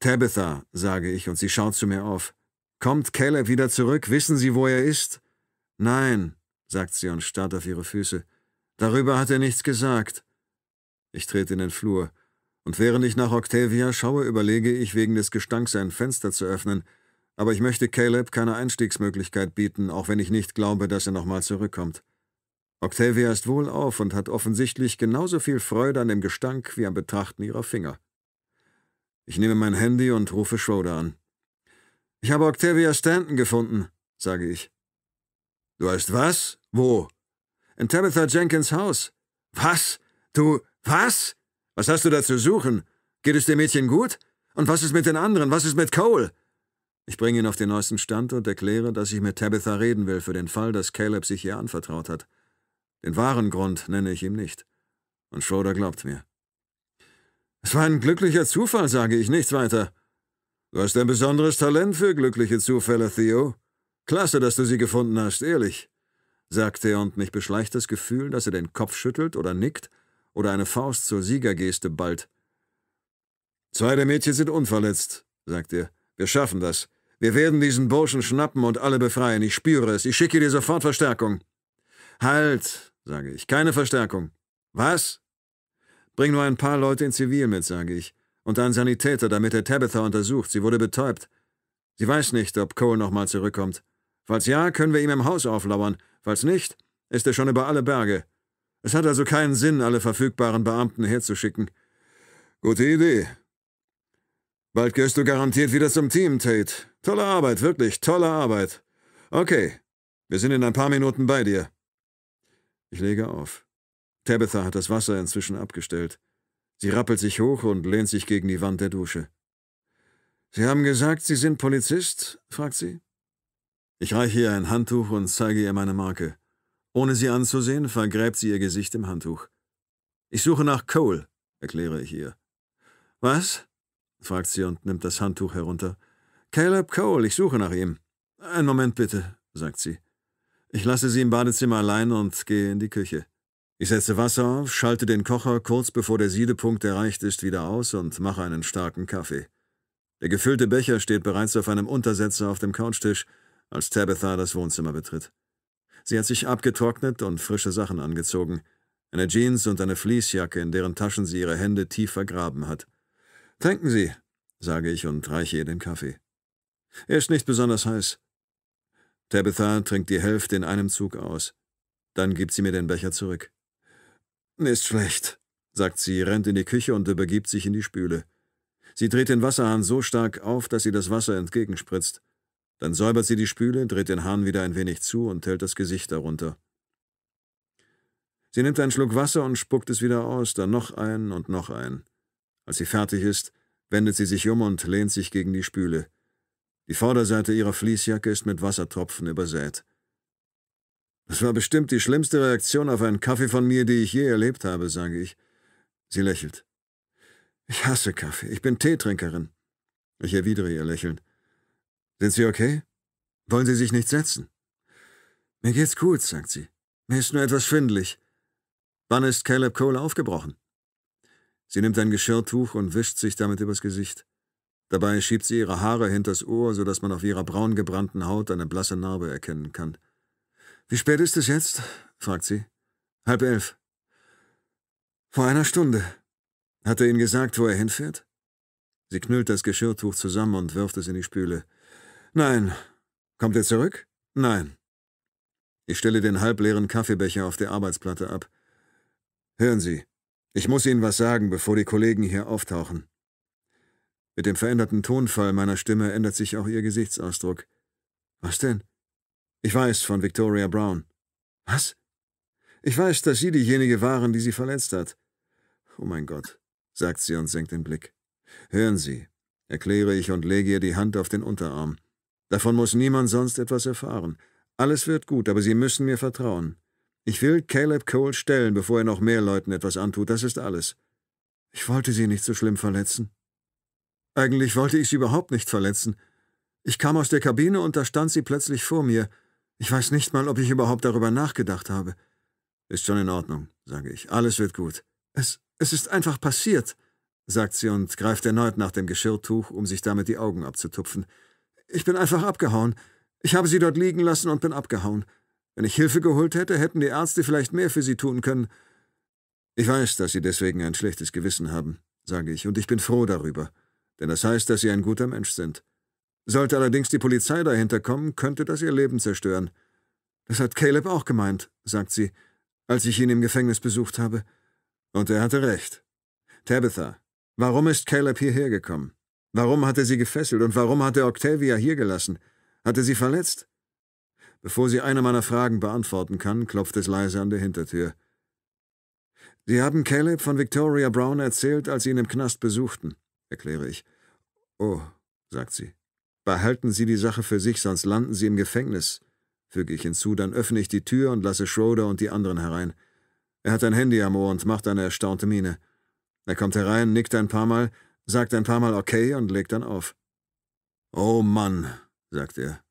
Tabitha, sage ich, und sie schaut zu mir auf. Kommt Caleb wieder zurück? Wissen Sie, wo er ist? Nein, sagt sie und starrt auf ihre Füße. Darüber hat er nichts gesagt. Ich trete in den Flur, und während ich nach Octavia schaue, überlege ich, wegen des Gestanks ein Fenster zu öffnen, aber ich möchte Caleb keine Einstiegsmöglichkeit bieten, auch wenn ich nicht glaube, dass er nochmal zurückkommt. Octavia ist wohlauf und hat offensichtlich genauso viel Freude an dem Gestank wie am Betrachten ihrer Finger. Ich nehme mein Handy und rufe Schroeder an. Ich habe Octavia Stanton gefunden, sage ich. Du hast was? Wo? In Tabitha Jenkins Haus. Was? Du, was? Was hast du da zu suchen? Geht es dem Mädchen gut? Und was ist mit den anderen? Was ist mit Cole? Ich bringe ihn auf den neuesten Stand und erkläre, dass ich mit Tabitha reden will für den Fall, dass Caleb sich ihr anvertraut hat. Den wahren Grund nenne ich ihm nicht. Und Schroeder glaubt mir. Es war ein glücklicher Zufall, sage ich, nichts weiter. Du hast ein besonderes Talent für glückliche Zufälle, Theo. Klasse, dass du sie gefunden hast, ehrlich, sagt er, und mich beschleicht das Gefühl, dass er den Kopf schüttelt oder nickt oder eine Faust zur Siegergeste ballt. Zwei der Mädchen sind unverletzt, sagt er. Wir schaffen das. Wir werden diesen Burschen schnappen und alle befreien. Ich spüre es. Ich schicke dir sofort Verstärkung. Halt, sage ich. Keine Verstärkung. Was? Bring nur ein paar Leute in Zivil mit, sage ich. Und einen Sanitäter, damit er Tabitha untersucht. Sie wurde betäubt. Sie weiß nicht, ob Cole nochmal zurückkommt. Falls ja, können wir ihm im Haus auflauern. Falls nicht, ist er schon über alle Berge. Es hat also keinen Sinn, alle verfügbaren Beamten herzuschicken. Gute Idee. Bald gehörst du garantiert wieder zum Team, Tate. Tolle Arbeit, wirklich, tolle Arbeit. Okay, wir sind in ein paar Minuten bei dir. Ich lege auf. Tabitha hat das Wasser inzwischen abgestellt. Sie rappelt sich hoch und lehnt sich gegen die Wand der Dusche. Sie haben gesagt, Sie sind Polizist? fragt sie. Ich reiche ihr ein Handtuch und zeige ihr meine Marke. Ohne sie anzusehen, vergräbt sie ihr Gesicht im Handtuch. Ich suche nach Cole, erkläre ich ihr. Was? Fragt sie und nimmt das Handtuch herunter. Caleb Cole, ich suche nach ihm. Einen Moment bitte, sagt sie. Ich lasse sie im Badezimmer allein und gehe in die Küche. Ich setze Wasser auf, schalte den Kocher kurz bevor der Siedepunkt erreicht ist wieder aus und mache einen starken Kaffee. Der gefüllte Becher steht bereits auf einem Untersetzer auf dem Couchtisch, als Tabitha das Wohnzimmer betritt. Sie hat sich abgetrocknet und frische Sachen angezogen, eine Jeans und eine Fließjacke, in deren Taschen sie ihre Hände tief vergraben hat. Trinken Sie, sage ich und reiche ihr den Kaffee. Er ist nicht besonders heiß. Tabitha trinkt die Hälfte in einem Zug aus. Dann gibt sie mir den Becher zurück. Ist schlecht, sagt sie, rennt in die Küche und übergibt sich in die Spüle. Sie dreht den Wasserhahn so stark auf, dass sie das Wasser entgegenspritzt. Dann säubert sie die Spüle, dreht den Hahn wieder ein wenig zu und hält das Gesicht darunter. Sie nimmt einen Schluck Wasser und spuckt es wieder aus, dann noch einen und noch einen. Als sie fertig ist, wendet sie sich um und lehnt sich gegen die Spüle. Die Vorderseite ihrer Fließjacke ist mit Wassertropfen übersät. Das war bestimmt die schlimmste Reaktion auf einen Kaffee von mir, die ich je erlebt habe, sage ich. Sie lächelt. Ich hasse Kaffee. Ich bin Teetrinkerin. Ich erwidere ihr Lächeln. Sind Sie okay? Wollen Sie sich nicht setzen? Mir geht's gut, sagt sie. Mir ist nur etwas schwindlig. Wann ist Caleb Cole aufgebrochen? Sie nimmt ein Geschirrtuch und wischt sich damit übers Gesicht. Dabei schiebt sie ihre Haare hinters Ohr, so dass man auf ihrer braun gebrannten Haut eine blasse Narbe erkennen kann. Wie spät ist es jetzt? fragt sie. Halb elf. Vor einer Stunde. Hat er Ihnen gesagt, wo er hinfährt? Sie knüllt das Geschirrtuch zusammen und wirft es in die Spüle. Nein. Kommt er zurück? Nein. Ich stelle den halbleeren Kaffeebecher auf der Arbeitsplatte ab. Hören Sie, ich muss Ihnen was sagen, bevor die Kollegen hier auftauchen. Mit dem veränderten Tonfall meiner Stimme ändert sich auch Ihr Gesichtsausdruck. Was denn? Ich weiß von Victoria Brown. Was? Ich weiß, dass Sie diejenige waren, die sie verletzt hat. Oh mein Gott, sagt sie und senkt den Blick. Hören Sie, erkläre ich und lege ihr die Hand auf den Unterarm. Davon muss niemand sonst etwas erfahren. Alles wird gut, aber Sie müssen mir vertrauen. Ich will Caleb Cole stellen, bevor er noch mehr Leuten etwas antut, das ist alles. Ich wollte Sie nicht so schlimm verletzen. Eigentlich wollte ich Sie überhaupt nicht verletzen. Ich kam aus der Kabine und da stand sie plötzlich vor mir. Ich weiß nicht mal, ob ich überhaupt darüber nachgedacht habe. Ist schon in Ordnung, sage ich. Alles wird gut. Es, es ist einfach passiert, sagt sie und greift erneut nach dem Geschirrtuch, um sich damit die Augen abzutupfen. Ich bin einfach abgehauen. Ich habe sie dort liegen lassen und bin abgehauen. Wenn ich Hilfe geholt hätte, hätten die Ärzte vielleicht mehr für sie tun können. Ich weiß, dass Sie deswegen ein schlechtes Gewissen haben, sage ich, und ich bin froh darüber, denn das heißt, dass Sie ein guter Mensch sind. Sollte allerdings die Polizei dahinter kommen, könnte das Ihr Leben zerstören. Das hat Caleb auch gemeint, sagt sie, als ich ihn im Gefängnis besucht habe. Und er hatte recht. Tabitha, warum ist Caleb hierher gekommen? Warum hat er sie gefesselt und warum hat er Octavia hier gelassen? Hat er sie verletzt? Bevor sie eine meiner Fragen beantworten kann, klopft es leise an der Hintertür. Sie haben Caleb von Victoria Brown erzählt, als Sie ihn im Knast besuchten, erkläre ich. Oh, sagt sie. Behalten Sie die Sache für sich, sonst landen Sie im Gefängnis, füge ich hinzu, dann öffne ich die Tür und lasse Schroeder und die anderen herein. Er hat ein Handy am Ohr und macht eine erstaunte Miene. Er kommt herein, nickt ein paar Mal, sagt ein paar Mal okay und legt dann auf. Oh Mann, sagt er.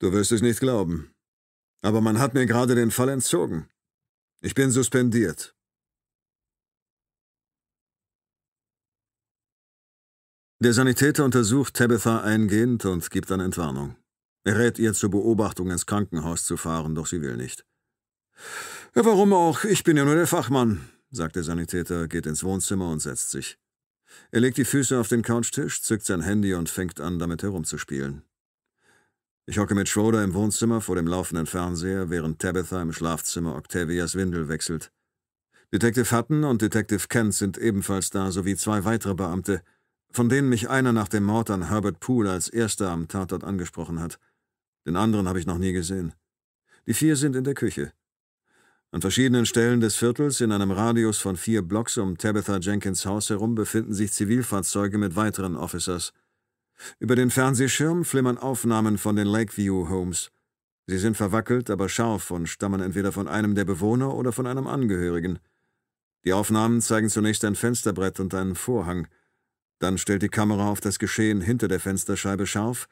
Du wirst es nicht glauben. Aber man hat mir gerade den Fall entzogen. Ich bin suspendiert. Der Sanitäter untersucht Tabitha eingehend und gibt dann Entwarnung. Er rät ihr zur Beobachtung ins Krankenhaus zu fahren, doch sie will nicht. Warum auch? Ich bin ja nur der Fachmann, sagt der Sanitäter, geht ins Wohnzimmer und setzt sich. Er legt die Füße auf den Couchtisch, zückt sein Handy und fängt an, damit herumzuspielen. Ich hocke mit Schroeder im Wohnzimmer vor dem laufenden Fernseher, während Tabitha im Schlafzimmer Octavias Windel wechselt. Detective Hutton und Detective Kent sind ebenfalls da, sowie zwei weitere Beamte, von denen mich einer nach dem Mord an Herbert Poole als erster am Tatort angesprochen hat. Den anderen habe ich noch nie gesehen. Die vier sind in der Küche. An verschiedenen Stellen des Viertels, in einem Radius von vier Blocks um Tabitha Jenkins Haus herum, befinden sich Zivilfahrzeuge mit weiteren Officers – über den Fernsehschirm flimmern Aufnahmen von den Lakeview Homes. Sie sind verwackelt, aber scharf und stammen entweder von einem der Bewohner oder von einem Angehörigen. Die Aufnahmen zeigen zunächst ein Fensterbrett und einen Vorhang. Dann stellt die Kamera auf das Geschehen hinter der Fensterscheibe scharf,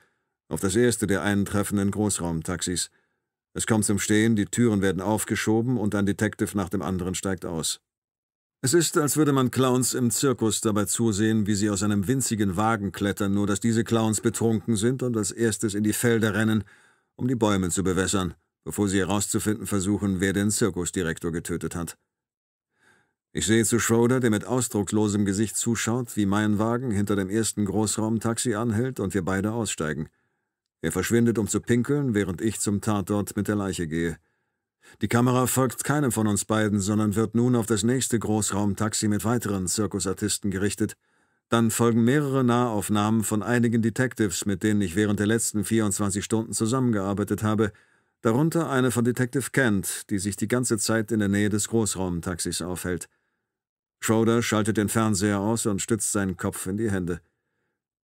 auf das erste der eintreffenden Großraumtaxis. Es kommt zum Stehen, die Türen werden aufgeschoben und ein Detective nach dem anderen steigt aus. Es ist, als würde man Clowns im Zirkus dabei zusehen, wie sie aus einem winzigen Wagen klettern, nur dass diese Clowns betrunken sind und als erstes in die Felder rennen, um die Bäume zu bewässern, bevor sie herauszufinden versuchen, wer den Zirkusdirektor getötet hat. Ich sehe zu Schroeder, der mit ausdruckslosem Gesicht zuschaut, wie mein Wagen hinter dem ersten Großraumtaxi anhält und wir beide aussteigen. Er verschwindet, um zu pinkeln, während ich zum Tatort mit der Leiche gehe. Die Kamera folgt keinem von uns beiden, sondern wird nun auf das nächste Großraumtaxi mit weiteren Zirkusartisten gerichtet. Dann folgen mehrere Nahaufnahmen von einigen Detectives, mit denen ich während der letzten 24 Stunden zusammengearbeitet habe, darunter eine von Detective Kent, die sich die ganze Zeit in der Nähe des Großraumtaxis aufhält. Schroeder schaltet den Fernseher aus und stützt seinen Kopf in die Hände.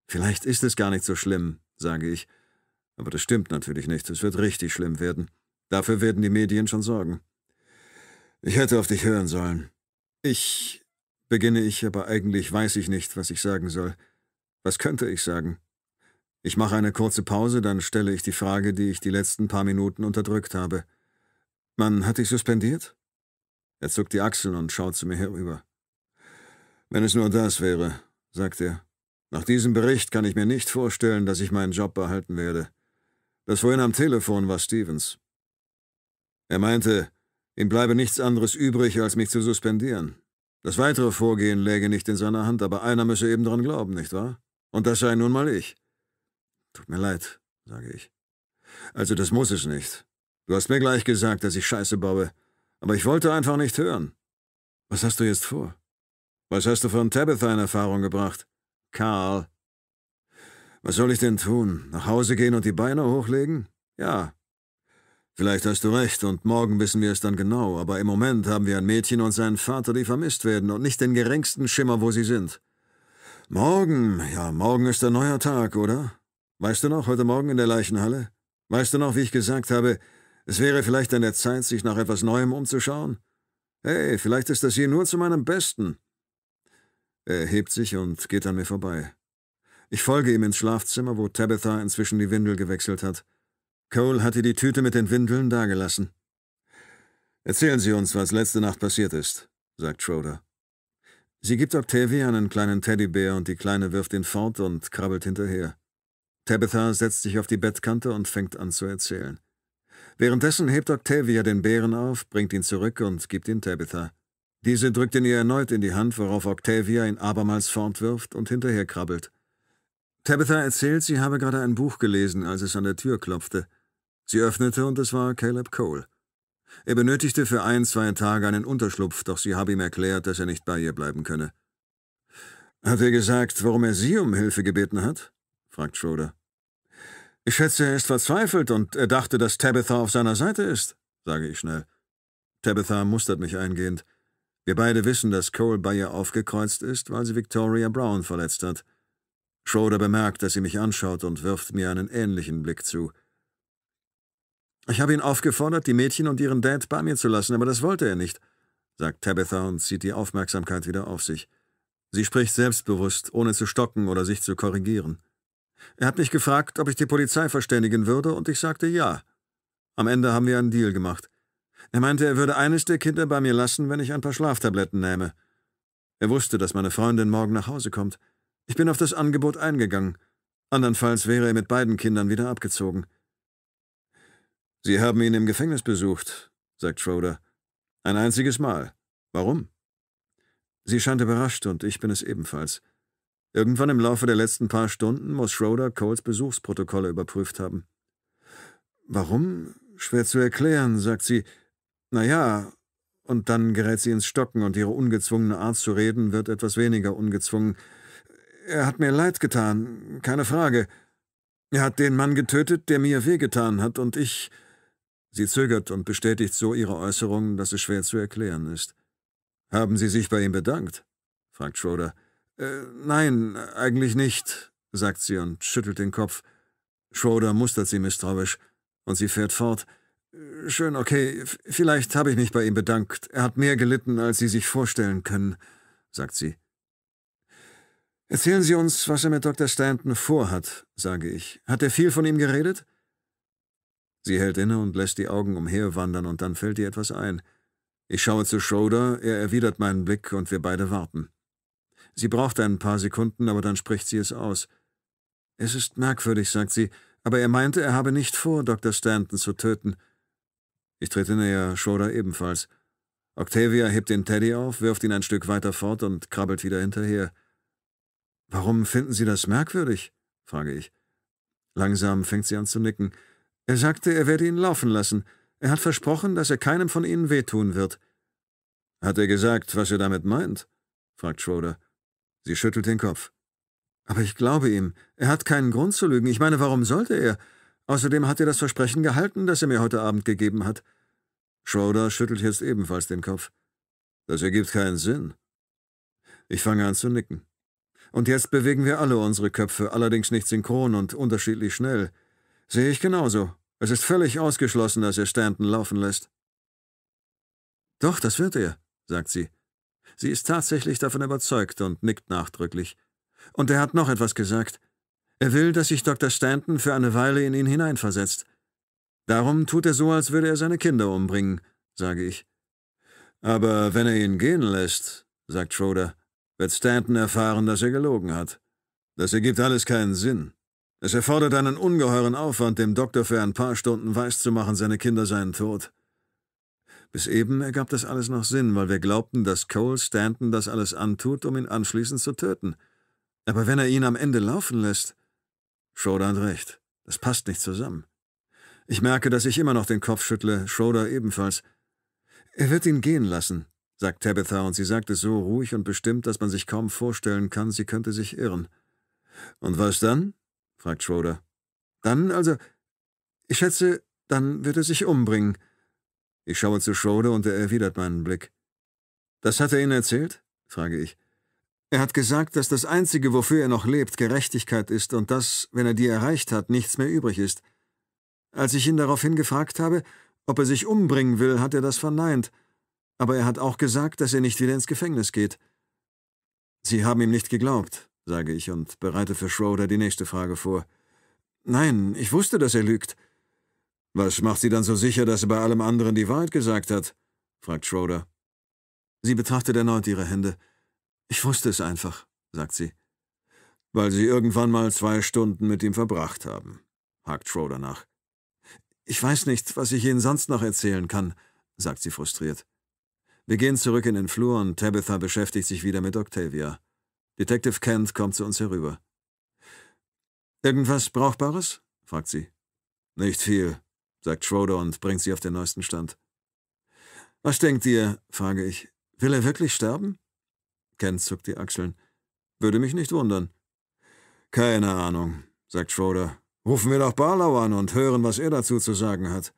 Vielleicht ist es gar nicht so schlimm, sage ich. Aber das stimmt natürlich nicht. Es wird richtig schlimm werden. Dafür werden die Medien schon sorgen. Ich hätte auf dich hören sollen. Ich, beginne ich, aber eigentlich weiß ich nicht, was ich sagen soll. Was könnte ich sagen? Ich mache eine kurze Pause, dann stelle ich die Frage, die ich die letzten paar Minuten unterdrückt habe. Man hat dich suspendiert? Er zuckt die Achseln und schaut zu mir herüber. Wenn es nur das wäre, sagt er. Nach diesem Bericht kann ich mir nicht vorstellen, dass ich meinen Job behalten werde. Das vorhin am Telefon war Stevens. Er meinte, ihm bleibe nichts anderes übrig, als mich zu suspendieren. Das weitere Vorgehen läge nicht in seiner Hand, aber einer müsse eben daran glauben, nicht wahr? Und das sei nun mal ich. Tut mir leid, sage ich. Also das muss es nicht. Du hast mir gleich gesagt, dass ich Scheiße baue, aber ich wollte einfach nicht hören. Was hast du jetzt vor? Was hast du von Tabitha in Erfahrung gebracht? Karl. Was soll ich denn tun? Nach Hause gehen und die Beine hochlegen? Ja, Vielleicht hast du recht, und morgen wissen wir es dann genau, aber im Moment haben wir ein Mädchen und seinen Vater, die vermisst werden, und nicht den geringsten Schimmer, wo sie sind. Morgen, ja, morgen ist ein neuer Tag, oder? Weißt du noch, heute Morgen in der Leichenhalle? Weißt du noch, wie ich gesagt habe, es wäre vielleicht an der Zeit, sich nach etwas Neuem umzuschauen? Hey, vielleicht ist das hier nur zu meinem Besten. Er hebt sich und geht an mir vorbei. Ich folge ihm ins Schlafzimmer, wo Tabitha inzwischen die Windel gewechselt hat. Cole hatte die Tüte mit den Windeln dagelassen. Erzählen Sie uns, was letzte Nacht passiert ist, sagt Schroeder. Sie gibt Octavia einen kleinen Teddybär und die Kleine wirft ihn fort und krabbelt hinterher. Tabitha setzt sich auf die Bettkante und fängt an zu erzählen. Währenddessen hebt Octavia den Bären auf, bringt ihn zurück und gibt ihn Tabitha. Diese drückt ihn ihr erneut in die Hand, worauf Octavia ihn abermals fortwirft und hinterher krabbelt. Tabitha erzählt, sie habe gerade ein Buch gelesen, als es an der Tür klopfte. Sie öffnete und es war Caleb Cole. Er benötigte für ein, zwei Tage einen Unterschlupf, doch sie habe ihm erklärt, dass er nicht bei ihr bleiben könne. Hat er gesagt, warum er Sie um Hilfe gebeten hat? fragt Schroeder. Ich schätze, er ist verzweifelt und er dachte, dass Tabitha auf seiner Seite ist, sage ich schnell. Tabitha mustert mich eingehend. Wir beide wissen, dass Cole bei ihr aufgekreuzt ist, weil sie Victoria Brown verletzt hat. Schroeder bemerkt, dass sie mich anschaut und wirft mir einen ähnlichen Blick zu. Ich habe ihn aufgefordert, die Mädchen und ihren Dad bei mir zu lassen, aber das wollte er nicht, sagt Tabitha und zieht die Aufmerksamkeit wieder auf sich. Sie spricht selbstbewusst, ohne zu stocken oder sich zu korrigieren. Er hat mich gefragt, ob ich die Polizei verständigen würde, und ich sagte ja. Am Ende haben wir einen Deal gemacht. Er meinte, er würde eines der Kinder bei mir lassen, wenn ich ein paar Schlaftabletten nähme. Er wusste, dass meine Freundin morgen nach Hause kommt. Ich bin auf das Angebot eingegangen. Andernfalls wäre er mit beiden Kindern wieder abgezogen. Sie haben ihn im Gefängnis besucht, sagt Schroeder. Ein einziges Mal. Warum? Sie scheint überrascht und ich bin es ebenfalls. Irgendwann im Laufe der letzten paar Stunden muss Schroeder Coles Besuchsprotokolle überprüft haben. Warum? Schwer zu erklären, sagt sie. Na ja, und dann gerät sie ins Stocken und ihre ungezwungene Art zu reden wird etwas weniger ungezwungen. Er hat mir leid getan, keine Frage. Er hat den Mann getötet, der mir wehgetan hat, und ich Sie zögert und bestätigt so ihre Äußerung, dass es schwer zu erklären ist. Haben Sie sich bei ihm bedankt? fragt Schroeder. Äh, nein, eigentlich nicht, sagt sie und schüttelt den Kopf. Schroeder mustert sie misstrauisch und sie fährt fort. Schön, okay, vielleicht habe ich mich bei ihm bedankt. Er hat mehr gelitten, als Sie sich vorstellen können, sagt sie. Erzählen Sie uns, was er mit Dr. Stanton vorhat, sage ich. Hat er viel von ihm geredet? Sie hält inne und lässt die Augen umherwandern, und dann fällt ihr etwas ein. Ich schaue zu Schroeder, er erwidert meinen Blick, und wir beide warten. Sie braucht ein paar Sekunden, aber dann spricht sie es aus. Es ist merkwürdig, sagt sie, aber er meinte, er habe nicht vor, Dr. Stanton zu töten. Ich trete näher, Schroeder ebenfalls. Octavia hebt den Teddy auf, wirft ihn ein Stück weiter fort und krabbelt wieder hinterher. Warum finden Sie das merkwürdig? frage ich. Langsam fängt sie an zu nicken. Er sagte, er werde ihn laufen lassen. Er hat versprochen, dass er keinem von ihnen wehtun wird. Hat er gesagt, was er damit meint? fragt Schroeder. Sie schüttelt den Kopf. Aber ich glaube ihm. Er hat keinen Grund zu lügen. Ich meine, warum sollte er? Außerdem hat er das Versprechen gehalten, das er mir heute Abend gegeben hat. Schroeder schüttelt jetzt ebenfalls den Kopf. Das ergibt keinen Sinn. Ich fange an zu nicken. Und jetzt bewegen wir alle unsere Köpfe, allerdings nicht synchron und unterschiedlich schnell. Sehe ich genauso. Es ist völlig ausgeschlossen, dass er Stanton laufen lässt. Doch, das wird er, sagt sie. Sie ist tatsächlich davon überzeugt und nickt nachdrücklich. Und er hat noch etwas gesagt. Er will, dass sich Dr. Stanton für eine Weile in ihn hineinversetzt. Darum tut er so, als würde er seine Kinder umbringen, sage ich. Aber wenn er ihn gehen lässt, sagt Schroeder, wird Stanton erfahren, dass er gelogen hat. Das ergibt alles keinen Sinn. Es erfordert einen ungeheuren Aufwand, dem Doktor für ein paar Stunden weiszumachen, seine Kinder seien tot. Bis eben ergab das alles noch Sinn, weil wir glaubten, dass Cole Stanton das alles antut, um ihn anschließend zu töten. Aber wenn er ihn am Ende laufen lässt. Schroeder hat recht. Das passt nicht zusammen. Ich merke, dass ich immer noch den Kopf schüttle, Schroeder ebenfalls. Er wird ihn gehen lassen, sagt Tabitha, und sie sagt es so ruhig und bestimmt, dass man sich kaum vorstellen kann, sie könnte sich irren. Und was dann? Fragt Schroeder. Dann, also, ich schätze, dann wird er sich umbringen. Ich schaue zu Schroeder und er erwidert meinen Blick. Das hat er Ihnen erzählt? frage ich. Er hat gesagt, dass das Einzige, wofür er noch lebt, Gerechtigkeit ist und dass, wenn er die erreicht hat, nichts mehr übrig ist. Als ich ihn daraufhin gefragt habe, ob er sich umbringen will, hat er das verneint, aber er hat auch gesagt, dass er nicht wieder ins Gefängnis geht. Sie haben ihm nicht geglaubt, sage ich und bereite für Schroeder die nächste Frage vor. Nein, ich wusste, dass er lügt. Was macht Sie dann so sicher, dass er bei allem anderen die Wahrheit gesagt hat? fragt Schroeder. Sie betrachtet erneut ihre Hände. Ich wusste es einfach, sagt sie. Weil Sie irgendwann mal zwei Stunden mit ihm verbracht haben, hakt Schroeder nach. Ich weiß nicht, was ich Ihnen sonst noch erzählen kann, sagt sie frustriert. Wir gehen zurück in den Flur und Tabitha beschäftigt sich wieder mit Octavia. Detective Kent kommt zu uns herüber. Irgendwas Brauchbares? fragt sie. Nicht viel, sagt Schroeder und bringt sie auf den neuesten Stand. Was denkt ihr? frage ich. Will er wirklich sterben? Kent zuckt die Achseln. Würde mich nicht wundern. Keine Ahnung, sagt Schroeder. Rufen wir doch Barlow an und hören, was er dazu zu sagen hat.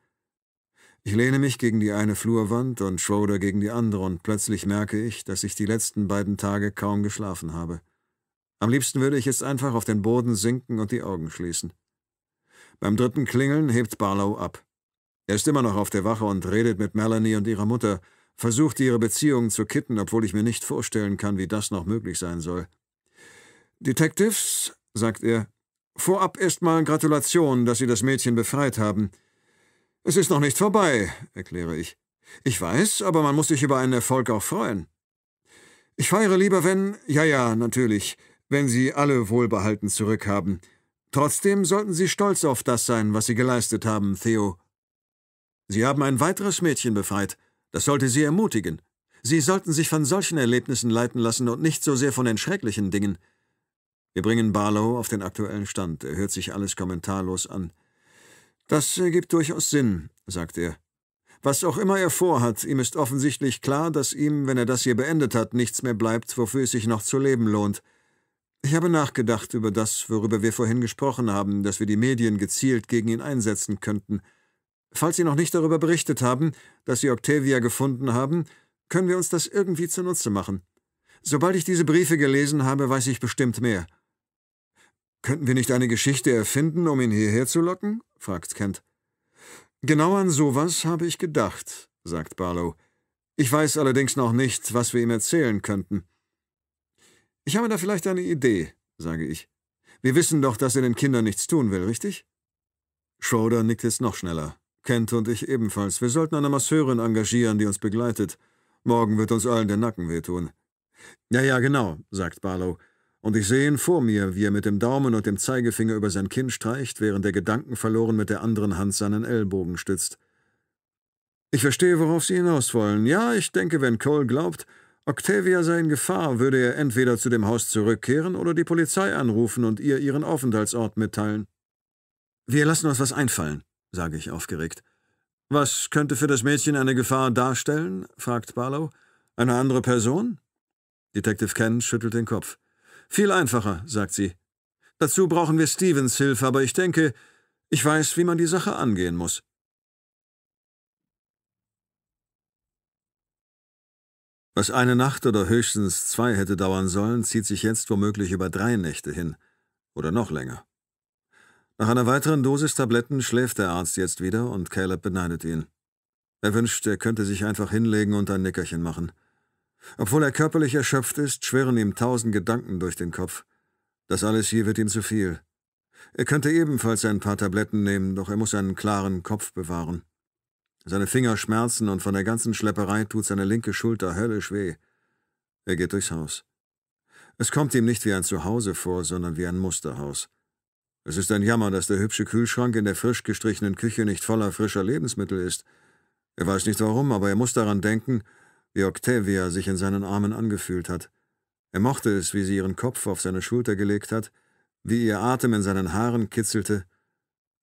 Ich lehne mich gegen die eine Flurwand und Schroeder gegen die andere und plötzlich merke ich, dass ich die letzten beiden Tage kaum geschlafen habe. Am liebsten würde ich jetzt einfach auf den Boden sinken und die Augen schließen. Beim dritten Klingeln hebt Barlow ab. Er ist immer noch auf der Wache und redet mit Melanie und ihrer Mutter, versucht ihre Beziehungen zu kitten, obwohl ich mir nicht vorstellen kann, wie das noch möglich sein soll. Detectives, sagt er, vorab erstmal Gratulation, dass Sie das Mädchen befreit haben. Es ist noch nicht vorbei, erkläre ich. Ich weiß, aber man muss sich über einen Erfolg auch freuen. Ich feiere lieber, wenn, ja, ja, natürlich, wenn Sie alle wohlbehalten zurückhaben. Trotzdem sollten Sie stolz auf das sein, was Sie geleistet haben, Theo. Sie haben ein weiteres Mädchen befreit. Das sollte Sie ermutigen. Sie sollten sich von solchen Erlebnissen leiten lassen und nicht so sehr von den schrecklichen Dingen. Wir bringen Barlow auf den aktuellen Stand. Er hört sich alles kommentarlos an. Das ergibt durchaus Sinn, sagt er. Was auch immer er vorhat, ihm ist offensichtlich klar, dass ihm, wenn er das hier beendet hat, nichts mehr bleibt, wofür es sich noch zu leben lohnt. Ich habe nachgedacht über das, worüber wir vorhin gesprochen haben, dass wir die Medien gezielt gegen ihn einsetzen könnten. Falls Sie noch nicht darüber berichtet haben, dass Sie Octavia gefunden haben, können wir uns das irgendwie zunutze machen. Sobald ich diese Briefe gelesen habe, weiß ich bestimmt mehr. Könnten wir nicht eine Geschichte erfinden, um ihn hierher zu locken? fragt Kent. Genau an sowas habe ich gedacht, sagt Barlow. Ich weiß allerdings noch nicht, was wir ihm erzählen könnten. Ich habe da vielleicht eine Idee, sage ich. Wir wissen doch, dass er den Kindern nichts tun will, richtig? Schroeder nickt jetzt noch schneller. Kent und ich ebenfalls. Wir sollten eine Masseurin engagieren, die uns begleitet. Morgen wird uns allen der Nacken wehtun. Ja, ja, genau, sagt Barlow und ich sehe ihn vor mir, wie er mit dem Daumen und dem Zeigefinger über sein Kinn streicht, während er gedankenverloren mit der anderen Hand seinen Ellbogen stützt. Ich verstehe, worauf Sie hinaus wollen. Ja, ich denke, wenn Cole glaubt, Octavia sei in Gefahr, würde er entweder zu dem Haus zurückkehren oder die Polizei anrufen und ihr ihren Aufenthaltsort mitteilen. Wir lassen uns was einfallen, sage ich aufgeregt. Was könnte für das Mädchen eine Gefahr darstellen? fragt Barlow. Eine andere Person? Detective Ken schüttelt den Kopf. Viel einfacher, sagt sie. Dazu brauchen wir Stevens Hilfe, aber ich denke, ich weiß, wie man die Sache angehen muss. Was eine Nacht oder höchstens zwei hätte dauern sollen, zieht sich jetzt womöglich über drei Nächte hin. Oder noch länger. Nach einer weiteren Dosis Tabletten schläft der Arzt jetzt wieder und Caleb beneidet ihn. Er wünscht, er könnte sich einfach hinlegen und ein Nickerchen machen. Obwohl er körperlich erschöpft ist, schwirren ihm tausend Gedanken durch den Kopf. Das alles hier wird ihm zu viel. Er könnte ebenfalls ein paar Tabletten nehmen, doch er muss einen klaren Kopf bewahren. Seine Finger schmerzen und von der ganzen Schlepperei tut seine linke Schulter höllisch weh. Er geht durchs Haus. Es kommt ihm nicht wie ein Zuhause vor, sondern wie ein Musterhaus. Es ist ein Jammer, dass der hübsche Kühlschrank in der frisch gestrichenen Küche nicht voller frischer Lebensmittel ist. Er weiß nicht warum, aber er muss daran denken, wie Octavia sich in seinen Armen angefühlt hat. Er mochte es, wie sie ihren Kopf auf seine Schulter gelegt hat, wie ihr Atem in seinen Haaren kitzelte.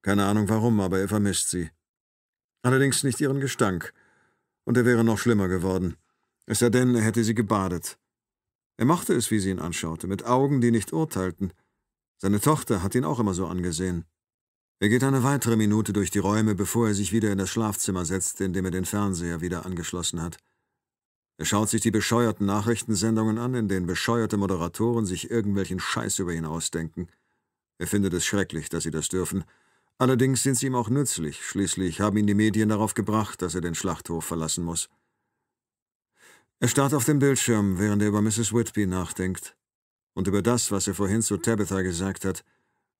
Keine Ahnung warum, aber er vermisst sie. Allerdings nicht ihren Gestank. Und er wäre noch schlimmer geworden. Es sei denn, er hätte sie gebadet. Er mochte es, wie sie ihn anschaute, mit Augen, die nicht urteilten. Seine Tochter hat ihn auch immer so angesehen. Er geht eine weitere Minute durch die Räume, bevor er sich wieder in das Schlafzimmer setzt, in dem er den Fernseher wieder angeschlossen hat. Er schaut sich die bescheuerten Nachrichtensendungen an, in denen bescheuerte Moderatoren sich irgendwelchen Scheiß über ihn ausdenken. Er findet es schrecklich, dass sie das dürfen, Allerdings sind sie ihm auch nützlich, schließlich haben ihn die Medien darauf gebracht, dass er den Schlachthof verlassen muss. Er starrt auf den Bildschirm, während er über Mrs. Whitby nachdenkt und über das, was er vorhin zu Tabitha gesagt hat,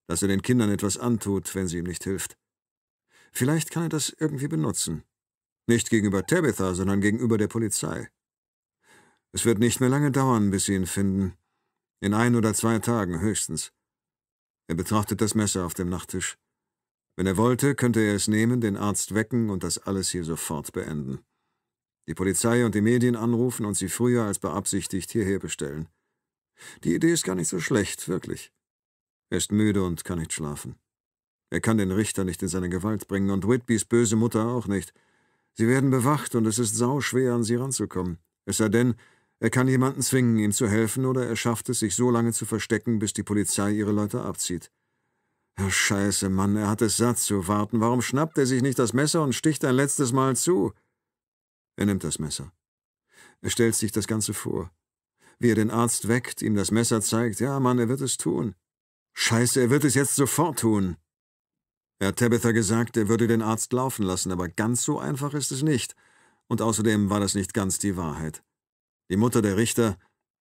dass er den Kindern etwas antut, wenn sie ihm nicht hilft. Vielleicht kann er das irgendwie benutzen. Nicht gegenüber Tabitha, sondern gegenüber der Polizei. Es wird nicht mehr lange dauern, bis sie ihn finden. In ein oder zwei Tagen höchstens. Er betrachtet das Messer auf dem Nachttisch. Wenn er wollte, könnte er es nehmen, den Arzt wecken und das alles hier sofort beenden. Die Polizei und die Medien anrufen und sie früher als beabsichtigt hierher bestellen. Die Idee ist gar nicht so schlecht, wirklich. Er ist müde und kann nicht schlafen. Er kann den Richter nicht in seine Gewalt bringen und Whitbys böse Mutter auch nicht. Sie werden bewacht und es ist sauschwer, an sie ranzukommen. Es sei denn, er kann jemanden zwingen, ihm zu helfen, oder er schafft es, sich so lange zu verstecken, bis die Polizei ihre Leute abzieht. Ja, scheiße, Mann, er hat es satt zu warten. Warum schnappt er sich nicht das Messer und sticht ein letztes Mal zu? Er nimmt das Messer. Er stellt sich das Ganze vor. Wie er den Arzt weckt, ihm das Messer zeigt. Ja, Mann, er wird es tun. Scheiße, er wird es jetzt sofort tun. Er hat Tabitha gesagt, er würde den Arzt laufen lassen, aber ganz so einfach ist es nicht. Und außerdem war das nicht ganz die Wahrheit. Die Mutter der Richter,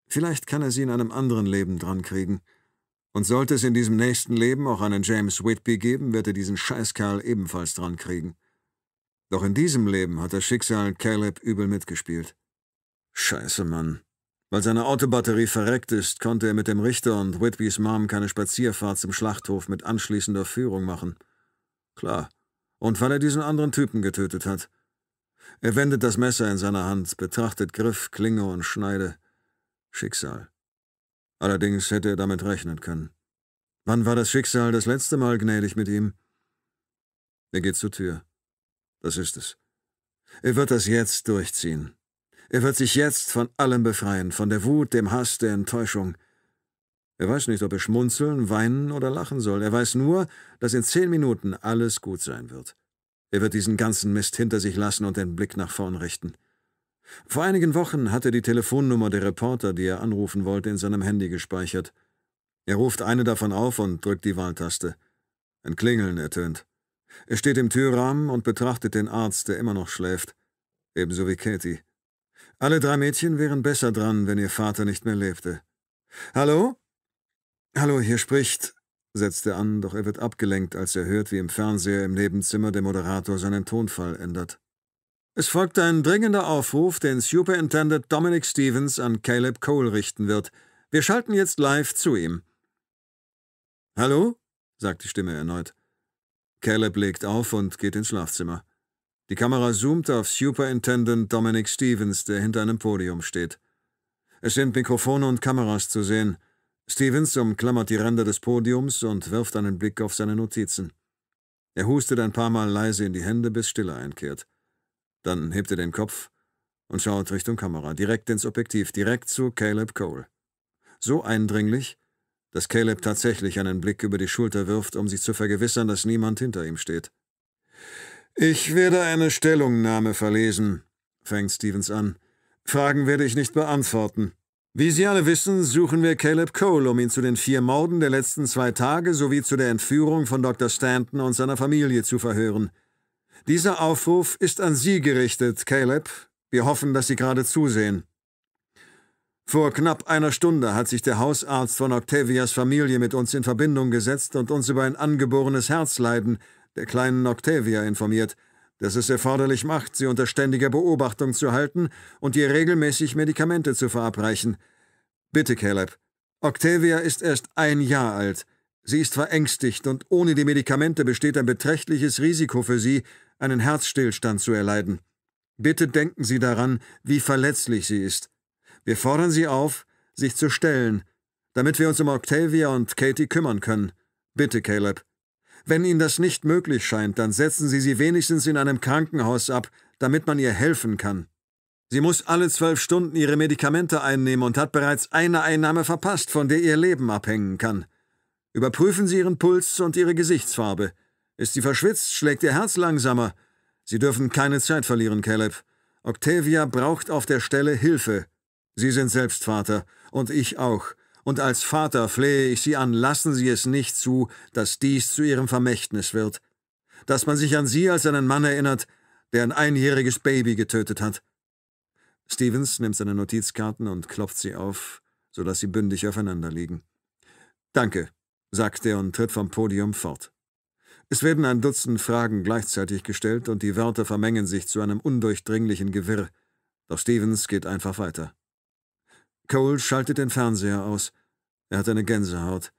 vielleicht kann er sie in einem anderen Leben drankriegen. Und sollte es in diesem nächsten Leben auch einen James Whitby geben, wird er diesen Scheißkerl ebenfalls dran kriegen. Doch in diesem Leben hat das Schicksal Caleb übel mitgespielt. Scheiße, Mann. Weil seine Autobatterie verreckt ist, konnte er mit dem Richter und Whitbys Mom keine Spazierfahrt zum Schlachthof mit anschließender Führung machen. Klar. Und weil er diesen anderen Typen getötet hat. Er wendet das Messer in seiner Hand, betrachtet Griff, Klinge und Schneide. Schicksal. Allerdings hätte er damit rechnen können. Wann war das Schicksal das letzte Mal gnädig mit ihm? Er geht zur Tür. Das ist es. Er wird das jetzt durchziehen. Er wird sich jetzt von allem befreien, von der Wut, dem Hass, der Enttäuschung. Er weiß nicht, ob er schmunzeln, weinen oder lachen soll. Er weiß nur, dass in zehn Minuten alles gut sein wird. Er wird diesen ganzen Mist hinter sich lassen und den Blick nach vorn richten. Vor einigen Wochen hat er die Telefonnummer der Reporter, die er anrufen wollte, in seinem Handy gespeichert. Er ruft eine davon auf und drückt die Wahltaste. Ein Klingeln ertönt. Er steht im Türrahmen und betrachtet den Arzt, der immer noch schläft. Ebenso wie Katie. Alle drei Mädchen wären besser dran, wenn ihr Vater nicht mehr lebte. Hallo? Hallo, hier spricht, setzt er an, doch er wird abgelenkt, als er hört, wie im Fernseher im Nebenzimmer der Moderator seinen Tonfall ändert. Es folgt ein dringender Aufruf, den Superintendent Dominic Stevens an Caleb Cole richten wird. Wir schalten jetzt live zu ihm. Hallo? sagt die Stimme erneut. Caleb legt auf und geht ins Schlafzimmer. Die Kamera zoomt auf Superintendent Dominic Stevens, der hinter einem Podium steht. Es sind Mikrofone und Kameras zu sehen. Stevens umklammert die Ränder des Podiums und wirft einen Blick auf seine Notizen. Er hustet ein paar Mal leise in die Hände, bis Stille einkehrt. Dann hebt er den Kopf und schaut Richtung Kamera, direkt ins Objektiv, direkt zu Caleb Cole. So eindringlich, dass Caleb tatsächlich einen Blick über die Schulter wirft, um sich zu vergewissern, dass niemand hinter ihm steht. Ich werde eine Stellungnahme verlesen, fängt Stevens an. Fragen werde ich nicht beantworten. Wie Sie alle wissen, suchen wir Caleb Cole, um ihn zu den vier Morden der letzten zwei Tage sowie zu der Entführung von Dr. Stanton und seiner Familie zu verhören. Dieser Aufruf ist an Sie gerichtet, Caleb. Wir hoffen, dass Sie gerade zusehen. Vor knapp einer Stunde hat sich der Hausarzt von Octavias Familie mit uns in Verbindung gesetzt und uns über ein angeborenes Herzleiden der kleinen Octavia informiert, das es erforderlich macht, sie unter ständiger Beobachtung zu halten und ihr regelmäßig Medikamente zu verabreichen. Bitte, Caleb. Octavia ist erst ein Jahr alt. Sie ist verängstigt und ohne die Medikamente besteht ein beträchtliches Risiko für sie, einen Herzstillstand zu erleiden. Bitte denken Sie daran, wie verletzlich sie ist. Wir fordern Sie auf, sich zu stellen, damit wir uns um Octavia und Katie kümmern können. Bitte, Caleb. Wenn Ihnen das nicht möglich scheint, dann setzen Sie sie wenigstens in einem Krankenhaus ab, damit man ihr helfen kann. Sie muss alle zwölf Stunden ihre Medikamente einnehmen und hat bereits eine Einnahme verpasst, von der ihr Leben abhängen kann. Überprüfen Sie Ihren Puls und Ihre Gesichtsfarbe. Ist sie verschwitzt, schlägt Ihr Herz langsamer. Sie dürfen keine Zeit verlieren, Caleb. Octavia braucht auf der Stelle Hilfe. Sie sind selbst Vater, und ich auch, und als Vater flehe ich Sie an, lassen Sie es nicht zu, dass dies zu Ihrem Vermächtnis wird, dass man sich an Sie als einen Mann erinnert, der ein einjähriges Baby getötet hat. Stevens nimmt seine Notizkarten und klopft sie auf, so dass sie bündig aufeinander liegen. Danke, sagt er und tritt vom Podium fort. Es werden ein Dutzend Fragen gleichzeitig gestellt und die Wörter vermengen sich zu einem undurchdringlichen Gewirr. Doch Stevens geht einfach weiter. Cole schaltet den Fernseher aus. Er hat eine Gänsehaut.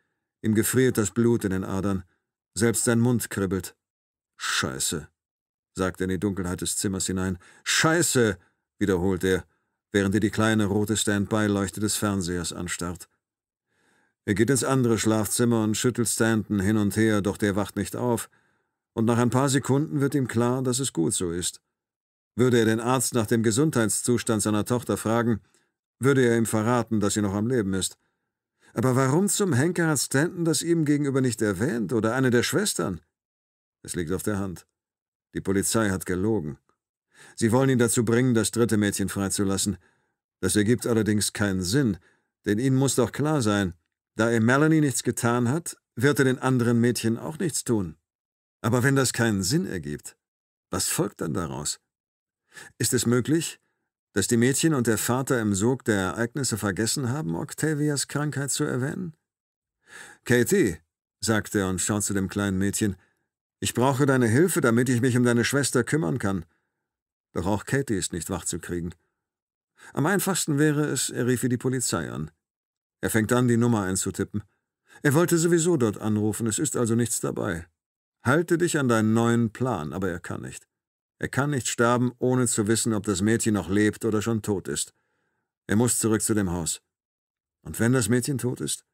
Ihm gefriert das Blut in den Adern. Selbst sein Mund kribbelt. Scheiße, sagt er in die Dunkelheit des Zimmers hinein. Scheiße, wiederholt er, während er die kleine rote Standby-Leuchte des Fernsehers anstarrt. Er geht ins andere Schlafzimmer und schüttelt Stanton hin und her, doch der wacht nicht auf, und nach ein paar Sekunden wird ihm klar, dass es gut so ist. Würde er den Arzt nach dem Gesundheitszustand seiner Tochter fragen, würde er ihm verraten, dass sie noch am Leben ist. Aber warum zum Henker hat Stanton das ihm gegenüber nicht erwähnt oder eine der Schwestern? Es liegt auf der Hand. Die Polizei hat gelogen. Sie wollen ihn dazu bringen, das dritte Mädchen freizulassen. Das ergibt allerdings keinen Sinn, denn ihnen muss doch klar sein, da er Melanie nichts getan hat, wird er den anderen Mädchen auch nichts tun. Aber wenn das keinen Sinn ergibt, was folgt dann daraus? Ist es möglich, dass die Mädchen und der Vater im Sog der Ereignisse vergessen haben, Octavias Krankheit zu erwähnen? Katie, sagt er und schaut zu dem kleinen Mädchen, ich brauche deine Hilfe, damit ich mich um deine Schwester kümmern kann. Doch auch Katie ist nicht wach zu kriegen. Am einfachsten wäre es, er riefe die Polizei an. Er fängt an, die Nummer einzutippen. Er wollte sowieso dort anrufen, es ist also nichts dabei. Halte dich an deinen neuen Plan, aber er kann nicht. Er kann nicht sterben, ohne zu wissen, ob das Mädchen noch lebt oder schon tot ist. Er muss zurück zu dem Haus. Und wenn das Mädchen tot ist?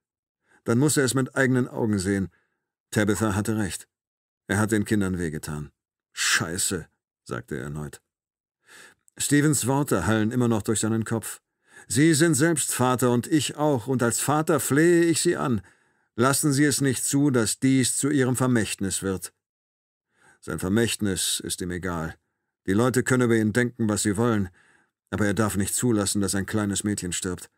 Dann muss er es mit eigenen Augen sehen. Tabitha hatte recht. Er hat den Kindern wehgetan. Scheiße, sagte er erneut. Stevens Worte hallen immer noch durch seinen Kopf. Sie sind selbst Vater und ich auch, und als Vater flehe ich Sie an. Lassen Sie es nicht zu, dass dies zu Ihrem Vermächtnis wird. Sein Vermächtnis ist ihm egal. Die Leute können über ihn denken, was sie wollen, aber er darf nicht zulassen, dass ein kleines Mädchen stirbt.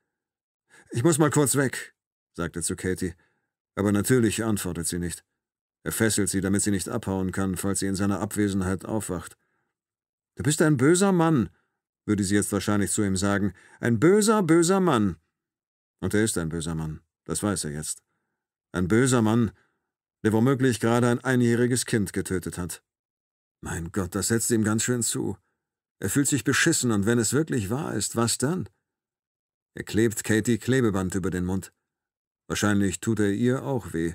Ich muss mal kurz weg, sagt er zu Katie, aber natürlich antwortet sie nicht. Er fesselt sie, damit sie nicht abhauen kann, falls sie in seiner Abwesenheit aufwacht. Du bist ein böser Mann, würde sie jetzt wahrscheinlich zu ihm sagen. Ein böser, böser Mann. Und er ist ein böser Mann, das weiß er jetzt. Ein böser Mann, der womöglich gerade ein einjähriges Kind getötet hat. Mein Gott, das setzt ihm ganz schön zu. Er fühlt sich beschissen, und wenn es wirklich wahr ist, was dann? Er klebt Katie Klebeband über den Mund. Wahrscheinlich tut er ihr auch weh.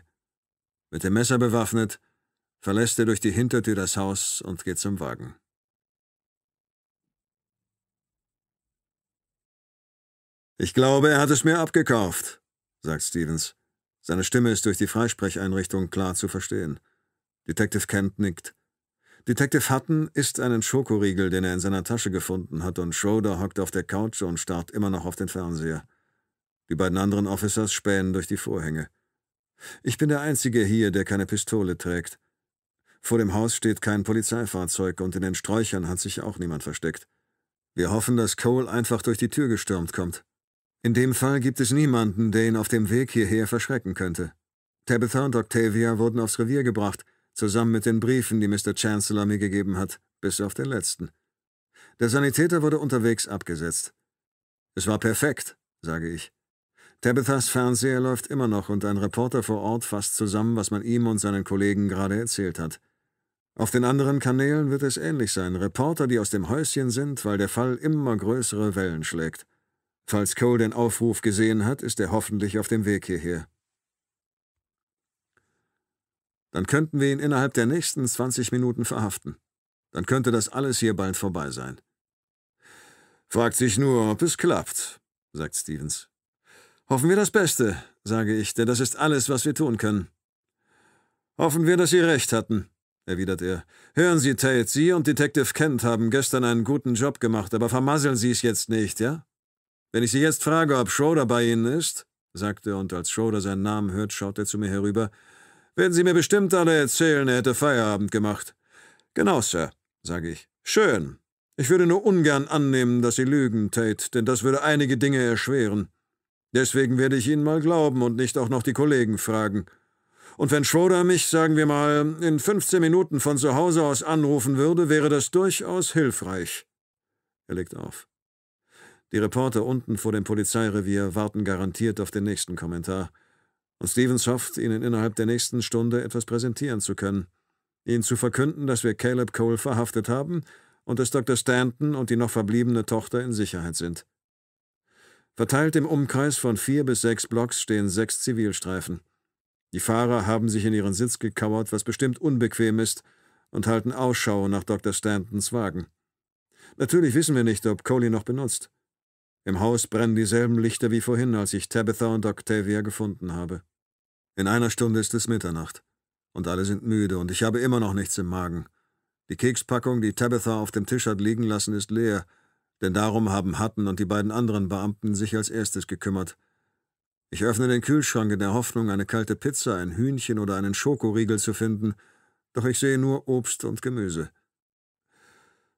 Mit dem Messer bewaffnet, verlässt er durch die Hintertür das Haus und geht zum Wagen. Ich glaube, er hat es mir abgekauft, sagt Stevens. Seine Stimme ist durch die Freisprecheinrichtung klar zu verstehen. Detective Kent nickt. Detective Hutton isst einen Schokoriegel, den er in seiner Tasche gefunden hat, und Schroeder hockt auf der Couch und starrt immer noch auf den Fernseher. Die beiden anderen Officers spähen durch die Vorhänge. Ich bin der Einzige hier, der keine Pistole trägt. Vor dem Haus steht kein Polizeifahrzeug und in den Sträuchern hat sich auch niemand versteckt. Wir hoffen, dass Cole einfach durch die Tür gestürmt kommt. In dem Fall gibt es niemanden, der ihn auf dem Weg hierher verschrecken könnte. Tabitha und Octavia wurden aufs Revier gebracht, zusammen mit den Briefen, die Mr. Chancellor mir gegeben hat, bis auf den letzten. Der Sanitäter wurde unterwegs abgesetzt. Es war perfekt, sage ich. Tabithas Fernseher läuft immer noch und ein Reporter vor Ort fasst zusammen, was man ihm und seinen Kollegen gerade erzählt hat. Auf den anderen Kanälen wird es ähnlich sein. Reporter, die aus dem Häuschen sind, weil der Fall immer größere Wellen schlägt. Falls Cole den Aufruf gesehen hat, ist er hoffentlich auf dem Weg hierher. Dann könnten wir ihn innerhalb der nächsten 20 Minuten verhaften. Dann könnte das alles hier bald vorbei sein. Fragt sich nur, ob es klappt, sagt Stevens. Hoffen wir das Beste, sage ich, denn das ist alles, was wir tun können. Hoffen wir, dass Sie recht hatten, erwidert er. Hören Sie, Tate, Sie und Detective Kent haben gestern einen guten Job gemacht, aber vermasseln Sie es jetzt nicht, ja? Wenn ich Sie jetzt frage, ob Schroeder bei Ihnen ist, sagt er, und als Schroeder seinen Namen hört, schaut er zu mir herüber, werden Sie mir bestimmt alle erzählen, er hätte Feierabend gemacht. Genau, Sir, sage ich. Schön. Ich würde nur ungern annehmen, dass Sie lügen, Tate, denn das würde einige Dinge erschweren. Deswegen werde ich Ihnen mal glauben und nicht auch noch die Kollegen fragen. Und wenn Schroeder mich, sagen wir mal, in 15 Minuten von zu Hause aus anrufen würde, wäre das durchaus hilfreich. Er legt auf. Die Reporter unten vor dem Polizeirevier warten garantiert auf den nächsten Kommentar. Und Stevens hofft, Ihnen innerhalb der nächsten Stunde etwas präsentieren zu können. Ihnen zu verkünden, dass wir Caleb Cole verhaftet haben und dass Dr. Stanton und die noch verbliebene Tochter in Sicherheit sind. Verteilt im Umkreis von vier bis sechs Blocks stehen sechs Zivilstreifen. Die Fahrer haben sich in ihren Sitz gekauert, was bestimmt unbequem ist, und halten Ausschau nach Dr. Stantons Wagen. Natürlich wissen wir nicht, ob Coley noch benutzt. Im Haus brennen dieselben Lichter wie vorhin, als ich Tabitha und Octavia gefunden habe. In einer Stunde ist es Mitternacht. Und alle sind müde, und ich habe immer noch nichts im Magen. Die Kekspackung, die Tabitha auf dem Tisch hat liegen lassen, ist leer, denn darum haben Hutton und die beiden anderen Beamten sich als erstes gekümmert. Ich öffne den Kühlschrank in der Hoffnung, eine kalte Pizza, ein Hühnchen oder einen Schokoriegel zu finden, doch ich sehe nur Obst und Gemüse.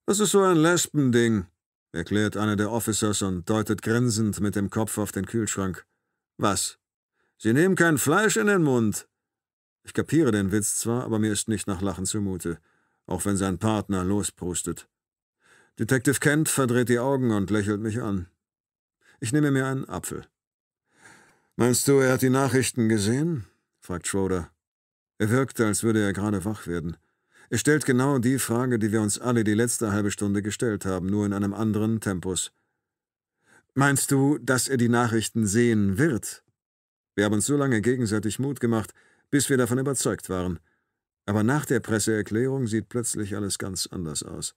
Das ist so ein Lesbending, erklärt einer der Officers und deutet grinsend mit dem Kopf auf den Kühlschrank. Was? Sie nehmen kein Fleisch in den Mund. Ich kapiere den Witz zwar, aber mir ist nicht nach Lachen zumute, auch wenn sein Partner losprustet. Detective Kent verdreht die Augen und lächelt mich an. Ich nehme mir einen Apfel. Meinst du, er hat die Nachrichten gesehen? fragt Schroeder. Er wirkt, als würde er gerade wach werden. Er stellt genau die Frage, die wir uns alle die letzte halbe Stunde gestellt haben, nur in einem anderen Tempus. Meinst du, dass er die Nachrichten sehen wird? Wir haben uns so lange gegenseitig Mut gemacht, bis wir davon überzeugt waren. Aber nach der Presseerklärung sieht plötzlich alles ganz anders aus.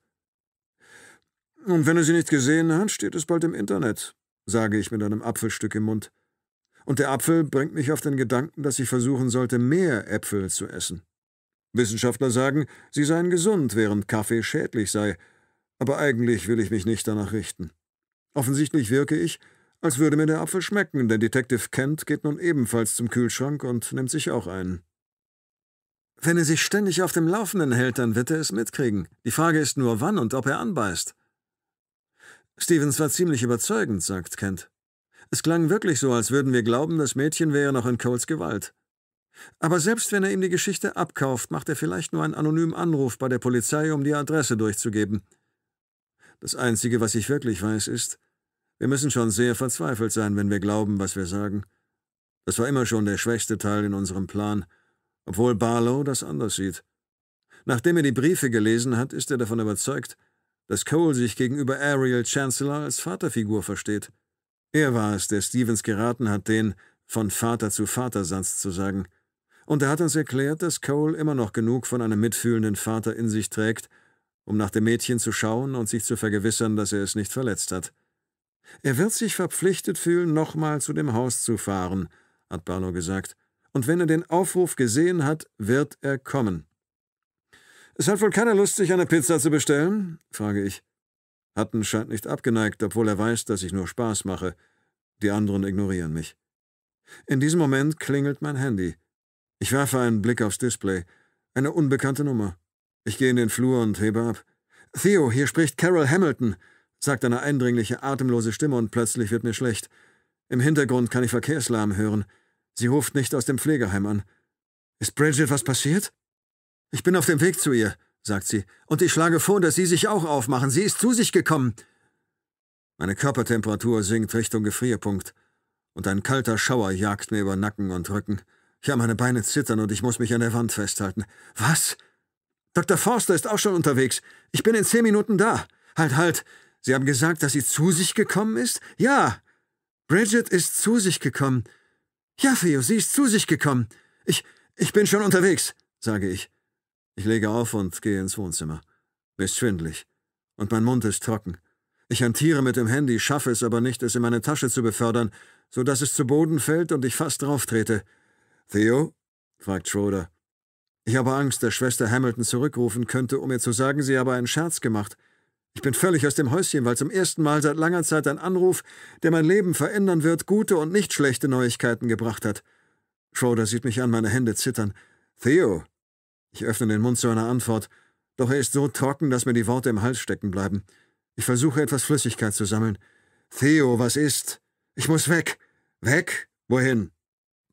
Und wenn er sie nicht gesehen hat, steht es bald im Internet, sage ich mit einem Apfelstück im Mund. Und der Apfel bringt mich auf den Gedanken, dass ich versuchen sollte, mehr Äpfel zu essen. Wissenschaftler sagen, sie seien gesund, während Kaffee schädlich sei, aber eigentlich will ich mich nicht danach richten. Offensichtlich wirke ich, als würde mir der Apfel schmecken, denn Detective Kent geht nun ebenfalls zum Kühlschrank und nimmt sich auch einen. Wenn er sich ständig auf dem Laufenden hält, dann wird er es mitkriegen. Die Frage ist nur, wann und ob er anbeißt. Stevens war ziemlich überzeugend, sagt Kent. Es klang wirklich so, als würden wir glauben, das Mädchen wäre noch in Coles Gewalt. Aber selbst wenn er ihm die Geschichte abkauft, macht er vielleicht nur einen anonymen Anruf bei der Polizei, um die Adresse durchzugeben. Das Einzige, was ich wirklich weiß, ist, wir müssen schon sehr verzweifelt sein, wenn wir glauben, was wir sagen. Das war immer schon der schwächste Teil in unserem Plan, obwohl Barlow das anders sieht. Nachdem er die Briefe gelesen hat, ist er davon überzeugt, dass Cole sich gegenüber Ariel Chancellor als Vaterfigur versteht. Er war es, der Stevens geraten hat, den von Vater zu Vatersatz zu sagen. Und er hat uns erklärt, dass Cole immer noch genug von einem mitfühlenden Vater in sich trägt, um nach dem Mädchen zu schauen und sich zu vergewissern, dass er es nicht verletzt hat. Er wird sich verpflichtet fühlen, nochmal zu dem Haus zu fahren, hat Barlow gesagt. Und wenn er den Aufruf gesehen hat, wird er kommen. Es hat wohl keiner Lust, sich eine Pizza zu bestellen? frage ich. Hutton scheint nicht abgeneigt, obwohl er weiß, dass ich nur Spaß mache. Die anderen ignorieren mich. In diesem Moment klingelt mein Handy. Ich werfe einen Blick aufs Display. Eine unbekannte Nummer. Ich gehe in den Flur und hebe ab. Theo, hier spricht Carol Hamilton, sagt eine eindringliche, atemlose Stimme und plötzlich wird mir schlecht. Im Hintergrund kann ich Verkehrslärm hören. Sie ruft nicht aus dem Pflegeheim an. Ist Bridget was passiert? Ich bin auf dem Weg zu ihr, sagt sie, und ich schlage vor, dass Sie sich auch aufmachen. Sie ist zu sich gekommen. Meine Körpertemperatur sinkt Richtung Gefrierpunkt, und ein kalter Schauer jagt mir über Nacken und Rücken. Ja, meine Beine zittern und ich muss mich an der Wand festhalten. Was? Dr. Forster ist auch schon unterwegs. Ich bin in zehn Minuten da. Halt, halt. Sie haben gesagt, dass sie zu sich gekommen ist? Ja. Bridget ist zu sich gekommen. Ja, Theo, sie ist zu sich gekommen. Ich, ich bin schon unterwegs, sage ich. Ich lege auf und gehe ins Wohnzimmer. Mir ist schwindlig. Und mein Mund ist trocken. Ich hantiere mit dem Handy, schaffe es aber nicht, es in meine Tasche zu befördern, so dass es zu Boden fällt und ich fast drauf trete. Theo? fragt Schroeder. Ich habe Angst, dass Schwester Hamilton zurückrufen könnte, um mir zu sagen, sie habe einen Scherz gemacht. Ich bin völlig aus dem Häuschen, weil zum ersten Mal seit langer Zeit ein Anruf, der mein Leben verändern wird, gute und nicht schlechte Neuigkeiten gebracht hat. Schroeder sieht mich an, meine Hände zittern. Theo! Ich öffne den Mund zu einer Antwort, doch er ist so trocken, dass mir die Worte im Hals stecken bleiben. Ich versuche etwas Flüssigkeit zu sammeln. Theo, was ist? Ich muss weg. Weg? Wohin?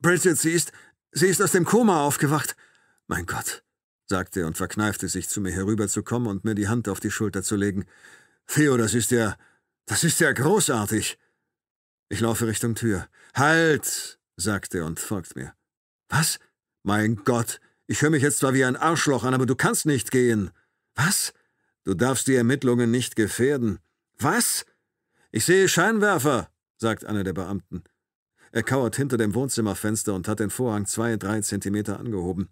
Bridget, sie ist. Sie ist aus dem Koma aufgewacht. Mein Gott, sagte er und verkneifte sich, zu mir herüberzukommen und mir die Hand auf die Schulter zu legen. Theo, das ist ja. Das ist ja großartig. Ich laufe Richtung Tür. Halt! sagte er und folgt mir. Was? Mein Gott, ich höre mich jetzt zwar wie ein Arschloch an, aber du kannst nicht gehen. Was? Du darfst die Ermittlungen nicht gefährden. Was? Ich sehe Scheinwerfer, sagt einer der Beamten. Er kauert hinter dem Wohnzimmerfenster und hat den Vorhang zwei, drei Zentimeter angehoben.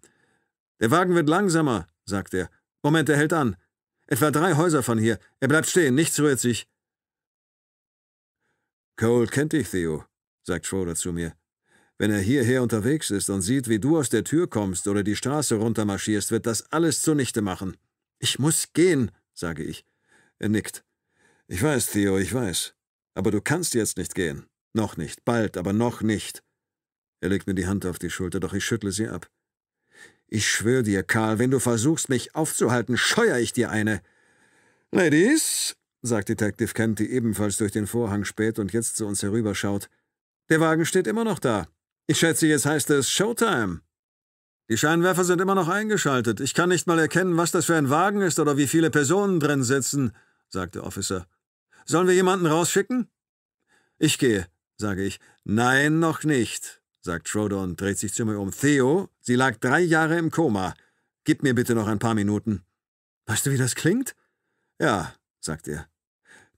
Der Wagen wird langsamer, sagt er. Moment, er hält an. Etwa drei Häuser von hier. Er bleibt stehen, nichts rührt sich. Cole kennt dich, Theo, sagt Schroeder zu mir. Wenn er hierher unterwegs ist und sieht, wie du aus der Tür kommst oder die Straße runtermarschierst, wird das alles zunichte machen. Ich muss gehen, sage ich. Er nickt. Ich weiß, Theo, ich weiß. Aber du kannst jetzt nicht gehen. Noch nicht, bald, aber noch nicht. Er legt mir die Hand auf die Schulter, doch ich schüttle sie ab. Ich schwöre dir, Karl, wenn du versuchst, mich aufzuhalten, scheuer ich dir eine. Ladies, sagt Detective Kent, die ebenfalls durch den Vorhang späht und jetzt zu uns herüberschaut. Der Wagen steht immer noch da. Ich schätze, jetzt heißt es Showtime. Die Scheinwerfer sind immer noch eingeschaltet. Ich kann nicht mal erkennen, was das für ein Wagen ist oder wie viele Personen drin sitzen, sagt der Officer. Sollen wir jemanden rausschicken? Ich gehe sage ich. Nein, noch nicht, sagt Schroeder und dreht sich zu mir um. Theo, sie lag drei Jahre im Koma. Gib mir bitte noch ein paar Minuten. Weißt du, wie das klingt? Ja, sagt er.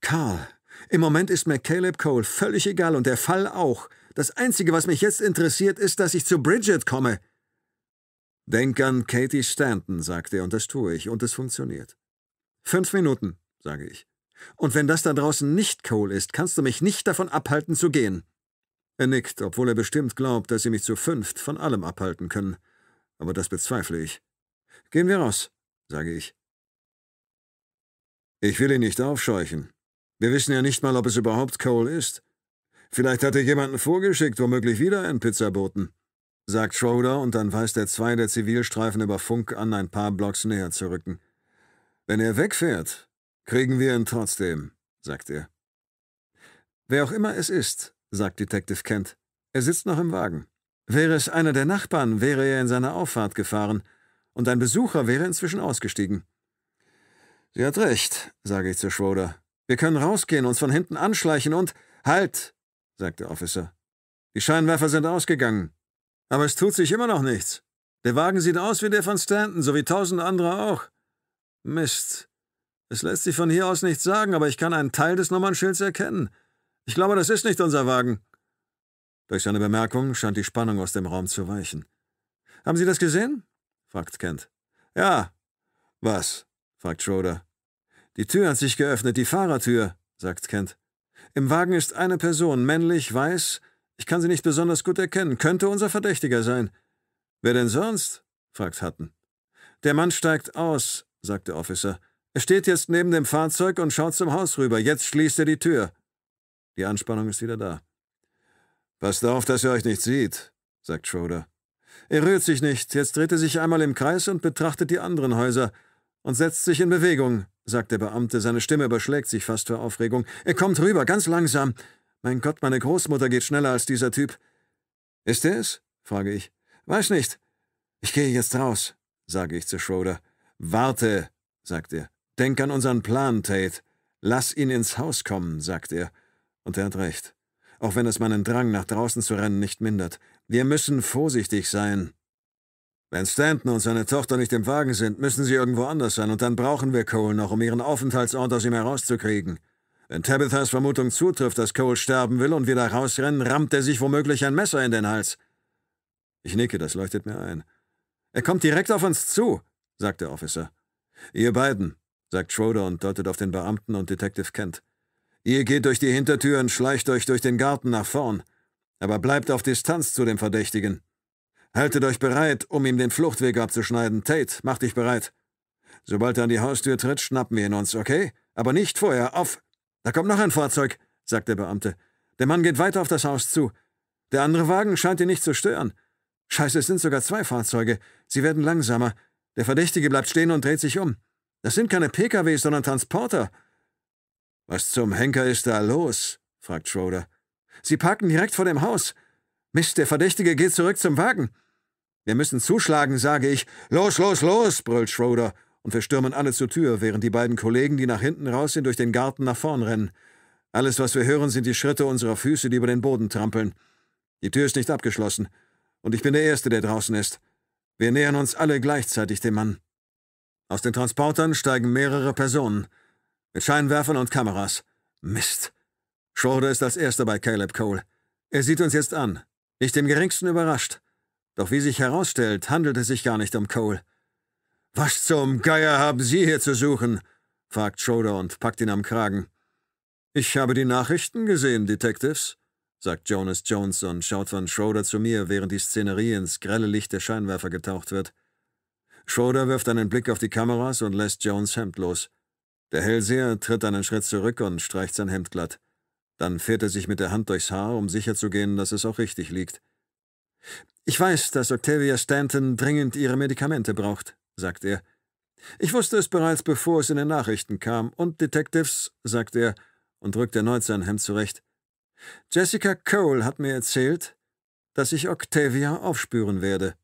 Karl, im Moment ist mir Caleb Cole völlig egal und der Fall auch. Das Einzige, was mich jetzt interessiert, ist, dass ich zu Bridget komme. Denk an Katie Stanton, sagt er, und das tue ich, und es funktioniert. Fünf Minuten, sage ich. Und wenn das da draußen nicht Cole ist, kannst du mich nicht davon abhalten zu gehen. Er nickt, obwohl er bestimmt glaubt, dass sie mich zu fünft von allem abhalten können. Aber das bezweifle ich. Gehen wir raus, sage ich. Ich will ihn nicht aufscheuchen. Wir wissen ja nicht mal, ob es überhaupt Cole ist. Vielleicht hat er jemanden vorgeschickt, womöglich wieder einen Pizzaboten, sagt Schroeder, und dann weist er zwei der Zivilstreifen über Funk an, ein paar Blocks näher zu rücken. Wenn er wegfährt, Kriegen wir ihn trotzdem, sagt er. Wer auch immer es ist, sagt Detective Kent. Er sitzt noch im Wagen. Wäre es einer der Nachbarn, wäre er in seiner Auffahrt gefahren, und ein Besucher wäre inzwischen ausgestiegen. Sie hat recht, sage ich zu Schroeder. Wir können rausgehen, uns von hinten anschleichen und. Halt, sagt der Officer. Die Scheinwerfer sind ausgegangen. Aber es tut sich immer noch nichts. Der Wagen sieht aus wie der von Stanton, so wie tausend andere auch. Mist. Es lässt sich von hier aus nichts sagen, aber ich kann einen Teil des Nummernschilds erkennen. Ich glaube, das ist nicht unser Wagen. Durch seine Bemerkung scheint die Spannung aus dem Raum zu weichen. Haben Sie das gesehen? fragt Kent. Ja. Was? fragt Schroeder. Die Tür hat sich geöffnet, die Fahrertür, sagt Kent. Im Wagen ist eine Person, männlich, weiß. Ich kann sie nicht besonders gut erkennen. Könnte unser Verdächtiger sein. Wer denn sonst? fragt Hutton. Der Mann steigt aus, sagt der Officer. Er steht jetzt neben dem Fahrzeug und schaut zum Haus rüber. Jetzt schließt er die Tür. Die Anspannung ist wieder da. Passt auf, dass er euch nicht sieht, sagt Schroeder. Er rührt sich nicht. Jetzt dreht er sich einmal im Kreis und betrachtet die anderen Häuser und setzt sich in Bewegung, sagt der Beamte. Seine Stimme überschlägt sich fast vor Aufregung. Er kommt rüber, ganz langsam. Mein Gott, meine Großmutter geht schneller als dieser Typ. Ist er es? frage ich. Weiß nicht. Ich gehe jetzt raus, sage ich zu Schroeder. Warte, sagt er. Denk an unseren Plan, Tate. Lass ihn ins Haus kommen, sagt er. Und er hat recht. Auch wenn es meinen Drang, nach draußen zu rennen, nicht mindert. Wir müssen vorsichtig sein. Wenn Stanton und seine Tochter nicht im Wagen sind, müssen sie irgendwo anders sein, und dann brauchen wir Cole noch, um ihren Aufenthaltsort aus ihm herauszukriegen. Wenn Tabithas Vermutung zutrifft, dass Cole sterben will und wir da rausrennen, rammt er sich womöglich ein Messer in den Hals. Ich nicke, das leuchtet mir ein. Er kommt direkt auf uns zu, sagt der Officer. Ihr beiden, sagt Schroeder und deutet auf den Beamten und Detective Kent. Ihr geht durch die Hintertür und schleicht euch durch den Garten nach vorn, aber bleibt auf Distanz zu dem Verdächtigen. Haltet euch bereit, um ihm den Fluchtweg abzuschneiden. Tate, mach dich bereit. Sobald er an die Haustür tritt, schnappen wir ihn uns, okay? Aber nicht vorher. Auf! Da kommt noch ein Fahrzeug, sagt der Beamte. Der Mann geht weiter auf das Haus zu. Der andere Wagen scheint ihn nicht zu stören. Scheiße, es sind sogar zwei Fahrzeuge. Sie werden langsamer. Der Verdächtige bleibt stehen und dreht sich um. Das sind keine PKWs, sondern Transporter. Was zum Henker ist da los? fragt Schroeder. Sie parken direkt vor dem Haus. Mist, der Verdächtige geht zurück zum Wagen. Wir müssen zuschlagen, sage ich. Los, los, los, brüllt Schroeder, und wir stürmen alle zur Tür, während die beiden Kollegen, die nach hinten raus sind, durch den Garten nach vorn rennen. Alles, was wir hören, sind die Schritte unserer Füße, die über den Boden trampeln. Die Tür ist nicht abgeschlossen, und ich bin der Erste, der draußen ist. Wir nähern uns alle gleichzeitig dem Mann. Aus den Transportern steigen mehrere Personen, mit Scheinwerfern und Kameras. Mist. Schroeder ist als erster bei Caleb Cole. Er sieht uns jetzt an, nicht im geringsten überrascht. Doch wie sich herausstellt, handelt es sich gar nicht um Cole. Was zum Geier haben Sie hier zu suchen? fragt Schroeder und packt ihn am Kragen. Ich habe die Nachrichten gesehen, Detectives, sagt Jonas Jones und schaut von Schroeder zu mir, während die Szenerie ins grelle Licht der Scheinwerfer getaucht wird. Schroeder wirft einen Blick auf die Kameras und lässt Jones Hemd los. Der Hellseher tritt einen Schritt zurück und streicht sein Hemd glatt. Dann fährt er sich mit der Hand durchs Haar, um sicherzugehen, dass es auch richtig liegt. Ich weiß, dass Octavia Stanton dringend ihre Medikamente braucht, sagt er. Ich wusste es bereits, bevor es in den Nachrichten kam. Und Detectives, sagt er und drückt erneut sein Hemd zurecht. Jessica Cole hat mir erzählt, dass ich Octavia aufspüren werde.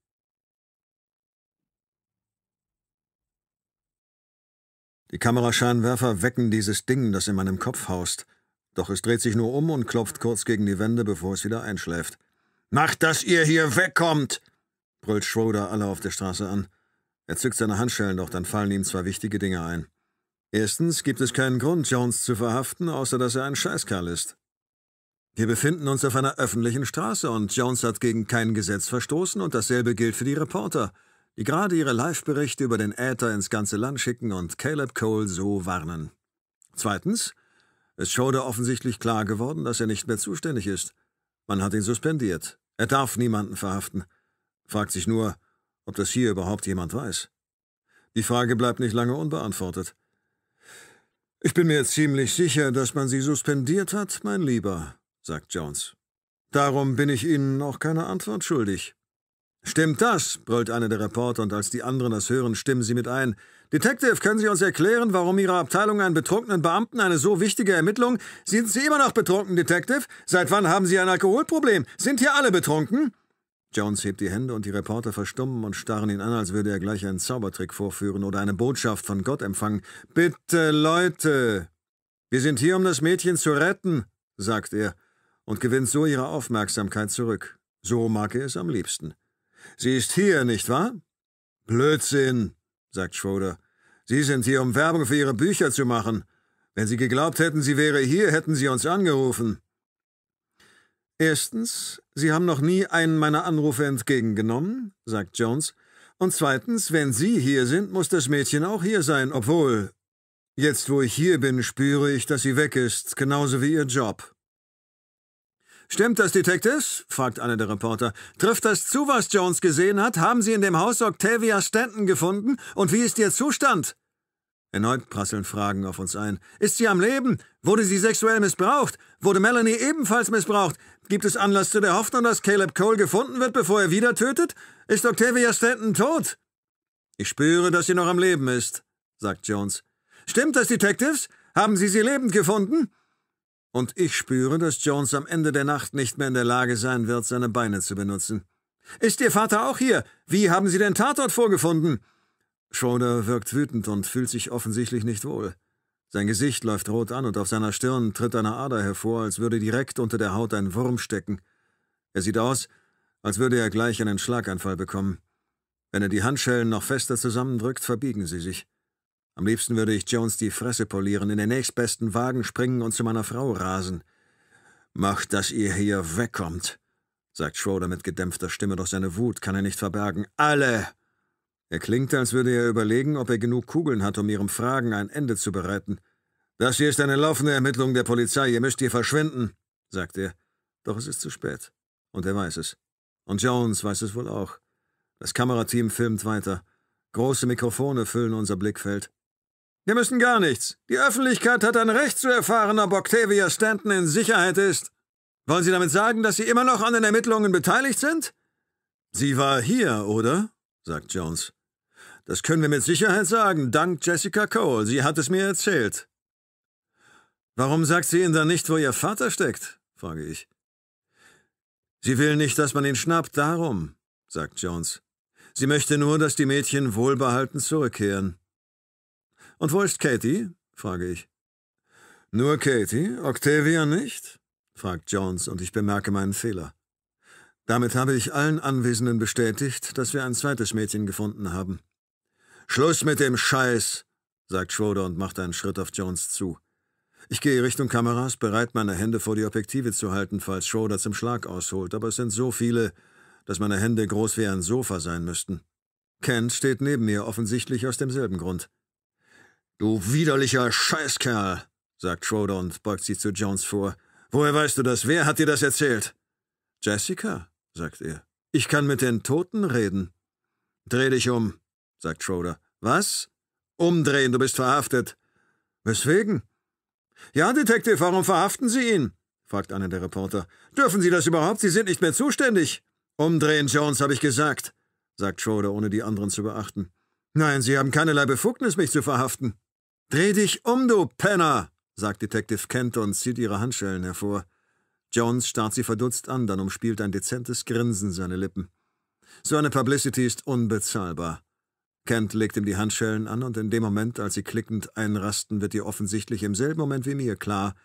Die Kamerascheinwerfer wecken dieses Ding, das in meinem Kopf haust. Doch es dreht sich nur um und klopft kurz gegen die Wände, bevor es wieder einschläft. Macht, dass ihr hier wegkommt! brüllt Schroeder alle auf der Straße an. Er zückt seine Handschellen, doch dann fallen ihm zwei wichtige Dinge ein. Erstens gibt es keinen Grund, Jones zu verhaften, außer dass er ein Scheißkerl ist. Wir befinden uns auf einer öffentlichen Straße und Jones hat gegen kein Gesetz verstoßen und dasselbe gilt für die Reporter, die gerade ihre Live-Berichte über den Äther ins ganze Land schicken und Caleb Cole so warnen. Zweitens ist Schroeder offensichtlich klar geworden, dass er nicht mehr zuständig ist. Man hat ihn suspendiert. Er darf niemanden verhaften. Fragt sich nur, ob das hier überhaupt jemand weiß. Die Frage bleibt nicht lange unbeantwortet. Ich bin mir ziemlich sicher, dass man sie suspendiert hat, mein Lieber, sagt Jones. Darum bin ich Ihnen auch keine Antwort schuldig. Stimmt das? brüllt einer der Reporter, und als die anderen das hören, stimmen sie mit ein. Detective, können Sie uns erklären, warum Ihre Abteilung einen betrunkenen Beamten eine so wichtige Ermittlung? Sind Sie immer noch betrunken, Detective? Seit wann haben Sie ein Alkoholproblem? Sind hier alle betrunken? Jones hebt die Hände und die Reporter verstummen und starren ihn an, als würde er gleich einen Zaubertrick vorführen oder eine Botschaft von Gott empfangen. Bitte, Leute! Wir sind hier, um das Mädchen zu retten, sagt er und gewinnt so ihre Aufmerksamkeit zurück. So mag er es am liebsten. Sie ist hier, nicht wahr? Blödsinn, sagt Schroeder. Sie sind hier, um Werbung für Ihre Bücher zu machen. Wenn Sie geglaubt hätten, sie wäre hier, hätten Sie uns angerufen. Erstens, Sie haben noch nie einen meiner Anrufe entgegengenommen, sagt Jones. Und zweitens, wenn Sie hier sind, muss das Mädchen auch hier sein, obwohl. Jetzt, wo ich hier bin, spüre ich, dass sie weg ist, genauso wie ihr Job. Stimmt das, Detectives? fragt einer der Reporter. Trifft das zu, was Jones gesehen hat? Haben Sie in dem Haus Octavia Stanton gefunden? Und wie ist Ihr Zustand? Erneut prasseln Fragen auf uns ein. Ist sie am Leben? Wurde sie sexuell missbraucht? Wurde Melanie ebenfalls missbraucht? Gibt es Anlass zu der Hoffnung, dass Caleb Cole gefunden wird, bevor er wieder tötet? Ist Octavia Stanton tot? Ich spüre, dass sie noch am Leben ist, sagt Jones. Stimmt das, Detectives? Haben Sie sie lebend gefunden? Und ich spüre, dass Jones am Ende der Nacht nicht mehr in der Lage sein wird, seine Beine zu benutzen. Ist Ihr Vater auch hier? Wie haben Sie den Tatort vorgefunden? Schroeder wirkt wütend und fühlt sich offensichtlich nicht wohl. Sein Gesicht läuft rot an und auf seiner Stirn tritt eine Ader hervor, als würde direkt unter der Haut ein Wurm stecken. Er sieht aus, als würde er gleich einen Schlaganfall bekommen. Wenn er die Handschellen noch fester zusammendrückt, verbiegen sie sich. Am liebsten würde ich Jones die Fresse polieren, in den nächstbesten Wagen springen und zu meiner Frau rasen. Macht, dass ihr hier wegkommt, sagt Schroeder mit gedämpfter Stimme, doch seine Wut kann er nicht verbergen. Alle! Er klingt, als würde er überlegen, ob er genug Kugeln hat, um ihrem Fragen ein Ende zu bereiten. Das hier ist eine laufende Ermittlung der Polizei, ihr müsst hier verschwinden, sagt er. Doch es ist zu spät. Und er weiß es. Und Jones weiß es wohl auch. Das Kamerateam filmt weiter. Große Mikrofone füllen unser Blickfeld. Wir müssen gar nichts. Die Öffentlichkeit hat ein Recht zu erfahren, ob Octavia Stanton in Sicherheit ist. Wollen Sie damit sagen, dass Sie immer noch an den Ermittlungen beteiligt sind? Sie war hier, oder? sagt Jones. Das können wir mit Sicherheit sagen, dank Jessica Cole. Sie hat es mir erzählt. Warum sagt sie Ihnen dann nicht, wo Ihr Vater steckt? frage ich. Sie will nicht, dass man ihn schnappt, darum, sagt Jones. Sie möchte nur, dass die Mädchen wohlbehalten zurückkehren. Und wo ist Katie? frage ich. Nur Katie? Octavia nicht? fragt Jones, und ich bemerke meinen Fehler. Damit habe ich allen Anwesenden bestätigt, dass wir ein zweites Mädchen gefunden haben. Schluss mit dem Scheiß, sagt Schroeder und macht einen Schritt auf Jones zu. Ich gehe Richtung Kameras, bereit, meine Hände vor die Objektive zu halten, falls Schroeder zum Schlag ausholt, aber es sind so viele, dass meine Hände groß wie ein Sofa sein müssten. Kent steht neben mir, offensichtlich aus demselben Grund. Du widerlicher Scheißkerl, sagt Schroeder und beugt sich zu Jones vor. Woher weißt du das? Wer hat dir das erzählt? Jessica, sagt er. Ich kann mit den Toten reden. Dreh dich um, sagt Schroeder. Was? Umdrehen, du bist verhaftet. Weswegen? Ja, Detective, warum verhaften Sie ihn? fragt einer der Reporter. Dürfen Sie das überhaupt? Sie sind nicht mehr zuständig. Umdrehen, Jones, habe ich gesagt, sagt Schroeder, ohne die anderen zu beachten. Nein, Sie haben keinerlei Befugnis, mich zu verhaften. Dreh dich um, du Penner, sagt Detective Kent und zieht ihre Handschellen hervor. Jones starrt sie verdutzt an, dann umspielt ein dezentes Grinsen seine Lippen. So eine Publicity ist unbezahlbar. Kent legt ihm die Handschellen an, und in dem Moment, als sie klickend einrasten, wird ihr offensichtlich im selben Moment wie mir klar,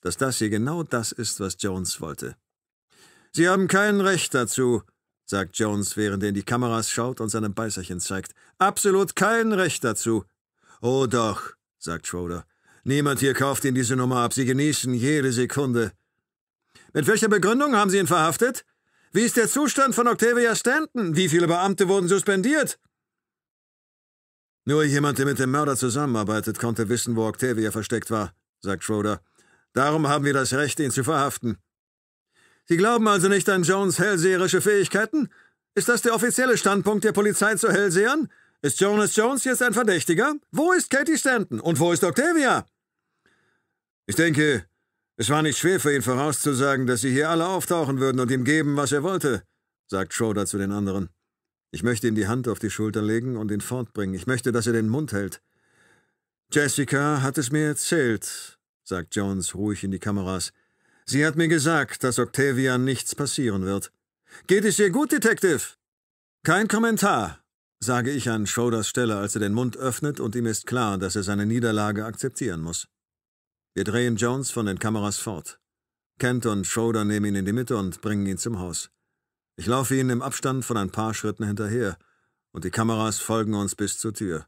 dass das hier genau das ist, was Jones wollte. Sie haben kein Recht dazu, sagt Jones, während er in die Kameras schaut und seinem Beißerchen zeigt. Absolut kein Recht dazu. Oh doch, sagt Schroeder. Niemand hier kauft Ihnen diese Nummer ab. Sie genießen jede Sekunde. Mit welcher Begründung haben Sie ihn verhaftet? Wie ist der Zustand von Octavia Stanton? Wie viele Beamte wurden suspendiert? Nur jemand, der mit dem Mörder zusammenarbeitet, konnte wissen, wo Octavia versteckt war, sagt Schroeder. Darum haben wir das Recht, ihn zu verhaften. Sie glauben also nicht an Jones hellseherische Fähigkeiten? Ist das der offizielle Standpunkt der Polizei zu Hellsehern? Ist Jonas Jones jetzt ein Verdächtiger? Wo ist Katie Stanton? Und wo ist Octavia? Ich denke, es war nicht schwer für ihn vorauszusagen, dass sie hier alle auftauchen würden und ihm geben, was er wollte, sagt Schroeder zu den anderen. Ich möchte ihm die Hand auf die Schulter legen und ihn fortbringen. Ich möchte, dass er den Mund hält. Jessica hat es mir erzählt, sagt Jones ruhig in die Kameras. Sie hat mir gesagt, dass Octavia nichts passieren wird. Geht es ihr gut, Detective? Kein Kommentar, sage ich an Schroders Stelle, als er den Mund öffnet und ihm ist klar, dass er seine Niederlage akzeptieren muss. Wir drehen Jones von den Kameras fort. Kent und Schroeder nehmen ihn in die Mitte und bringen ihn zum Haus. Ich laufe ihnen im Abstand von ein paar Schritten hinterher, und die Kameras folgen uns bis zur Tür.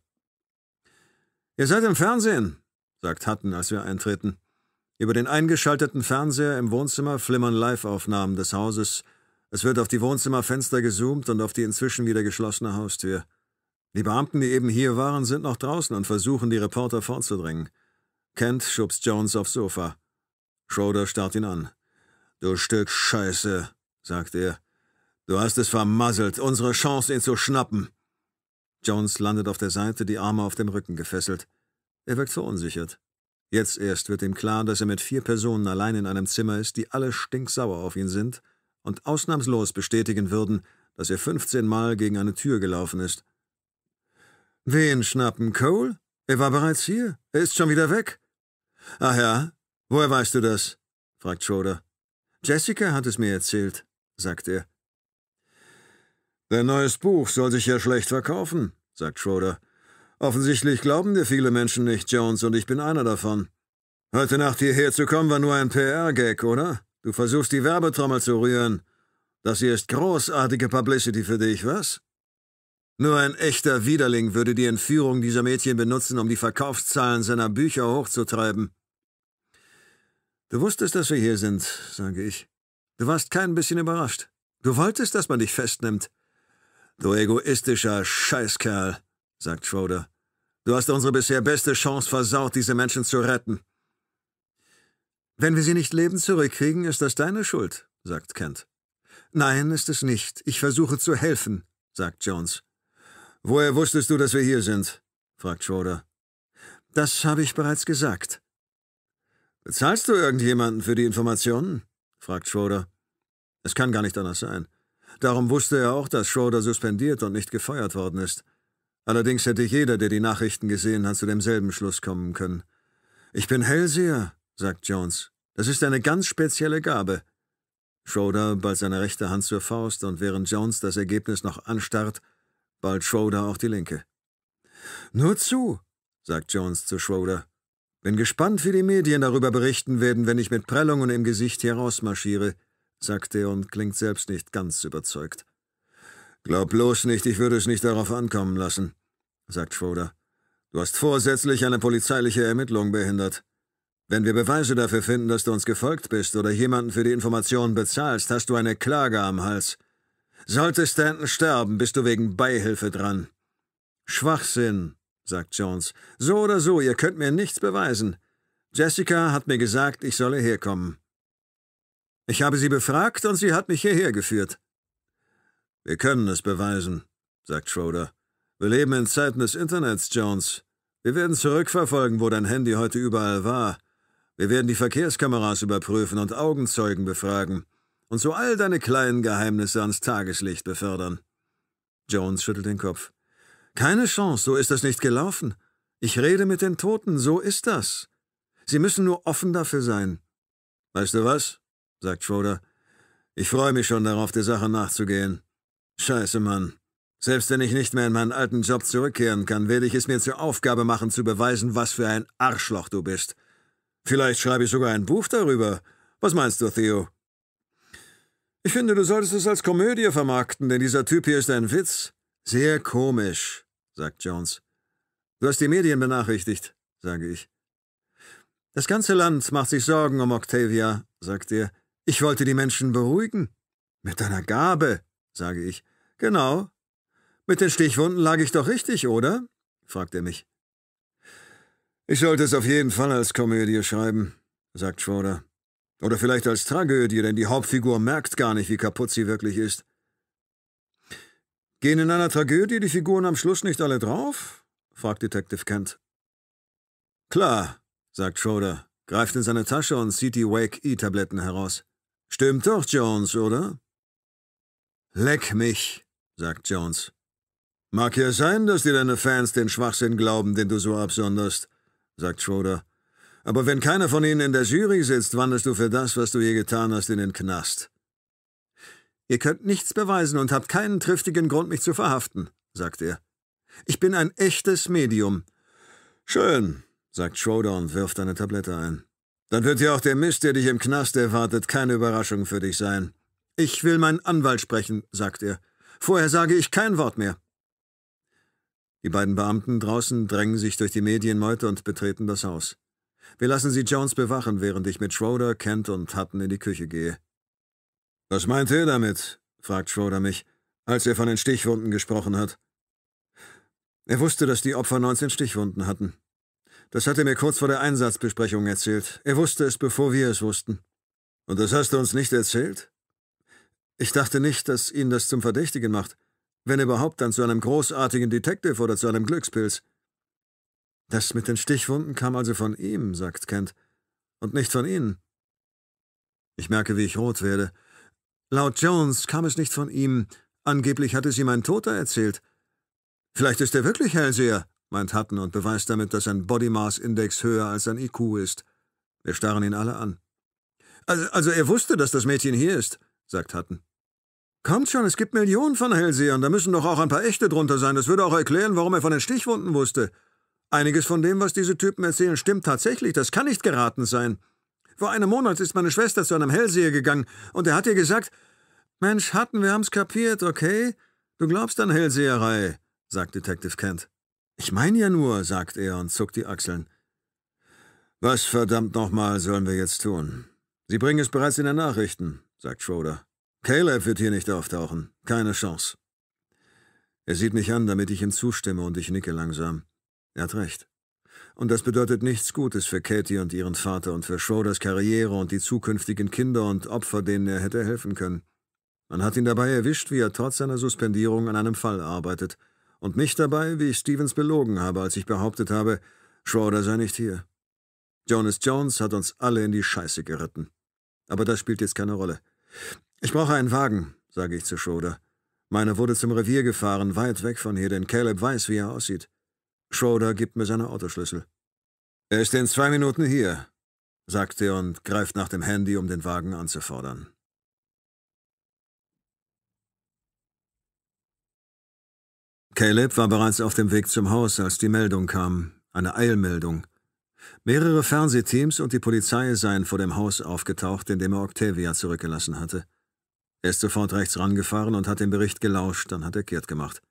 Ihr seid im Fernsehen, sagt Hutton, als wir eintreten. Über den eingeschalteten Fernseher im Wohnzimmer flimmern Live-Aufnahmen des Hauses. Es wird auf die Wohnzimmerfenster gezoomt und auf die inzwischen wieder geschlossene Haustür. Die Beamten, die eben hier waren, sind noch draußen und versuchen, die Reporter vorzudrängen. Kent schubst Jones aufs Sofa. Schroeder starrt ihn an. Du Stück Scheiße, sagt er. Du hast es vermasselt, unsere Chance, ihn zu schnappen. Jones landet auf der Seite, die Arme auf dem Rücken gefesselt. Er wirkt verunsichert. Jetzt erst wird ihm klar, dass er mit vier Personen allein in einem Zimmer ist, die alle stinksauer auf ihn sind und ausnahmslos bestätigen würden, dass er 15 Mal gegen eine Tür gelaufen ist. Wen schnappen, Cole? Er war bereits hier. Er ist schon wieder weg. Ach ja, woher weißt du das? fragt Schroeder. Jessica hat es mir erzählt, sagt er. Dein neues Buch soll sich ja schlecht verkaufen, sagt Schroeder. Offensichtlich glauben dir viele Menschen nicht, Jones, und ich bin einer davon. Heute Nacht hierher zu kommen war nur ein PR-Gag, oder? Du versuchst die Werbetrommel zu rühren. Das hier ist großartige Publicity für dich, was? Nur ein echter Widerling würde die Entführung dieser Mädchen benutzen, um die Verkaufszahlen seiner Bücher hochzutreiben. Du wusstest, dass wir hier sind, sage ich. Du warst kein bisschen überrascht. Du wolltest, dass man dich festnimmt. Du egoistischer Scheißkerl, sagt Schroeder. Du hast unsere bisher beste Chance versaut, diese Menschen zu retten. Wenn wir sie nicht lebend zurückkriegen, ist das deine Schuld, sagt Kent. Nein, ist es nicht. Ich versuche zu helfen, sagt Jones. Woher wusstest du, dass wir hier sind? fragt Schroeder. Das habe ich bereits gesagt. Bezahlst du irgendjemanden für die Informationen? fragt Schroeder. Es kann gar nicht anders sein. Darum wusste er auch, dass Schroeder suspendiert und nicht gefeuert worden ist. Allerdings hätte jeder, der die Nachrichten gesehen hat, zu demselben Schluss kommen können. Ich bin Hellseher, sagt Jones. Das ist eine ganz spezielle Gabe. Schroeder ballt seine rechte Hand zur Faust und während Jones das Ergebnis noch anstarrt, ballt Schroeder auch die linke. Nur zu, sagt Jones zu Schroeder. Bin gespannt, wie die Medien darüber berichten werden, wenn ich mit Prellungen im Gesicht herausmarschiere sagt er und klingt selbst nicht ganz überzeugt. Glaub bloß nicht, ich würde es nicht darauf ankommen lassen, sagt Schroeder. Du hast vorsätzlich eine polizeiliche Ermittlung behindert. Wenn wir Beweise dafür finden, dass du uns gefolgt bist oder jemanden für die Informationen bezahlst, hast du eine Klage am Hals. Sollte Stanton sterben, bist du wegen Beihilfe dran. Schwachsinn, sagt Jones. So oder so, ihr könnt mir nichts beweisen. Jessica hat mir gesagt, ich solle herkommen. Ich habe sie befragt und sie hat mich hierher geführt. Wir können es beweisen, sagt Schroeder. Wir leben in Zeiten des Internets, Jones. Wir werden zurückverfolgen, wo dein Handy heute überall war. Wir werden die Verkehrskameras überprüfen und Augenzeugen befragen und so all deine kleinen Geheimnisse ans Tageslicht befördern. Jones schüttelt den Kopf. Keine Chance, so ist das nicht gelaufen. Ich rede mit den Toten, so ist das. Sie müssen nur offen dafür sein. Weißt du was? sagt Schroeder. Ich freue mich schon darauf, der Sache nachzugehen. Scheiße, Mann. Selbst wenn ich nicht mehr in meinen alten Job zurückkehren kann, werde ich es mir zur Aufgabe machen, zu beweisen, was für ein Arschloch du bist. Vielleicht schreibe ich sogar ein Buch darüber. Was meinst du, Theo? Ich finde, du solltest es als Komödie vermarkten, denn dieser Typ hier ist ein Witz. Sehr komisch, sagt Jones. Du hast die Medien benachrichtigt, sage ich. Das ganze Land macht sich Sorgen um Octavia, sagt er. Ich wollte die Menschen beruhigen. Mit deiner Gabe, sage ich. Genau. Mit den Stichwunden lag ich doch richtig, oder? fragt er mich. Ich sollte es auf jeden Fall als Komödie schreiben, sagt Schroeder. Oder vielleicht als Tragödie, denn die Hauptfigur merkt gar nicht, wie kaputt sie wirklich ist. Gehen in einer Tragödie die Figuren am Schluss nicht alle drauf? fragt Detective Kent. Klar, sagt Schroeder, greift in seine Tasche und zieht die Wake-E-Tabletten heraus. Stimmt doch, Jones, oder? Leck mich, sagt Jones. Mag ja sein, dass dir deine Fans den Schwachsinn glauben, den du so absonderst, sagt Schroeder. Aber wenn keiner von ihnen in der Jury sitzt, wanderst du für das, was du je getan hast, in den Knast. Ihr könnt nichts beweisen und habt keinen triftigen Grund, mich zu verhaften, sagt er. Ich bin ein echtes Medium. Schön, sagt Schroeder und wirft eine Tablette ein. Dann wird ja auch der Mist, der dich im Knast erwartet, keine Überraschung für dich sein. Ich will meinen Anwalt sprechen, sagt er. Vorher sage ich kein Wort mehr. Die beiden Beamten draußen drängen sich durch die Medienmeute und betreten das Haus. Wir lassen sie Jones bewachen, während ich mit Schroeder, Kent und Hutton in die Küche gehe. Was meint er damit? fragt Schroeder mich, als er von den Stichwunden gesprochen hat. Er wusste, dass die Opfer 19 Stichwunden hatten. Das hat er mir kurz vor der Einsatzbesprechung erzählt. Er wusste es, bevor wir es wussten. Und das hast du uns nicht erzählt? Ich dachte nicht, dass ihn das zum Verdächtigen macht. Wenn überhaupt, dann zu einem großartigen Detective oder zu einem Glückspilz. Das mit den Stichwunden kam also von ihm, sagt Kent, und nicht von Ihnen. Ich merke, wie ich rot werde. Laut Jones kam es nicht von ihm. Angeblich hat es ihm ein Toter erzählt. Vielleicht ist er wirklich Hellseher, meint Hutton und beweist damit, dass sein Body Mass Index höher als sein IQ ist. Wir starren ihn alle an. Also, also er wusste, dass das Mädchen hier ist, sagt Hutton. Kommt schon, es gibt Millionen von Hellsehern, da müssen doch auch ein paar echte drunter sein. Das würde auch erklären, warum er von den Stichwunden wusste. Einiges von dem, was diese Typen erzählen, stimmt tatsächlich, das kann nicht geraten sein. Vor einem Monat ist meine Schwester zu einem Hellseher gegangen und er hat ihr gesagt, Mensch, Hutton, wir haben's kapiert, okay? Du glaubst an Hellseherei, sagt Detective Kent. Ich meine ja nur, sagt er und zuckt die Achseln. Was verdammt nochmal sollen wir jetzt tun? Sie bringen es bereits in den Nachrichten, sagt Schroeder. Caleb wird hier nicht auftauchen. Keine Chance. Er sieht mich an, damit ich ihm zustimme, und ich nicke langsam. Er hat recht. Und das bedeutet nichts Gutes für Katie und ihren Vater und für Schroders Karriere und die zukünftigen Kinder und Opfer, denen er hätte helfen können. Man hat ihn dabei erwischt, wie er trotz seiner Suspendierung an einem Fall arbeitet und mich dabei, wie ich Stevens belogen habe, als ich behauptet habe, Schroeder sei nicht hier. Jonas Jones hat uns alle in die Scheiße geritten. Aber das spielt jetzt keine Rolle. Ich brauche einen Wagen, sage ich zu Schroeder. Meiner wurde zum Revier gefahren, weit weg von hier, denn Caleb weiß, wie er aussieht. Schroeder gibt mir seine Autoschlüssel. Er ist in zwei Minuten hier, sagt er und greift nach dem Handy, um den Wagen anzufordern. Caleb war bereits auf dem Weg zum Haus, als die Meldung kam, eine Eilmeldung. Mehrere Fernsehteams und die Polizei seien vor dem Haus aufgetaucht, in dem er Octavia zurückgelassen hatte. Er ist sofort rechts rangefahren und hat den Bericht gelauscht, dann hat er kehrt gemacht.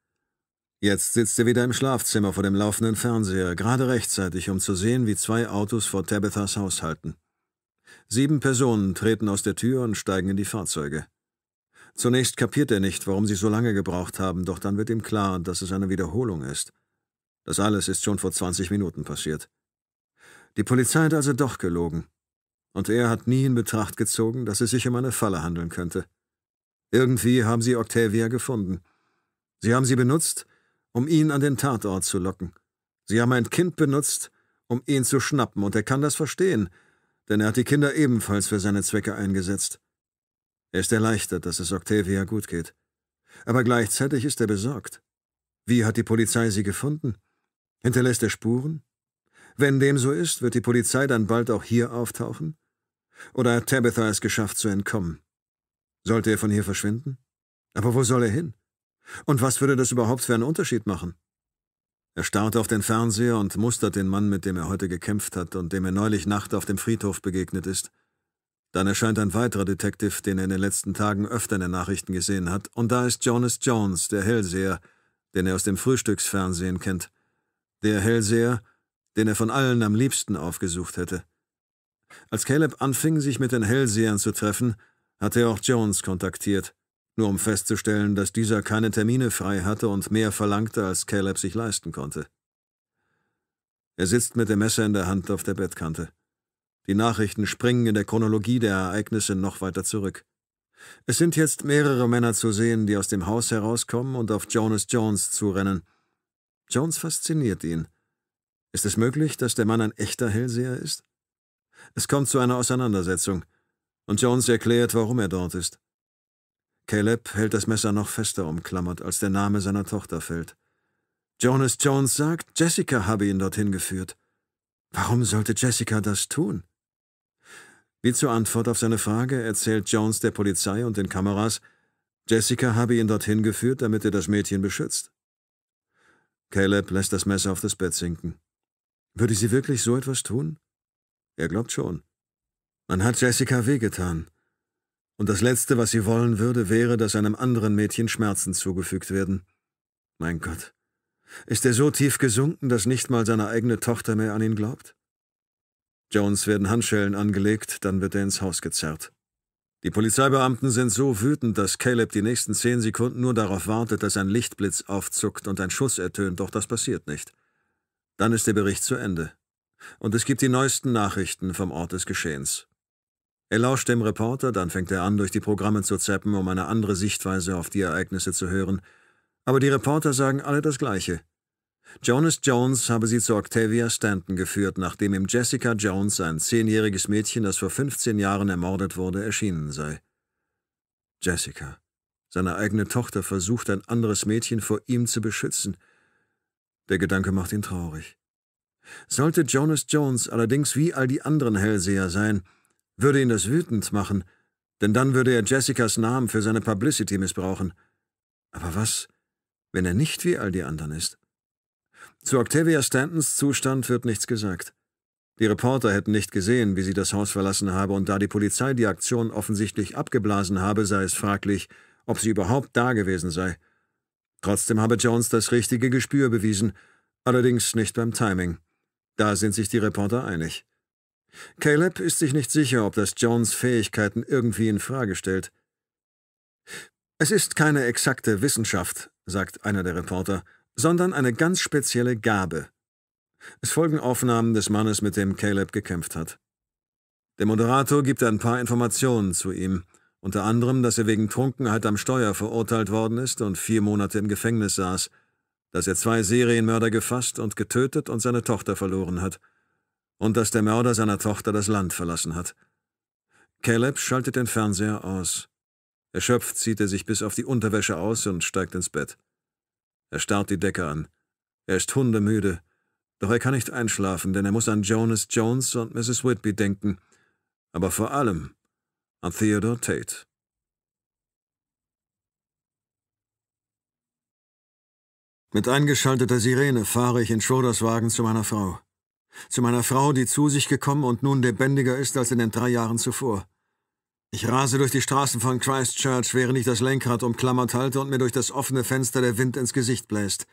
Jetzt sitzt er wieder im Schlafzimmer vor dem laufenden Fernseher, gerade rechtzeitig, um zu sehen, wie zwei Autos vor Tabithas Haus halten. Sieben Personen treten aus der Tür und steigen in die Fahrzeuge. Zunächst kapiert er nicht, warum sie so lange gebraucht haben, doch dann wird ihm klar, dass es eine Wiederholung ist. Das alles ist schon vor 20 Minuten passiert. Die Polizei hat also doch gelogen. Und er hat nie in Betracht gezogen, dass es sich um eine Falle handeln könnte. Irgendwie haben sie Octavia gefunden. Sie haben sie benutzt, um ihn an den Tatort zu locken. Sie haben ein Kind benutzt, um ihn zu schnappen, und er kann das verstehen, denn er hat die Kinder ebenfalls für seine Zwecke eingesetzt. Er ist erleichtert, dass es Octavia gut geht. Aber gleichzeitig ist er besorgt. Wie hat die Polizei sie gefunden? Hinterlässt er Spuren? Wenn dem so ist, wird die Polizei dann bald auch hier auftauchen? Oder hat Tabitha es geschafft zu entkommen? Sollte er von hier verschwinden? Aber wo soll er hin? Und was würde das überhaupt für einen Unterschied machen? Er starrt auf den Fernseher und mustert den Mann, mit dem er heute gekämpft hat und dem er neulich Nacht auf dem Friedhof begegnet ist. Dann erscheint ein weiterer Detective, den er in den letzten Tagen öfter in den Nachrichten gesehen hat, und da ist Jonas Jones, der Hellseher, den er aus dem Frühstücksfernsehen kennt. Der Hellseher, den er von allen am liebsten aufgesucht hätte. Als Caleb anfing, sich mit den Hellsehern zu treffen, hatte er auch Jones kontaktiert, nur um festzustellen, dass dieser keine Termine frei hatte und mehr verlangte, als Caleb sich leisten konnte. Er sitzt mit dem Messer in der Hand auf der Bettkante. Die Nachrichten springen in der Chronologie der Ereignisse noch weiter zurück. Es sind jetzt mehrere Männer zu sehen, die aus dem Haus herauskommen und auf Jonas Jones zurennen. Jones fasziniert ihn. Ist es möglich, dass der Mann ein echter Hellseher ist? Es kommt zu einer Auseinandersetzung, und Jones erklärt, warum er dort ist. Caleb hält das Messer noch fester umklammert, als der Name seiner Tochter fällt. Jonas Jones sagt, Jessica habe ihn dorthin geführt. Warum sollte Jessica das tun? Wie zur Antwort auf seine Frage erzählt Jones der Polizei und den Kameras, Jessica habe ihn dorthin geführt, damit er das Mädchen beschützt. Caleb lässt das Messer auf das Bett sinken. Würde sie wirklich so etwas tun? Er glaubt schon. Man hat Jessica wehgetan. Und das Letzte, was sie wollen würde, wäre, dass einem anderen Mädchen Schmerzen zugefügt werden. Mein Gott. Ist er so tief gesunken, dass nicht mal seine eigene Tochter mehr an ihn glaubt? Jones werden Handschellen angelegt, dann wird er ins Haus gezerrt. Die Polizeibeamten sind so wütend, dass Caleb die nächsten zehn Sekunden nur darauf wartet, dass ein Lichtblitz aufzuckt und ein Schuss ertönt, doch das passiert nicht. Dann ist der Bericht zu Ende. Und es gibt die neuesten Nachrichten vom Ort des Geschehens. Er lauscht dem Reporter, dann fängt er an, durch die Programme zu zappen, um eine andere Sichtweise auf die Ereignisse zu hören. Aber die Reporter sagen alle das Gleiche. Jonas Jones habe sie zu Octavia Stanton geführt, nachdem ihm Jessica Jones, ein zehnjähriges Mädchen, das vor 15 Jahren ermordet wurde, erschienen sei. Jessica. Seine eigene Tochter versucht, ein anderes Mädchen vor ihm zu beschützen. Der Gedanke macht ihn traurig. Sollte Jonas Jones allerdings wie all die anderen Hellseher sein, würde ihn das wütend machen, denn dann würde er Jessicas Namen für seine Publicity missbrauchen. Aber was, wenn er nicht wie all die anderen ist? Zu Octavia Stantons Zustand wird nichts gesagt. Die Reporter hätten nicht gesehen, wie sie das Haus verlassen habe, und da die Polizei die Aktion offensichtlich abgeblasen habe, sei es fraglich, ob sie überhaupt da gewesen sei. Trotzdem habe Jones das richtige Gespür bewiesen, allerdings nicht beim Timing. Da sind sich die Reporter einig. Caleb ist sich nicht sicher, ob das Jones Fähigkeiten irgendwie in Frage stellt. Es ist keine exakte Wissenschaft, sagt einer der Reporter, sondern eine ganz spezielle Gabe. Es folgen Aufnahmen des Mannes, mit dem Caleb gekämpft hat. Der Moderator gibt ein paar Informationen zu ihm, unter anderem, dass er wegen Trunkenheit am Steuer verurteilt worden ist und vier Monate im Gefängnis saß, dass er zwei Serienmörder gefasst und getötet und seine Tochter verloren hat, und dass der Mörder seiner Tochter das Land verlassen hat. Caleb schaltet den Fernseher aus. Erschöpft zieht er sich bis auf die Unterwäsche aus und steigt ins Bett. Er starrt die Decke an. Er ist hundemüde, doch er kann nicht einschlafen, denn er muss an Jonas Jones und Mrs. Whitby denken, aber vor allem an Theodore Tate. Mit eingeschalteter Sirene fahre ich in Schroders Wagen zu meiner Frau. Zu meiner Frau, die zu sich gekommen und nun lebendiger ist als in den drei Jahren zuvor. Ich rase durch die Straßen von Christchurch, während ich das Lenkrad umklammert halte und mir durch das offene Fenster der Wind ins Gesicht bläst.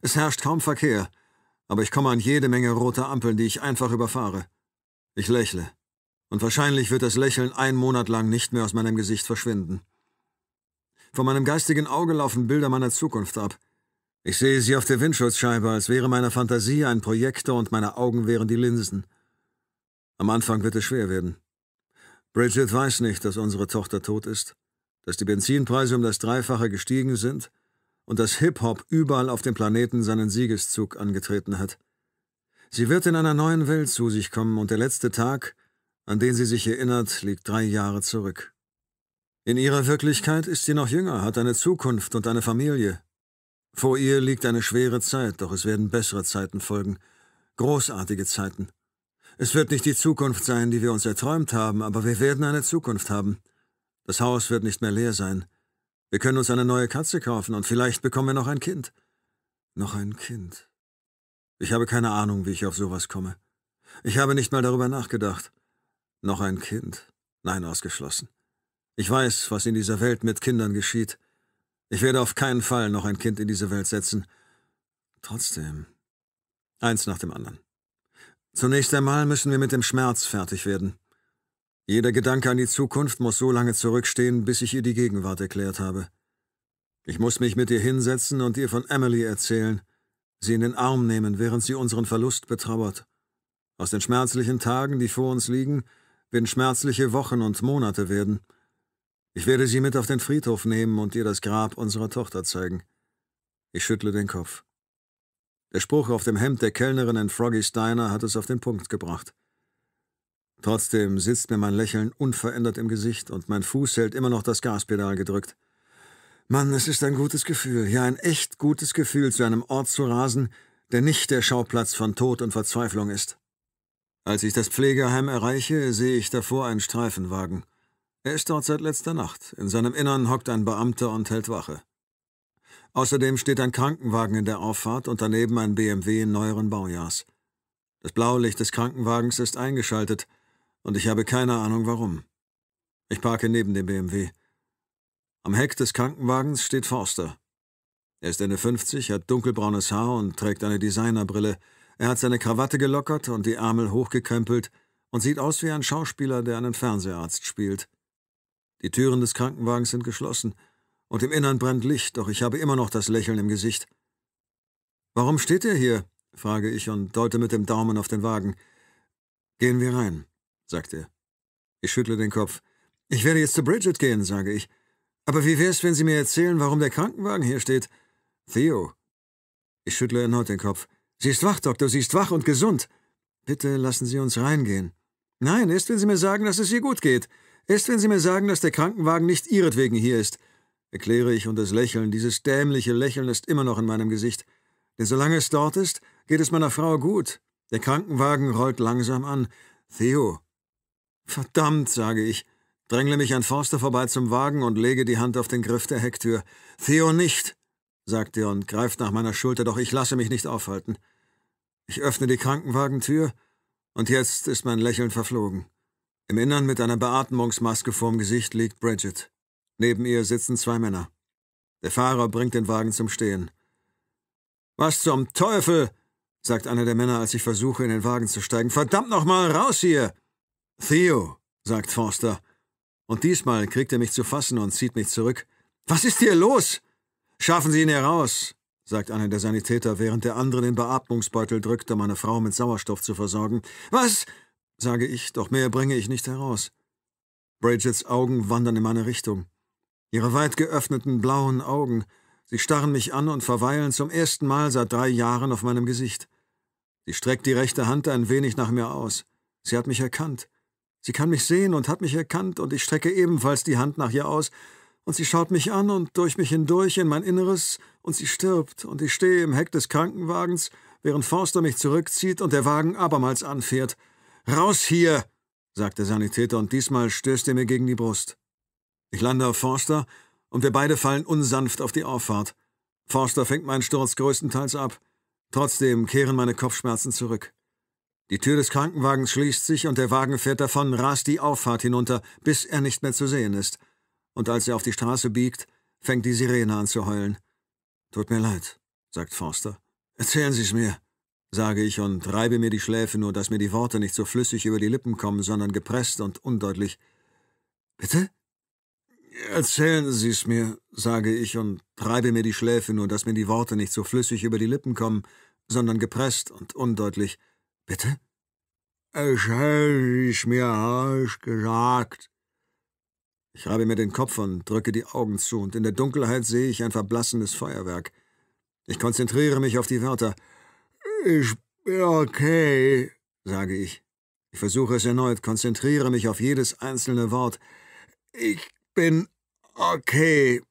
Es herrscht kaum Verkehr, aber ich komme an jede Menge roter Ampeln, die ich einfach überfahre. Ich lächle. Und wahrscheinlich wird das Lächeln einen Monat lang nicht mehr aus meinem Gesicht verschwinden. Vor meinem geistigen Auge laufen Bilder meiner Zukunft ab. Ich sehe sie auf der Windschutzscheibe, als wäre meine Fantasie ein Projektor und meine Augen wären die Linsen. Am Anfang wird es schwer werden. Bridget weiß nicht, dass unsere Tochter tot ist, dass die Benzinpreise um das Dreifache gestiegen sind und dass Hip-Hop überall auf dem Planeten seinen Siegeszug angetreten hat. Sie wird in einer neuen Welt zu sich kommen und der letzte Tag, an den sie sich erinnert, liegt drei Jahre zurück. In ihrer Wirklichkeit ist sie noch jünger, hat eine Zukunft und eine Familie. Vor ihr liegt eine schwere Zeit, doch es werden bessere Zeiten folgen, großartige Zeiten. Es wird nicht die Zukunft sein, die wir uns erträumt haben, aber wir werden eine Zukunft haben. Das Haus wird nicht mehr leer sein. Wir können uns eine neue Katze kaufen und vielleicht bekommen wir noch ein Kind. Noch ein Kind. Ich habe keine Ahnung, wie ich auf sowas komme. Ich habe nicht mal darüber nachgedacht. Noch ein Kind. Nein, ausgeschlossen. Ich weiß, was in dieser Welt mit Kindern geschieht. Ich werde auf keinen Fall noch ein Kind in diese Welt setzen. Trotzdem. Eins nach dem anderen. Zunächst einmal müssen wir mit dem Schmerz fertig werden. Jeder Gedanke an die Zukunft muss so lange zurückstehen, bis ich ihr die Gegenwart erklärt habe. Ich muss mich mit ihr hinsetzen und ihr von Emily erzählen, sie in den Arm nehmen, während sie unseren Verlust betrauert. Aus den schmerzlichen Tagen, die vor uns liegen, werden schmerzliche Wochen und Monate werden. Ich werde sie mit auf den Friedhof nehmen und ihr das Grab unserer Tochter zeigen. Ich schüttle den Kopf. Der Spruch auf dem Hemd der Kellnerin in Froggy Steiner hat es auf den Punkt gebracht. Trotzdem sitzt mir mein Lächeln unverändert im Gesicht und mein Fuß hält immer noch das Gaspedal gedrückt. Mann, es ist ein gutes Gefühl, ja ein echt gutes Gefühl, zu einem Ort zu rasen, der nicht der Schauplatz von Tod und Verzweiflung ist. Als ich das Pflegeheim erreiche, sehe ich davor einen Streifenwagen. Er ist dort seit letzter Nacht. In seinem Innern hockt ein Beamter und hält Wache. Außerdem steht ein Krankenwagen in der Auffahrt und daneben ein BMW neueren Baujahrs. Das Blaulicht des Krankenwagens ist eingeschaltet, und ich habe keine Ahnung warum. Ich parke neben dem BMW. Am Heck des Krankenwagens steht Forster. Er ist Ende 50, hat dunkelbraunes Haar und trägt eine Designerbrille. Er hat seine Krawatte gelockert und die Ärmel hochgekrempelt und sieht aus wie ein Schauspieler, der einen Fernseharzt spielt. Die Türen des Krankenwagens sind geschlossen und im Innern brennt Licht, doch ich habe immer noch das Lächeln im Gesicht. Warum steht er hier? frage ich und deute mit dem Daumen auf den Wagen. Gehen wir rein sagt er. Ich schüttle den Kopf. Ich werde jetzt zu Bridget gehen, sage ich. Aber wie wär's, wenn Sie mir erzählen, warum der Krankenwagen hier steht? Theo. Ich schüttle erneut den Kopf. Sie ist wach, Doktor, sie ist wach und gesund. Bitte lassen Sie uns reingehen. Nein, erst wenn Sie mir sagen, dass es ihr gut geht. Erst wenn Sie mir sagen, dass der Krankenwagen nicht Ihretwegen hier ist, erkläre ich und das Lächeln, dieses dämliche Lächeln ist immer noch in meinem Gesicht. Denn solange es dort ist, geht es meiner Frau gut. Der Krankenwagen rollt langsam an. Theo. Verdammt, sage ich, drängle mich an Forster vorbei zum Wagen und lege die Hand auf den Griff der Hecktür. Theo nicht, sagt er und greift nach meiner Schulter, doch ich lasse mich nicht aufhalten. Ich öffne die Krankenwagentür und jetzt ist mein Lächeln verflogen. Im Innern mit einer Beatmungsmaske vorm Gesicht liegt Bridget. Neben ihr sitzen zwei Männer. Der Fahrer bringt den Wagen zum Stehen. Was zum Teufel? sagt einer der Männer, als ich versuche, in den Wagen zu steigen. Verdammt nochmal, raus hier! Theo, sagt Forster. Und diesmal kriegt er mich zu fassen und zieht mich zurück. Was ist hier los? Schaffen Sie ihn heraus, sagt einer der Sanitäter, während der andere den Beatmungsbeutel drückt, um meine Frau mit Sauerstoff zu versorgen. Was? Sage ich, doch mehr bringe ich nicht heraus. Bridgets Augen wandern in meine Richtung. Ihre weit geöffneten blauen Augen, sie starren mich an und verweilen zum ersten Mal seit drei Jahren auf meinem Gesicht. Sie streckt die rechte Hand ein wenig nach mir aus. Sie hat mich erkannt. Sie kann mich sehen und hat mich erkannt, und ich strecke ebenfalls die Hand nach ihr aus, und sie schaut mich an und durch mich hindurch in mein Inneres, und sie stirbt, und ich stehe im Heck des Krankenwagens, während Forster mich zurückzieht und der Wagen abermals anfährt. Raus hier! sagt der Sanitäter, und diesmal stößt er mir gegen die Brust. Ich lande auf Forster, und wir beide fallen unsanft auf die Auffahrt. Forster fängt meinen Sturz größtenteils ab. Trotzdem kehren meine Kopfschmerzen zurück. Die Tür des Krankenwagens schließt sich und der Wagen fährt davon, rast die Auffahrt hinunter, bis er nicht mehr zu sehen ist. Und als er auf die Straße biegt, fängt die Sirene an zu heulen. Tut mir leid, sagt Forster. Erzählen Sie es mir sage ich und reibe mir die Schläfe, nur dass mir die Worte nicht so flüssig über die Lippen kommen, sondern gepresst und undeutlich. Bitte? Erzählen Sie es mir, sage ich und reibe mir die Schläfe, nur dass mir die Worte nicht so flüssig über die Lippen kommen, sondern gepresst und undeutlich. Bitte? Erzählen Sie es mir, ich gesagt. Ich reibe mir den Kopf und drücke die Augen zu, und in der Dunkelheit sehe ich ein verblassendes Feuerwerk. Ich konzentriere mich auf die Wörter. Ich bin okay, sage ich. Ich versuche es erneut, konzentriere mich auf jedes einzelne Wort. Ich bin okay.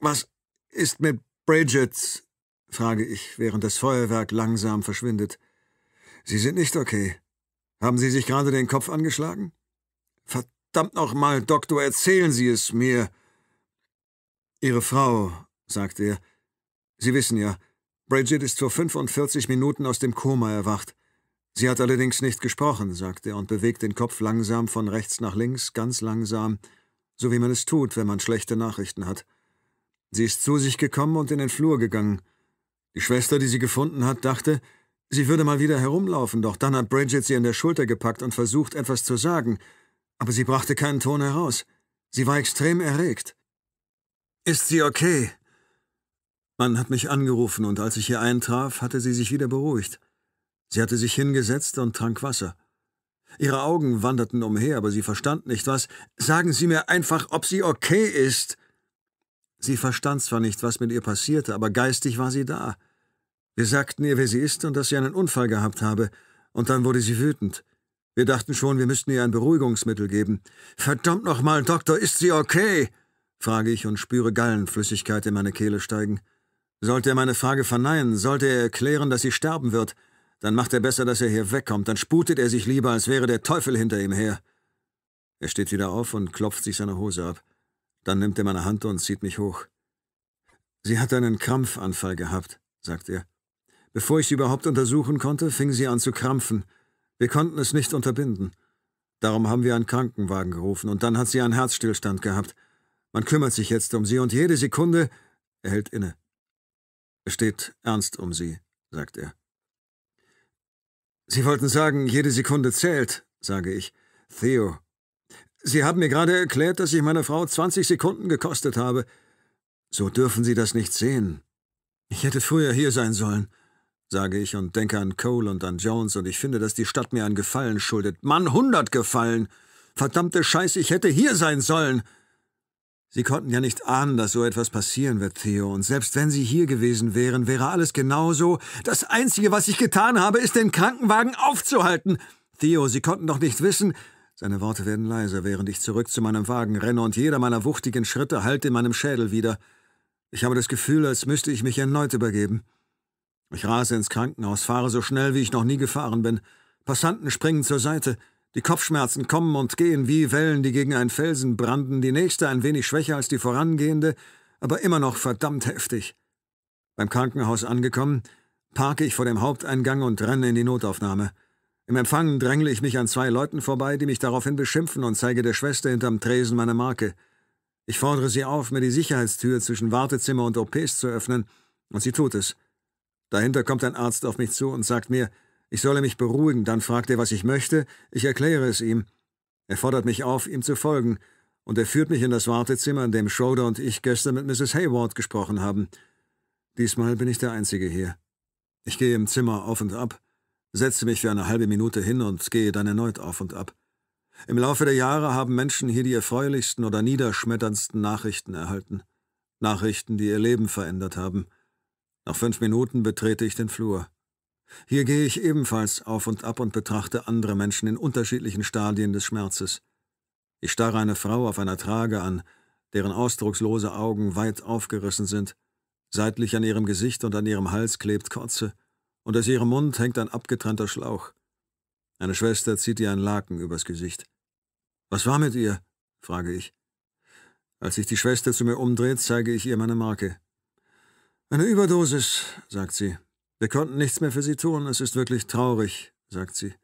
Was ist mit Bridget? frage ich, während das Feuerwerk langsam verschwindet. Sie sind nicht okay. Haben Sie sich gerade den Kopf angeschlagen? Verdammt nochmal, Doktor, erzählen Sie es mir. Ihre Frau, sagt er. Sie wissen ja, Bridget ist vor 45 Minuten aus dem Koma erwacht. Sie hat allerdings nicht gesprochen, sagt er und bewegt den Kopf langsam von rechts nach links, ganz langsam, so wie man es tut, wenn man schlechte Nachrichten hat. Sie ist zu sich gekommen und in den Flur gegangen. Die Schwester, die sie gefunden hat, dachte, sie würde mal wieder herumlaufen, doch dann hat Bridget sie an der Schulter gepackt und versucht, etwas zu sagen, aber sie brachte keinen Ton heraus. Sie war extrem erregt. Ist sie okay? Man hat mich angerufen, und als ich hier eintraf, hatte sie sich wieder beruhigt. Sie hatte sich hingesetzt und trank Wasser. Ihre Augen wanderten umher, aber sie verstand nicht was. Sagen Sie mir einfach, ob sie okay ist. Sie verstand zwar nicht, was mit ihr passierte, aber geistig war sie da. Wir sagten ihr, wer sie ist und dass sie einen Unfall gehabt habe, und dann wurde sie wütend. Wir dachten schon, wir müssten ihr ein Beruhigungsmittel geben. Verdammt nochmal, Doktor, ist sie okay? frage ich und spüre Gallenflüssigkeit in meine Kehle steigen. Sollte er meine Frage verneinen, sollte er erklären, dass sie sterben wird, dann macht er besser, dass er hier wegkommt, dann sputet er sich lieber, als wäre der Teufel hinter ihm her. Er steht wieder auf und klopft sich seine Hose ab. Dann nimmt er meine Hand und zieht mich hoch. Sie hat einen Krampfanfall gehabt, sagt er. Bevor ich sie überhaupt untersuchen konnte, fing sie an zu krampfen. Wir konnten es nicht unterbinden. Darum haben wir einen Krankenwagen gerufen, und dann hat sie einen Herzstillstand gehabt. Man kümmert sich jetzt um sie, und jede Sekunde. Er hält inne. Es steht ernst um Sie, sagt er. Sie wollten sagen, jede Sekunde zählt, sage ich. Theo. Sie haben mir gerade erklärt, dass ich meine Frau 20 Sekunden gekostet habe. So dürfen Sie das nicht sehen. Ich hätte früher hier sein sollen, sage ich und denke an Cole und an Jones, und ich finde, dass die Stadt mir einen Gefallen schuldet. Mann, hundert Gefallen! Verdammte Scheiße, ich hätte hier sein sollen! Sie konnten ja nicht ahnen, dass so etwas passieren wird, Theo, und selbst wenn Sie hier gewesen wären, wäre alles genauso. Das Einzige, was ich getan habe, ist, den Krankenwagen aufzuhalten. Theo, Sie konnten doch nicht wissen. Seine Worte werden leiser, während ich zurück zu meinem Wagen renne, und jeder meiner wuchtigen Schritte hallt in meinem Schädel wieder. Ich habe das Gefühl, als müsste ich mich erneut übergeben. Ich rase ins Krankenhaus, fahre so schnell, wie ich noch nie gefahren bin. Passanten springen zur Seite. Die Kopfschmerzen kommen und gehen wie Wellen, die gegen einen Felsen branden, die nächste ein wenig schwächer als die vorangehende, aber immer noch verdammt heftig. Beim Krankenhaus angekommen, parke ich vor dem Haupteingang und renne in die Notaufnahme. Im Empfang drängle ich mich an zwei Leuten vorbei, die mich daraufhin beschimpfen und zeige der Schwester hinterm Tresen meine Marke. Ich fordere sie auf, mir die Sicherheitstür zwischen Wartezimmer und OPs zu öffnen, und sie tut es. Dahinter kommt ein Arzt auf mich zu und sagt mir, ich solle mich beruhigen, dann fragt er, was ich möchte, ich erkläre es ihm. Er fordert mich auf, ihm zu folgen, und er führt mich in das Wartezimmer, in dem Schroeder und ich gestern mit Mrs. Hayward gesprochen haben. Diesmal bin ich der Einzige hier. Ich gehe im Zimmer auf und ab, setze mich für eine halbe Minute hin und gehe dann erneut auf und ab. Im Laufe der Jahre haben Menschen hier die erfreulichsten oder niederschmetterndsten Nachrichten erhalten. Nachrichten, die ihr Leben verändert haben. Nach fünf Minuten betrete ich den Flur. Hier gehe ich ebenfalls auf und ab und betrachte andere Menschen in unterschiedlichen Stadien des Schmerzes. Ich starre eine Frau auf einer Trage an, deren ausdruckslose Augen weit aufgerissen sind. Seitlich an ihrem Gesicht und an ihrem Hals klebt Kotze, und aus ihrem Mund hängt ein abgetrennter Schlauch. Eine Schwester zieht ihr ein Laken übers Gesicht. Was war mit ihr? frage ich. Als sich die Schwester zu mir umdreht, zeige ich ihr meine Marke. Eine Überdosis, sagt sie. Wir konnten nichts mehr für sie tun. Es ist wirklich traurig, sagt sie.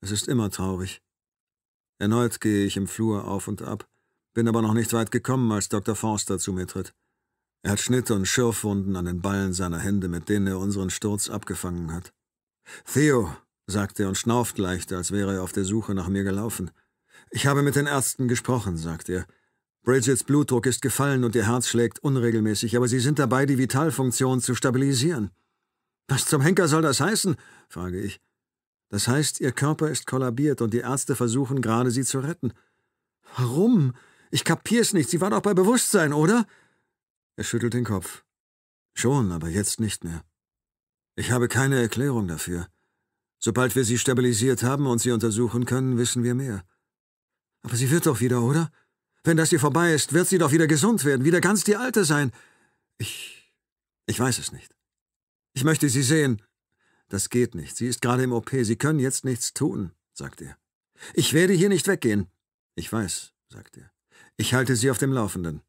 Es ist immer traurig. Erneut gehe ich im Flur auf und ab, bin aber noch nicht weit gekommen, als Dr. Forster zu mir tritt. Er hat Schnitte und Schürfwunden an den Ballen seiner Hände, mit denen er unseren Sturz abgefangen hat. Theo, sagt er und schnauft leicht, als wäre er auf der Suche nach mir gelaufen. Ich habe mit den Ärzten gesprochen, sagt er. Bridgets Blutdruck ist gefallen und ihr Herz schlägt unregelmäßig, aber sie sind dabei, die Vitalfunktion zu stabilisieren. Was zum Henker soll das heißen? frage ich. Das heißt, ihr Körper ist kollabiert und die Ärzte versuchen gerade, sie zu retten. Warum? Ich kapier's nicht. Sie war doch bei Bewusstsein, oder? Er schüttelt den Kopf. Schon, aber jetzt nicht mehr. Ich habe keine Erklärung dafür. Sobald wir sie stabilisiert haben und sie untersuchen können, wissen wir mehr. Aber sie wird doch wieder, oder? Wenn das hier vorbei ist, wird sie doch wieder gesund werden, wieder ganz die Alte sein. Ich. ich weiß es nicht. Ich möchte Sie sehen. Das geht nicht. Sie ist gerade im OP. Sie können jetzt nichts tun, sagt er. Ich werde hier nicht weggehen. Ich weiß, sagt er. Ich halte Sie auf dem Laufenden.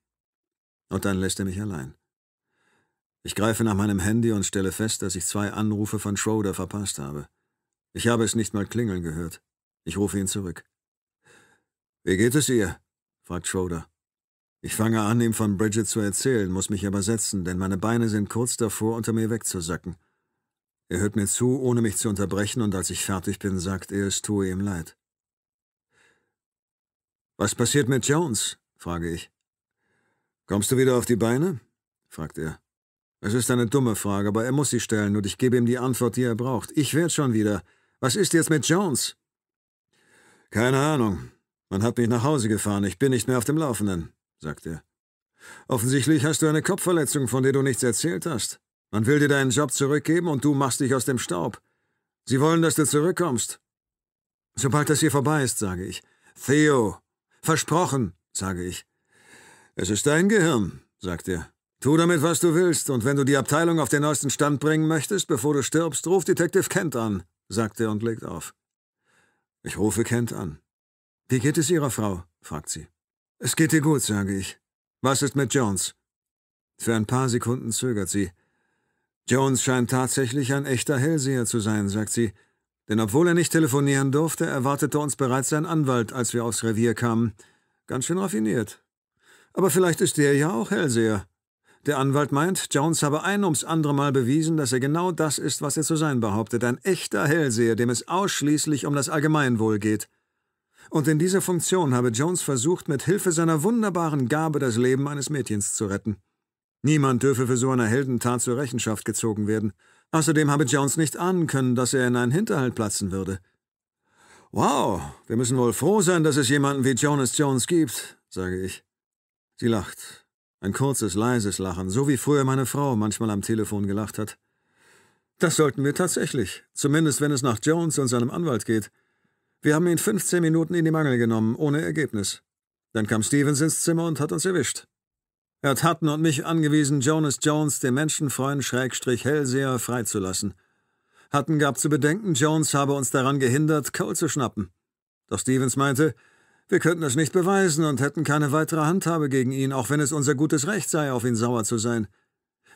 Und dann lässt er mich allein. Ich greife nach meinem Handy und stelle fest, dass ich zwei Anrufe von Schroeder verpasst habe. Ich habe es nicht mal klingeln gehört. Ich rufe ihn zurück. Wie geht es ihr? fragt Schroeder. Ich fange an, ihm von Bridget zu erzählen, muss mich aber setzen, denn meine Beine sind kurz davor, unter mir wegzusacken. Er hört mir zu, ohne mich zu unterbrechen, und als ich fertig bin, sagt er, es tue ihm leid. Was passiert mit Jones? frage ich. Kommst du wieder auf die Beine? fragt er. Es ist eine dumme Frage, aber er muss sie stellen, und ich gebe ihm die Antwort, die er braucht. Ich werde schon wieder. Was ist jetzt mit Jones? Keine Ahnung. Man hat mich nach Hause gefahren. Ich bin nicht mehr auf dem Laufenden sagt er. Offensichtlich hast du eine Kopfverletzung, von der du nichts erzählt hast. Man will dir deinen Job zurückgeben und du machst dich aus dem Staub. Sie wollen, dass du zurückkommst. Sobald das hier vorbei ist, sage ich. Theo. Versprochen, sage ich. Es ist dein Gehirn, sagt er. Tu damit, was du willst, und wenn du die Abteilung auf den neuesten Stand bringen möchtest, bevor du stirbst, ruf Detective Kent an, sagt er und legt auf. Ich rufe Kent an. Wie geht es Ihrer Frau? fragt sie. Es geht dir gut, sage ich. Was ist mit Jones? Für ein paar Sekunden zögert sie. Jones scheint tatsächlich ein echter Hellseher zu sein, sagt sie. Denn obwohl er nicht telefonieren durfte, erwartete uns bereits sein Anwalt, als wir aufs Revier kamen. Ganz schön raffiniert. Aber vielleicht ist der ja auch Hellseher. Der Anwalt meint, Jones habe ein ums andere Mal bewiesen, dass er genau das ist, was er zu sein behauptet, ein echter Hellseher, dem es ausschließlich um das Allgemeinwohl geht. Und in dieser Funktion habe Jones versucht, mit Hilfe seiner wunderbaren Gabe das Leben eines Mädchens zu retten. Niemand dürfe für so eine Heldentat zur Rechenschaft gezogen werden. Außerdem habe Jones nicht ahnen können, dass er in einen Hinterhalt platzen würde. Wow, wir müssen wohl froh sein, dass es jemanden wie Jonas Jones gibt, sage ich. Sie lacht. Ein kurzes, leises Lachen, so wie früher meine Frau manchmal am Telefon gelacht hat. Das sollten wir tatsächlich, zumindest wenn es nach Jones und seinem Anwalt geht. Wir haben ihn 15 Minuten in die Mangel genommen, ohne Ergebnis. Dann kam Stevens ins Zimmer und hat uns erwischt. Er hat Hutton und mich angewiesen, Jonas Jones, den Menschenfreund Schrägstrich Hellseher, freizulassen. Hutton gab zu bedenken, Jones habe uns daran gehindert, Cole zu schnappen. Doch Stevens meinte, wir könnten es nicht beweisen und hätten keine weitere Handhabe gegen ihn, auch wenn es unser gutes Recht sei, auf ihn sauer zu sein.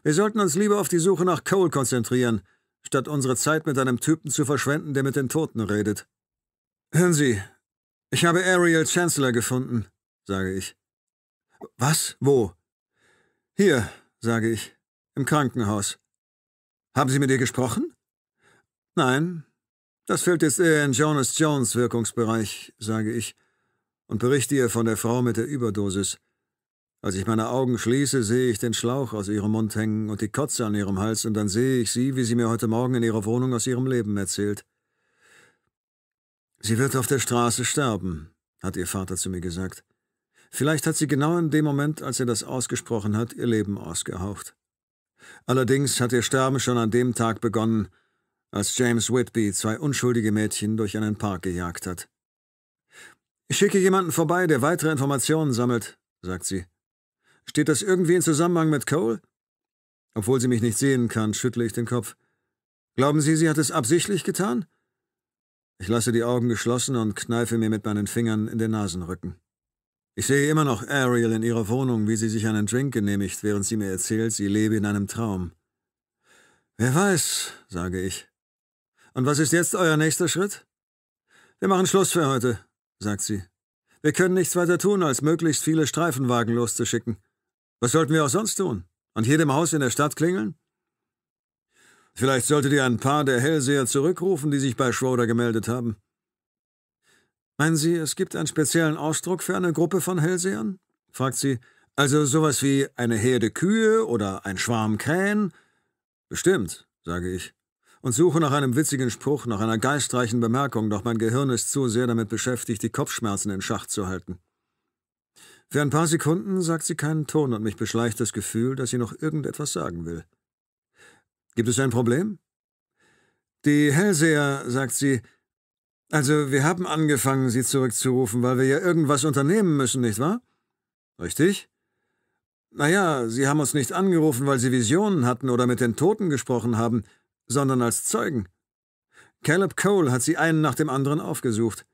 Wir sollten uns lieber auf die Suche nach Cole konzentrieren, statt unsere Zeit mit einem Typen zu verschwenden, der mit den Toten redet. Hören Sie, ich habe Ariel Chancellor gefunden, sage ich. Was? Wo? Hier, sage ich, im Krankenhaus. Haben Sie mit ihr gesprochen? Nein, das fällt jetzt eher in Jonas Jones Wirkungsbereich, sage ich, und berichte ihr von der Frau mit der Überdosis. Als ich meine Augen schließe, sehe ich den Schlauch aus ihrem Mund hängen und die Kotze an ihrem Hals, und dann sehe ich sie, wie sie mir heute Morgen in ihrer Wohnung aus ihrem Leben erzählt. Sie wird auf der Straße sterben, hat ihr Vater zu mir gesagt. Vielleicht hat sie genau in dem Moment, als er das ausgesprochen hat, ihr Leben ausgehaucht. Allerdings hat ihr Sterben schon an dem Tag begonnen, als James Whitby zwei unschuldige Mädchen durch einen Park gejagt hat. Ich schicke jemanden vorbei, der weitere Informationen sammelt, sagt sie. Steht das irgendwie in Zusammenhang mit Cole? Obwohl sie mich nicht sehen kann, schüttle ich den Kopf. Glauben Sie, sie hat es absichtlich getan? Ich lasse die Augen geschlossen und kneife mir mit meinen Fingern in den Nasenrücken. Ich sehe immer noch Ariel in ihrer Wohnung, wie sie sich einen Drink genehmigt, während sie mir erzählt, sie lebe in einem Traum. Wer weiß, sage ich. Und was ist jetzt euer nächster Schritt? Wir machen Schluss für heute, sagt sie. Wir können nichts weiter tun, als möglichst viele Streifenwagen loszuschicken. Was sollten wir auch sonst tun? An jedem Haus in der Stadt klingeln? Vielleicht solltet ihr ein paar der Hellseher zurückrufen, die sich bei Schroeder gemeldet haben. Meinen Sie, es gibt einen speziellen Ausdruck für eine Gruppe von Hellsehern? fragt sie. Also sowas wie eine Herde Kühe oder ein Schwarm Krähen? Bestimmt, sage ich und suche nach einem witzigen Spruch, nach einer geistreichen Bemerkung, doch mein Gehirn ist zu sehr damit beschäftigt, die Kopfschmerzen in Schach zu halten. Für ein paar Sekunden sagt sie keinen Ton und mich beschleicht das Gefühl, dass sie noch irgendetwas sagen will. Gibt es ein Problem? Die Hellseher, sagt sie, also wir haben angefangen, sie zurückzurufen, weil wir ja irgendwas unternehmen müssen, nicht wahr? Richtig? Naja, sie haben uns nicht angerufen, weil sie Visionen hatten oder mit den Toten gesprochen haben sondern als Zeugen. Caleb Cole hat sie einen nach dem anderen aufgesucht.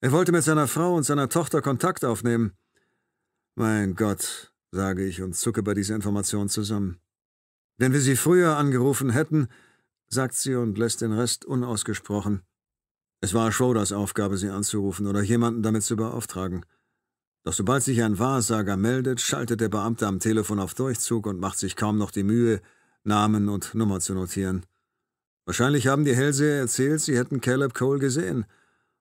Er wollte mit seiner Frau und seiner Tochter Kontakt aufnehmen. Mein Gott, sage ich und zucke bei dieser Information zusammen. Wenn wir sie früher angerufen hätten, sagt sie und lässt den Rest unausgesprochen. Es war Schroders Aufgabe, sie anzurufen oder jemanden damit zu beauftragen. Doch sobald sich ein Wahrsager meldet, schaltet der Beamte am Telefon auf Durchzug und macht sich kaum noch die Mühe, Namen und Nummer zu notieren. Wahrscheinlich haben die Hellseher erzählt, sie hätten Caleb Cole gesehen.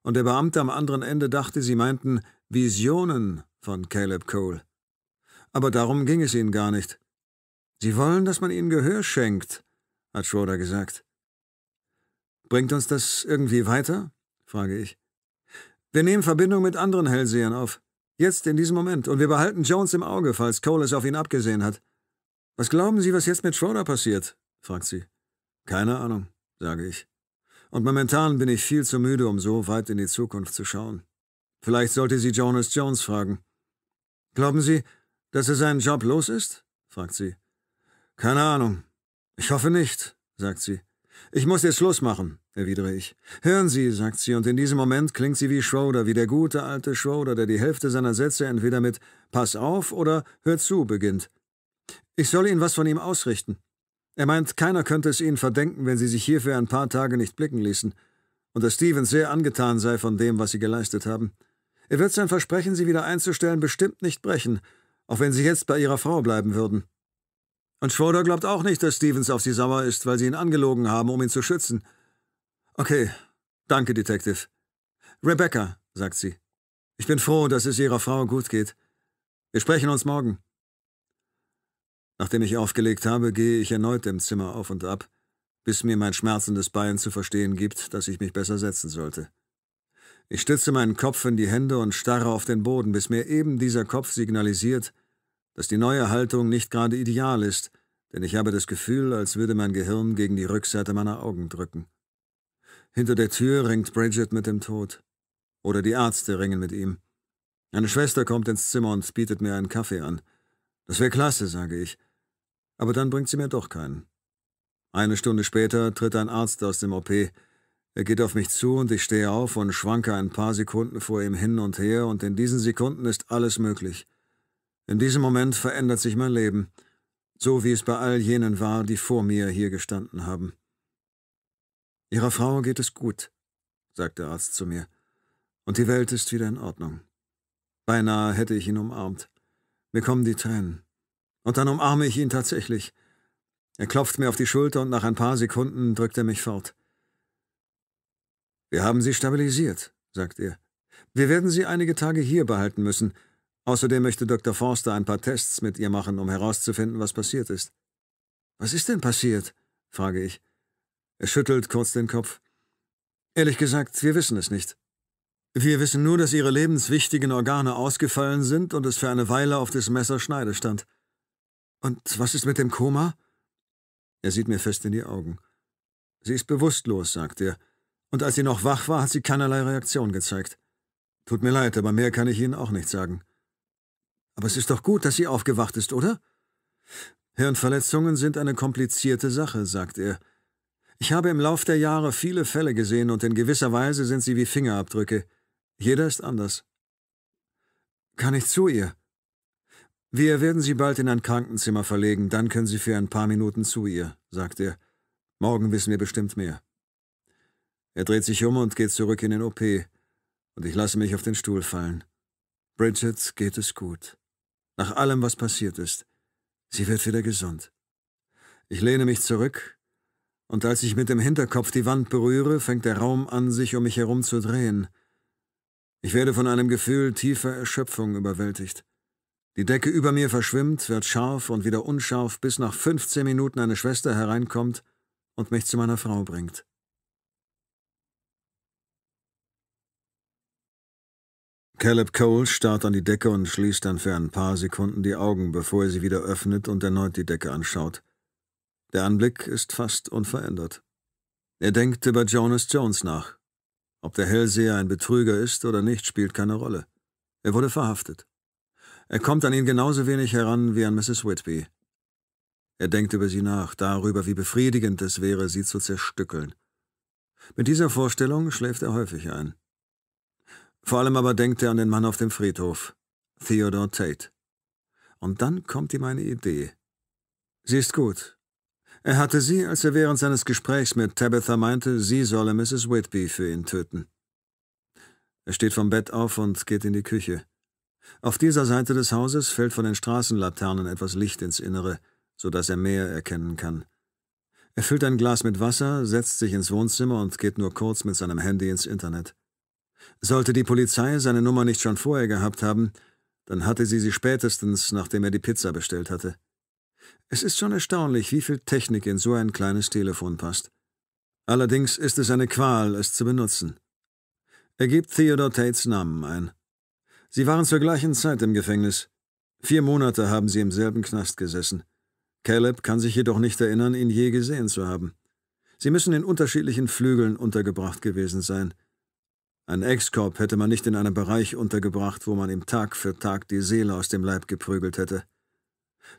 Und der Beamte am anderen Ende dachte, sie meinten Visionen von Caleb Cole. Aber darum ging es ihnen gar nicht. Sie wollen, dass man ihnen Gehör schenkt, hat Schroeder gesagt. Bringt uns das irgendwie weiter? frage ich. Wir nehmen Verbindung mit anderen Hellsehern auf. Jetzt, in diesem Moment. Und wir behalten Jones im Auge, falls Cole es auf ihn abgesehen hat. Was glauben Sie, was jetzt mit Schroeder passiert? fragt sie. Keine Ahnung sage ich. Und momentan bin ich viel zu müde, um so weit in die Zukunft zu schauen. Vielleicht sollte sie Jonas Jones fragen. Glauben Sie, dass er seinen Job los ist? fragt sie. Keine Ahnung. Ich hoffe nicht, sagt sie. Ich muss jetzt Schluss machen, erwidere ich. Hören Sie, sagt sie, und in diesem Moment klingt sie wie Schroeder, wie der gute alte Schroeder, der die Hälfte seiner Sätze entweder mit Pass auf oder Hör zu beginnt. Ich soll Ihnen was von ihm ausrichten. Er meint, keiner könnte es ihnen verdenken, wenn sie sich hier für ein paar Tage nicht blicken ließen, und dass Stevens sehr angetan sei von dem, was sie geleistet haben. Er wird sein Versprechen, sie wieder einzustellen, bestimmt nicht brechen, auch wenn sie jetzt bei ihrer Frau bleiben würden. Und Schroeder glaubt auch nicht, dass Stevens auf sie sauer ist, weil sie ihn angelogen haben, um ihn zu schützen. Okay, danke, Detective. Rebecca, sagt sie. Ich bin froh, dass es ihrer Frau gut geht. Wir sprechen uns morgen. Nachdem ich aufgelegt habe, gehe ich erneut im Zimmer auf und ab, bis mir mein schmerzendes Bein zu verstehen gibt, dass ich mich besser setzen sollte. Ich stütze meinen Kopf in die Hände und starre auf den Boden, bis mir eben dieser Kopf signalisiert, dass die neue Haltung nicht gerade ideal ist, denn ich habe das Gefühl, als würde mein Gehirn gegen die Rückseite meiner Augen drücken. Hinter der Tür ringt Bridget mit dem Tod. Oder die Ärzte ringen mit ihm. Eine Schwester kommt ins Zimmer und bietet mir einen Kaffee an. Das wäre klasse, sage ich. Aber dann bringt sie mir doch keinen. Eine Stunde später tritt ein Arzt aus dem OP. Er geht auf mich zu und ich stehe auf und schwanke ein paar Sekunden vor ihm hin und her, und in diesen Sekunden ist alles möglich. In diesem Moment verändert sich mein Leben, so wie es bei all jenen war, die vor mir hier gestanden haben. Ihrer Frau geht es gut, sagt der Arzt zu mir, und die Welt ist wieder in Ordnung. Beinahe hätte ich ihn umarmt. Mir kommen die Tränen. Und dann umarme ich ihn tatsächlich. Er klopft mir auf die Schulter und nach ein paar Sekunden drückt er mich fort. Wir haben sie stabilisiert, sagt er. Wir werden sie einige Tage hier behalten müssen. Außerdem möchte Dr. Forster ein paar Tests mit ihr machen, um herauszufinden, was passiert ist. Was ist denn passiert? frage ich. Er schüttelt kurz den Kopf. Ehrlich gesagt, wir wissen es nicht. Wir wissen nur, dass ihre lebenswichtigen Organe ausgefallen sind und es für eine Weile auf des Messers Schneide stand. Und was ist mit dem Koma? Er sieht mir fest in die Augen. Sie ist bewusstlos, sagt er und als sie noch wach war, hat sie keinerlei Reaktion gezeigt. Tut mir leid, aber mehr kann ich Ihnen auch nicht sagen. Aber es ist doch gut, dass sie aufgewacht ist, oder? Hirnverletzungen sind eine komplizierte Sache, sagt er. Ich habe im Lauf der Jahre viele Fälle gesehen und in gewisser Weise sind sie wie Fingerabdrücke. Jeder ist anders. Kann ich zu ihr? Wir werden Sie bald in ein Krankenzimmer verlegen, dann können Sie für ein paar Minuten zu ihr, sagt er. Morgen wissen wir bestimmt mehr. Er dreht sich um und geht zurück in den OP, und ich lasse mich auf den Stuhl fallen. Bridget geht es gut. Nach allem, was passiert ist. Sie wird wieder gesund. Ich lehne mich zurück, und als ich mit dem Hinterkopf die Wand berühre, fängt der Raum an, sich um mich herum zu drehen. Ich werde von einem Gefühl tiefer Erschöpfung überwältigt. Die Decke über mir verschwimmt, wird scharf und wieder unscharf, bis nach 15 Minuten eine Schwester hereinkommt und mich zu meiner Frau bringt. Caleb Cole starrt an die Decke und schließt dann für ein paar Sekunden die Augen, bevor er sie wieder öffnet und erneut die Decke anschaut. Der Anblick ist fast unverändert. Er denkt über Jonas Jones nach. Ob der Hellseher ein Betrüger ist oder nicht, spielt keine Rolle. Er wurde verhaftet. Er kommt an ihn genauso wenig heran wie an Mrs. Whitby. Er denkt über sie nach, darüber, wie befriedigend es wäre, sie zu zerstückeln. Mit dieser Vorstellung schläft er häufig ein. Vor allem aber denkt er an den Mann auf dem Friedhof, Theodore Tate. Und dann kommt ihm eine Idee. Sie ist gut. Er hatte sie, als er während seines Gesprächs mit Tabitha meinte, sie solle Mrs. Whitby für ihn töten. Er steht vom Bett auf und geht in die Küche. Auf dieser Seite des Hauses fällt von den Straßenlaternen etwas Licht ins Innere, so dass er mehr erkennen kann. Er füllt ein Glas mit Wasser, setzt sich ins Wohnzimmer und geht nur kurz mit seinem Handy ins Internet. Sollte die Polizei seine Nummer nicht schon vorher gehabt haben, dann hatte sie sie spätestens, nachdem er die Pizza bestellt hatte. Es ist schon erstaunlich, wie viel Technik in so ein kleines Telefon passt. Allerdings ist es eine Qual, es zu benutzen. Er gibt Theodore Tates Namen ein. Sie waren zur gleichen Zeit im Gefängnis. Vier Monate haben sie im selben Knast gesessen. Caleb kann sich jedoch nicht erinnern, ihn je gesehen zu haben. Sie müssen in unterschiedlichen Flügeln untergebracht gewesen sein. Ein Ex-Cop hätte man nicht in einem Bereich untergebracht, wo man ihm Tag für Tag die Seele aus dem Leib geprügelt hätte.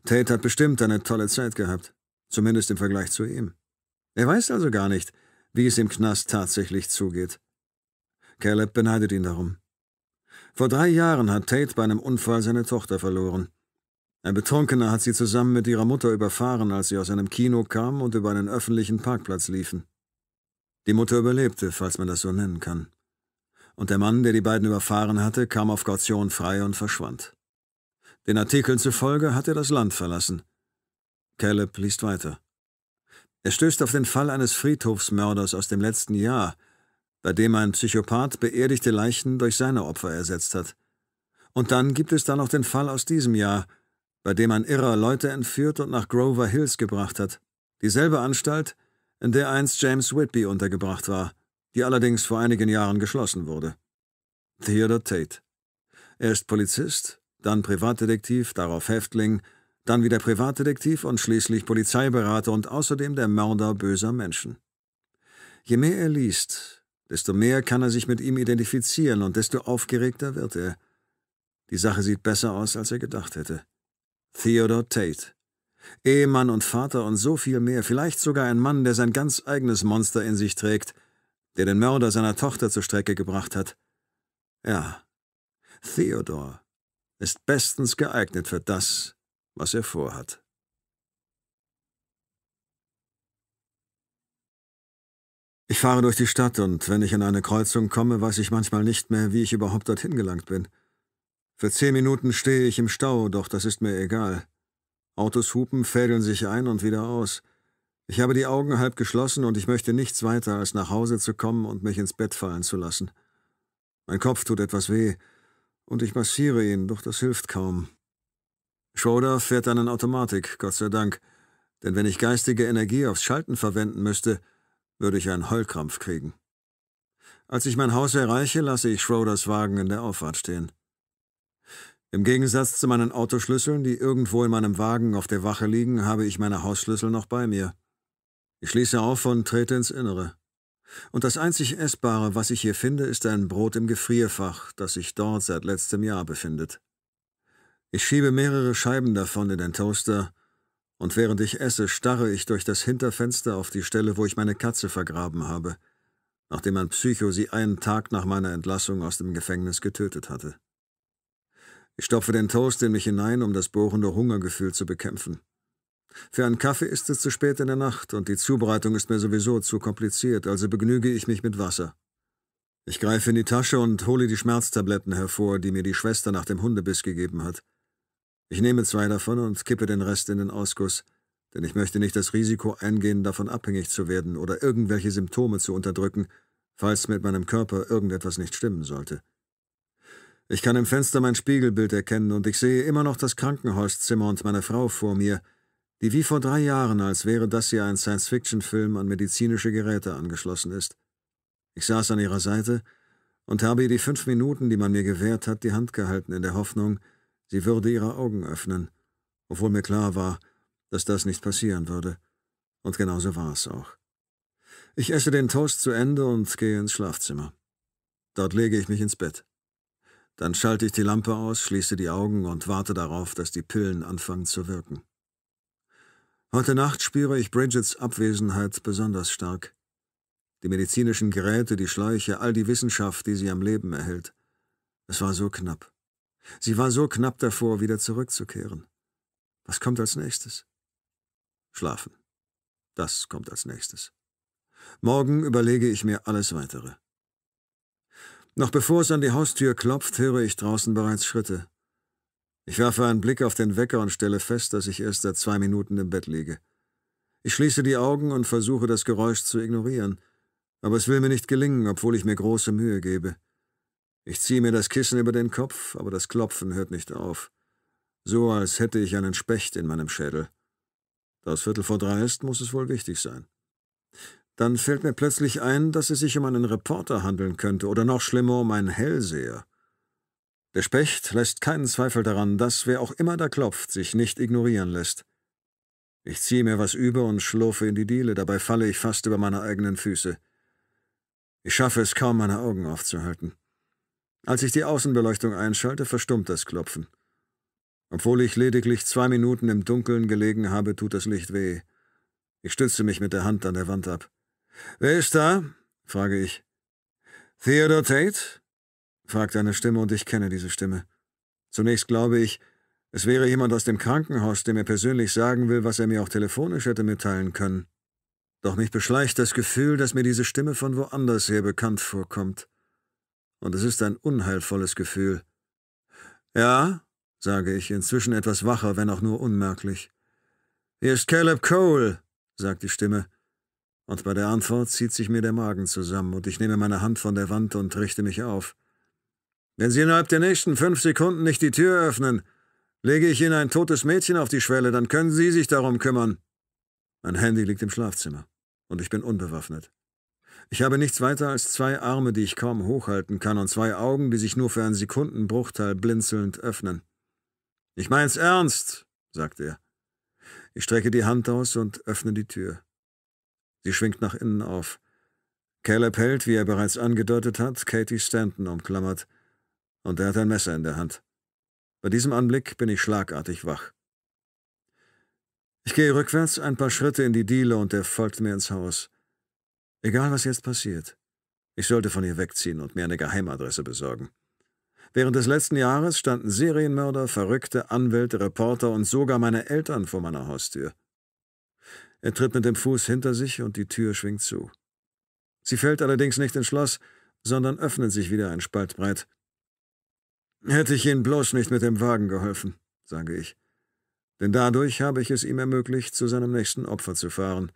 Tate hat bestimmt eine tolle Zeit gehabt, zumindest im Vergleich zu ihm. Er weiß also gar nicht, wie es im Knast tatsächlich zugeht. Caleb beneidet ihn darum. Vor drei Jahren hat Tate bei einem Unfall seine Tochter verloren. Ein Betrunkener hat sie zusammen mit ihrer Mutter überfahren, als sie aus einem Kino kam und über einen öffentlichen Parkplatz liefen. Die Mutter überlebte, falls man das so nennen kann und der Mann, der die beiden überfahren hatte, kam auf Kaution frei und verschwand. Den Artikeln zufolge hat er das Land verlassen. Caleb liest weiter. Er stößt auf den Fall eines Friedhofsmörders aus dem letzten Jahr, bei dem ein Psychopath beerdigte Leichen durch seine Opfer ersetzt hat. Und dann gibt es da noch den Fall aus diesem Jahr, bei dem ein Irrer Leute entführt und nach Grover Hills gebracht hat, dieselbe Anstalt, in der einst James Whitby untergebracht war die allerdings vor einigen Jahren geschlossen wurde. Theodore Tate. Er ist Polizist, dann Privatdetektiv, darauf Häftling, dann wieder Privatdetektiv und schließlich Polizeiberater und außerdem der Mörder böser Menschen. Je mehr er liest, desto mehr kann er sich mit ihm identifizieren und desto aufgeregter wird er. Die Sache sieht besser aus, als er gedacht hätte. Theodore Tate. Ehemann und Vater und so viel mehr, vielleicht sogar ein Mann, der sein ganz eigenes Monster in sich trägt, der den Mörder seiner Tochter zur Strecke gebracht hat. Ja, Theodore ist bestens geeignet für das, was er vorhat. Ich fahre durch die Stadt und wenn ich an eine Kreuzung komme, weiß ich manchmal nicht mehr, wie ich überhaupt dorthin gelangt bin. Für zehn Minuten stehe ich im Stau, doch das ist mir egal. Autos hupen, fädeln sich ein und wieder aus. Ich habe die Augen halb geschlossen und ich möchte nichts weiter, als nach Hause zu kommen und mich ins Bett fallen zu lassen. Mein Kopf tut etwas weh, und ich massiere ihn, doch das hilft kaum. Schroeder fährt in Automatik, Gott sei Dank, denn wenn ich geistige Energie aufs Schalten verwenden müsste, würde ich einen Heulkrampf kriegen. Als ich mein Haus erreiche, lasse ich Schroders Wagen in der Auffahrt stehen. Im Gegensatz zu meinen Autoschlüsseln, die irgendwo in meinem Wagen auf der Wache liegen, habe ich meine Hausschlüssel noch bei mir. Ich schließe auf und trete ins Innere. Und das einzig Essbare, was ich hier finde, ist ein Brot im Gefrierfach, das sich dort seit letztem Jahr befindet. Ich schiebe mehrere Scheiben davon in den Toaster, und während ich esse, starre ich durch das Hinterfenster auf die Stelle, wo ich meine Katze vergraben habe, nachdem ein Psycho sie einen Tag nach meiner Entlassung aus dem Gefängnis getötet hatte. Ich stopfe den Toast in mich hinein, um das bohrende Hungergefühl zu bekämpfen. Für einen Kaffee ist es zu spät in der Nacht und die Zubereitung ist mir sowieso zu kompliziert, also begnüge ich mich mit Wasser. Ich greife in die Tasche und hole die Schmerztabletten hervor, die mir die Schwester nach dem Hundebiss gegeben hat. Ich nehme zwei davon und kippe den Rest in den Ausguss, denn ich möchte nicht das Risiko eingehen, davon abhängig zu werden oder irgendwelche Symptome zu unterdrücken, falls mit meinem Körper irgendetwas nicht stimmen sollte. Ich kann im Fenster mein Spiegelbild erkennen und ich sehe immer noch das Krankenhauszimmer und meine Frau vor mir, die wie vor drei Jahren, als wäre das hier ein Science-Fiction-Film, an medizinische Geräte angeschlossen ist. Ich saß an ihrer Seite und habe ihr die fünf Minuten, die man mir gewährt hat, die Hand gehalten, in der Hoffnung, sie würde ihre Augen öffnen, obwohl mir klar war, dass das nicht passieren würde. Und genauso war es auch. Ich esse den Toast zu Ende und gehe ins Schlafzimmer. Dort lege ich mich ins Bett. Dann schalte ich die Lampe aus, schließe die Augen und warte darauf, dass die Pillen anfangen zu wirken. Heute Nacht spüre ich Bridgets Abwesenheit besonders stark. Die medizinischen Geräte, die Schläuche, all die Wissenschaft, die sie am Leben erhält. Es war so knapp. Sie war so knapp davor, wieder zurückzukehren. Was kommt als nächstes? Schlafen. Das kommt als nächstes. Morgen überlege ich mir alles weitere. Noch bevor es an die Haustür klopft, höre ich draußen bereits Schritte. Ich werfe einen Blick auf den Wecker und stelle fest, dass ich erst seit zwei Minuten im Bett liege. Ich schließe die Augen und versuche das Geräusch zu ignorieren, aber es will mir nicht gelingen, obwohl ich mir große Mühe gebe. Ich ziehe mir das Kissen über den Kopf, aber das Klopfen hört nicht auf. So, als hätte ich einen Specht in meinem Schädel. Da es Viertel vor drei ist, muss es wohl wichtig sein. Dann fällt mir plötzlich ein, dass es sich um einen Reporter handeln könnte oder noch schlimmer um einen Hellseher. Der Specht lässt keinen Zweifel daran, dass wer auch immer da klopft, sich nicht ignorieren lässt. Ich ziehe mir was über und schlurfe in die Diele, dabei falle ich fast über meine eigenen Füße. Ich schaffe es kaum, meine Augen aufzuhalten. Als ich die Außenbeleuchtung einschalte, verstummt das Klopfen. Obwohl ich lediglich zwei Minuten im Dunkeln gelegen habe, tut das Licht weh. Ich stütze mich mit der Hand an der Wand ab. Wer ist da? frage ich. Theodore Tate? Fragt eine Stimme und ich kenne diese Stimme. Zunächst glaube ich, es wäre jemand aus dem Krankenhaus, der mir persönlich sagen will, was er mir auch telefonisch hätte mitteilen können. Doch mich beschleicht das Gefühl, dass mir diese Stimme von woanders her bekannt vorkommt. Und es ist ein unheilvolles Gefühl. Ja, sage ich, inzwischen etwas wacher, wenn auch nur unmerklich. Hier ist Caleb Cole, sagt die Stimme und bei der Antwort zieht sich mir der Magen zusammen und ich nehme meine Hand von der Wand und richte mich auf. Wenn Sie innerhalb der nächsten fünf Sekunden nicht die Tür öffnen, lege ich Ihnen ein totes Mädchen auf die Schwelle, dann können Sie sich darum kümmern. Mein Handy liegt im Schlafzimmer und ich bin unbewaffnet. Ich habe nichts weiter als zwei Arme, die ich kaum hochhalten kann, und zwei Augen, die sich nur für einen Sekundenbruchteil blinzelnd öffnen. Ich mein's ernst, sagt er. Ich strecke die Hand aus und öffne die Tür. Sie schwingt nach innen auf. Caleb hält, wie er bereits angedeutet hat, Katie Stanton umklammert, und er hat ein Messer in der Hand. Bei diesem Anblick bin ich schlagartig wach. Ich gehe rückwärts ein paar Schritte in die Diele und er folgt mir ins Haus. Egal, was jetzt passiert, ich sollte von ihr wegziehen und mir eine Geheimadresse besorgen. Während des letzten Jahres standen Serienmörder, Verrückte, Anwälte, Reporter und sogar meine Eltern vor meiner Haustür. Er tritt mit dem Fuß hinter sich und die Tür schwingt zu. Sie fällt allerdings nicht ins Schloss, sondern öffnet sich wieder ein Spalt breit. Hätte ich Ihnen bloß nicht mit dem Wagen geholfen, sage ich. Denn dadurch habe ich es ihm ermöglicht, zu seinem nächsten Opfer zu fahren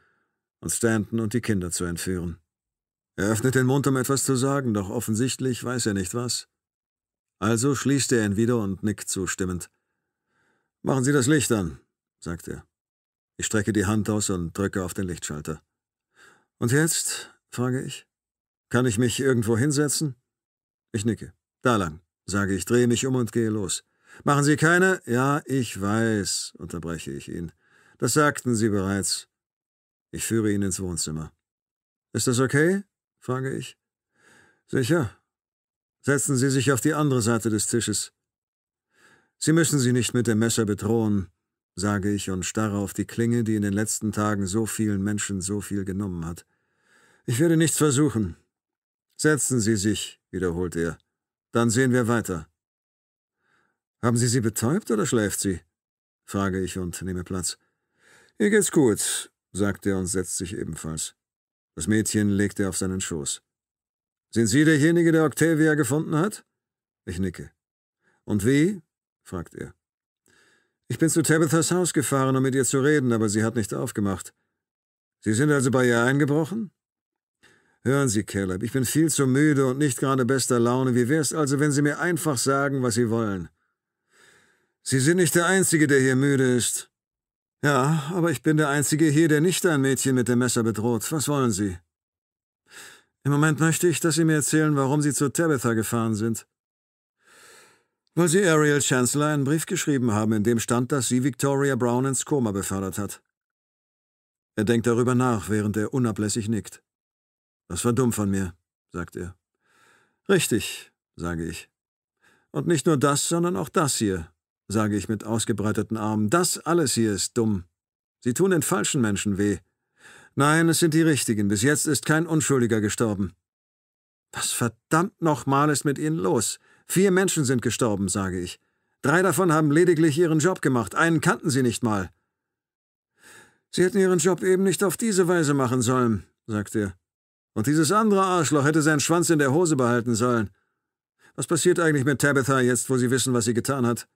und Stanton und die Kinder zu entführen. Er öffnet den Mund, um etwas zu sagen, doch offensichtlich weiß er nicht was. Also schließt er ihn wieder und nickt zustimmend. Machen Sie das Licht an, sagt er. Ich strecke die Hand aus und drücke auf den Lichtschalter. Und jetzt? frage ich. Kann ich mich irgendwo hinsetzen? Ich nicke. Da lang, sage ich, drehe mich um und gehe los. Machen Sie keine? Ja, ich weiß, unterbreche ich ihn. Das sagten Sie bereits. Ich führe ihn ins Wohnzimmer. Ist das okay? frage ich. Sicher. Setzen Sie sich auf die andere Seite des Tisches. Sie müssen sie nicht mit dem Messer bedrohen sage ich und starre auf die Klinge, die in den letzten Tagen so vielen Menschen so viel genommen hat. Ich werde nichts versuchen. Setzen Sie sich, wiederholt er. Dann sehen wir weiter. Haben Sie sie betäubt oder schläft sie? frage ich und nehme Platz. Ihr geht's gut, sagt er und setzt sich ebenfalls. Das Mädchen legt er auf seinen Schoß. Sind Sie derjenige, der Octavia gefunden hat? Ich nicke. Und wie? fragt er. Ich bin zu Tabithas Haus gefahren, um mit ihr zu reden, aber sie hat nicht aufgemacht. Sie sind also bei ihr eingebrochen? Hören Sie, Caleb, ich bin viel zu müde und nicht gerade bester Laune. Wie wär's also, wenn Sie mir einfach sagen, was Sie wollen? Sie sind nicht der Einzige, der hier müde ist. Ja, aber ich bin der Einzige hier, der nicht ein Mädchen mit dem Messer bedroht. Was wollen Sie? Im Moment möchte ich, dass Sie mir erzählen, warum Sie zu Tabitha gefahren sind. Weil sie Ariel Chancellor einen Brief geschrieben haben, in dem stand, dass sie Victoria Brown ins Koma befördert hat. Er denkt darüber nach, während er unablässig nickt. Das war dumm von mir, sagt er. Richtig, sage ich. Und nicht nur das, sondern auch das hier, sage ich mit ausgebreiteten Armen. Das alles hier ist dumm. Sie tun den falschen Menschen weh. Nein, es sind die richtigen. Bis jetzt ist kein Unschuldiger gestorben. Was verdammt nochmal ist mit Ihnen los? Vier Menschen sind gestorben, sage ich. Drei davon haben lediglich ihren Job gemacht, einen kannten sie nicht mal. Sie hätten ihren Job eben nicht auf diese Weise machen sollen, sagt er. Und dieses andere Arschloch hätte seinen Schwanz in der Hose behalten sollen. Was passiert eigentlich mit Tabitha jetzt, wo Sie wissen, was sie getan hat?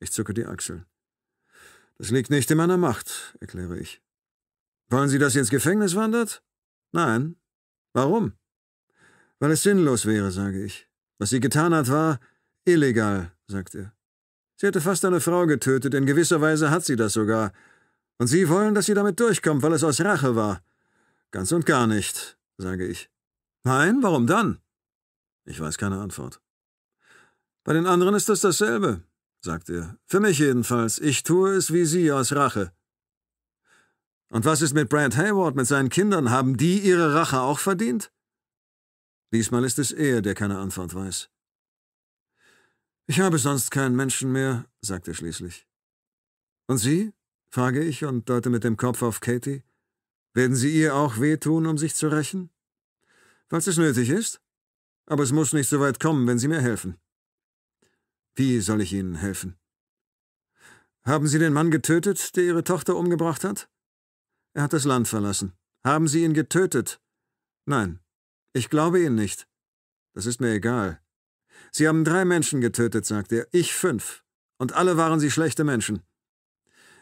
Ich zucke die Achseln. Das liegt nicht in meiner Macht, erkläre ich. Wollen Sie, dass sie ins Gefängnis wandert? Nein. Warum? Weil es sinnlos wäre, sage ich. Was sie getan hat, war illegal, sagt er. Sie hätte fast eine Frau getötet, in gewisser Weise hat sie das sogar. Und Sie wollen, dass sie damit durchkommt, weil es aus Rache war. Ganz und gar nicht, sage ich. Nein, warum dann? Ich weiß keine Antwort. Bei den anderen ist das dasselbe, sagt er. Für mich jedenfalls. Ich tue es wie Sie aus Rache. Und was ist mit Brad Hayward, mit seinen Kindern? Haben die ihre Rache auch verdient? Diesmal ist es er, der keine Antwort weiß. Ich habe sonst keinen Menschen mehr, sagt er schließlich. Und Sie? frage ich und deute mit dem Kopf auf Katie. Werden Sie ihr auch wehtun, um sich zu rächen? Falls es nötig ist. Aber es muss nicht so weit kommen, wenn Sie mir helfen. Wie soll ich Ihnen helfen? Haben Sie den Mann getötet, der Ihre Tochter umgebracht hat? Er hat das Land verlassen. Haben Sie ihn getötet? Nein. Ich glaube Ihnen nicht. Das ist mir egal. Sie haben drei Menschen getötet, sagt er, ich fünf. Und alle waren sie schlechte Menschen.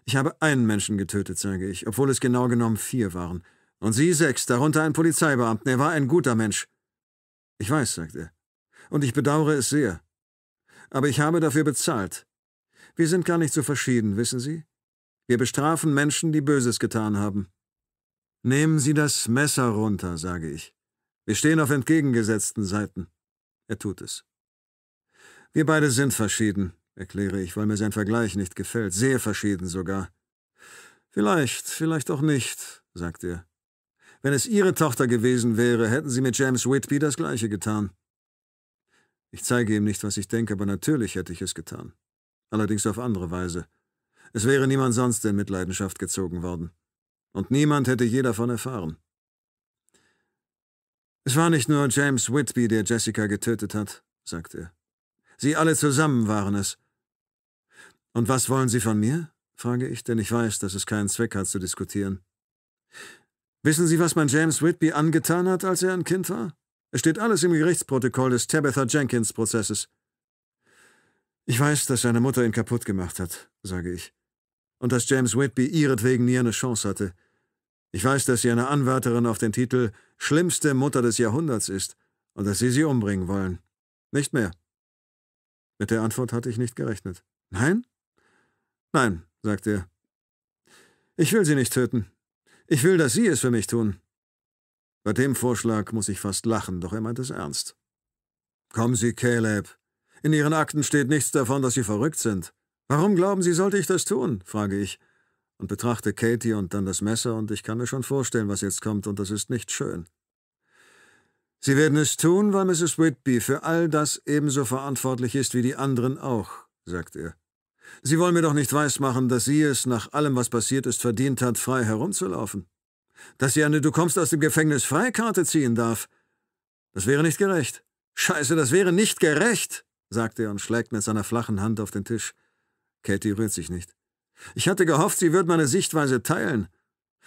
Ich habe einen Menschen getötet, sage ich, obwohl es genau genommen vier waren. Und Sie sechs, darunter ein Polizeibeamten. Er war ein guter Mensch. Ich weiß, sagt er. Und ich bedauere es sehr. Aber ich habe dafür bezahlt. Wir sind gar nicht so verschieden, wissen Sie? Wir bestrafen Menschen, die Böses getan haben. Nehmen Sie das Messer runter, sage ich. Wir stehen auf entgegengesetzten Seiten. Er tut es. Wir beide sind verschieden, erkläre ich, weil mir sein Vergleich nicht gefällt. Sehr verschieden sogar. Vielleicht, vielleicht auch nicht, sagt er. Wenn es Ihre Tochter gewesen wäre, hätten Sie mit James Whitby das Gleiche getan. Ich zeige ihm nicht, was ich denke, aber natürlich hätte ich es getan. Allerdings auf andere Weise. Es wäre niemand sonst in Mitleidenschaft gezogen worden. Und niemand hätte je davon erfahren. Es war nicht nur James Whitby, der Jessica getötet hat, sagt er. Sie alle zusammen waren es. Und was wollen Sie von mir? frage ich, denn ich weiß, dass es keinen Zweck hat zu diskutieren. Wissen Sie, was man James Whitby angetan hat, als er ein Kind war? Es steht alles im Gerichtsprotokoll des Tabitha Jenkins Prozesses. Ich weiß, dass seine Mutter ihn kaputt gemacht hat, sage ich. Und dass James Whitby ihretwegen nie eine Chance hatte. Ich weiß, dass sie eine Anwärterin auf den Titel schlimmste Mutter des Jahrhunderts ist und dass sie sie umbringen wollen. Nicht mehr. Mit der Antwort hatte ich nicht gerechnet. Nein? Nein, sagt er. Ich will sie nicht töten. Ich will, dass Sie es für mich tun. Bei dem Vorschlag muss ich fast lachen, doch er meint es ernst. Kommen Sie, Caleb. In Ihren Akten steht nichts davon, dass Sie verrückt sind. Warum glauben Sie, sollte ich das tun? frage ich und betrachte Katie und dann das Messer, und ich kann mir schon vorstellen, was jetzt kommt, und das ist nicht schön. Sie werden es tun, weil Mrs. Whitby für all das ebenso verantwortlich ist wie die anderen auch, sagt er. Sie wollen mir doch nicht weismachen, dass sie es, nach allem, was passiert ist, verdient hat, frei herumzulaufen. Dass sie eine Du kommst aus dem Gefängnis Freikarte ziehen darf. Das wäre nicht gerecht. Scheiße, das wäre nicht gerecht, sagt er und schlägt mit seiner flachen Hand auf den Tisch. Katie rührt sich nicht. Ich hatte gehofft, sie würde meine Sichtweise teilen.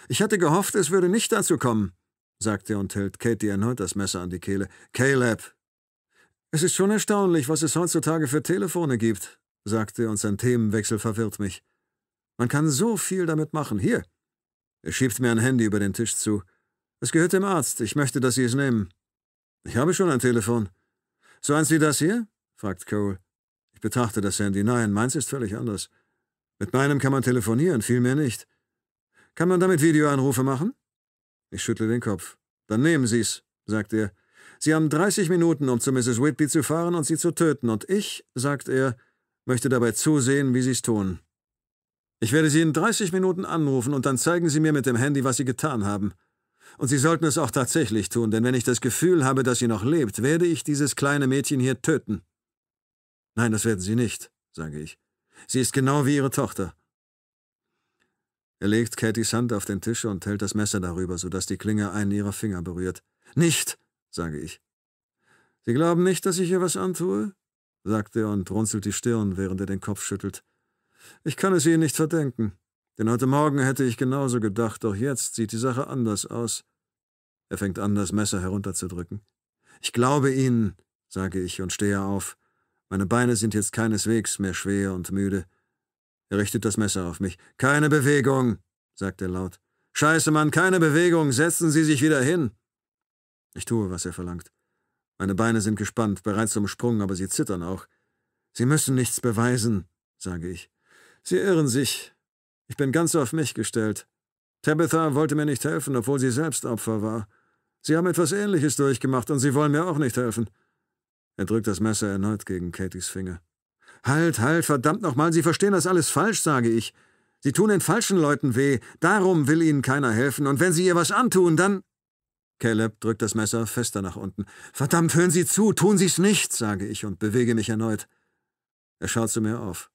Ich hatte gehofft, es würde nicht dazu kommen, sagt er und hält Katie erneut das Messer an die Kehle. Caleb! Es ist schon erstaunlich, was es heutzutage für Telefone gibt, sagt er und sein Themenwechsel verwirrt mich. Man kann so viel damit machen. Hier! Er schiebt mir ein Handy über den Tisch zu. Es gehört dem Arzt. Ich möchte, dass Sie es nehmen. Ich habe schon ein Telefon. So eins wie das hier? fragt Cole. Ich betrachte das Handy. Nein, meins ist völlig anders. Mit meinem kann man telefonieren, viel mehr nicht. Kann man damit Videoanrufe machen? Ich schüttle den Kopf. Dann nehmen Sie's, sagt er. Sie haben 30 Minuten, um zu Mrs. Whitby zu fahren und sie zu töten, und ich, sagt er, möchte dabei zusehen, wie Sie's tun. Ich werde Sie in 30 Minuten anrufen und dann zeigen Sie mir mit dem Handy, was Sie getan haben. Und Sie sollten es auch tatsächlich tun, denn wenn ich das Gefühl habe, dass sie noch lebt, werde ich dieses kleine Mädchen hier töten. Nein, das werden Sie nicht, sage ich. Sie ist genau wie ihre Tochter. Er legt Kathys Hand auf den Tisch und hält das Messer darüber, sodass die Klinge einen ihrer Finger berührt. Nicht, sage ich. Sie glauben nicht, dass ich ihr was antue? Sagt er und runzelt die Stirn, während er den Kopf schüttelt. Ich kann es Ihnen nicht verdenken, denn heute Morgen hätte ich genauso gedacht, doch jetzt sieht die Sache anders aus. Er fängt an, das Messer herunterzudrücken. Ich glaube Ihnen, sage ich und stehe auf. Meine Beine sind jetzt keineswegs mehr schwer und müde. Er richtet das Messer auf mich. Keine Bewegung, sagt er laut. Scheiße, Mann, keine Bewegung, setzen Sie sich wieder hin. Ich tue, was er verlangt. Meine Beine sind gespannt, bereit zum Sprung, aber sie zittern auch. Sie müssen nichts beweisen, sage ich. Sie irren sich. Ich bin ganz auf mich gestellt. Tabitha wollte mir nicht helfen, obwohl sie selbst Opfer war. Sie haben etwas Ähnliches durchgemacht und Sie wollen mir auch nicht helfen. Er drückt das Messer erneut gegen Katys Finger. Halt, halt, verdammt nochmal, Sie verstehen das alles falsch, sage ich. Sie tun den falschen Leuten weh, darum will Ihnen keiner helfen, und wenn Sie ihr was antun, dann. Caleb drückt das Messer fester nach unten. Verdammt, hören Sie zu, tun Sie's nicht, sage ich und bewege mich erneut. Er schaut zu mir auf.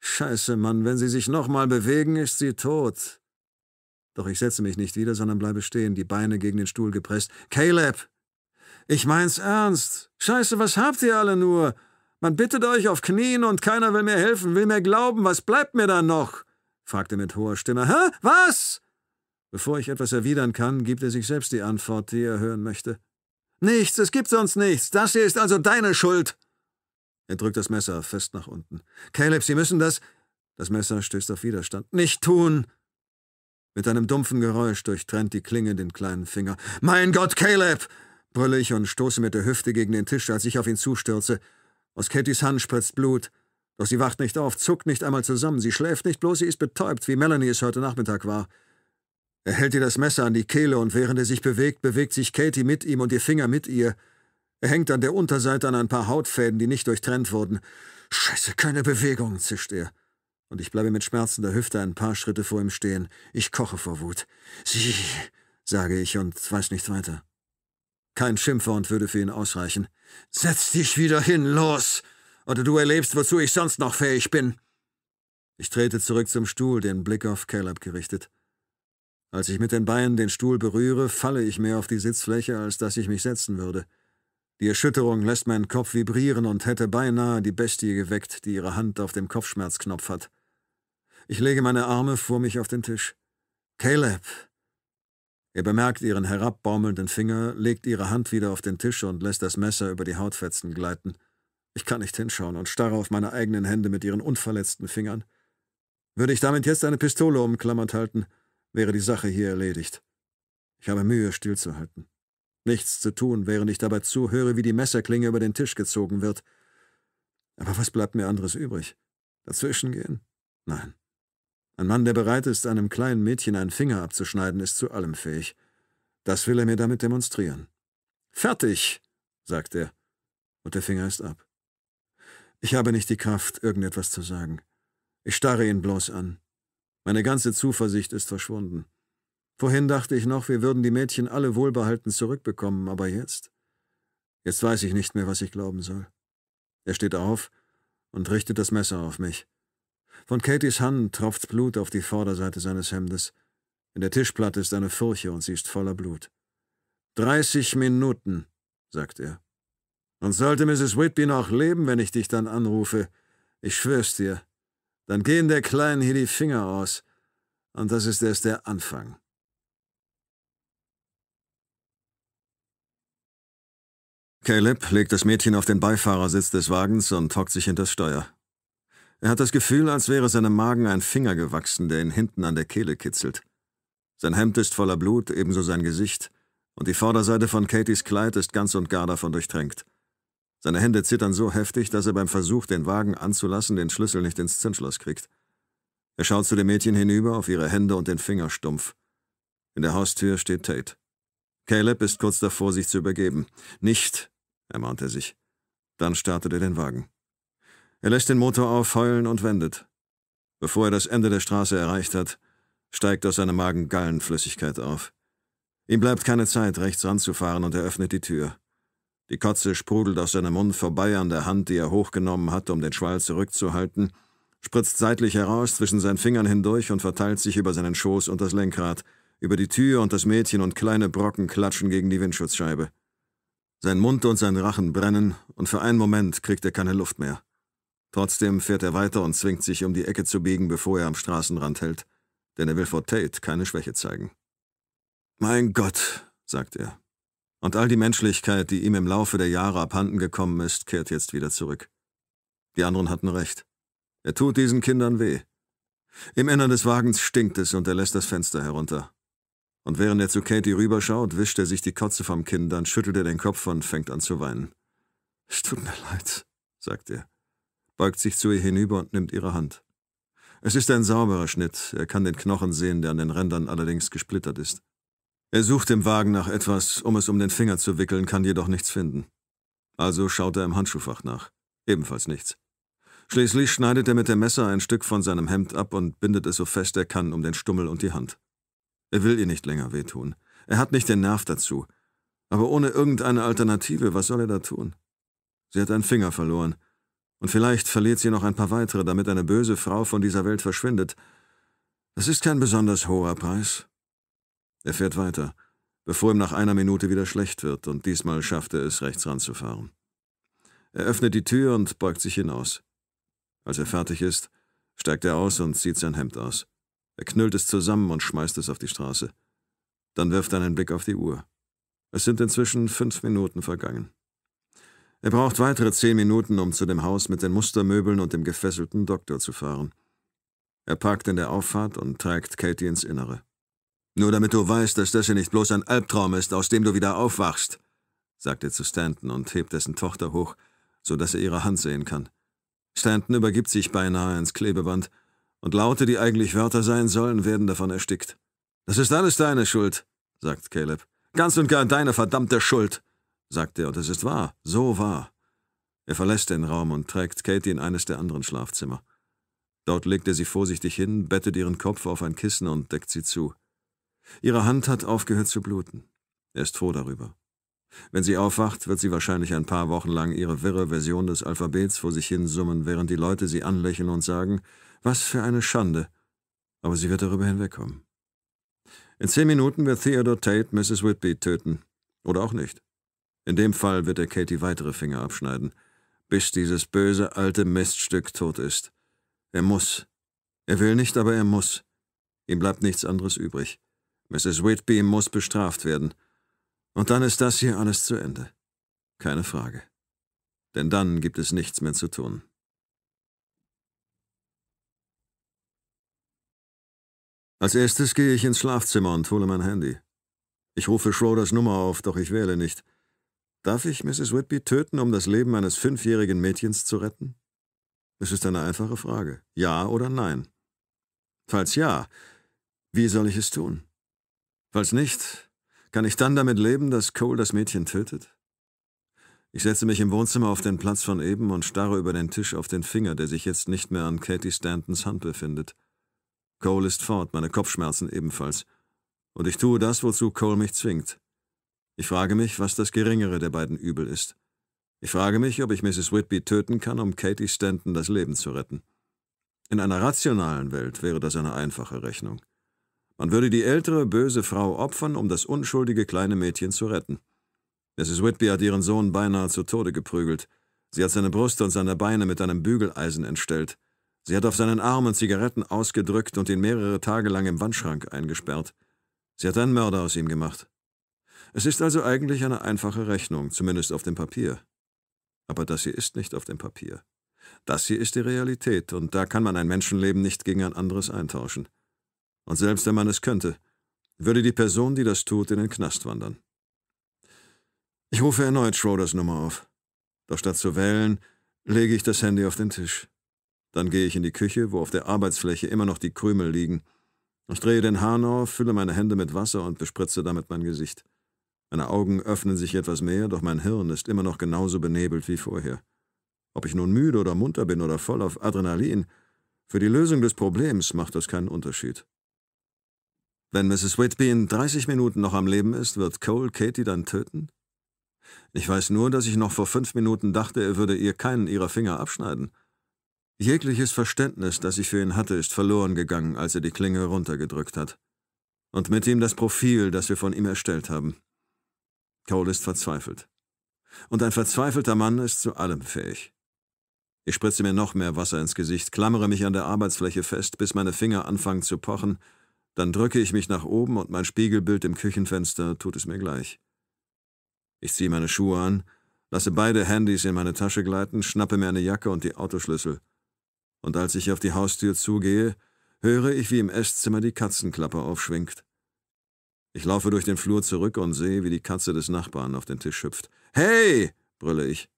Scheiße, Mann, wenn Sie sich nochmal bewegen, ist sie tot. Doch ich setze mich nicht wieder, sondern bleibe stehen, die Beine gegen den Stuhl gepresst. Caleb, ich mein's ernst. Scheiße, was habt ihr alle nur? Man bittet euch auf Knien und keiner will mir helfen, will mir glauben. Was bleibt mir dann noch? fragte mit hoher Stimme. Hä? Was? Bevor ich etwas erwidern kann, gibt er sich selbst die Antwort, die er hören möchte. Nichts, es gibt sonst nichts. Das hier ist also deine Schuld. Er drückt das Messer fest nach unten. Caleb, Sie müssen das. Das Messer stößt auf Widerstand. Nicht tun! Mit einem dumpfen Geräusch durchtrennt die Klinge den kleinen Finger. Mein Gott, Caleb! brülle ich und stoße mit der Hüfte gegen den Tisch, als ich auf ihn zustürze. Aus Kattys Hand spritzt Blut. Doch sie wacht nicht auf, zuckt nicht einmal zusammen. Sie schläft nicht bloß, sie ist betäubt, wie Melanie es heute Nachmittag war. Er hält ihr das Messer an die Kehle und während er sich bewegt, bewegt sich Katie mit ihm und ihr Finger mit ihr. Er hängt an der Unterseite an ein paar Hautfäden, die nicht durchtrennt wurden. Scheiße, keine Bewegung, zischt er. Und ich bleibe mit schmerzender Hüfte ein paar Schritte vor ihm stehen. Ich koche vor Wut. Sie, sage ich und weiß nicht weiter. Kein Schimpfwort würde für ihn ausreichen. Setz dich wieder hin, los! Oder du erlebst, wozu ich sonst noch fähig bin. Ich trete zurück zum Stuhl, den Blick auf Caleb gerichtet. Als ich mit den Beinen den Stuhl berühre, falle ich mehr auf die Sitzfläche, als dass ich mich setzen würde. Die Erschütterung lässt meinen Kopf vibrieren und hätte beinahe die Bestie geweckt, die ihre Hand auf dem Kopfschmerzknopf hat. Ich lege meine Arme vor mich auf den Tisch. Caleb! Er bemerkt ihren herabbaumelnden Finger, legt ihre Hand wieder auf den Tisch und lässt das Messer über die Hautfetzen gleiten. Ich kann nicht hinschauen und starre auf meine eigenen Hände mit ihren unverletzten Fingern. Würde ich damit jetzt eine Pistole umklammert halten, wäre die Sache hier erledigt. Ich habe Mühe, stillzuhalten. Nichts zu tun, während ich dabei zuhöre, wie die Messerklinge über den Tisch gezogen wird. Aber was bleibt mir anderes übrig? Dazwischen gehen? Nein. Ein Mann, der bereit ist, einem kleinen Mädchen einen Finger abzuschneiden, ist zu allem fähig. Das will er mir damit demonstrieren. Fertig, sagt er, und der Finger ist ab. Ich habe nicht die Kraft, irgendetwas zu sagen. Ich starre ihn bloß an. Meine ganze Zuversicht ist verschwunden. Vorhin dachte ich noch, wir würden die Mädchen alle wohlbehalten zurückbekommen, aber jetzt? Jetzt weiß ich nicht mehr, was ich glauben soll. Er steht auf und richtet das Messer auf mich. Von Katies Hand tropft Blut auf die Vorderseite seines Hemdes. In der Tischplatte ist eine Furche und sie ist voller Blut. Dreißig Minuten, sagt er. Und sollte Mrs. Whitby noch leben, wenn ich dich dann anrufe, ich schwör's dir, dann gehen der Kleinen hier die Finger aus. Und das ist erst der Anfang. Caleb legt das Mädchen auf den Beifahrersitz des Wagens und hockt sich hinters Steuer. Er hat das Gefühl, als wäre seinem Magen ein Finger gewachsen, der ihn hinten an der Kehle kitzelt. Sein Hemd ist voller Blut, ebenso sein Gesicht, und die Vorderseite von Katies Kleid ist ganz und gar davon durchtränkt. Seine Hände zittern so heftig, dass er beim Versuch, den Wagen anzulassen, den Schlüssel nicht ins Zündschloss kriegt. Er schaut zu dem Mädchen hinüber auf ihre Hände und den Finger stumpf. In der Haustür steht Tate. Caleb ist kurz davor, sich zu übergeben. Nicht, ermahnt er sich. Dann startet er den Wagen. Er lässt den Motor aufheulen und wendet. Bevor er das Ende der Straße erreicht hat, steigt aus seinem Magen Gallenflüssigkeit auf. Ihm bleibt keine Zeit, rechts ranzufahren und er öffnet die Tür. Die Kotze sprudelt aus seinem Mund vorbei an der Hand, die er hochgenommen hat, um den Schwall zurückzuhalten, spritzt seitlich heraus zwischen seinen Fingern hindurch und verteilt sich über seinen Schoß und das Lenkrad, über die Tür und das Mädchen und kleine Brocken klatschen gegen die Windschutzscheibe. Sein Mund und sein Rachen brennen, und für einen Moment kriegt er keine Luft mehr. Trotzdem fährt er weiter und zwingt sich, um die Ecke zu biegen, bevor er am Straßenrand hält, denn er will vor Tate keine Schwäche zeigen. Mein Gott, sagt er, und all die Menschlichkeit, die ihm im Laufe der Jahre abhanden gekommen ist, kehrt jetzt wieder zurück. Die anderen hatten recht. Er tut diesen Kindern weh. Im Innern des Wagens stinkt es und er lässt das Fenster herunter. Und während er zu Katie rüberschaut, wischt er sich die Kotze vom Kinn, dann schüttelt er den Kopf und fängt an zu weinen. Es tut mir leid, sagt er, beugt sich zu ihr hinüber und nimmt ihre Hand. Es ist ein sauberer Schnitt, er kann den Knochen sehen, der an den Rändern allerdings gesplittert ist. Er sucht im Wagen nach etwas, um es um den Finger zu wickeln, kann jedoch nichts finden. Also schaut er im Handschuhfach nach. Ebenfalls nichts. Schließlich schneidet er mit dem Messer ein Stück von seinem Hemd ab und bindet es so fest er kann um den Stummel und die Hand. Er will ihr nicht länger wehtun. Er hat nicht den Nerv dazu. Aber ohne irgendeine Alternative, was soll er da tun? Sie hat einen Finger verloren. Und vielleicht verliert sie noch ein paar weitere, damit eine böse Frau von dieser Welt verschwindet. Das ist kein besonders hoher Preis. Er fährt weiter, bevor ihm nach einer Minute wieder schlecht wird, und diesmal schafft er es, rechts ranzufahren. Er öffnet die Tür und beugt sich hinaus. Als er fertig ist, steigt er aus und zieht sein Hemd aus. Er knüllt es zusammen und schmeißt es auf die Straße. Dann wirft er einen Blick auf die Uhr. Es sind inzwischen fünf Minuten vergangen. Er braucht weitere zehn Minuten, um zu dem Haus mit den Mustermöbeln und dem gefesselten Doktor zu fahren. Er parkt in der Auffahrt und trägt Katie ins Innere. Nur damit du weißt, dass das hier nicht bloß ein Albtraum ist, aus dem du wieder aufwachst, sagt er zu Stanton und hebt dessen Tochter hoch, so dass er ihre Hand sehen kann. Stanton übergibt sich beinahe ins Klebeband, und Laute, die eigentlich Wörter sein sollen, werden davon erstickt. Das ist alles deine Schuld, sagt Caleb. Ganz und gar deine verdammte Schuld, sagt er, und es ist wahr, so wahr. Er verlässt den Raum und trägt Katie in eines der anderen Schlafzimmer. Dort legt er sie vorsichtig hin, bettet ihren Kopf auf ein Kissen und deckt sie zu. Ihre Hand hat aufgehört zu bluten. Er ist froh darüber. Wenn sie aufwacht, wird sie wahrscheinlich ein paar Wochen lang ihre wirre Version des Alphabets vor sich hin summen, während die Leute sie anlächeln und sagen, was für eine Schande. Aber sie wird darüber hinwegkommen. In zehn Minuten wird Theodore Tate Mrs. Whitby töten. Oder auch nicht. In dem Fall wird er Katie weitere Finger abschneiden, bis dieses böse alte Miststück tot ist. Er muss. Er will nicht, aber er muss. Ihm bleibt nichts anderes übrig. Mrs. Whitby muss bestraft werden. Und dann ist das hier alles zu Ende. Keine Frage. Denn dann gibt es nichts mehr zu tun. Als erstes gehe ich ins Schlafzimmer und hole mein Handy. Ich rufe Schroders Nummer auf, doch ich wähle nicht. Darf ich Mrs. Whitby töten, um das Leben eines fünfjährigen Mädchens zu retten? Es ist eine einfache Frage. Ja oder nein? Falls ja, wie soll ich es tun? Falls nicht, kann ich dann damit leben, dass Cole das Mädchen tötet? Ich setze mich im Wohnzimmer auf den Platz von eben und starre über den Tisch auf den Finger, der sich jetzt nicht mehr an Katie Stantons Hand befindet. Cole ist fort, meine Kopfschmerzen ebenfalls. Und ich tue das, wozu Cole mich zwingt. Ich frage mich, was das geringere der beiden Übel ist. Ich frage mich, ob ich Mrs. Whitby töten kann, um Katie Stanton das Leben zu retten. In einer rationalen Welt wäre das eine einfache Rechnung. Man würde die ältere, böse Frau opfern, um das unschuldige kleine Mädchen zu retten. Mrs. Whitby hat ihren Sohn beinahe zu Tode geprügelt. Sie hat seine Brust und seine Beine mit einem Bügeleisen entstellt. Sie hat auf seinen Armen Zigaretten ausgedrückt und ihn mehrere Tage lang im Wandschrank eingesperrt. Sie hat einen Mörder aus ihm gemacht. Es ist also eigentlich eine einfache Rechnung, zumindest auf dem Papier. Aber das hier ist nicht auf dem Papier. Das hier ist die Realität, und da kann man ein Menschenleben nicht gegen ein anderes eintauschen. Und selbst wenn man es könnte, würde die Person, die das tut, in den Knast wandern. Ich rufe erneut Schroders Nummer auf. Doch statt zu wählen, lege ich das Handy auf den Tisch. Dann gehe ich in die Küche, wo auf der Arbeitsfläche immer noch die Krümel liegen. Ich drehe den Hahn auf, fülle meine Hände mit Wasser und bespritze damit mein Gesicht. Meine Augen öffnen sich etwas mehr, doch mein Hirn ist immer noch genauso benebelt wie vorher. Ob ich nun müde oder munter bin oder voll auf Adrenalin, für die Lösung des Problems macht das keinen Unterschied. Wenn Mrs. Whitby in 30 Minuten noch am Leben ist, wird Cole Katie dann töten? Ich weiß nur, dass ich noch vor fünf Minuten dachte, er würde ihr keinen ihrer Finger abschneiden. Jegliches Verständnis, das ich für ihn hatte, ist verloren gegangen, als er die Klinge runtergedrückt hat. Und mit ihm das Profil, das wir von ihm erstellt haben. Cole ist verzweifelt. Und ein verzweifelter Mann ist zu allem fähig. Ich spritze mir noch mehr Wasser ins Gesicht, klammere mich an der Arbeitsfläche fest, bis meine Finger anfangen zu pochen dann drücke ich mich nach oben und mein Spiegelbild im Küchenfenster tut es mir gleich. Ich ziehe meine Schuhe an, lasse beide Handys in meine Tasche gleiten, schnappe mir eine Jacke und die Autoschlüssel. Und als ich auf die Haustür zugehe, höre ich, wie im Esszimmer die Katzenklappe aufschwingt. Ich laufe durch den Flur zurück und sehe, wie die Katze des Nachbarn auf den Tisch hüpft. Hey! brülle ich.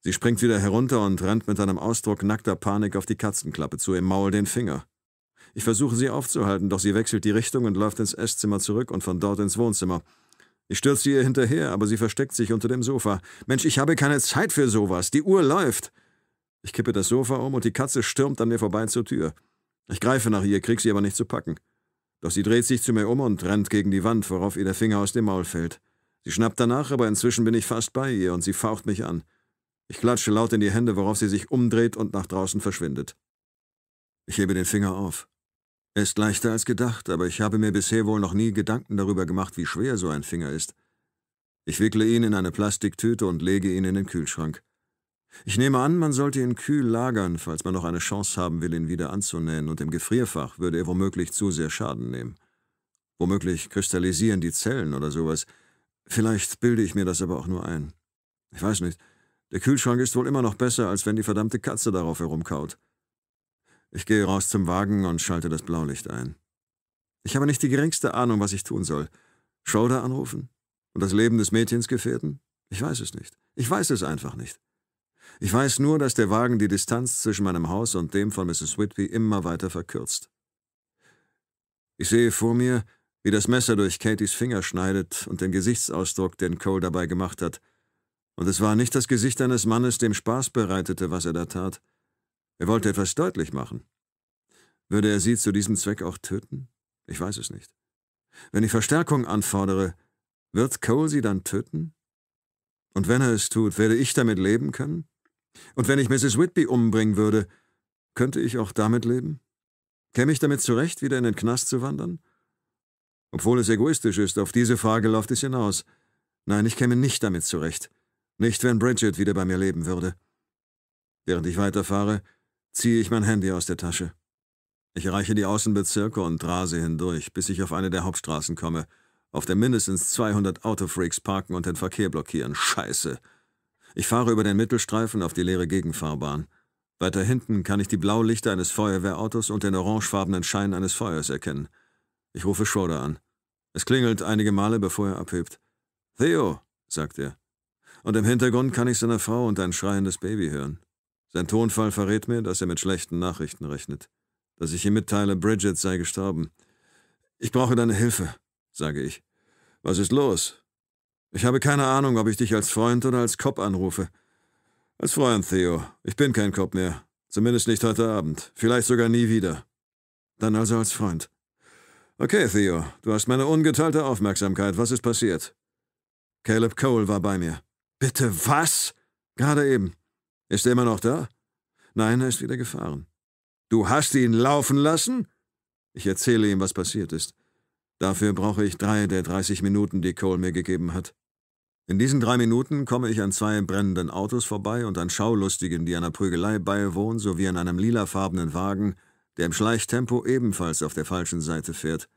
Sie springt wieder herunter und rennt mit einem Ausdruck nackter Panik auf die Katzenklappe zu, im Maul den Finger. Ich versuche sie aufzuhalten, doch sie wechselt die Richtung und läuft ins Esszimmer zurück und von dort ins Wohnzimmer. Ich stürze ihr hinterher, aber sie versteckt sich unter dem Sofa. Mensch, ich habe keine Zeit für sowas. Die Uhr läuft. Ich kippe das Sofa um und die Katze stürmt an mir vorbei zur Tür. Ich greife nach ihr, krieg sie aber nicht zu packen. Doch sie dreht sich zu mir um und rennt gegen die Wand, worauf ihr der Finger aus dem Maul fällt. Sie schnappt danach, aber inzwischen bin ich fast bei ihr und sie faucht mich an. Ich klatsche laut in die Hände, worauf sie sich umdreht und nach draußen verschwindet. Ich hebe den Finger auf. Ist leichter als gedacht, aber ich habe mir bisher wohl noch nie Gedanken darüber gemacht, wie schwer so ein Finger ist. Ich wickle ihn in eine Plastiktüte und lege ihn in den Kühlschrank. Ich nehme an, man sollte ihn kühl lagern, falls man noch eine Chance haben will, ihn wieder anzunähen, und im Gefrierfach würde er womöglich zu sehr Schaden nehmen. Womöglich kristallisieren die Zellen oder sowas. Vielleicht bilde ich mir das aber auch nur ein. Ich weiß nicht. Der Kühlschrank ist wohl immer noch besser, als wenn die verdammte Katze darauf herumkaut. Ich gehe raus zum Wagen und schalte das Blaulicht ein. Ich habe nicht die geringste Ahnung, was ich tun soll. Schroeder anrufen? Und das Leben des Mädchens gefährden? Ich weiß es nicht. Ich weiß es einfach nicht. Ich weiß nur, dass der Wagen die Distanz zwischen meinem Haus und dem von Mrs. Whitby immer weiter verkürzt. Ich sehe vor mir, wie das Messer durch Katys Finger schneidet und den Gesichtsausdruck, den Cole dabei gemacht hat. Und es war nicht das Gesicht eines Mannes, dem Spaß bereitete, was er da tat. Er wollte etwas deutlich machen. Würde er sie zu diesem Zweck auch töten? Ich weiß es nicht. Wenn ich Verstärkung anfordere, wird Cole sie dann töten? Und wenn er es tut, werde ich damit leben können? Und wenn ich Mrs. Whitby umbringen würde, könnte ich auch damit leben? Käme ich damit zurecht, wieder in den Knast zu wandern? Obwohl es egoistisch ist, auf diese Frage läuft es hinaus. Nein, ich käme nicht damit zurecht. Nicht, wenn Bridget wieder bei mir leben würde. Während ich weiterfahre, ziehe ich mein Handy aus der Tasche. Ich erreiche die Außenbezirke und rase hindurch, bis ich auf eine der Hauptstraßen komme, auf der mindestens 200 Autofreaks parken und den Verkehr blockieren. Scheiße. Ich fahre über den Mittelstreifen auf die leere Gegenfahrbahn. Weiter hinten kann ich die Blaulichter eines Feuerwehrautos und den orangefarbenen Schein eines Feuers erkennen. Ich rufe Schroeder an. Es klingelt einige Male, bevor er abhebt. Theo, sagt er. Und im Hintergrund kann ich seine Frau und ein schreiendes Baby hören. Sein Tonfall verrät mir, dass er mit schlechten Nachrichten rechnet. Dass ich ihm mitteile, Bridget sei gestorben. Ich brauche deine Hilfe, sage ich. Was ist los? Ich habe keine Ahnung, ob ich dich als Freund oder als Cop anrufe. Als Freund, Theo. Ich bin kein Cop mehr. Zumindest nicht heute Abend. Vielleicht sogar nie wieder. Dann also als Freund. Okay, Theo, du hast meine ungeteilte Aufmerksamkeit. Was ist passiert? Caleb Cole war bei mir. Bitte was? Gerade eben. Ist er immer noch da? Nein, er ist wieder gefahren. Du hast ihn laufen lassen? Ich erzähle ihm, was passiert ist. Dafür brauche ich drei der 30 Minuten, die Cole mir gegeben hat. In diesen drei Minuten komme ich an zwei brennenden Autos vorbei und an Schaulustigen, die einer Prügelei beiwohnen, sowie an einem lilafarbenen Wagen, der im Schleichtempo ebenfalls auf der falschen Seite fährt.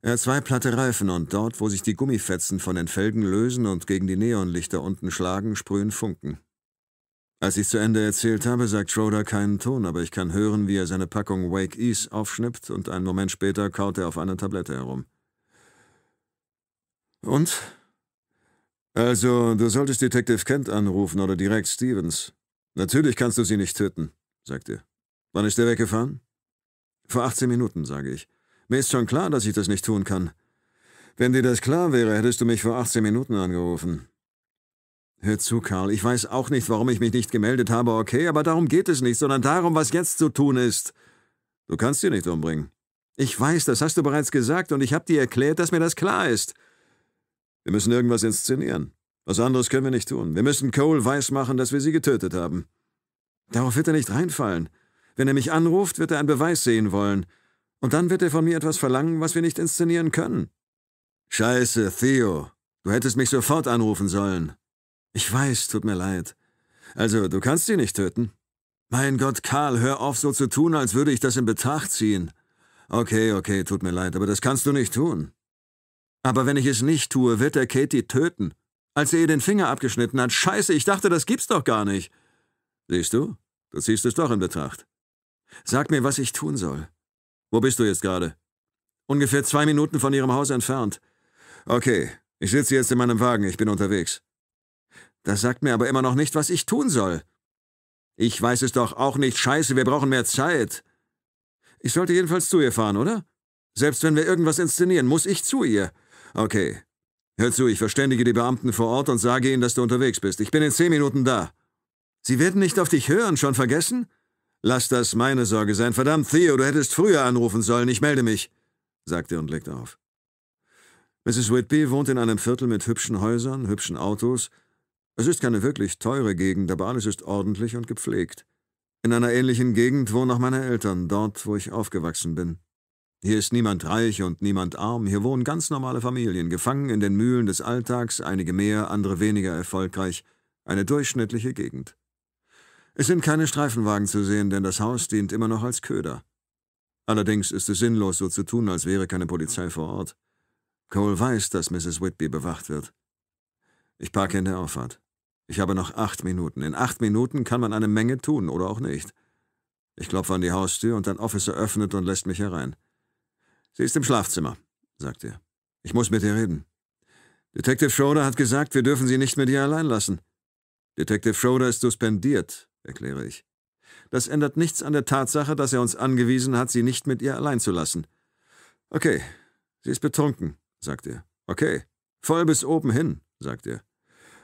Er hat zwei platte Reifen und dort, wo sich die Gummifetzen von den Felgen lösen und gegen die Neonlichter unten schlagen, sprühen Funken. Als ich zu Ende erzählt habe, sagt Schroeder keinen Ton, aber ich kann hören, wie er seine Packung Wake Ease aufschnippt und einen Moment später kaut er auf einer Tablette herum. Und? Also, du solltest Detective Kent anrufen oder direkt Stevens. Natürlich kannst du sie nicht töten, sagt er. Wann ist er weggefahren? Vor 18 Minuten, sage ich. Mir ist schon klar, dass ich das nicht tun kann. Wenn dir das klar wäre, hättest du mich vor 18 Minuten angerufen. Hör zu, Karl, ich weiß auch nicht, warum ich mich nicht gemeldet habe, okay, aber darum geht es nicht, sondern darum, was jetzt zu tun ist. Du kannst sie nicht umbringen. Ich weiß, das hast du bereits gesagt, und ich habe dir erklärt, dass mir das klar ist. Wir müssen irgendwas inszenieren. Was anderes können wir nicht tun. Wir müssen Cole weismachen, dass wir sie getötet haben. Darauf wird er nicht reinfallen. Wenn er mich anruft, wird er einen Beweis sehen wollen. Und dann wird er von mir etwas verlangen, was wir nicht inszenieren können. Scheiße, Theo. Du hättest mich sofort anrufen sollen. Ich weiß, tut mir leid. Also, du kannst sie nicht töten? Mein Gott, Karl, hör auf, so zu tun, als würde ich das in Betracht ziehen. Okay, okay, tut mir leid, aber das kannst du nicht tun. Aber wenn ich es nicht tue, wird er Katie töten. Als er ihr den Finger abgeschnitten hat, scheiße, ich dachte, das gibt's doch gar nicht. Siehst du? Du ziehst es doch in Betracht. Sag mir, was ich tun soll. Wo bist du jetzt gerade? Ungefähr zwei Minuten von Ihrem Haus entfernt. Okay, ich sitze jetzt in meinem Wagen, ich bin unterwegs. Das sagt mir aber immer noch nicht, was ich tun soll. Ich weiß es doch auch nicht. Scheiße, wir brauchen mehr Zeit. Ich sollte jedenfalls zu ihr fahren, oder? Selbst wenn wir irgendwas inszenieren, muss ich zu ihr. Okay. Hör zu, ich verständige die Beamten vor Ort und sage ihnen, dass du unterwegs bist. Ich bin in zehn Minuten da. Sie werden nicht auf dich hören, schon vergessen? Lass das meine Sorge sein. Verdammt, Theo, du hättest früher anrufen sollen. Ich melde mich, sagte er und legte auf. Mrs. Whitby wohnt in einem Viertel mit hübschen Häusern, hübschen Autos es ist keine wirklich teure Gegend, aber alles ist ordentlich und gepflegt. In einer ähnlichen Gegend wohnen auch meine Eltern, dort, wo ich aufgewachsen bin. Hier ist niemand reich und niemand arm, hier wohnen ganz normale Familien, gefangen in den Mühlen des Alltags, einige mehr, andere weniger erfolgreich, eine durchschnittliche Gegend. Es sind keine Streifenwagen zu sehen, denn das Haus dient immer noch als Köder. Allerdings ist es sinnlos, so zu tun, als wäre keine Polizei vor Ort. Cole weiß, dass Mrs. Whitby bewacht wird. Ich parke in der Auffahrt. Ich habe noch acht Minuten. In acht Minuten kann man eine Menge tun oder auch nicht. Ich klopfe an die Haustür und ein Officer öffnet und lässt mich herein. Sie ist im Schlafzimmer, sagt er. Ich muss mit ihr reden. Detective Schroeder hat gesagt, wir dürfen sie nicht mit ihr allein lassen. Detective Schroeder ist suspendiert, erkläre ich. Das ändert nichts an der Tatsache, dass er uns angewiesen hat, sie nicht mit ihr allein zu lassen. Okay, sie ist betrunken, sagt er. Okay, voll bis oben hin, sagt er.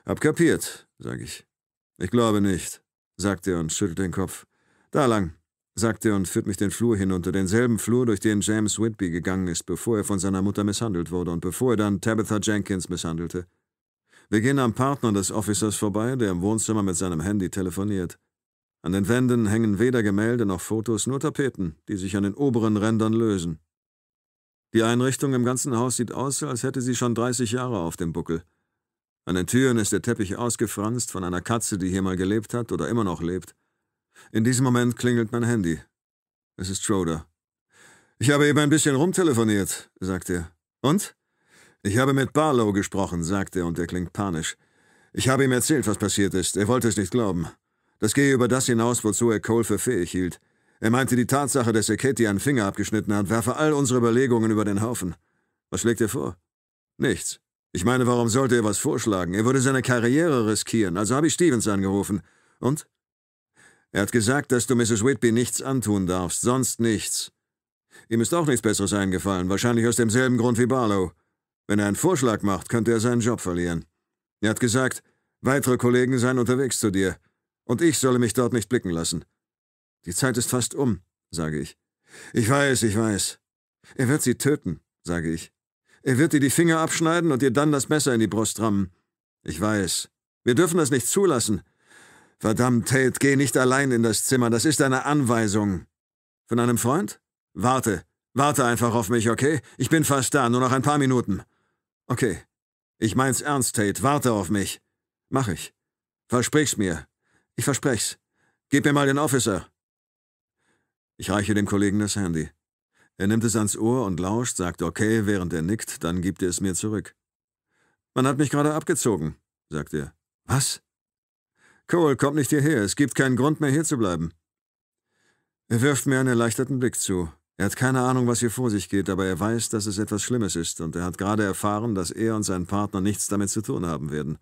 Hab kapiert, sag ich. Ich glaube nicht, sagt er und schüttelt den Kopf. Da lang, sagt er und führt mich den Flur hinunter, denselben Flur, durch den James Whitby gegangen ist, bevor er von seiner Mutter misshandelt wurde und bevor er dann Tabitha Jenkins misshandelte. Wir gehen am Partner des Officers vorbei, der im Wohnzimmer mit seinem Handy telefoniert. An den Wänden hängen weder Gemälde noch Fotos, nur Tapeten, die sich an den oberen Rändern lösen. Die Einrichtung im ganzen Haus sieht aus, als hätte sie schon 30 Jahre auf dem Buckel. An den Türen ist der Teppich ausgefranst von einer Katze, die hier mal gelebt hat oder immer noch lebt. In diesem Moment klingelt mein Handy. Es ist Schroeder. Ich habe eben ein bisschen rumtelefoniert, sagt er. Und? Ich habe mit Barlow gesprochen, sagt er, und er klingt panisch. Ich habe ihm erzählt, was passiert ist. Er wollte es nicht glauben. Das gehe über das hinaus, wozu er Cole für fähig hielt. Er meinte, die Tatsache, dass er Katie einen Finger abgeschnitten hat, werfe all unsere Überlegungen über den Haufen. Was schlägt er vor? Nichts. Ich meine, warum sollte er was vorschlagen? Er würde seine Karriere riskieren, also habe ich Stevens angerufen. Und? Er hat gesagt, dass du Mrs. Whitby nichts antun darfst, sonst nichts. Ihm ist auch nichts Besseres eingefallen, wahrscheinlich aus demselben Grund wie Barlow. Wenn er einen Vorschlag macht, könnte er seinen Job verlieren. Er hat gesagt, weitere Kollegen seien unterwegs zu dir, und ich solle mich dort nicht blicken lassen. Die Zeit ist fast um, sage ich. Ich weiß, ich weiß. Er wird sie töten, sage ich. Er wird dir die Finger abschneiden und dir dann das Messer in die Brust rammen. Ich weiß. Wir dürfen das nicht zulassen. Verdammt, Tate, geh nicht allein in das Zimmer, das ist eine Anweisung. Von einem Freund? Warte. Warte einfach auf mich, okay? Ich bin fast da, nur noch ein paar Minuten. Okay. Ich mein's ernst, Tate. Warte auf mich. Mach ich. Versprich's mir. Ich versprech's. Gib mir mal den Officer. Ich reiche dem Kollegen das Handy. Er nimmt es ans Ohr und lauscht, sagt okay, während er nickt, dann gibt er es mir zurück. Man hat mich gerade abgezogen, sagt er. Was? Cole, komm nicht hierher, es gibt keinen Grund mehr hier zu bleiben. Er wirft mir einen erleichterten Blick zu. Er hat keine Ahnung, was hier vor sich geht, aber er weiß, dass es etwas Schlimmes ist, und er hat gerade erfahren, dass er und sein Partner nichts damit zu tun haben werden.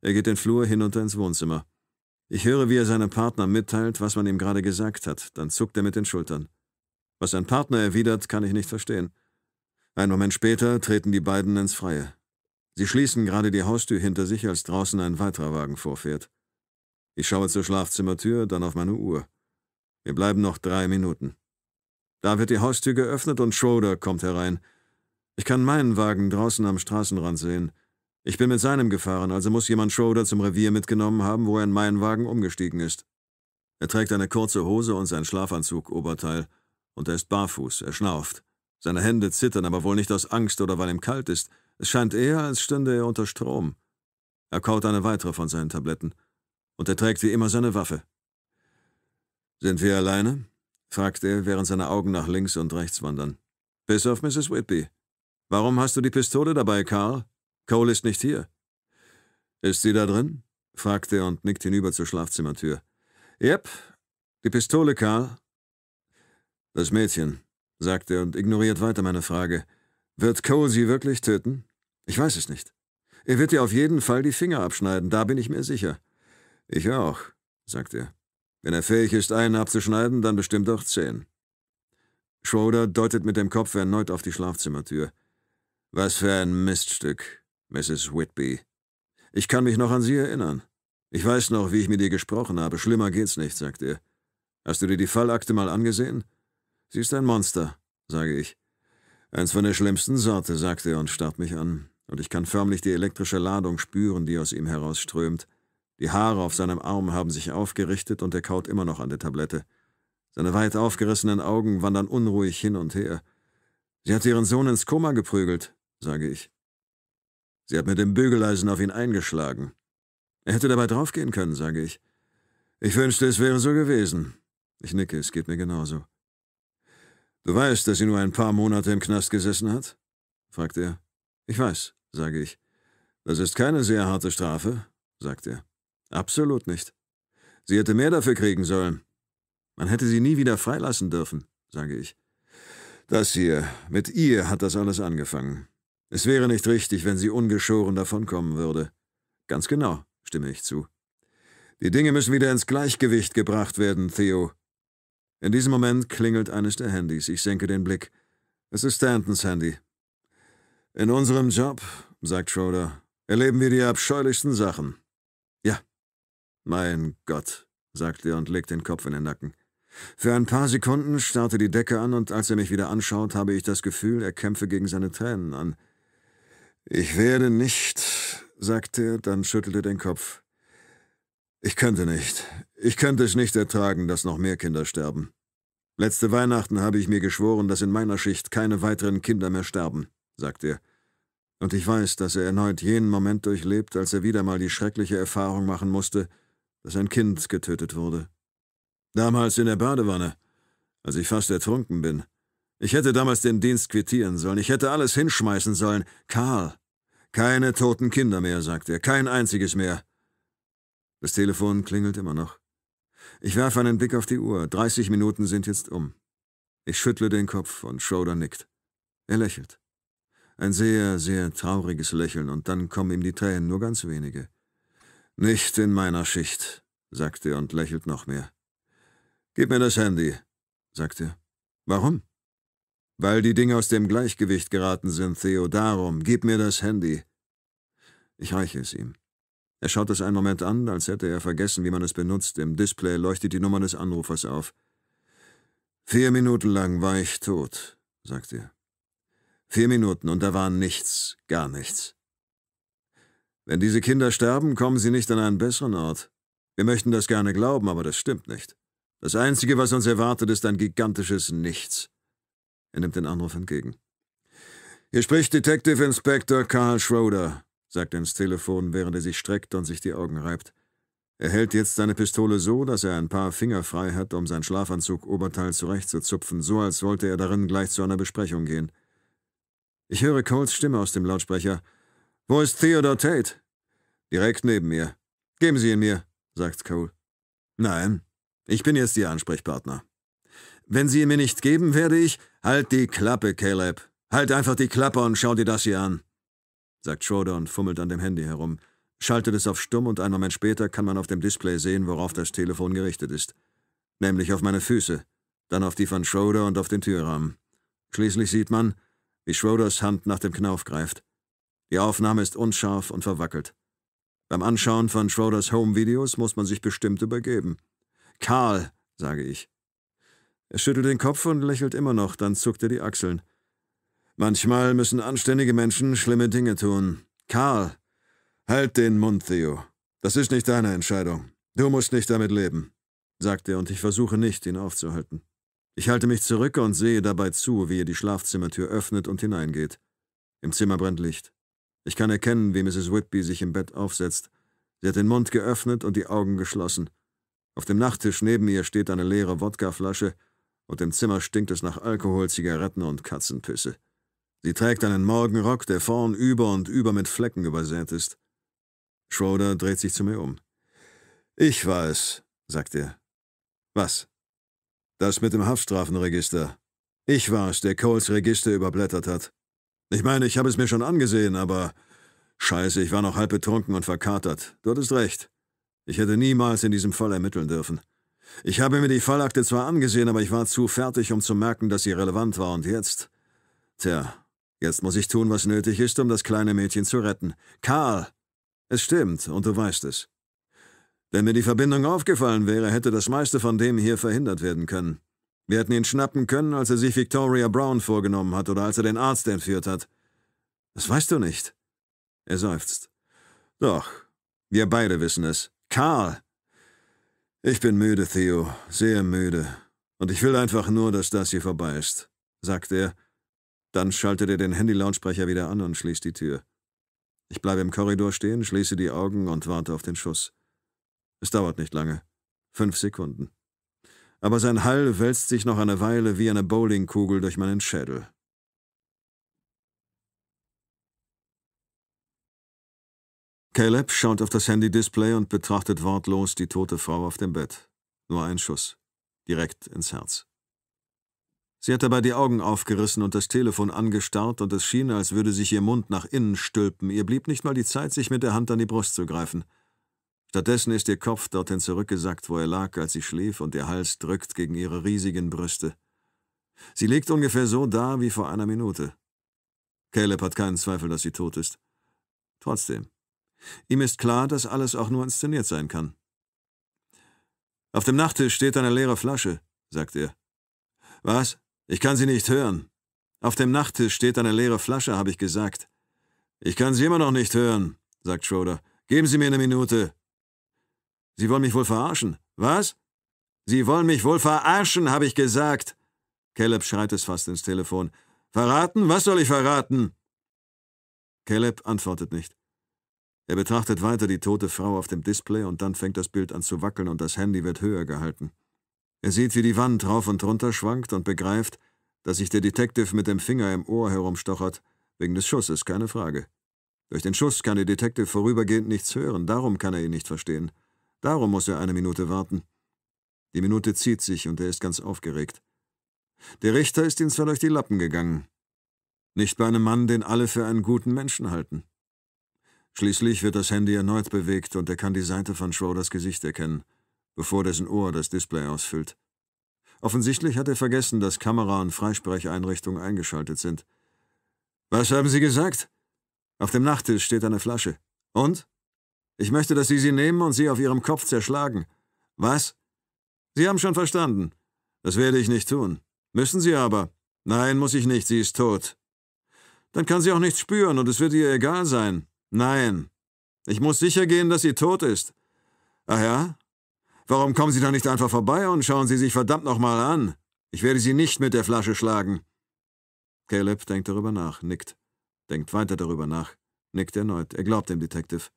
Er geht den Flur hinunter ins Wohnzimmer. Ich höre, wie er seinem Partner mitteilt, was man ihm gerade gesagt hat, dann zuckt er mit den Schultern. Was sein Partner erwidert, kann ich nicht verstehen. Einen Moment später treten die beiden ins Freie. Sie schließen gerade die Haustür hinter sich, als draußen ein weiterer Wagen vorfährt. Ich schaue zur Schlafzimmertür, dann auf meine Uhr. Wir bleiben noch drei Minuten. Da wird die Haustür geöffnet und Schroeder kommt herein. Ich kann meinen Wagen draußen am Straßenrand sehen. Ich bin mit seinem gefahren, also muss jemand Schroeder zum Revier mitgenommen haben, wo er in meinen Wagen umgestiegen ist. Er trägt eine kurze Hose und sein Schlafanzug-Oberteil. Und er ist barfuß, er schnauft. Seine Hände zittern, aber wohl nicht aus Angst oder weil ihm kalt ist. Es scheint eher, als stünde er unter Strom. Er kaut eine weitere von seinen Tabletten. Und er trägt wie immer seine Waffe. Sind wir alleine? fragt er, während seine Augen nach links und rechts wandern. Bis auf Mrs. Whitby. Warum hast du die Pistole dabei, Carl? Cole ist nicht hier. Ist sie da drin? fragt er und nickt hinüber zur Schlafzimmertür. Yep, die Pistole, Karl. Das Mädchen, sagt er und ignoriert weiter meine Frage. Wird Cole sie wirklich töten? Ich weiß es nicht. Er wird ihr auf jeden Fall die Finger abschneiden, da bin ich mir sicher. Ich auch, sagt er. Wenn er fähig ist, einen abzuschneiden, dann bestimmt auch zehn. Schroeder deutet mit dem Kopf erneut auf die Schlafzimmertür. Was für ein Miststück, Mrs. Whitby. Ich kann mich noch an Sie erinnern. Ich weiß noch, wie ich mit ihr gesprochen habe. Schlimmer geht's nicht, sagt er. Hast du dir die Fallakte mal angesehen? Sie ist ein Monster, sage ich. Eins von der schlimmsten Sorte, sagt er und starrt mich an. Und ich kann förmlich die elektrische Ladung spüren, die aus ihm herausströmt. Die Haare auf seinem Arm haben sich aufgerichtet und er kaut immer noch an der Tablette. Seine weit aufgerissenen Augen wandern unruhig hin und her. Sie hat ihren Sohn ins Koma geprügelt, sage ich. Sie hat mit dem Bügeleisen auf ihn eingeschlagen. Er hätte dabei draufgehen können, sage ich. Ich wünschte, es wäre so gewesen. Ich nicke, es geht mir genauso. Du weißt, dass sie nur ein paar Monate im Knast gesessen hat? fragt er. Ich weiß, sage ich. Das ist keine sehr harte Strafe, sagt er. Absolut nicht. Sie hätte mehr dafür kriegen sollen. Man hätte sie nie wieder freilassen dürfen, sage ich. Das hier, mit ihr hat das alles angefangen. Es wäre nicht richtig, wenn sie ungeschoren davonkommen würde. Ganz genau, stimme ich zu. Die Dinge müssen wieder ins Gleichgewicht gebracht werden, Theo. In diesem Moment klingelt eines der Handys. Ich senke den Blick. Es ist Stantons Handy. In unserem Job, sagt Schroeder, erleben wir die abscheulichsten Sachen. Ja. Mein Gott, sagt er und legt den Kopf in den Nacken. Für ein paar Sekunden starrte die Decke an, und als er mich wieder anschaut, habe ich das Gefühl, er kämpfe gegen seine Tränen an. Ich werde nicht, sagte er, dann schüttelte den Kopf. Ich könnte nicht. Ich könnte es nicht ertragen, dass noch mehr Kinder sterben. Letzte Weihnachten habe ich mir geschworen, dass in meiner Schicht keine weiteren Kinder mehr sterben, sagte er. Und ich weiß, dass er erneut jenen Moment durchlebt, als er wieder mal die schreckliche Erfahrung machen musste, dass ein Kind getötet wurde. Damals in der Badewanne, als ich fast ertrunken bin. Ich hätte damals den Dienst quittieren sollen, ich hätte alles hinschmeißen sollen. Karl, keine toten Kinder mehr, sagt er, kein einziges mehr. Das Telefon klingelt immer noch. Ich werfe einen Blick auf die Uhr. 30 Minuten sind jetzt um. Ich schüttle den Kopf und Schroeder nickt. Er lächelt. Ein sehr, sehr trauriges Lächeln, und dann kommen ihm die Tränen, nur ganz wenige. Nicht in meiner Schicht, sagt er und lächelt noch mehr. Gib mir das Handy, sagt er. Warum? Weil die Dinge aus dem Gleichgewicht geraten sind, Theo. Darum, gib mir das Handy. Ich reiche es ihm. Er schaut es einen Moment an, als hätte er vergessen, wie man es benutzt. Im Display leuchtet die Nummer des Anrufers auf. Vier Minuten lang war ich tot, sagt er. Vier Minuten und da war nichts, gar nichts. Wenn diese Kinder sterben, kommen sie nicht an einen besseren Ort. Wir möchten das gerne glauben, aber das stimmt nicht. Das Einzige, was uns erwartet, ist ein gigantisches Nichts. Er nimmt den Anruf entgegen. Hier spricht Detective Inspector Carl Schroeder sagt er ins Telefon, während er sich streckt und sich die Augen reibt. Er hält jetzt seine Pistole so, dass er ein paar Finger frei hat, um sein Schlafanzug-Oberteil zurechtzuzupfen, so als wollte er darin gleich zu einer Besprechung gehen. Ich höre Coles Stimme aus dem Lautsprecher. Wo ist Theodore Tate? Direkt neben mir. Geben Sie ihn mir, sagt Cole. Nein, ich bin jetzt Ihr Ansprechpartner. Wenn Sie ihn mir nicht geben, werde ich. Halt die Klappe, Caleb. Halt einfach die Klappe und schau dir das hier an sagt Schroeder und fummelt an dem Handy herum, schaltet es auf Stumm und einen Moment später kann man auf dem Display sehen, worauf das Telefon gerichtet ist. Nämlich auf meine Füße, dann auf die von Schroeder und auf den Türrahmen. Schließlich sieht man, wie Schroders Hand nach dem Knauf greift. Die Aufnahme ist unscharf und verwackelt. Beim Anschauen von Schroders Home-Videos muss man sich bestimmt übergeben. Karl, sage ich. Er schüttelt den Kopf und lächelt immer noch, dann zuckt er die Achseln. Manchmal müssen anständige Menschen schlimme Dinge tun. Karl, halt den Mund, Theo. Das ist nicht deine Entscheidung. Du musst nicht damit leben, sagt er, und ich versuche nicht, ihn aufzuhalten. Ich halte mich zurück und sehe dabei zu, wie er die Schlafzimmertür öffnet und hineingeht. Im Zimmer brennt Licht. Ich kann erkennen, wie Mrs. Whitby sich im Bett aufsetzt. Sie hat den Mund geöffnet und die Augen geschlossen. Auf dem Nachttisch neben ihr steht eine leere Wodkaflasche und im Zimmer stinkt es nach Alkohol, Zigaretten und Katzenpüsse. Sie trägt einen Morgenrock, der vorn über und über mit Flecken übersät ist. Schroeder dreht sich zu mir um. Ich war es, sagt er. Was? Das mit dem Haftstrafenregister. Ich war es, der Coles Register überblättert hat. Ich meine, ich habe es mir schon angesehen, aber Scheiße, ich war noch halb betrunken und verkatert. Du hattest recht. Ich hätte niemals in diesem Fall ermitteln dürfen. Ich habe mir die Fallakte zwar angesehen, aber ich war zu fertig, um zu merken, dass sie relevant war, und jetzt. Tja, Jetzt muss ich tun, was nötig ist, um das kleine Mädchen zu retten. Karl! Es stimmt, und du weißt es. Wenn mir die Verbindung aufgefallen wäre, hätte das meiste von dem hier verhindert werden können. Wir hätten ihn schnappen können, als er sich Victoria Brown vorgenommen hat oder als er den Arzt entführt hat. Das weißt du nicht. Er seufzt. Doch, wir beide wissen es. Karl! Ich bin müde, Theo, sehr müde. Und ich will einfach nur, dass das hier vorbei ist, sagt er dann schaltet er den Handy-Lautsprecher wieder an und schließt die Tür. Ich bleibe im Korridor stehen, schließe die Augen und warte auf den Schuss. Es dauert nicht lange. Fünf Sekunden. Aber sein Hall wälzt sich noch eine Weile wie eine Bowlingkugel durch meinen Schädel. Caleb schaut auf das Handy-Display und betrachtet wortlos die tote Frau auf dem Bett. Nur ein Schuss. Direkt ins Herz. Sie hat dabei die Augen aufgerissen und das Telefon angestarrt, und es schien, als würde sich ihr Mund nach innen stülpen. Ihr blieb nicht mal die Zeit, sich mit der Hand an die Brust zu greifen. Stattdessen ist ihr Kopf dorthin zurückgesackt, wo er lag, als sie schlief, und ihr Hals drückt gegen ihre riesigen Brüste. Sie liegt ungefähr so da wie vor einer Minute. Caleb hat keinen Zweifel, dass sie tot ist. Trotzdem. Ihm ist klar, dass alles auch nur inszeniert sein kann. Auf dem Nachttisch steht eine leere Flasche, sagt er. Was? Ich kann Sie nicht hören. Auf dem Nachttisch steht eine leere Flasche, habe ich gesagt. Ich kann Sie immer noch nicht hören, sagt Schroeder. Geben Sie mir eine Minute. Sie wollen mich wohl verarschen. Was? Sie wollen mich wohl verarschen, habe ich gesagt. Caleb schreit es fast ins Telefon. Verraten? Was soll ich verraten? Caleb antwortet nicht. Er betrachtet weiter die tote Frau auf dem Display und dann fängt das Bild an zu wackeln und das Handy wird höher gehalten. Er sieht, wie die Wand rauf und runter schwankt und begreift, dass sich der Detective mit dem Finger im Ohr herumstochert, wegen des Schusses, keine Frage. Durch den Schuss kann der Detective vorübergehend nichts hören, darum kann er ihn nicht verstehen. Darum muss er eine Minute warten. Die Minute zieht sich und er ist ganz aufgeregt. Der Richter ist ihm zwar durch die Lappen gegangen. Nicht bei einem Mann, den alle für einen guten Menschen halten. Schließlich wird das Handy erneut bewegt und er kann die Seite von Schroders Gesicht erkennen, bevor dessen Ohr das Display ausfüllt. Offensichtlich hat er vergessen, dass Kamera und Freisprecheinrichtung eingeschaltet sind. Was haben Sie gesagt? Auf dem Nachttisch steht eine Flasche. Und? Ich möchte, dass Sie sie nehmen und sie auf Ihrem Kopf zerschlagen. Was? Sie haben schon verstanden. Das werde ich nicht tun. Müssen Sie aber. Nein, muss ich nicht, sie ist tot. Dann kann sie auch nichts spüren und es wird ihr egal sein. Nein. Ich muss sicher gehen, dass sie tot ist. Ach ja? Warum kommen Sie da nicht einfach vorbei und schauen Sie sich verdammt nochmal an? Ich werde Sie nicht mit der Flasche schlagen. Caleb denkt darüber nach, nickt. Denkt weiter darüber nach, nickt erneut. Er glaubt dem Detective.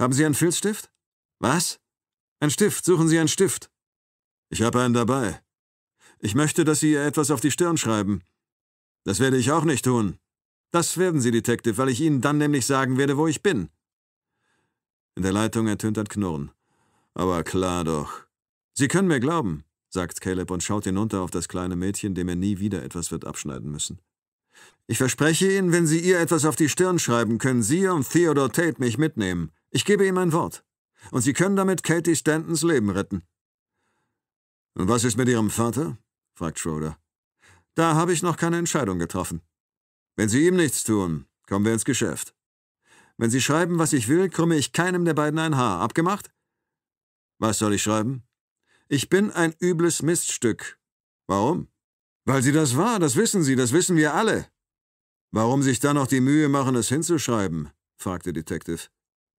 Haben Sie einen Filzstift? Was? Ein Stift, suchen Sie einen Stift. Ich habe einen dabei. Ich möchte, dass Sie ihr etwas auf die Stirn schreiben. Das werde ich auch nicht tun. Das werden Sie, Detective, weil ich Ihnen dann nämlich sagen werde, wo ich bin. In der Leitung ertönt ein Knurren. Aber klar doch. Sie können mir glauben, sagt Caleb und schaut hinunter auf das kleine Mädchen, dem er nie wieder etwas wird abschneiden müssen. Ich verspreche Ihnen, wenn Sie ihr etwas auf die Stirn schreiben, können Sie und Theodore Tate mich mitnehmen. Ich gebe Ihnen mein Wort. Und Sie können damit Katie Stantons Leben retten. Und was ist mit Ihrem Vater? fragt Schroeder. Da habe ich noch keine Entscheidung getroffen. Wenn Sie ihm nichts tun, kommen wir ins Geschäft. Wenn Sie schreiben, was ich will, krümme ich keinem der beiden ein Haar. Abgemacht? Was soll ich schreiben? Ich bin ein übles Miststück. Warum? Weil Sie das war, das wissen Sie, das wissen wir alle. Warum sich dann noch die Mühe machen, es hinzuschreiben? fragte Detective.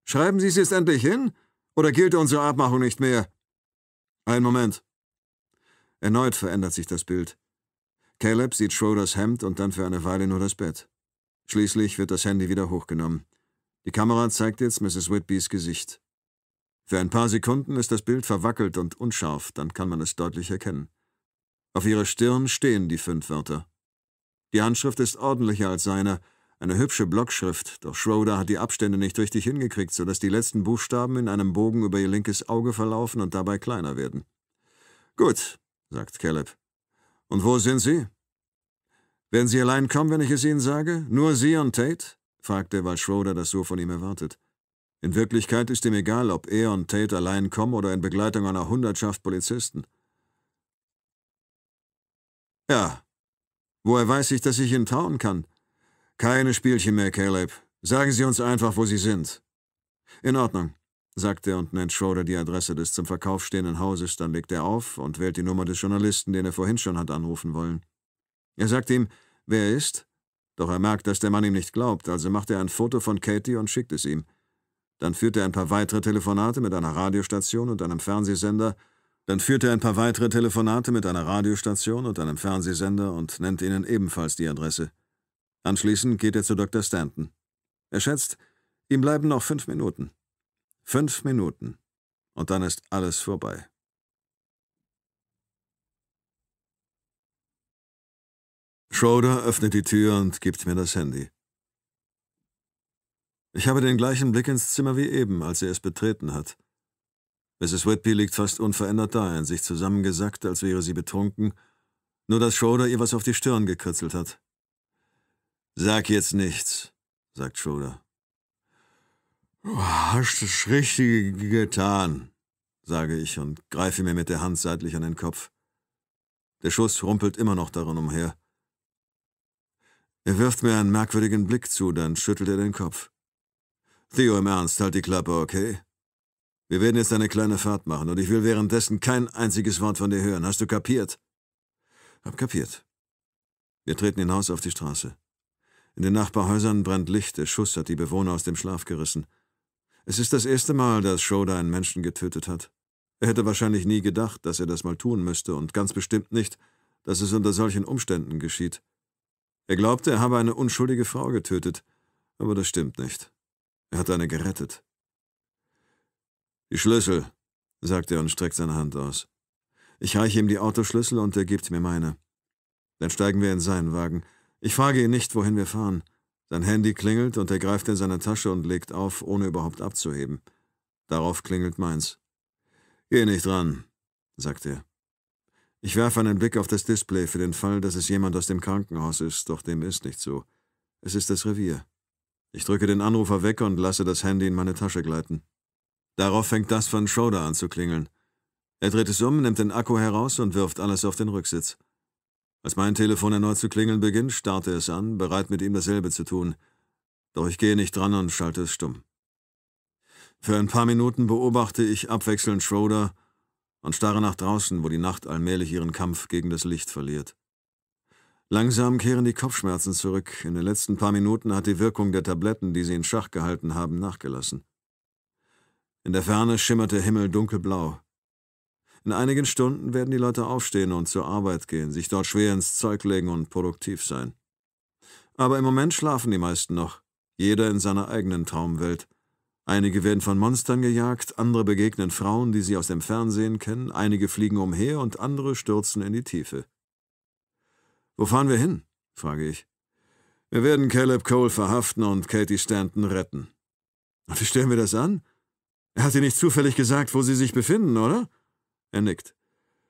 Schreiben Sie es jetzt endlich hin? Oder gilt unsere Abmachung nicht mehr? Ein Moment. Erneut verändert sich das Bild. Caleb sieht Schroders Hemd und dann für eine Weile nur das Bett. Schließlich wird das Handy wieder hochgenommen. Die Kamera zeigt jetzt Mrs. Whitbys Gesicht. Für ein paar Sekunden ist das Bild verwackelt und unscharf, dann kann man es deutlich erkennen. Auf ihrer Stirn stehen die fünf Wörter. Die Handschrift ist ordentlicher als seine, eine hübsche Blockschrift, doch Schroeder hat die Abstände nicht richtig hingekriegt, sodass die letzten Buchstaben in einem Bogen über ihr linkes Auge verlaufen und dabei kleiner werden. Gut, sagt Caleb. Und wo sind Sie? Werden Sie allein kommen, wenn ich es Ihnen sage? Nur Sie und Tate? fragte er, weil Schroeder das so von ihm erwartet. In Wirklichkeit ist ihm egal, ob er und Tate allein kommen oder in Begleitung einer Hundertschaft Polizisten. Ja. Woher weiß ich, dass ich Ihnen trauen kann? Keine Spielchen mehr, Caleb. Sagen Sie uns einfach, wo Sie sind. In Ordnung sagt er und nennt Schroeder die Adresse des zum Verkauf stehenden Hauses, dann legt er auf und wählt die Nummer des Journalisten, den er vorhin schon hat anrufen wollen. Er sagt ihm, wer er ist, doch er merkt, dass der Mann ihm nicht glaubt, also macht er ein Foto von Katie und schickt es ihm. Dann führt er ein paar weitere Telefonate mit einer Radiostation und einem Fernsehsender, dann führt er ein paar weitere Telefonate mit einer Radiostation und einem Fernsehsender und nennt ihnen ebenfalls die Adresse. Anschließend geht er zu Dr. Stanton. Er schätzt, ihm bleiben noch fünf Minuten. Fünf Minuten. Und dann ist alles vorbei. Schroeder öffnet die Tür und gibt mir das Handy. Ich habe den gleichen Blick ins Zimmer wie eben, als er es betreten hat. Mrs. Whitby liegt fast unverändert da, in sich zusammengesackt, als wäre sie betrunken, nur dass Schroeder ihr was auf die Stirn gekritzelt hat. Sag jetzt nichts, sagt Schroeder. Du hast das Richtige getan, sage ich und greife mir mit der Hand seitlich an den Kopf. Der Schuss rumpelt immer noch darin umher. Er wirft mir einen merkwürdigen Blick zu, dann schüttelt er den Kopf. Theo, im Ernst, halt die Klappe, okay? Wir werden jetzt eine kleine Fahrt machen und ich will währenddessen kein einziges Wort von dir hören. Hast du kapiert? Hab kapiert. Wir treten hinaus auf die Straße. In den Nachbarhäusern brennt Licht, der Schuss hat die Bewohner aus dem Schlaf gerissen. Es ist das erste Mal, dass Schroeder einen Menschen getötet hat. Er hätte wahrscheinlich nie gedacht, dass er das mal tun müsste und ganz bestimmt nicht, dass es unter solchen Umständen geschieht. Er glaubte, er habe eine unschuldige Frau getötet, aber das stimmt nicht. Er hat eine gerettet. Die Schlüssel, sagt er und streckt seine Hand aus. Ich reiche ihm die Autoschlüssel und er gibt mir meine. Dann steigen wir in seinen Wagen. Ich frage ihn nicht, wohin wir fahren. Sein Handy klingelt und er greift in seine Tasche und legt auf, ohne überhaupt abzuheben. Darauf klingelt meins. Geh nicht ran, sagt er. Ich werfe einen Blick auf das Display für den Fall, dass es jemand aus dem Krankenhaus ist, doch dem ist nicht so. Es ist das Revier. Ich drücke den Anrufer weg und lasse das Handy in meine Tasche gleiten. Darauf fängt das von Schroeder an zu klingeln. Er dreht es um, nimmt den Akku heraus und wirft alles auf den Rücksitz. Als mein Telefon erneut zu klingeln beginnt, starte es an, bereit mit ihm dasselbe zu tun. Doch ich gehe nicht dran und schalte es stumm. Für ein paar Minuten beobachte ich abwechselnd Schroeder und starre nach draußen, wo die Nacht allmählich ihren Kampf gegen das Licht verliert. Langsam kehren die Kopfschmerzen zurück. In den letzten paar Minuten hat die Wirkung der Tabletten, die sie in Schach gehalten haben, nachgelassen. In der Ferne schimmert der Himmel dunkelblau. In einigen Stunden werden die Leute aufstehen und zur Arbeit gehen, sich dort schwer ins Zeug legen und produktiv sein. Aber im Moment schlafen die meisten noch, jeder in seiner eigenen Traumwelt. Einige werden von Monstern gejagt, andere begegnen Frauen, die sie aus dem Fernsehen kennen, einige fliegen umher und andere stürzen in die Tiefe. Wo fahren wir hin? frage ich. Wir werden Caleb Cole verhaften und Katie Stanton retten. Und wie stellen wir das an? Er hat dir nicht zufällig gesagt, wo sie sich befinden, oder? Er nickt.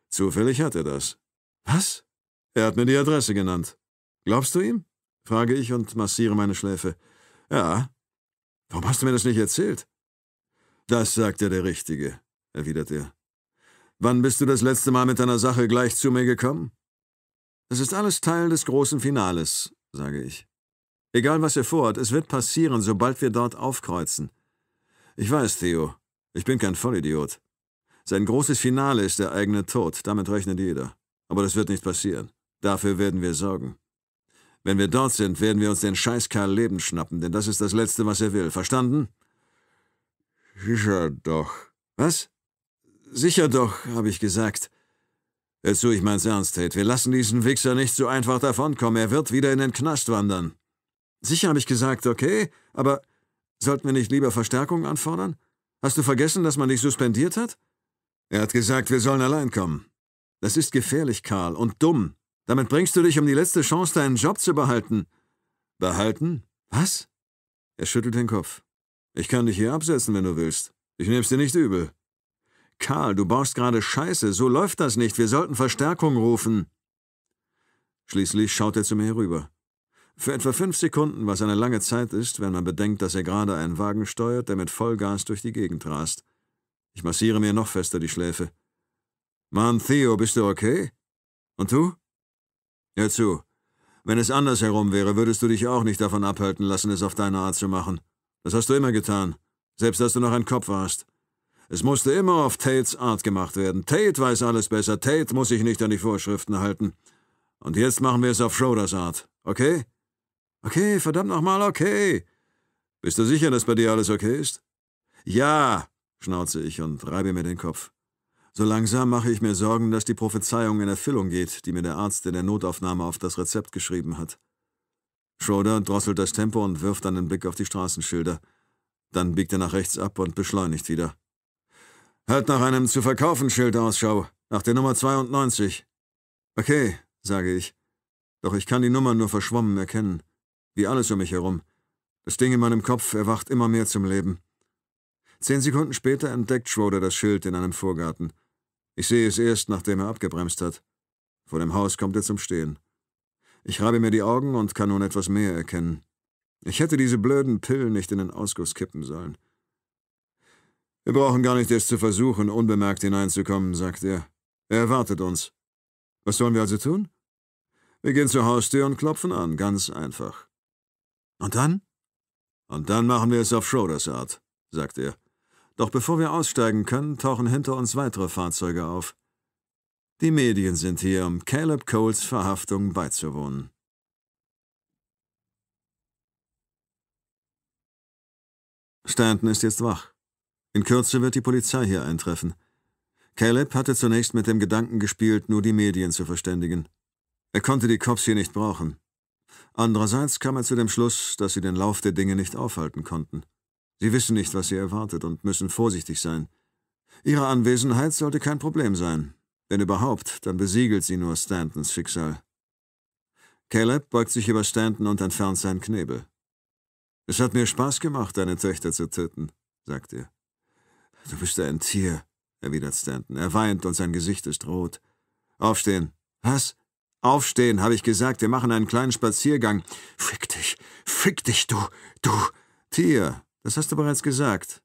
Zufällig hat er das. Was? Er hat mir die Adresse genannt. Glaubst du ihm? frage ich und massiere meine Schläfe. Ja. Warum hast du mir das nicht erzählt? Das sagt er der Richtige, erwidert er. Wann bist du das letzte Mal mit deiner Sache gleich zu mir gekommen? Das ist alles Teil des großen Finales, sage ich. Egal was er vorhat, es wird passieren, sobald wir dort aufkreuzen. Ich weiß, Theo, ich bin kein Vollidiot. Sein großes Finale ist der eigene Tod, damit rechnet jeder. Aber das wird nicht passieren. Dafür werden wir sorgen. Wenn wir dort sind, werden wir uns den Scheißkerl Leben schnappen, denn das ist das Letzte, was er will. Verstanden? Sicher doch. Was? Sicher doch, habe ich gesagt. Hör zu, ich mein's ernst, Tate. Wir lassen diesen Wichser nicht so einfach davonkommen. Er wird wieder in den Knast wandern. Sicher habe ich gesagt, okay, aber sollten wir nicht lieber Verstärkung anfordern? Hast du vergessen, dass man dich suspendiert hat? Er hat gesagt, wir sollen allein kommen. Das ist gefährlich, Karl, und dumm. Damit bringst du dich um die letzte Chance, deinen Job zu behalten. Behalten? Was? Er schüttelt den Kopf. Ich kann dich hier absetzen, wenn du willst. Ich nehm's dir nicht übel. Karl, du baust gerade Scheiße. So läuft das nicht. Wir sollten Verstärkung rufen. Schließlich schaut er zu mir herüber. Für etwa fünf Sekunden, was eine lange Zeit ist, wenn man bedenkt, dass er gerade einen Wagen steuert, der mit Vollgas durch die Gegend rast. Ich massiere mir noch fester die Schläfe. Mann, Theo, bist du okay? Und du? Hör zu. Wenn es andersherum wäre, würdest du dich auch nicht davon abhalten lassen, es auf deine Art zu machen. Das hast du immer getan, selbst als du noch ein Kopf warst. Es musste immer auf Tates Art gemacht werden. Tate weiß alles besser. Tate muss sich nicht an die Vorschriften halten. Und jetzt machen wir es auf Schroders Art, okay? Okay, verdammt nochmal, okay. Bist du sicher, dass bei dir alles okay ist? Ja, schnauze ich und reibe mir den Kopf. So langsam mache ich mir Sorgen, dass die Prophezeiung in Erfüllung geht, die mir der Arzt in der Notaufnahme auf das Rezept geschrieben hat. Schroeder drosselt das Tempo und wirft einen Blick auf die Straßenschilder. Dann biegt er nach rechts ab und beschleunigt wieder. Halt nach einem zu verkaufen Schild Ausschau, nach der Nummer 92. Okay, sage ich. Doch ich kann die Nummer nur verschwommen erkennen. Wie alles um mich herum. Das Ding in meinem Kopf erwacht immer mehr zum Leben. Zehn Sekunden später entdeckt Schroeder das Schild in einem Vorgarten. Ich sehe es erst, nachdem er abgebremst hat. Vor dem Haus kommt er zum Stehen. Ich reibe mir die Augen und kann nun etwas mehr erkennen. Ich hätte diese blöden Pillen nicht in den Ausguss kippen sollen. Wir brauchen gar nicht erst zu versuchen, unbemerkt hineinzukommen, sagt er. Er erwartet uns. Was sollen wir also tun? Wir gehen zur Haustür und klopfen an, ganz einfach. Und dann? Und dann machen wir es auf Schroders Art, sagt er. Doch bevor wir aussteigen können, tauchen hinter uns weitere Fahrzeuge auf. Die Medien sind hier, um Caleb Coles Verhaftung beizuwohnen. Stanton ist jetzt wach. In Kürze wird die Polizei hier eintreffen. Caleb hatte zunächst mit dem Gedanken gespielt, nur die Medien zu verständigen. Er konnte die Cops hier nicht brauchen. Andererseits kam er zu dem Schluss, dass sie den Lauf der Dinge nicht aufhalten konnten. Sie wissen nicht, was sie erwartet und müssen vorsichtig sein. Ihre Anwesenheit sollte kein Problem sein. Wenn überhaupt, dann besiegelt sie nur Stantons Schicksal. Caleb beugt sich über Stanton und entfernt seinen Knebel. Es hat mir Spaß gemacht, deine Töchter zu töten, sagt er. Du bist ein Tier, erwidert Stanton. Er weint und sein Gesicht ist rot. Aufstehen. Was? Aufstehen, habe ich gesagt. Wir machen einen kleinen Spaziergang. Fick dich. Fick dich, du. Du. Tier. Das hast du bereits gesagt.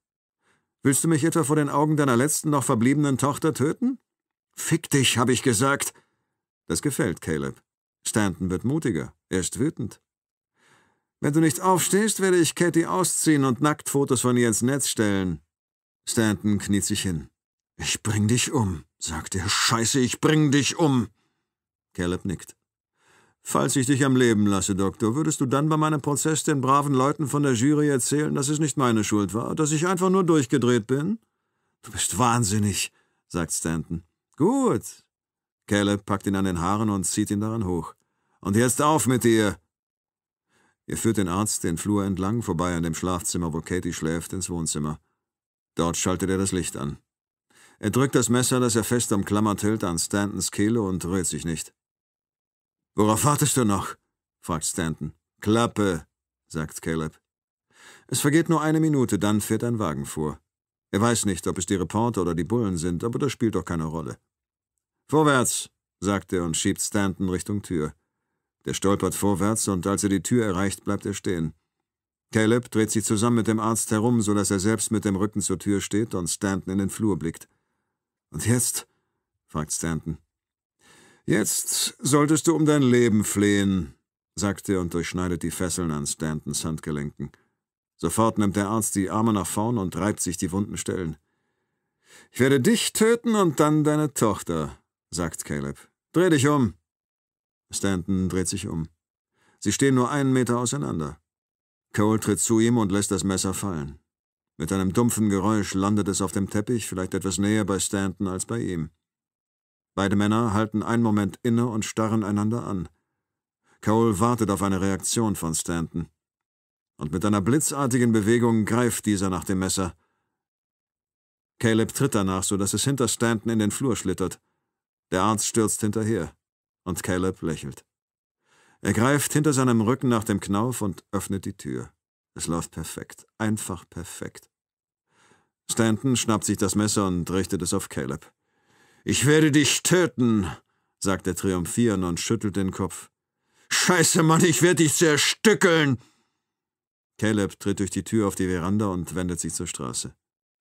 Willst du mich etwa vor den Augen deiner letzten noch verbliebenen Tochter töten? Fick dich, habe ich gesagt. Das gefällt Caleb. Stanton wird mutiger. Er ist wütend. Wenn du nicht aufstehst, werde ich Katie ausziehen und Nacktfotos von ihr ins Netz stellen. Stanton kniet sich hin. Ich bring dich um, sagt er. Scheiße, ich bring dich um. Caleb nickt. Falls ich dich am Leben lasse, Doktor, würdest du dann bei meinem Prozess den braven Leuten von der Jury erzählen, dass es nicht meine Schuld war, dass ich einfach nur durchgedreht bin? Du bist wahnsinnig, sagt Stanton. Gut. Caleb packt ihn an den Haaren und zieht ihn daran hoch. Und jetzt auf mit dir! Er führt den Arzt den Flur entlang, vorbei an dem Schlafzimmer, wo Katie schläft, ins Wohnzimmer. Dort schaltet er das Licht an. Er drückt das Messer, das er fest umklammert hält, an Stantons Kehle und rührt sich nicht. Worauf wartest du noch? fragt Stanton. Klappe, sagt Caleb. Es vergeht nur eine Minute, dann fährt ein Wagen vor. Er weiß nicht, ob es die Reporter oder die Bullen sind, aber das spielt doch keine Rolle. Vorwärts, sagt er und schiebt Stanton Richtung Tür. Der stolpert vorwärts und als er die Tür erreicht, bleibt er stehen. Caleb dreht sich zusammen mit dem Arzt herum, so dass er selbst mit dem Rücken zur Tür steht und Stanton in den Flur blickt. Und jetzt? fragt Stanton. Jetzt solltest du um dein Leben flehen, sagt er und durchschneidet die Fesseln an Stantons Handgelenken. Sofort nimmt der Arzt die Arme nach vorn und reibt sich die wunden Stellen. Ich werde dich töten und dann deine Tochter, sagt Caleb. Dreh dich um. Stanton dreht sich um. Sie stehen nur einen Meter auseinander. Cole tritt zu ihm und lässt das Messer fallen. Mit einem dumpfen Geräusch landet es auf dem Teppich, vielleicht etwas näher bei Stanton als bei ihm. Beide Männer halten einen Moment inne und starren einander an. Cole wartet auf eine Reaktion von Stanton. Und mit einer blitzartigen Bewegung greift dieser nach dem Messer. Caleb tritt danach, so dass es hinter Stanton in den Flur schlittert. Der Arzt stürzt hinterher. Und Caleb lächelt. Er greift hinter seinem Rücken nach dem Knauf und öffnet die Tür. Es läuft perfekt. Einfach perfekt. Stanton schnappt sich das Messer und richtet es auf Caleb. Ich werde dich töten, sagt er triumphierend und schüttelt den Kopf. Scheiße, Mann, ich werde dich zerstückeln! Caleb tritt durch die Tür auf die Veranda und wendet sich zur Straße.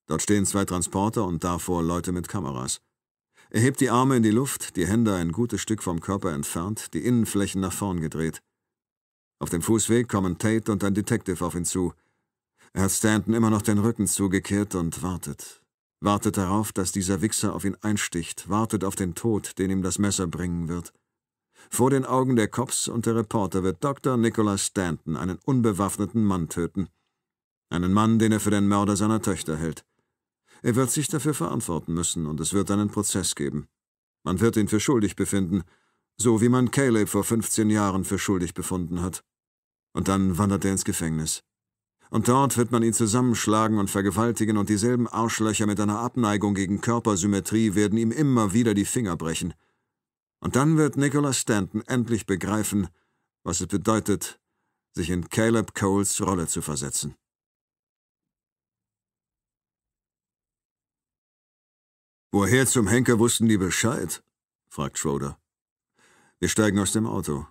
Dort stehen zwei Transporter und davor Leute mit Kameras. Er hebt die Arme in die Luft, die Hände ein gutes Stück vom Körper entfernt, die Innenflächen nach vorn gedreht. Auf dem Fußweg kommen Tate und ein Detective auf ihn zu. Er hat Stanton immer noch den Rücken zugekehrt und wartet wartet darauf, dass dieser Wichser auf ihn einsticht, wartet auf den Tod, den ihm das Messer bringen wird. Vor den Augen der Cops und der Reporter wird Dr. Nicholas Stanton einen unbewaffneten Mann töten. Einen Mann, den er für den Mörder seiner Töchter hält. Er wird sich dafür verantworten müssen und es wird einen Prozess geben. Man wird ihn für schuldig befinden, so wie man Caleb vor 15 Jahren für schuldig befunden hat. Und dann wandert er ins Gefängnis. Und dort wird man ihn zusammenschlagen und vergewaltigen und dieselben Arschlöcher mit einer Abneigung gegen Körpersymmetrie werden ihm immer wieder die Finger brechen. Und dann wird Nicholas Stanton endlich begreifen, was es bedeutet, sich in Caleb Coles Rolle zu versetzen. Woher zum Henker wussten die Bescheid? fragt Schroeder. Wir steigen aus dem Auto.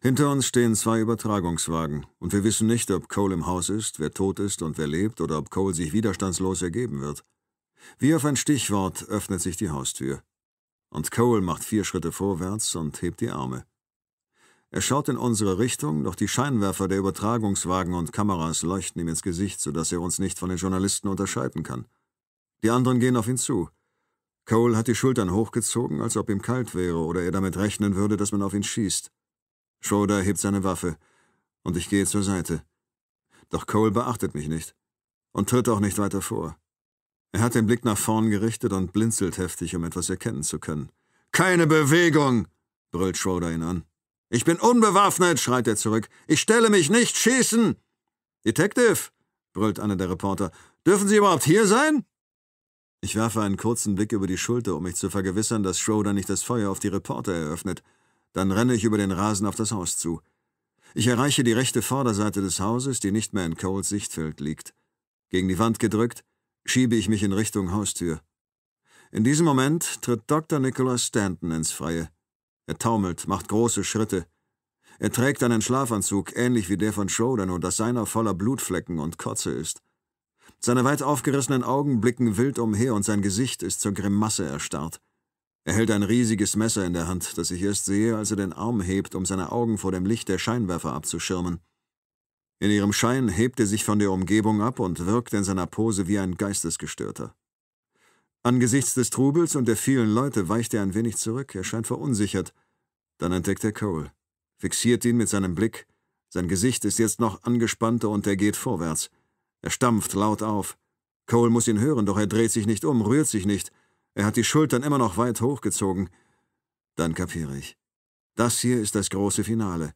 Hinter uns stehen zwei Übertragungswagen, und wir wissen nicht, ob Cole im Haus ist, wer tot ist und wer lebt, oder ob Cole sich widerstandslos ergeben wird. Wie auf ein Stichwort öffnet sich die Haustür. Und Cole macht vier Schritte vorwärts und hebt die Arme. Er schaut in unsere Richtung, doch die Scheinwerfer der Übertragungswagen und Kameras leuchten ihm ins Gesicht, sodass er uns nicht von den Journalisten unterscheiden kann. Die anderen gehen auf ihn zu. Cole hat die Schultern hochgezogen, als ob ihm kalt wäre oder er damit rechnen würde, dass man auf ihn schießt. Schroeder hebt seine Waffe und ich gehe zur Seite. Doch Cole beachtet mich nicht und tritt auch nicht weiter vor. Er hat den Blick nach vorn gerichtet und blinzelt heftig, um etwas erkennen zu können. Keine Bewegung! brüllt Schroeder ihn an. Ich bin unbewaffnet, schreit er zurück. Ich stelle mich nicht schießen! Detective, brüllt einer der Reporter, dürfen Sie überhaupt hier sein? Ich werfe einen kurzen Blick über die Schulter, um mich zu vergewissern, dass Schroeder nicht das Feuer auf die Reporter eröffnet. Dann renne ich über den Rasen auf das Haus zu. Ich erreiche die rechte Vorderseite des Hauses, die nicht mehr in Coles Sichtfeld liegt. Gegen die Wand gedrückt, schiebe ich mich in Richtung Haustür. In diesem Moment tritt Dr. Nicholas Stanton ins Freie. Er taumelt, macht große Schritte. Er trägt einen Schlafanzug, ähnlich wie der von Schroeder, nur dass seiner voller Blutflecken und Kotze ist. Seine weit aufgerissenen Augen blicken wild umher und sein Gesicht ist zur Grimasse erstarrt. Er hält ein riesiges Messer in der Hand, das ich erst sehe, als er den Arm hebt, um seine Augen vor dem Licht der Scheinwerfer abzuschirmen. In ihrem Schein hebt er sich von der Umgebung ab und wirkt in seiner Pose wie ein Geistesgestörter. Angesichts des Trubels und der vielen Leute weicht er ein wenig zurück, er scheint verunsichert. Dann entdeckt er Cole, fixiert ihn mit seinem Blick. Sein Gesicht ist jetzt noch angespannter und er geht vorwärts. Er stampft laut auf. Cole muss ihn hören, doch er dreht sich nicht um, rührt sich nicht. Er hat die Schultern immer noch weit hochgezogen. Dann kapiere ich. Das hier ist das große Finale.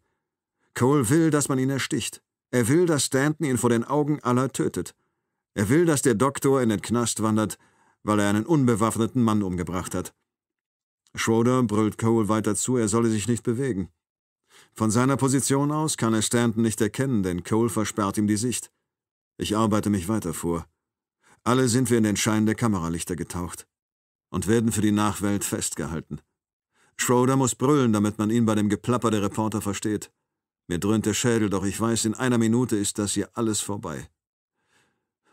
Cole will, dass man ihn ersticht. Er will, dass Stanton ihn vor den Augen aller tötet. Er will, dass der Doktor in den Knast wandert, weil er einen unbewaffneten Mann umgebracht hat. Schroeder brüllt Cole weiter zu, er solle sich nicht bewegen. Von seiner Position aus kann er Stanton nicht erkennen, denn Cole versperrt ihm die Sicht. Ich arbeite mich weiter vor. Alle sind wir in den Schein der Kameralichter getaucht und werden für die Nachwelt festgehalten. Schroeder muss brüllen, damit man ihn bei dem Geplapper der Reporter versteht. Mir dröhnt der Schädel, doch ich weiß, in einer Minute ist das hier alles vorbei.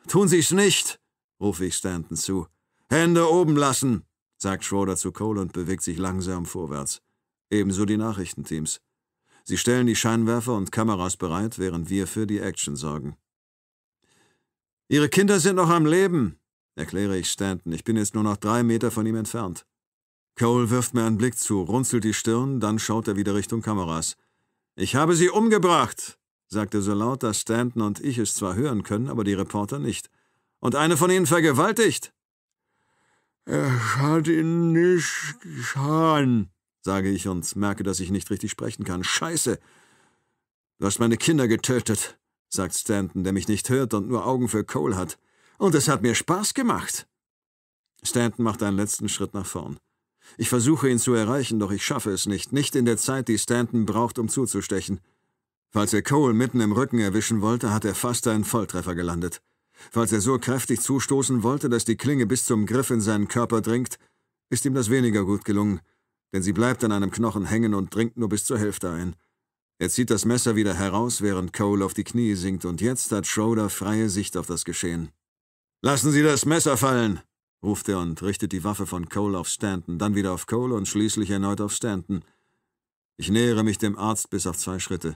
Tun Sie's nicht, rufe ich Stanton zu. Hände oben lassen, sagt Schroeder zu Cole und bewegt sich langsam vorwärts. Ebenso die Nachrichtenteams. Sie stellen die Scheinwerfer und Kameras bereit, während wir für die Action sorgen. Ihre Kinder sind noch am Leben, erkläre ich Stanton. Ich bin jetzt nur noch drei Meter von ihm entfernt. Cole wirft mir einen Blick zu, runzelt die Stirn, dann schaut er wieder Richtung Kameras. Ich habe sie umgebracht, sagt er so laut, dass Stanton und ich es zwar hören können, aber die Reporter nicht. Und eine von ihnen vergewaltigt. Er hat ihn nicht geschahen, sage ich und merke, dass ich nicht richtig sprechen kann. Scheiße! Du hast meine Kinder getötet, sagt Stanton, der mich nicht hört und nur Augen für Cole hat. Und es hat mir Spaß gemacht. Stanton macht einen letzten Schritt nach vorn. Ich versuche ihn zu erreichen, doch ich schaffe es nicht, nicht in der Zeit, die Stanton braucht, um zuzustechen. Falls er Cole mitten im Rücken erwischen wollte, hat er fast einen Volltreffer gelandet. Falls er so kräftig zustoßen wollte, dass die Klinge bis zum Griff in seinen Körper dringt, ist ihm das weniger gut gelungen, denn sie bleibt an einem Knochen hängen und dringt nur bis zur Hälfte ein. Er zieht das Messer wieder heraus, während Cole auf die Knie sinkt, und jetzt hat Schroeder freie Sicht auf das Geschehen. Lassen Sie das Messer fallen, ruft er und richtet die Waffe von Cole auf Stanton, dann wieder auf Cole und schließlich erneut auf Stanton. Ich nähere mich dem Arzt bis auf zwei Schritte.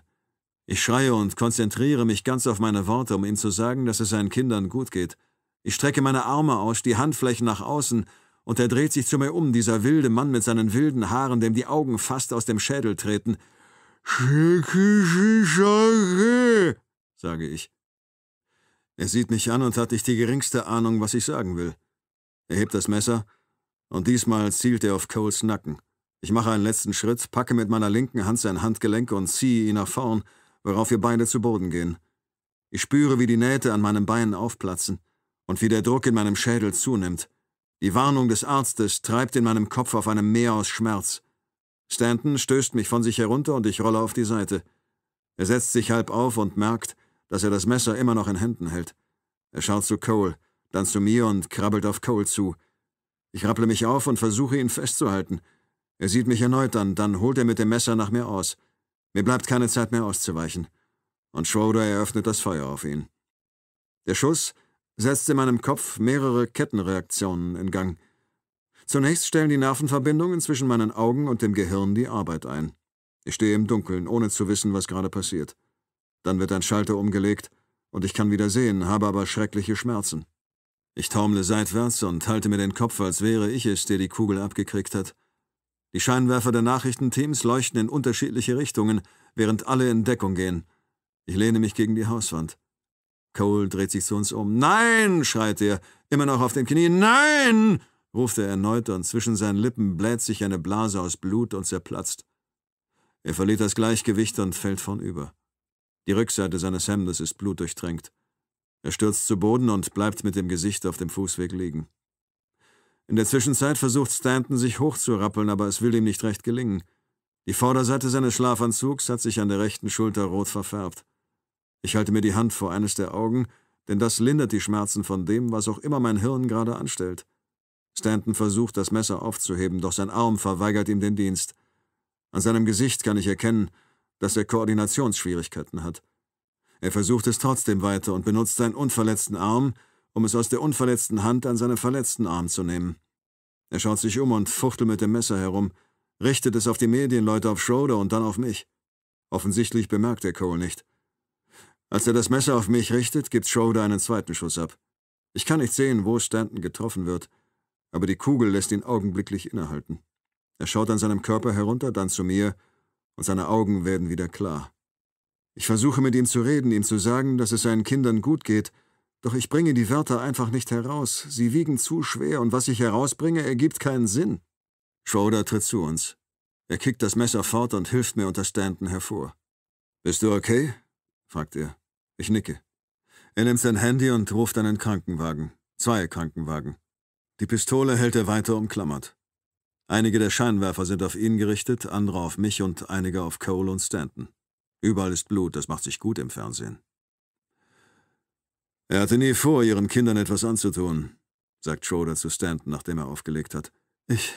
Ich schreie und konzentriere mich ganz auf meine Worte, um ihm zu sagen, dass es seinen Kindern gut geht. Ich strecke meine Arme aus, die Handflächen nach außen, und er dreht sich zu mir um, dieser wilde Mann mit seinen wilden Haaren, dem die Augen fast aus dem Schädel treten. Sage ich. Er sieht mich an und hat nicht die geringste Ahnung, was ich sagen will. Er hebt das Messer, und diesmal zielt er auf Coles Nacken. Ich mache einen letzten Schritt, packe mit meiner linken Hand sein Handgelenk und ziehe ihn nach vorn, worauf wir beide zu Boden gehen. Ich spüre, wie die Nähte an meinem Bein aufplatzen und wie der Druck in meinem Schädel zunimmt. Die Warnung des Arztes treibt in meinem Kopf auf einem Meer aus Schmerz. Stanton stößt mich von sich herunter und ich rolle auf die Seite. Er setzt sich halb auf und merkt, dass er das Messer immer noch in Händen hält. Er schaut zu Cole, dann zu mir und krabbelt auf Cole zu. Ich rapple mich auf und versuche ihn festzuhalten. Er sieht mich erneut an, dann holt er mit dem Messer nach mir aus. Mir bleibt keine Zeit mehr auszuweichen. Und Schroeder eröffnet das Feuer auf ihn. Der Schuss setzt in meinem Kopf mehrere Kettenreaktionen in Gang. Zunächst stellen die Nervenverbindungen zwischen meinen Augen und dem Gehirn die Arbeit ein. Ich stehe im Dunkeln, ohne zu wissen, was gerade passiert. Dann wird ein Schalter umgelegt und ich kann wieder sehen, habe aber schreckliche Schmerzen. Ich taumle seitwärts und halte mir den Kopf, als wäre ich es, der die Kugel abgekriegt hat. Die Scheinwerfer der Nachrichtenteams leuchten in unterschiedliche Richtungen, während alle in Deckung gehen. Ich lehne mich gegen die Hauswand. Cole dreht sich zu uns um. Nein, schreit er, immer noch auf den Knien. Nein, ruft er erneut und zwischen seinen Lippen bläht sich eine Blase aus Blut und zerplatzt. Er verliert das Gleichgewicht und fällt vornüber. Die Rückseite seines Hemdes ist blutdurchtränkt. Er stürzt zu Boden und bleibt mit dem Gesicht auf dem Fußweg liegen. In der Zwischenzeit versucht Stanton, sich hochzurappeln, aber es will ihm nicht recht gelingen. Die Vorderseite seines Schlafanzugs hat sich an der rechten Schulter rot verfärbt. Ich halte mir die Hand vor eines der Augen, denn das lindert die Schmerzen von dem, was auch immer mein Hirn gerade anstellt. Stanton versucht, das Messer aufzuheben, doch sein Arm verweigert ihm den Dienst. An seinem Gesicht kann ich erkennen, dass er Koordinationsschwierigkeiten hat. Er versucht es trotzdem weiter und benutzt seinen unverletzten Arm, um es aus der unverletzten Hand an seinen verletzten Arm zu nehmen. Er schaut sich um und fuchtelt mit dem Messer herum, richtet es auf die Medienleute auf Schroeder und dann auf mich. Offensichtlich bemerkt er Cole nicht. Als er das Messer auf mich richtet, gibt Schroeder einen zweiten Schuss ab. Ich kann nicht sehen, wo Stanton getroffen wird, aber die Kugel lässt ihn augenblicklich innehalten. Er schaut an seinem Körper herunter, dann zu mir, und seine Augen werden wieder klar. Ich versuche mit ihm zu reden, ihm zu sagen, dass es seinen Kindern gut geht, doch ich bringe die Wörter einfach nicht heraus. Sie wiegen zu schwer, und was ich herausbringe, ergibt keinen Sinn. Schroeder tritt zu uns. Er kickt das Messer fort und hilft mir unter Stanton hervor. Bist du okay? fragt er. Ich nicke. Er nimmt sein Handy und ruft einen Krankenwagen. Zwei Krankenwagen. Die Pistole hält er weiter umklammert. Einige der Scheinwerfer sind auf ihn gerichtet, andere auf mich und einige auf Cole und Stanton. Überall ist Blut, das macht sich gut im Fernsehen. Er hatte nie vor, ihren Kindern etwas anzutun, sagt Schroeder zu Stanton, nachdem er aufgelegt hat. Ich.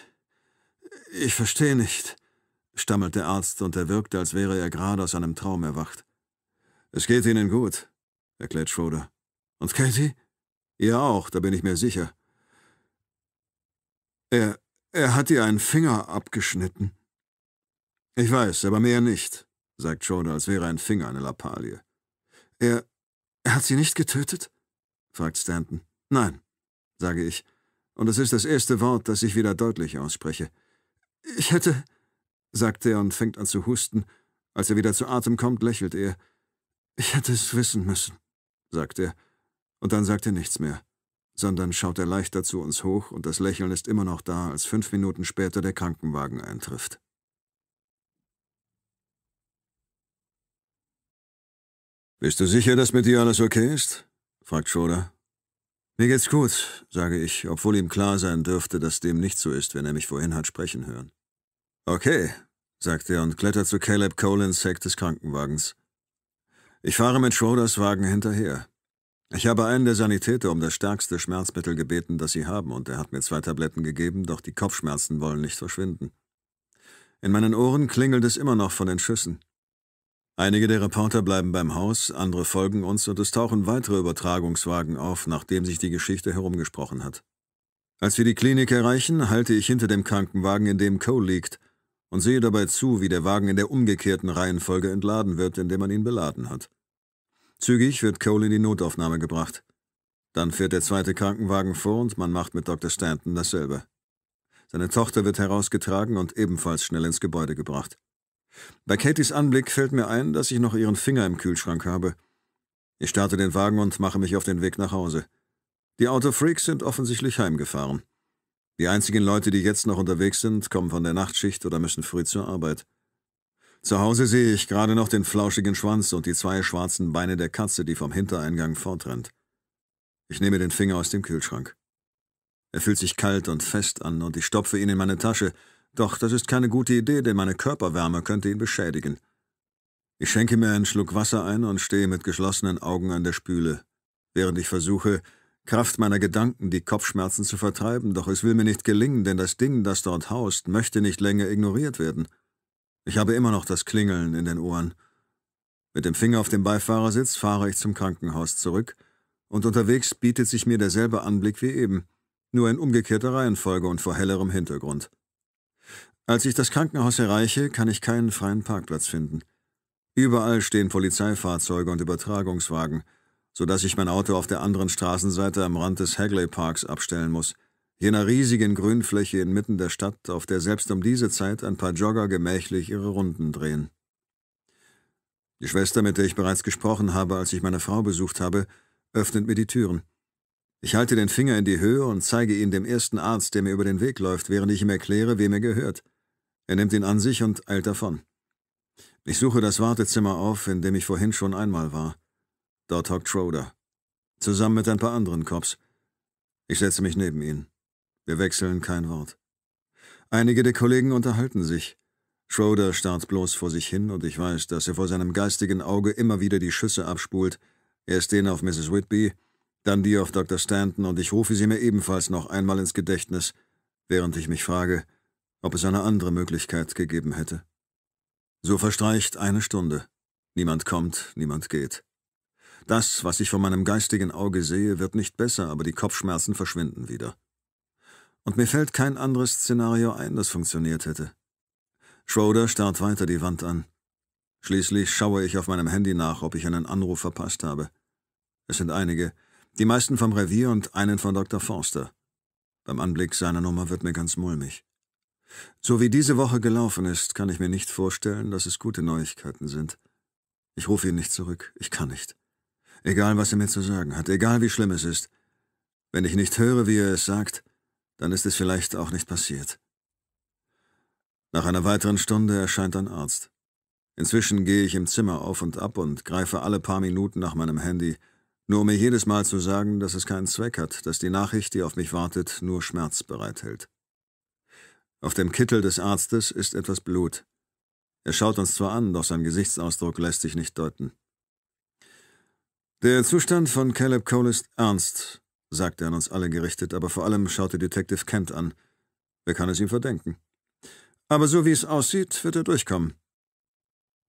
ich verstehe nicht, stammelt der Arzt und er wirkte, als wäre er gerade aus einem Traum erwacht. Es geht Ihnen gut, erklärt Schroeder. Und Katie? Ihr auch, da bin ich mir sicher. Er. er hat ihr einen Finger abgeschnitten. Ich weiß, aber mehr nicht, sagt Schroeder, als wäre ein Finger eine Lappalie. Er. er hat sie nicht getötet? fragt Stanton. Nein, sage ich, und es ist das erste Wort, das ich wieder deutlich ausspreche. Ich hätte, sagt er und fängt an zu husten. Als er wieder zu Atem kommt, lächelt er. Ich hätte es wissen müssen, sagt er, und dann sagt er nichts mehr, sondern schaut er leichter zu uns hoch, und das Lächeln ist immer noch da, als fünf Minuten später der Krankenwagen eintrifft. Bist du sicher, dass mit dir alles okay ist? fragt Schroeder. Mir geht's gut, sage ich, obwohl ihm klar sein dürfte, dass dem nicht so ist, wenn er mich vorhin hat sprechen hören. Okay, sagt er und klettert zu Caleb Collins Heck des Krankenwagens. Ich fahre mit Schroders Wagen hinterher. Ich habe einen der Sanitäter um das stärkste Schmerzmittel gebeten, das sie haben, und er hat mir zwei Tabletten gegeben, doch die Kopfschmerzen wollen nicht verschwinden. In meinen Ohren klingelt es immer noch von den Schüssen. Einige der Reporter bleiben beim Haus, andere folgen uns und es tauchen weitere Übertragungswagen auf, nachdem sich die Geschichte herumgesprochen hat. Als wir die Klinik erreichen, halte ich hinter dem Krankenwagen, in dem Cole liegt, und sehe dabei zu, wie der Wagen in der umgekehrten Reihenfolge entladen wird, indem man ihn beladen hat. Zügig wird Cole in die Notaufnahme gebracht. Dann fährt der zweite Krankenwagen vor und man macht mit Dr. Stanton dasselbe. Seine Tochter wird herausgetragen und ebenfalls schnell ins Gebäude gebracht. Bei Katys Anblick fällt mir ein, dass ich noch ihren Finger im Kühlschrank habe. Ich starte den Wagen und mache mich auf den Weg nach Hause. Die Autofreaks sind offensichtlich heimgefahren. Die einzigen Leute, die jetzt noch unterwegs sind, kommen von der Nachtschicht oder müssen früh zur Arbeit. Zu Hause sehe ich gerade noch den flauschigen Schwanz und die zwei schwarzen Beine der Katze, die vom Hintereingang fortrennt. Ich nehme den Finger aus dem Kühlschrank. Er fühlt sich kalt und fest an und ich stopfe ihn in meine Tasche, doch das ist keine gute Idee, denn meine Körperwärme könnte ihn beschädigen. Ich schenke mir einen Schluck Wasser ein und stehe mit geschlossenen Augen an der Spüle, während ich versuche, Kraft meiner Gedanken die Kopfschmerzen zu vertreiben, doch es will mir nicht gelingen, denn das Ding, das dort haust, möchte nicht länger ignoriert werden. Ich habe immer noch das Klingeln in den Ohren. Mit dem Finger auf dem Beifahrersitz fahre ich zum Krankenhaus zurück, und unterwegs bietet sich mir derselbe Anblick wie eben. nur in umgekehrter Reihenfolge und vor hellerem Hintergrund. Als ich das Krankenhaus erreiche, kann ich keinen freien Parkplatz finden. Überall stehen Polizeifahrzeuge und Übertragungswagen, so dass ich mein Auto auf der anderen Straßenseite am Rand des Hagley Parks abstellen muss, jener riesigen Grünfläche inmitten der Stadt, auf der selbst um diese Zeit ein paar Jogger gemächlich ihre Runden drehen. Die Schwester, mit der ich bereits gesprochen habe, als ich meine Frau besucht habe, öffnet mir die Türen. Ich halte den Finger in die Höhe und zeige ihn dem ersten Arzt, der mir über den Weg läuft, während ich ihm erkläre, wem er gehört. Er nimmt ihn an sich und eilt davon. Ich suche das Wartezimmer auf, in dem ich vorhin schon einmal war. Dort hockt Schroeder. Zusammen mit ein paar anderen Cops. Ich setze mich neben ihn. Wir wechseln kein Wort. Einige der Kollegen unterhalten sich. Schroeder starrt bloß vor sich hin und ich weiß, dass er vor seinem geistigen Auge immer wieder die Schüsse abspult. Erst den auf Mrs. Whitby, dann die auf Dr. Stanton und ich rufe sie mir ebenfalls noch einmal ins Gedächtnis, während ich mich frage, ob es eine andere Möglichkeit gegeben hätte. So verstreicht eine Stunde. Niemand kommt, niemand geht. Das, was ich vor meinem geistigen Auge sehe, wird nicht besser, aber die Kopfschmerzen verschwinden wieder. Und mir fällt kein anderes Szenario ein, das funktioniert hätte. Schroeder starrt weiter die Wand an. Schließlich schaue ich auf meinem Handy nach, ob ich einen Anruf verpasst habe. Es sind einige, die meisten vom Revier und einen von Dr. Forster. Beim Anblick seiner Nummer wird mir ganz mulmig. So wie diese Woche gelaufen ist, kann ich mir nicht vorstellen, dass es gute Neuigkeiten sind. Ich rufe ihn nicht zurück, ich kann nicht. Egal, was er mir zu sagen hat, egal wie schlimm es ist. Wenn ich nicht höre, wie er es sagt, dann ist es vielleicht auch nicht passiert. Nach einer weiteren Stunde erscheint ein Arzt. Inzwischen gehe ich im Zimmer auf und ab und greife alle paar Minuten nach meinem Handy, nur um mir jedes Mal zu sagen, dass es keinen Zweck hat, dass die Nachricht, die auf mich wartet, nur Schmerz bereithält. Auf dem Kittel des Arztes ist etwas Blut. Er schaut uns zwar an, doch sein Gesichtsausdruck lässt sich nicht deuten. Der Zustand von Caleb Cole ist ernst, sagt er an uns alle gerichtet, aber vor allem schaut der Detective Kent an. Wer kann es ihm verdenken? Aber so wie es aussieht, wird er durchkommen.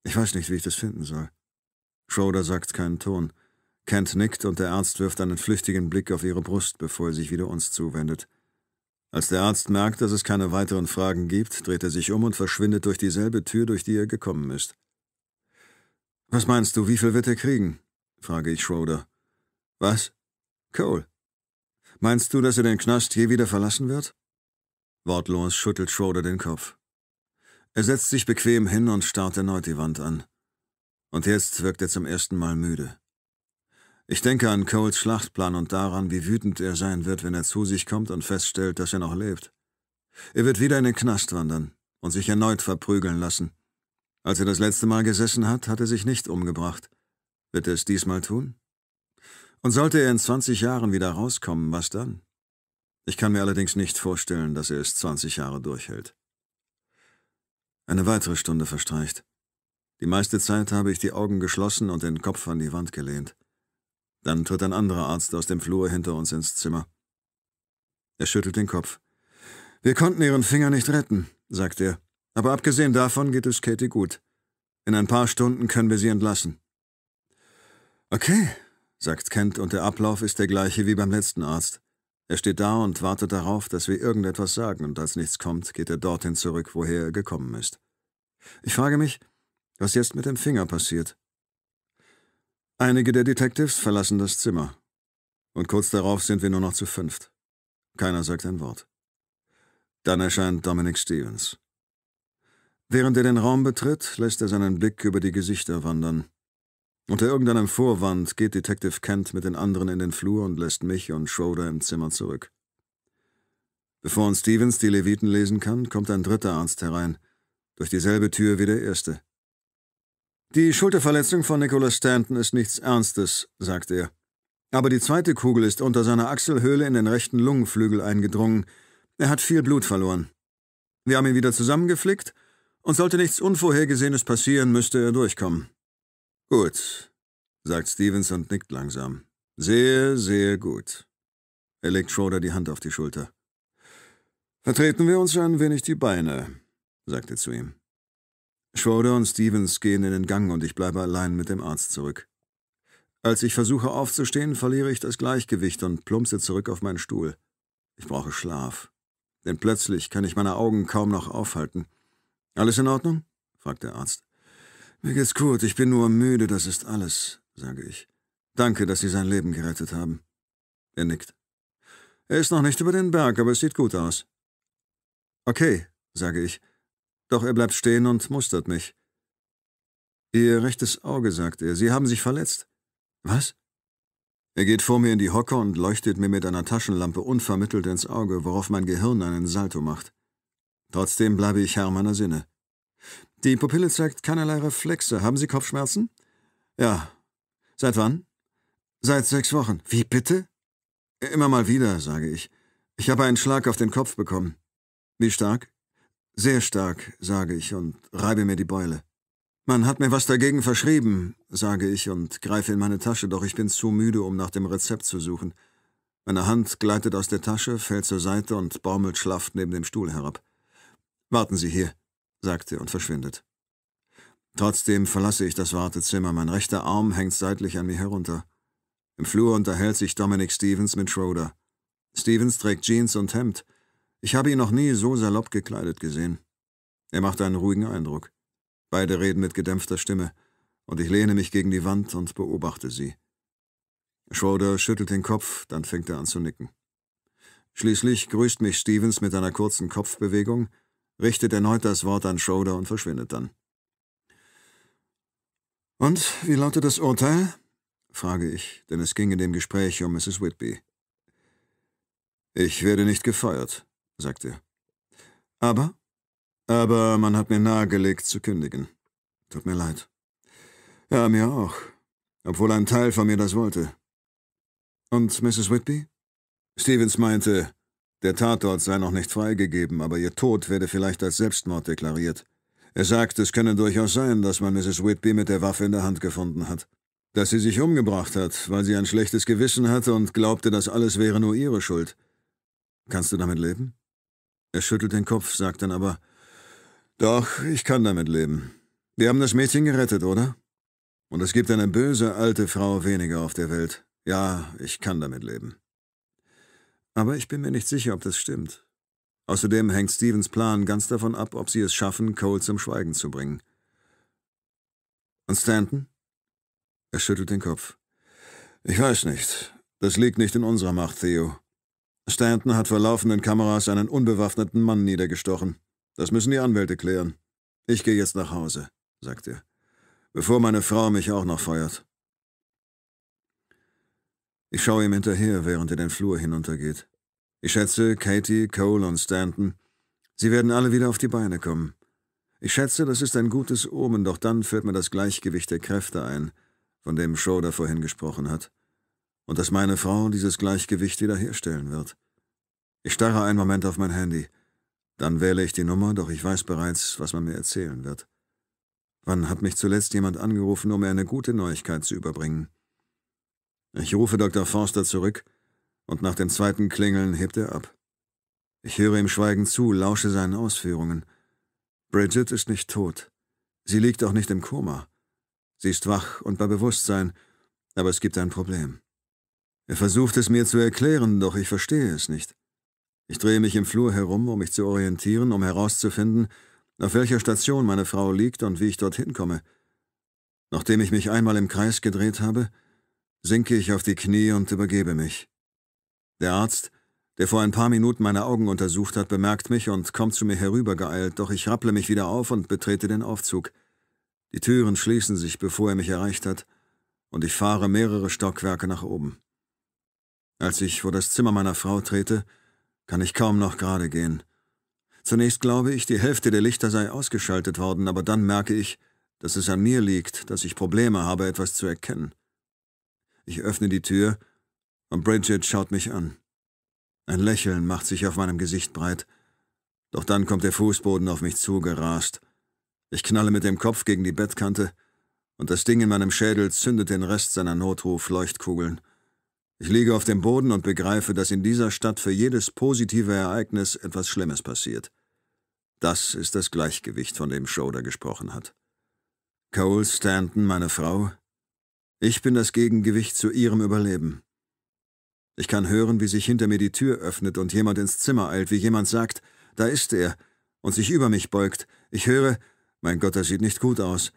Ich weiß nicht, wie ich das finden soll. Schroeder sagt keinen Ton. Kent nickt und der Arzt wirft einen flüchtigen Blick auf ihre Brust, bevor er sich wieder uns zuwendet. Als der Arzt merkt, dass es keine weiteren Fragen gibt, dreht er sich um und verschwindet durch dieselbe Tür, durch die er gekommen ist. Was meinst du, wie viel wird er kriegen? frage ich Schroeder. Was? Cole. Meinst du, dass er den Knast je wieder verlassen wird? Wortlos schüttelt Schroeder den Kopf. Er setzt sich bequem hin und starrt erneut die Wand an. Und jetzt wirkt er zum ersten Mal müde. Ich denke an Coles Schlachtplan und daran, wie wütend er sein wird, wenn er zu sich kommt und feststellt, dass er noch lebt. Er wird wieder in den Knast wandern und sich erneut verprügeln lassen. Als er das letzte Mal gesessen hat, hat er sich nicht umgebracht. Wird er es diesmal tun? Und sollte er in 20 Jahren wieder rauskommen, was dann? Ich kann mir allerdings nicht vorstellen, dass er es 20 Jahre durchhält. Eine weitere Stunde verstreicht. Die meiste Zeit habe ich die Augen geschlossen und den Kopf an die Wand gelehnt. Dann tritt ein anderer Arzt aus dem Flur hinter uns ins Zimmer. Er schüttelt den Kopf. Wir konnten ihren Finger nicht retten, sagt er. Aber abgesehen davon geht es Katie gut. In ein paar Stunden können wir sie entlassen. Okay, sagt Kent, und der Ablauf ist der gleiche wie beim letzten Arzt. Er steht da und wartet darauf, dass wir irgendetwas sagen, und als nichts kommt, geht er dorthin zurück, woher er gekommen ist. Ich frage mich, was jetzt mit dem Finger passiert. Einige der Detectives verlassen das Zimmer. Und kurz darauf sind wir nur noch zu fünft. Keiner sagt ein Wort. Dann erscheint Dominic Stevens. Während er den Raum betritt, lässt er seinen Blick über die Gesichter wandern. Unter irgendeinem Vorwand geht Detective Kent mit den anderen in den Flur und lässt mich und Schroeder im Zimmer zurück. Bevor uns Stevens die Leviten lesen kann, kommt ein dritter Arzt herein, durch dieselbe Tür wie der erste. Die Schulterverletzung von Nicholas Stanton ist nichts Ernstes, sagt er. Aber die zweite Kugel ist unter seiner Achselhöhle in den rechten Lungenflügel eingedrungen. Er hat viel Blut verloren. Wir haben ihn wieder zusammengeflickt, und sollte nichts Unvorhergesehenes passieren, müsste er durchkommen. Gut, sagt Stevens und nickt langsam. Sehr, sehr gut. Er legt Schroeder die Hand auf die Schulter. Vertreten wir uns ein wenig die Beine, sagt er zu ihm. Schroeder und Stevens gehen in den Gang und ich bleibe allein mit dem Arzt zurück. Als ich versuche aufzustehen, verliere ich das Gleichgewicht und plumpse zurück auf meinen Stuhl. Ich brauche Schlaf. Denn plötzlich kann ich meine Augen kaum noch aufhalten. Alles in Ordnung? fragt der Arzt. Mir geht's gut, ich bin nur müde, das ist alles, sage ich. Danke, dass Sie sein Leben gerettet haben. Er nickt. Er ist noch nicht über den Berg, aber es sieht gut aus. Okay, sage ich. Doch er bleibt stehen und mustert mich. Ihr rechtes Auge, sagt er. Sie haben sich verletzt. Was? Er geht vor mir in die Hocke und leuchtet mir mit einer Taschenlampe unvermittelt ins Auge, worauf mein Gehirn einen Salto macht. Trotzdem bleibe ich Herr meiner Sinne. Die Pupille zeigt keinerlei Reflexe. Haben Sie Kopfschmerzen? Ja. Seit wann? Seit sechs Wochen. Wie bitte? Immer mal wieder, sage ich. Ich habe einen Schlag auf den Kopf bekommen. Wie stark? Sehr stark, sage ich und reibe mir die Beule. Man hat mir was dagegen verschrieben, sage ich und greife in meine Tasche, doch ich bin zu müde, um nach dem Rezept zu suchen. Meine Hand gleitet aus der Tasche, fällt zur Seite und baumelt schlaff neben dem Stuhl herab. Warten Sie hier, sagt er und verschwindet. Trotzdem verlasse ich das Wartezimmer, mein rechter Arm hängt seitlich an mir herunter. Im Flur unterhält sich Dominic Stevens mit Schroeder. Stevens trägt Jeans und Hemd. Ich habe ihn noch nie so salopp gekleidet gesehen. Er macht einen ruhigen Eindruck. Beide reden mit gedämpfter Stimme, und ich lehne mich gegen die Wand und beobachte sie. Schroeder schüttelt den Kopf, dann fängt er an zu nicken. Schließlich grüßt mich Stevens mit einer kurzen Kopfbewegung, richtet erneut das Wort an Schroeder und verschwindet dann. Und wie lautet das Urteil? frage ich, denn es ging in dem Gespräch um Mrs. Whitby. Ich werde nicht gefeuert, sagt er. Aber? Aber man hat mir nahegelegt zu kündigen. Tut mir leid. Ja, mir auch. Obwohl ein Teil von mir das wollte. Und Mrs. Whitby? Stevens meinte, der Tatort sei noch nicht freigegeben, aber ihr Tod werde vielleicht als Selbstmord deklariert. Er sagt, es könne durchaus sein, dass man Mrs. Whitby mit der Waffe in der Hand gefunden hat dass sie sich umgebracht hat, weil sie ein schlechtes Gewissen hatte und glaubte, das alles wäre nur ihre Schuld. Kannst du damit leben? Er schüttelt den Kopf, sagt dann aber, doch, ich kann damit leben. Wir haben das Mädchen gerettet, oder? Und es gibt eine böse alte Frau weniger auf der Welt. Ja, ich kann damit leben. Aber ich bin mir nicht sicher, ob das stimmt. Außerdem hängt Stevens Plan ganz davon ab, ob sie es schaffen, Cole zum Schweigen zu bringen. Und Stanton? Er schüttelt den Kopf. Ich weiß nicht. Das liegt nicht in unserer Macht, Theo. Stanton hat vor laufenden Kameras einen unbewaffneten Mann niedergestochen. Das müssen die Anwälte klären. Ich gehe jetzt nach Hause, sagt er, bevor meine Frau mich auch noch feuert. Ich schaue ihm hinterher, während er den Flur hinuntergeht. Ich schätze, Katie, Cole und Stanton, sie werden alle wieder auf die Beine kommen. Ich schätze, das ist ein gutes Omen, doch dann fällt mir das Gleichgewicht der Kräfte ein, von dem Schroeder vorhin gesprochen hat, und dass meine Frau dieses Gleichgewicht wiederherstellen wird. Ich starre einen Moment auf mein Handy. Dann wähle ich die Nummer, doch ich weiß bereits, was man mir erzählen wird. Wann hat mich zuletzt jemand angerufen, um mir eine gute Neuigkeit zu überbringen? Ich rufe Dr. Forster zurück, und nach dem zweiten Klingeln hebt er ab. Ich höre ihm schweigend zu, lausche seinen Ausführungen. Bridget ist nicht tot. Sie liegt auch nicht im Koma. Sie ist wach und bei Bewusstsein, aber es gibt ein Problem. Er versucht es mir zu erklären, doch ich verstehe es nicht. Ich drehe mich im Flur herum, um mich zu orientieren, um herauszufinden, auf welcher Station meine Frau liegt und wie ich dorthin komme. Nachdem ich mich einmal im Kreis gedreht habe, sinke ich auf die Knie und übergebe mich. Der Arzt, der vor ein paar Minuten meine Augen untersucht hat, bemerkt mich und kommt zu mir herübergeeilt, doch ich rapple mich wieder auf und betrete den Aufzug. Die Türen schließen sich, bevor er mich erreicht hat, und ich fahre mehrere Stockwerke nach oben. Als ich vor das Zimmer meiner Frau trete, kann ich kaum noch gerade gehen. Zunächst glaube ich, die Hälfte der Lichter sei ausgeschaltet worden, aber dann merke ich, dass es an mir liegt, dass ich Probleme habe, etwas zu erkennen. Ich öffne die Tür und Bridget schaut mich an. Ein Lächeln macht sich auf meinem Gesicht breit, doch dann kommt der Fußboden auf mich zugerast ich knalle mit dem Kopf gegen die Bettkante, und das Ding in meinem Schädel zündet den Rest seiner Notruf-Leuchtkugeln. Ich liege auf dem Boden und begreife, dass in dieser Stadt für jedes positive Ereignis etwas Schlimmes passiert. Das ist das Gleichgewicht, von dem Schroeder gesprochen hat. Cole Stanton, meine Frau, ich bin das Gegengewicht zu ihrem Überleben. Ich kann hören, wie sich hinter mir die Tür öffnet und jemand ins Zimmer eilt, wie jemand sagt, da ist er, und sich über mich beugt. Ich höre, mein Gott, das sieht nicht gut aus.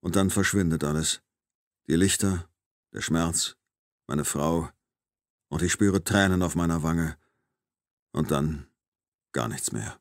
Und dann verschwindet alles. Die Lichter, der Schmerz, meine Frau, und ich spüre Tränen auf meiner Wange. Und dann gar nichts mehr.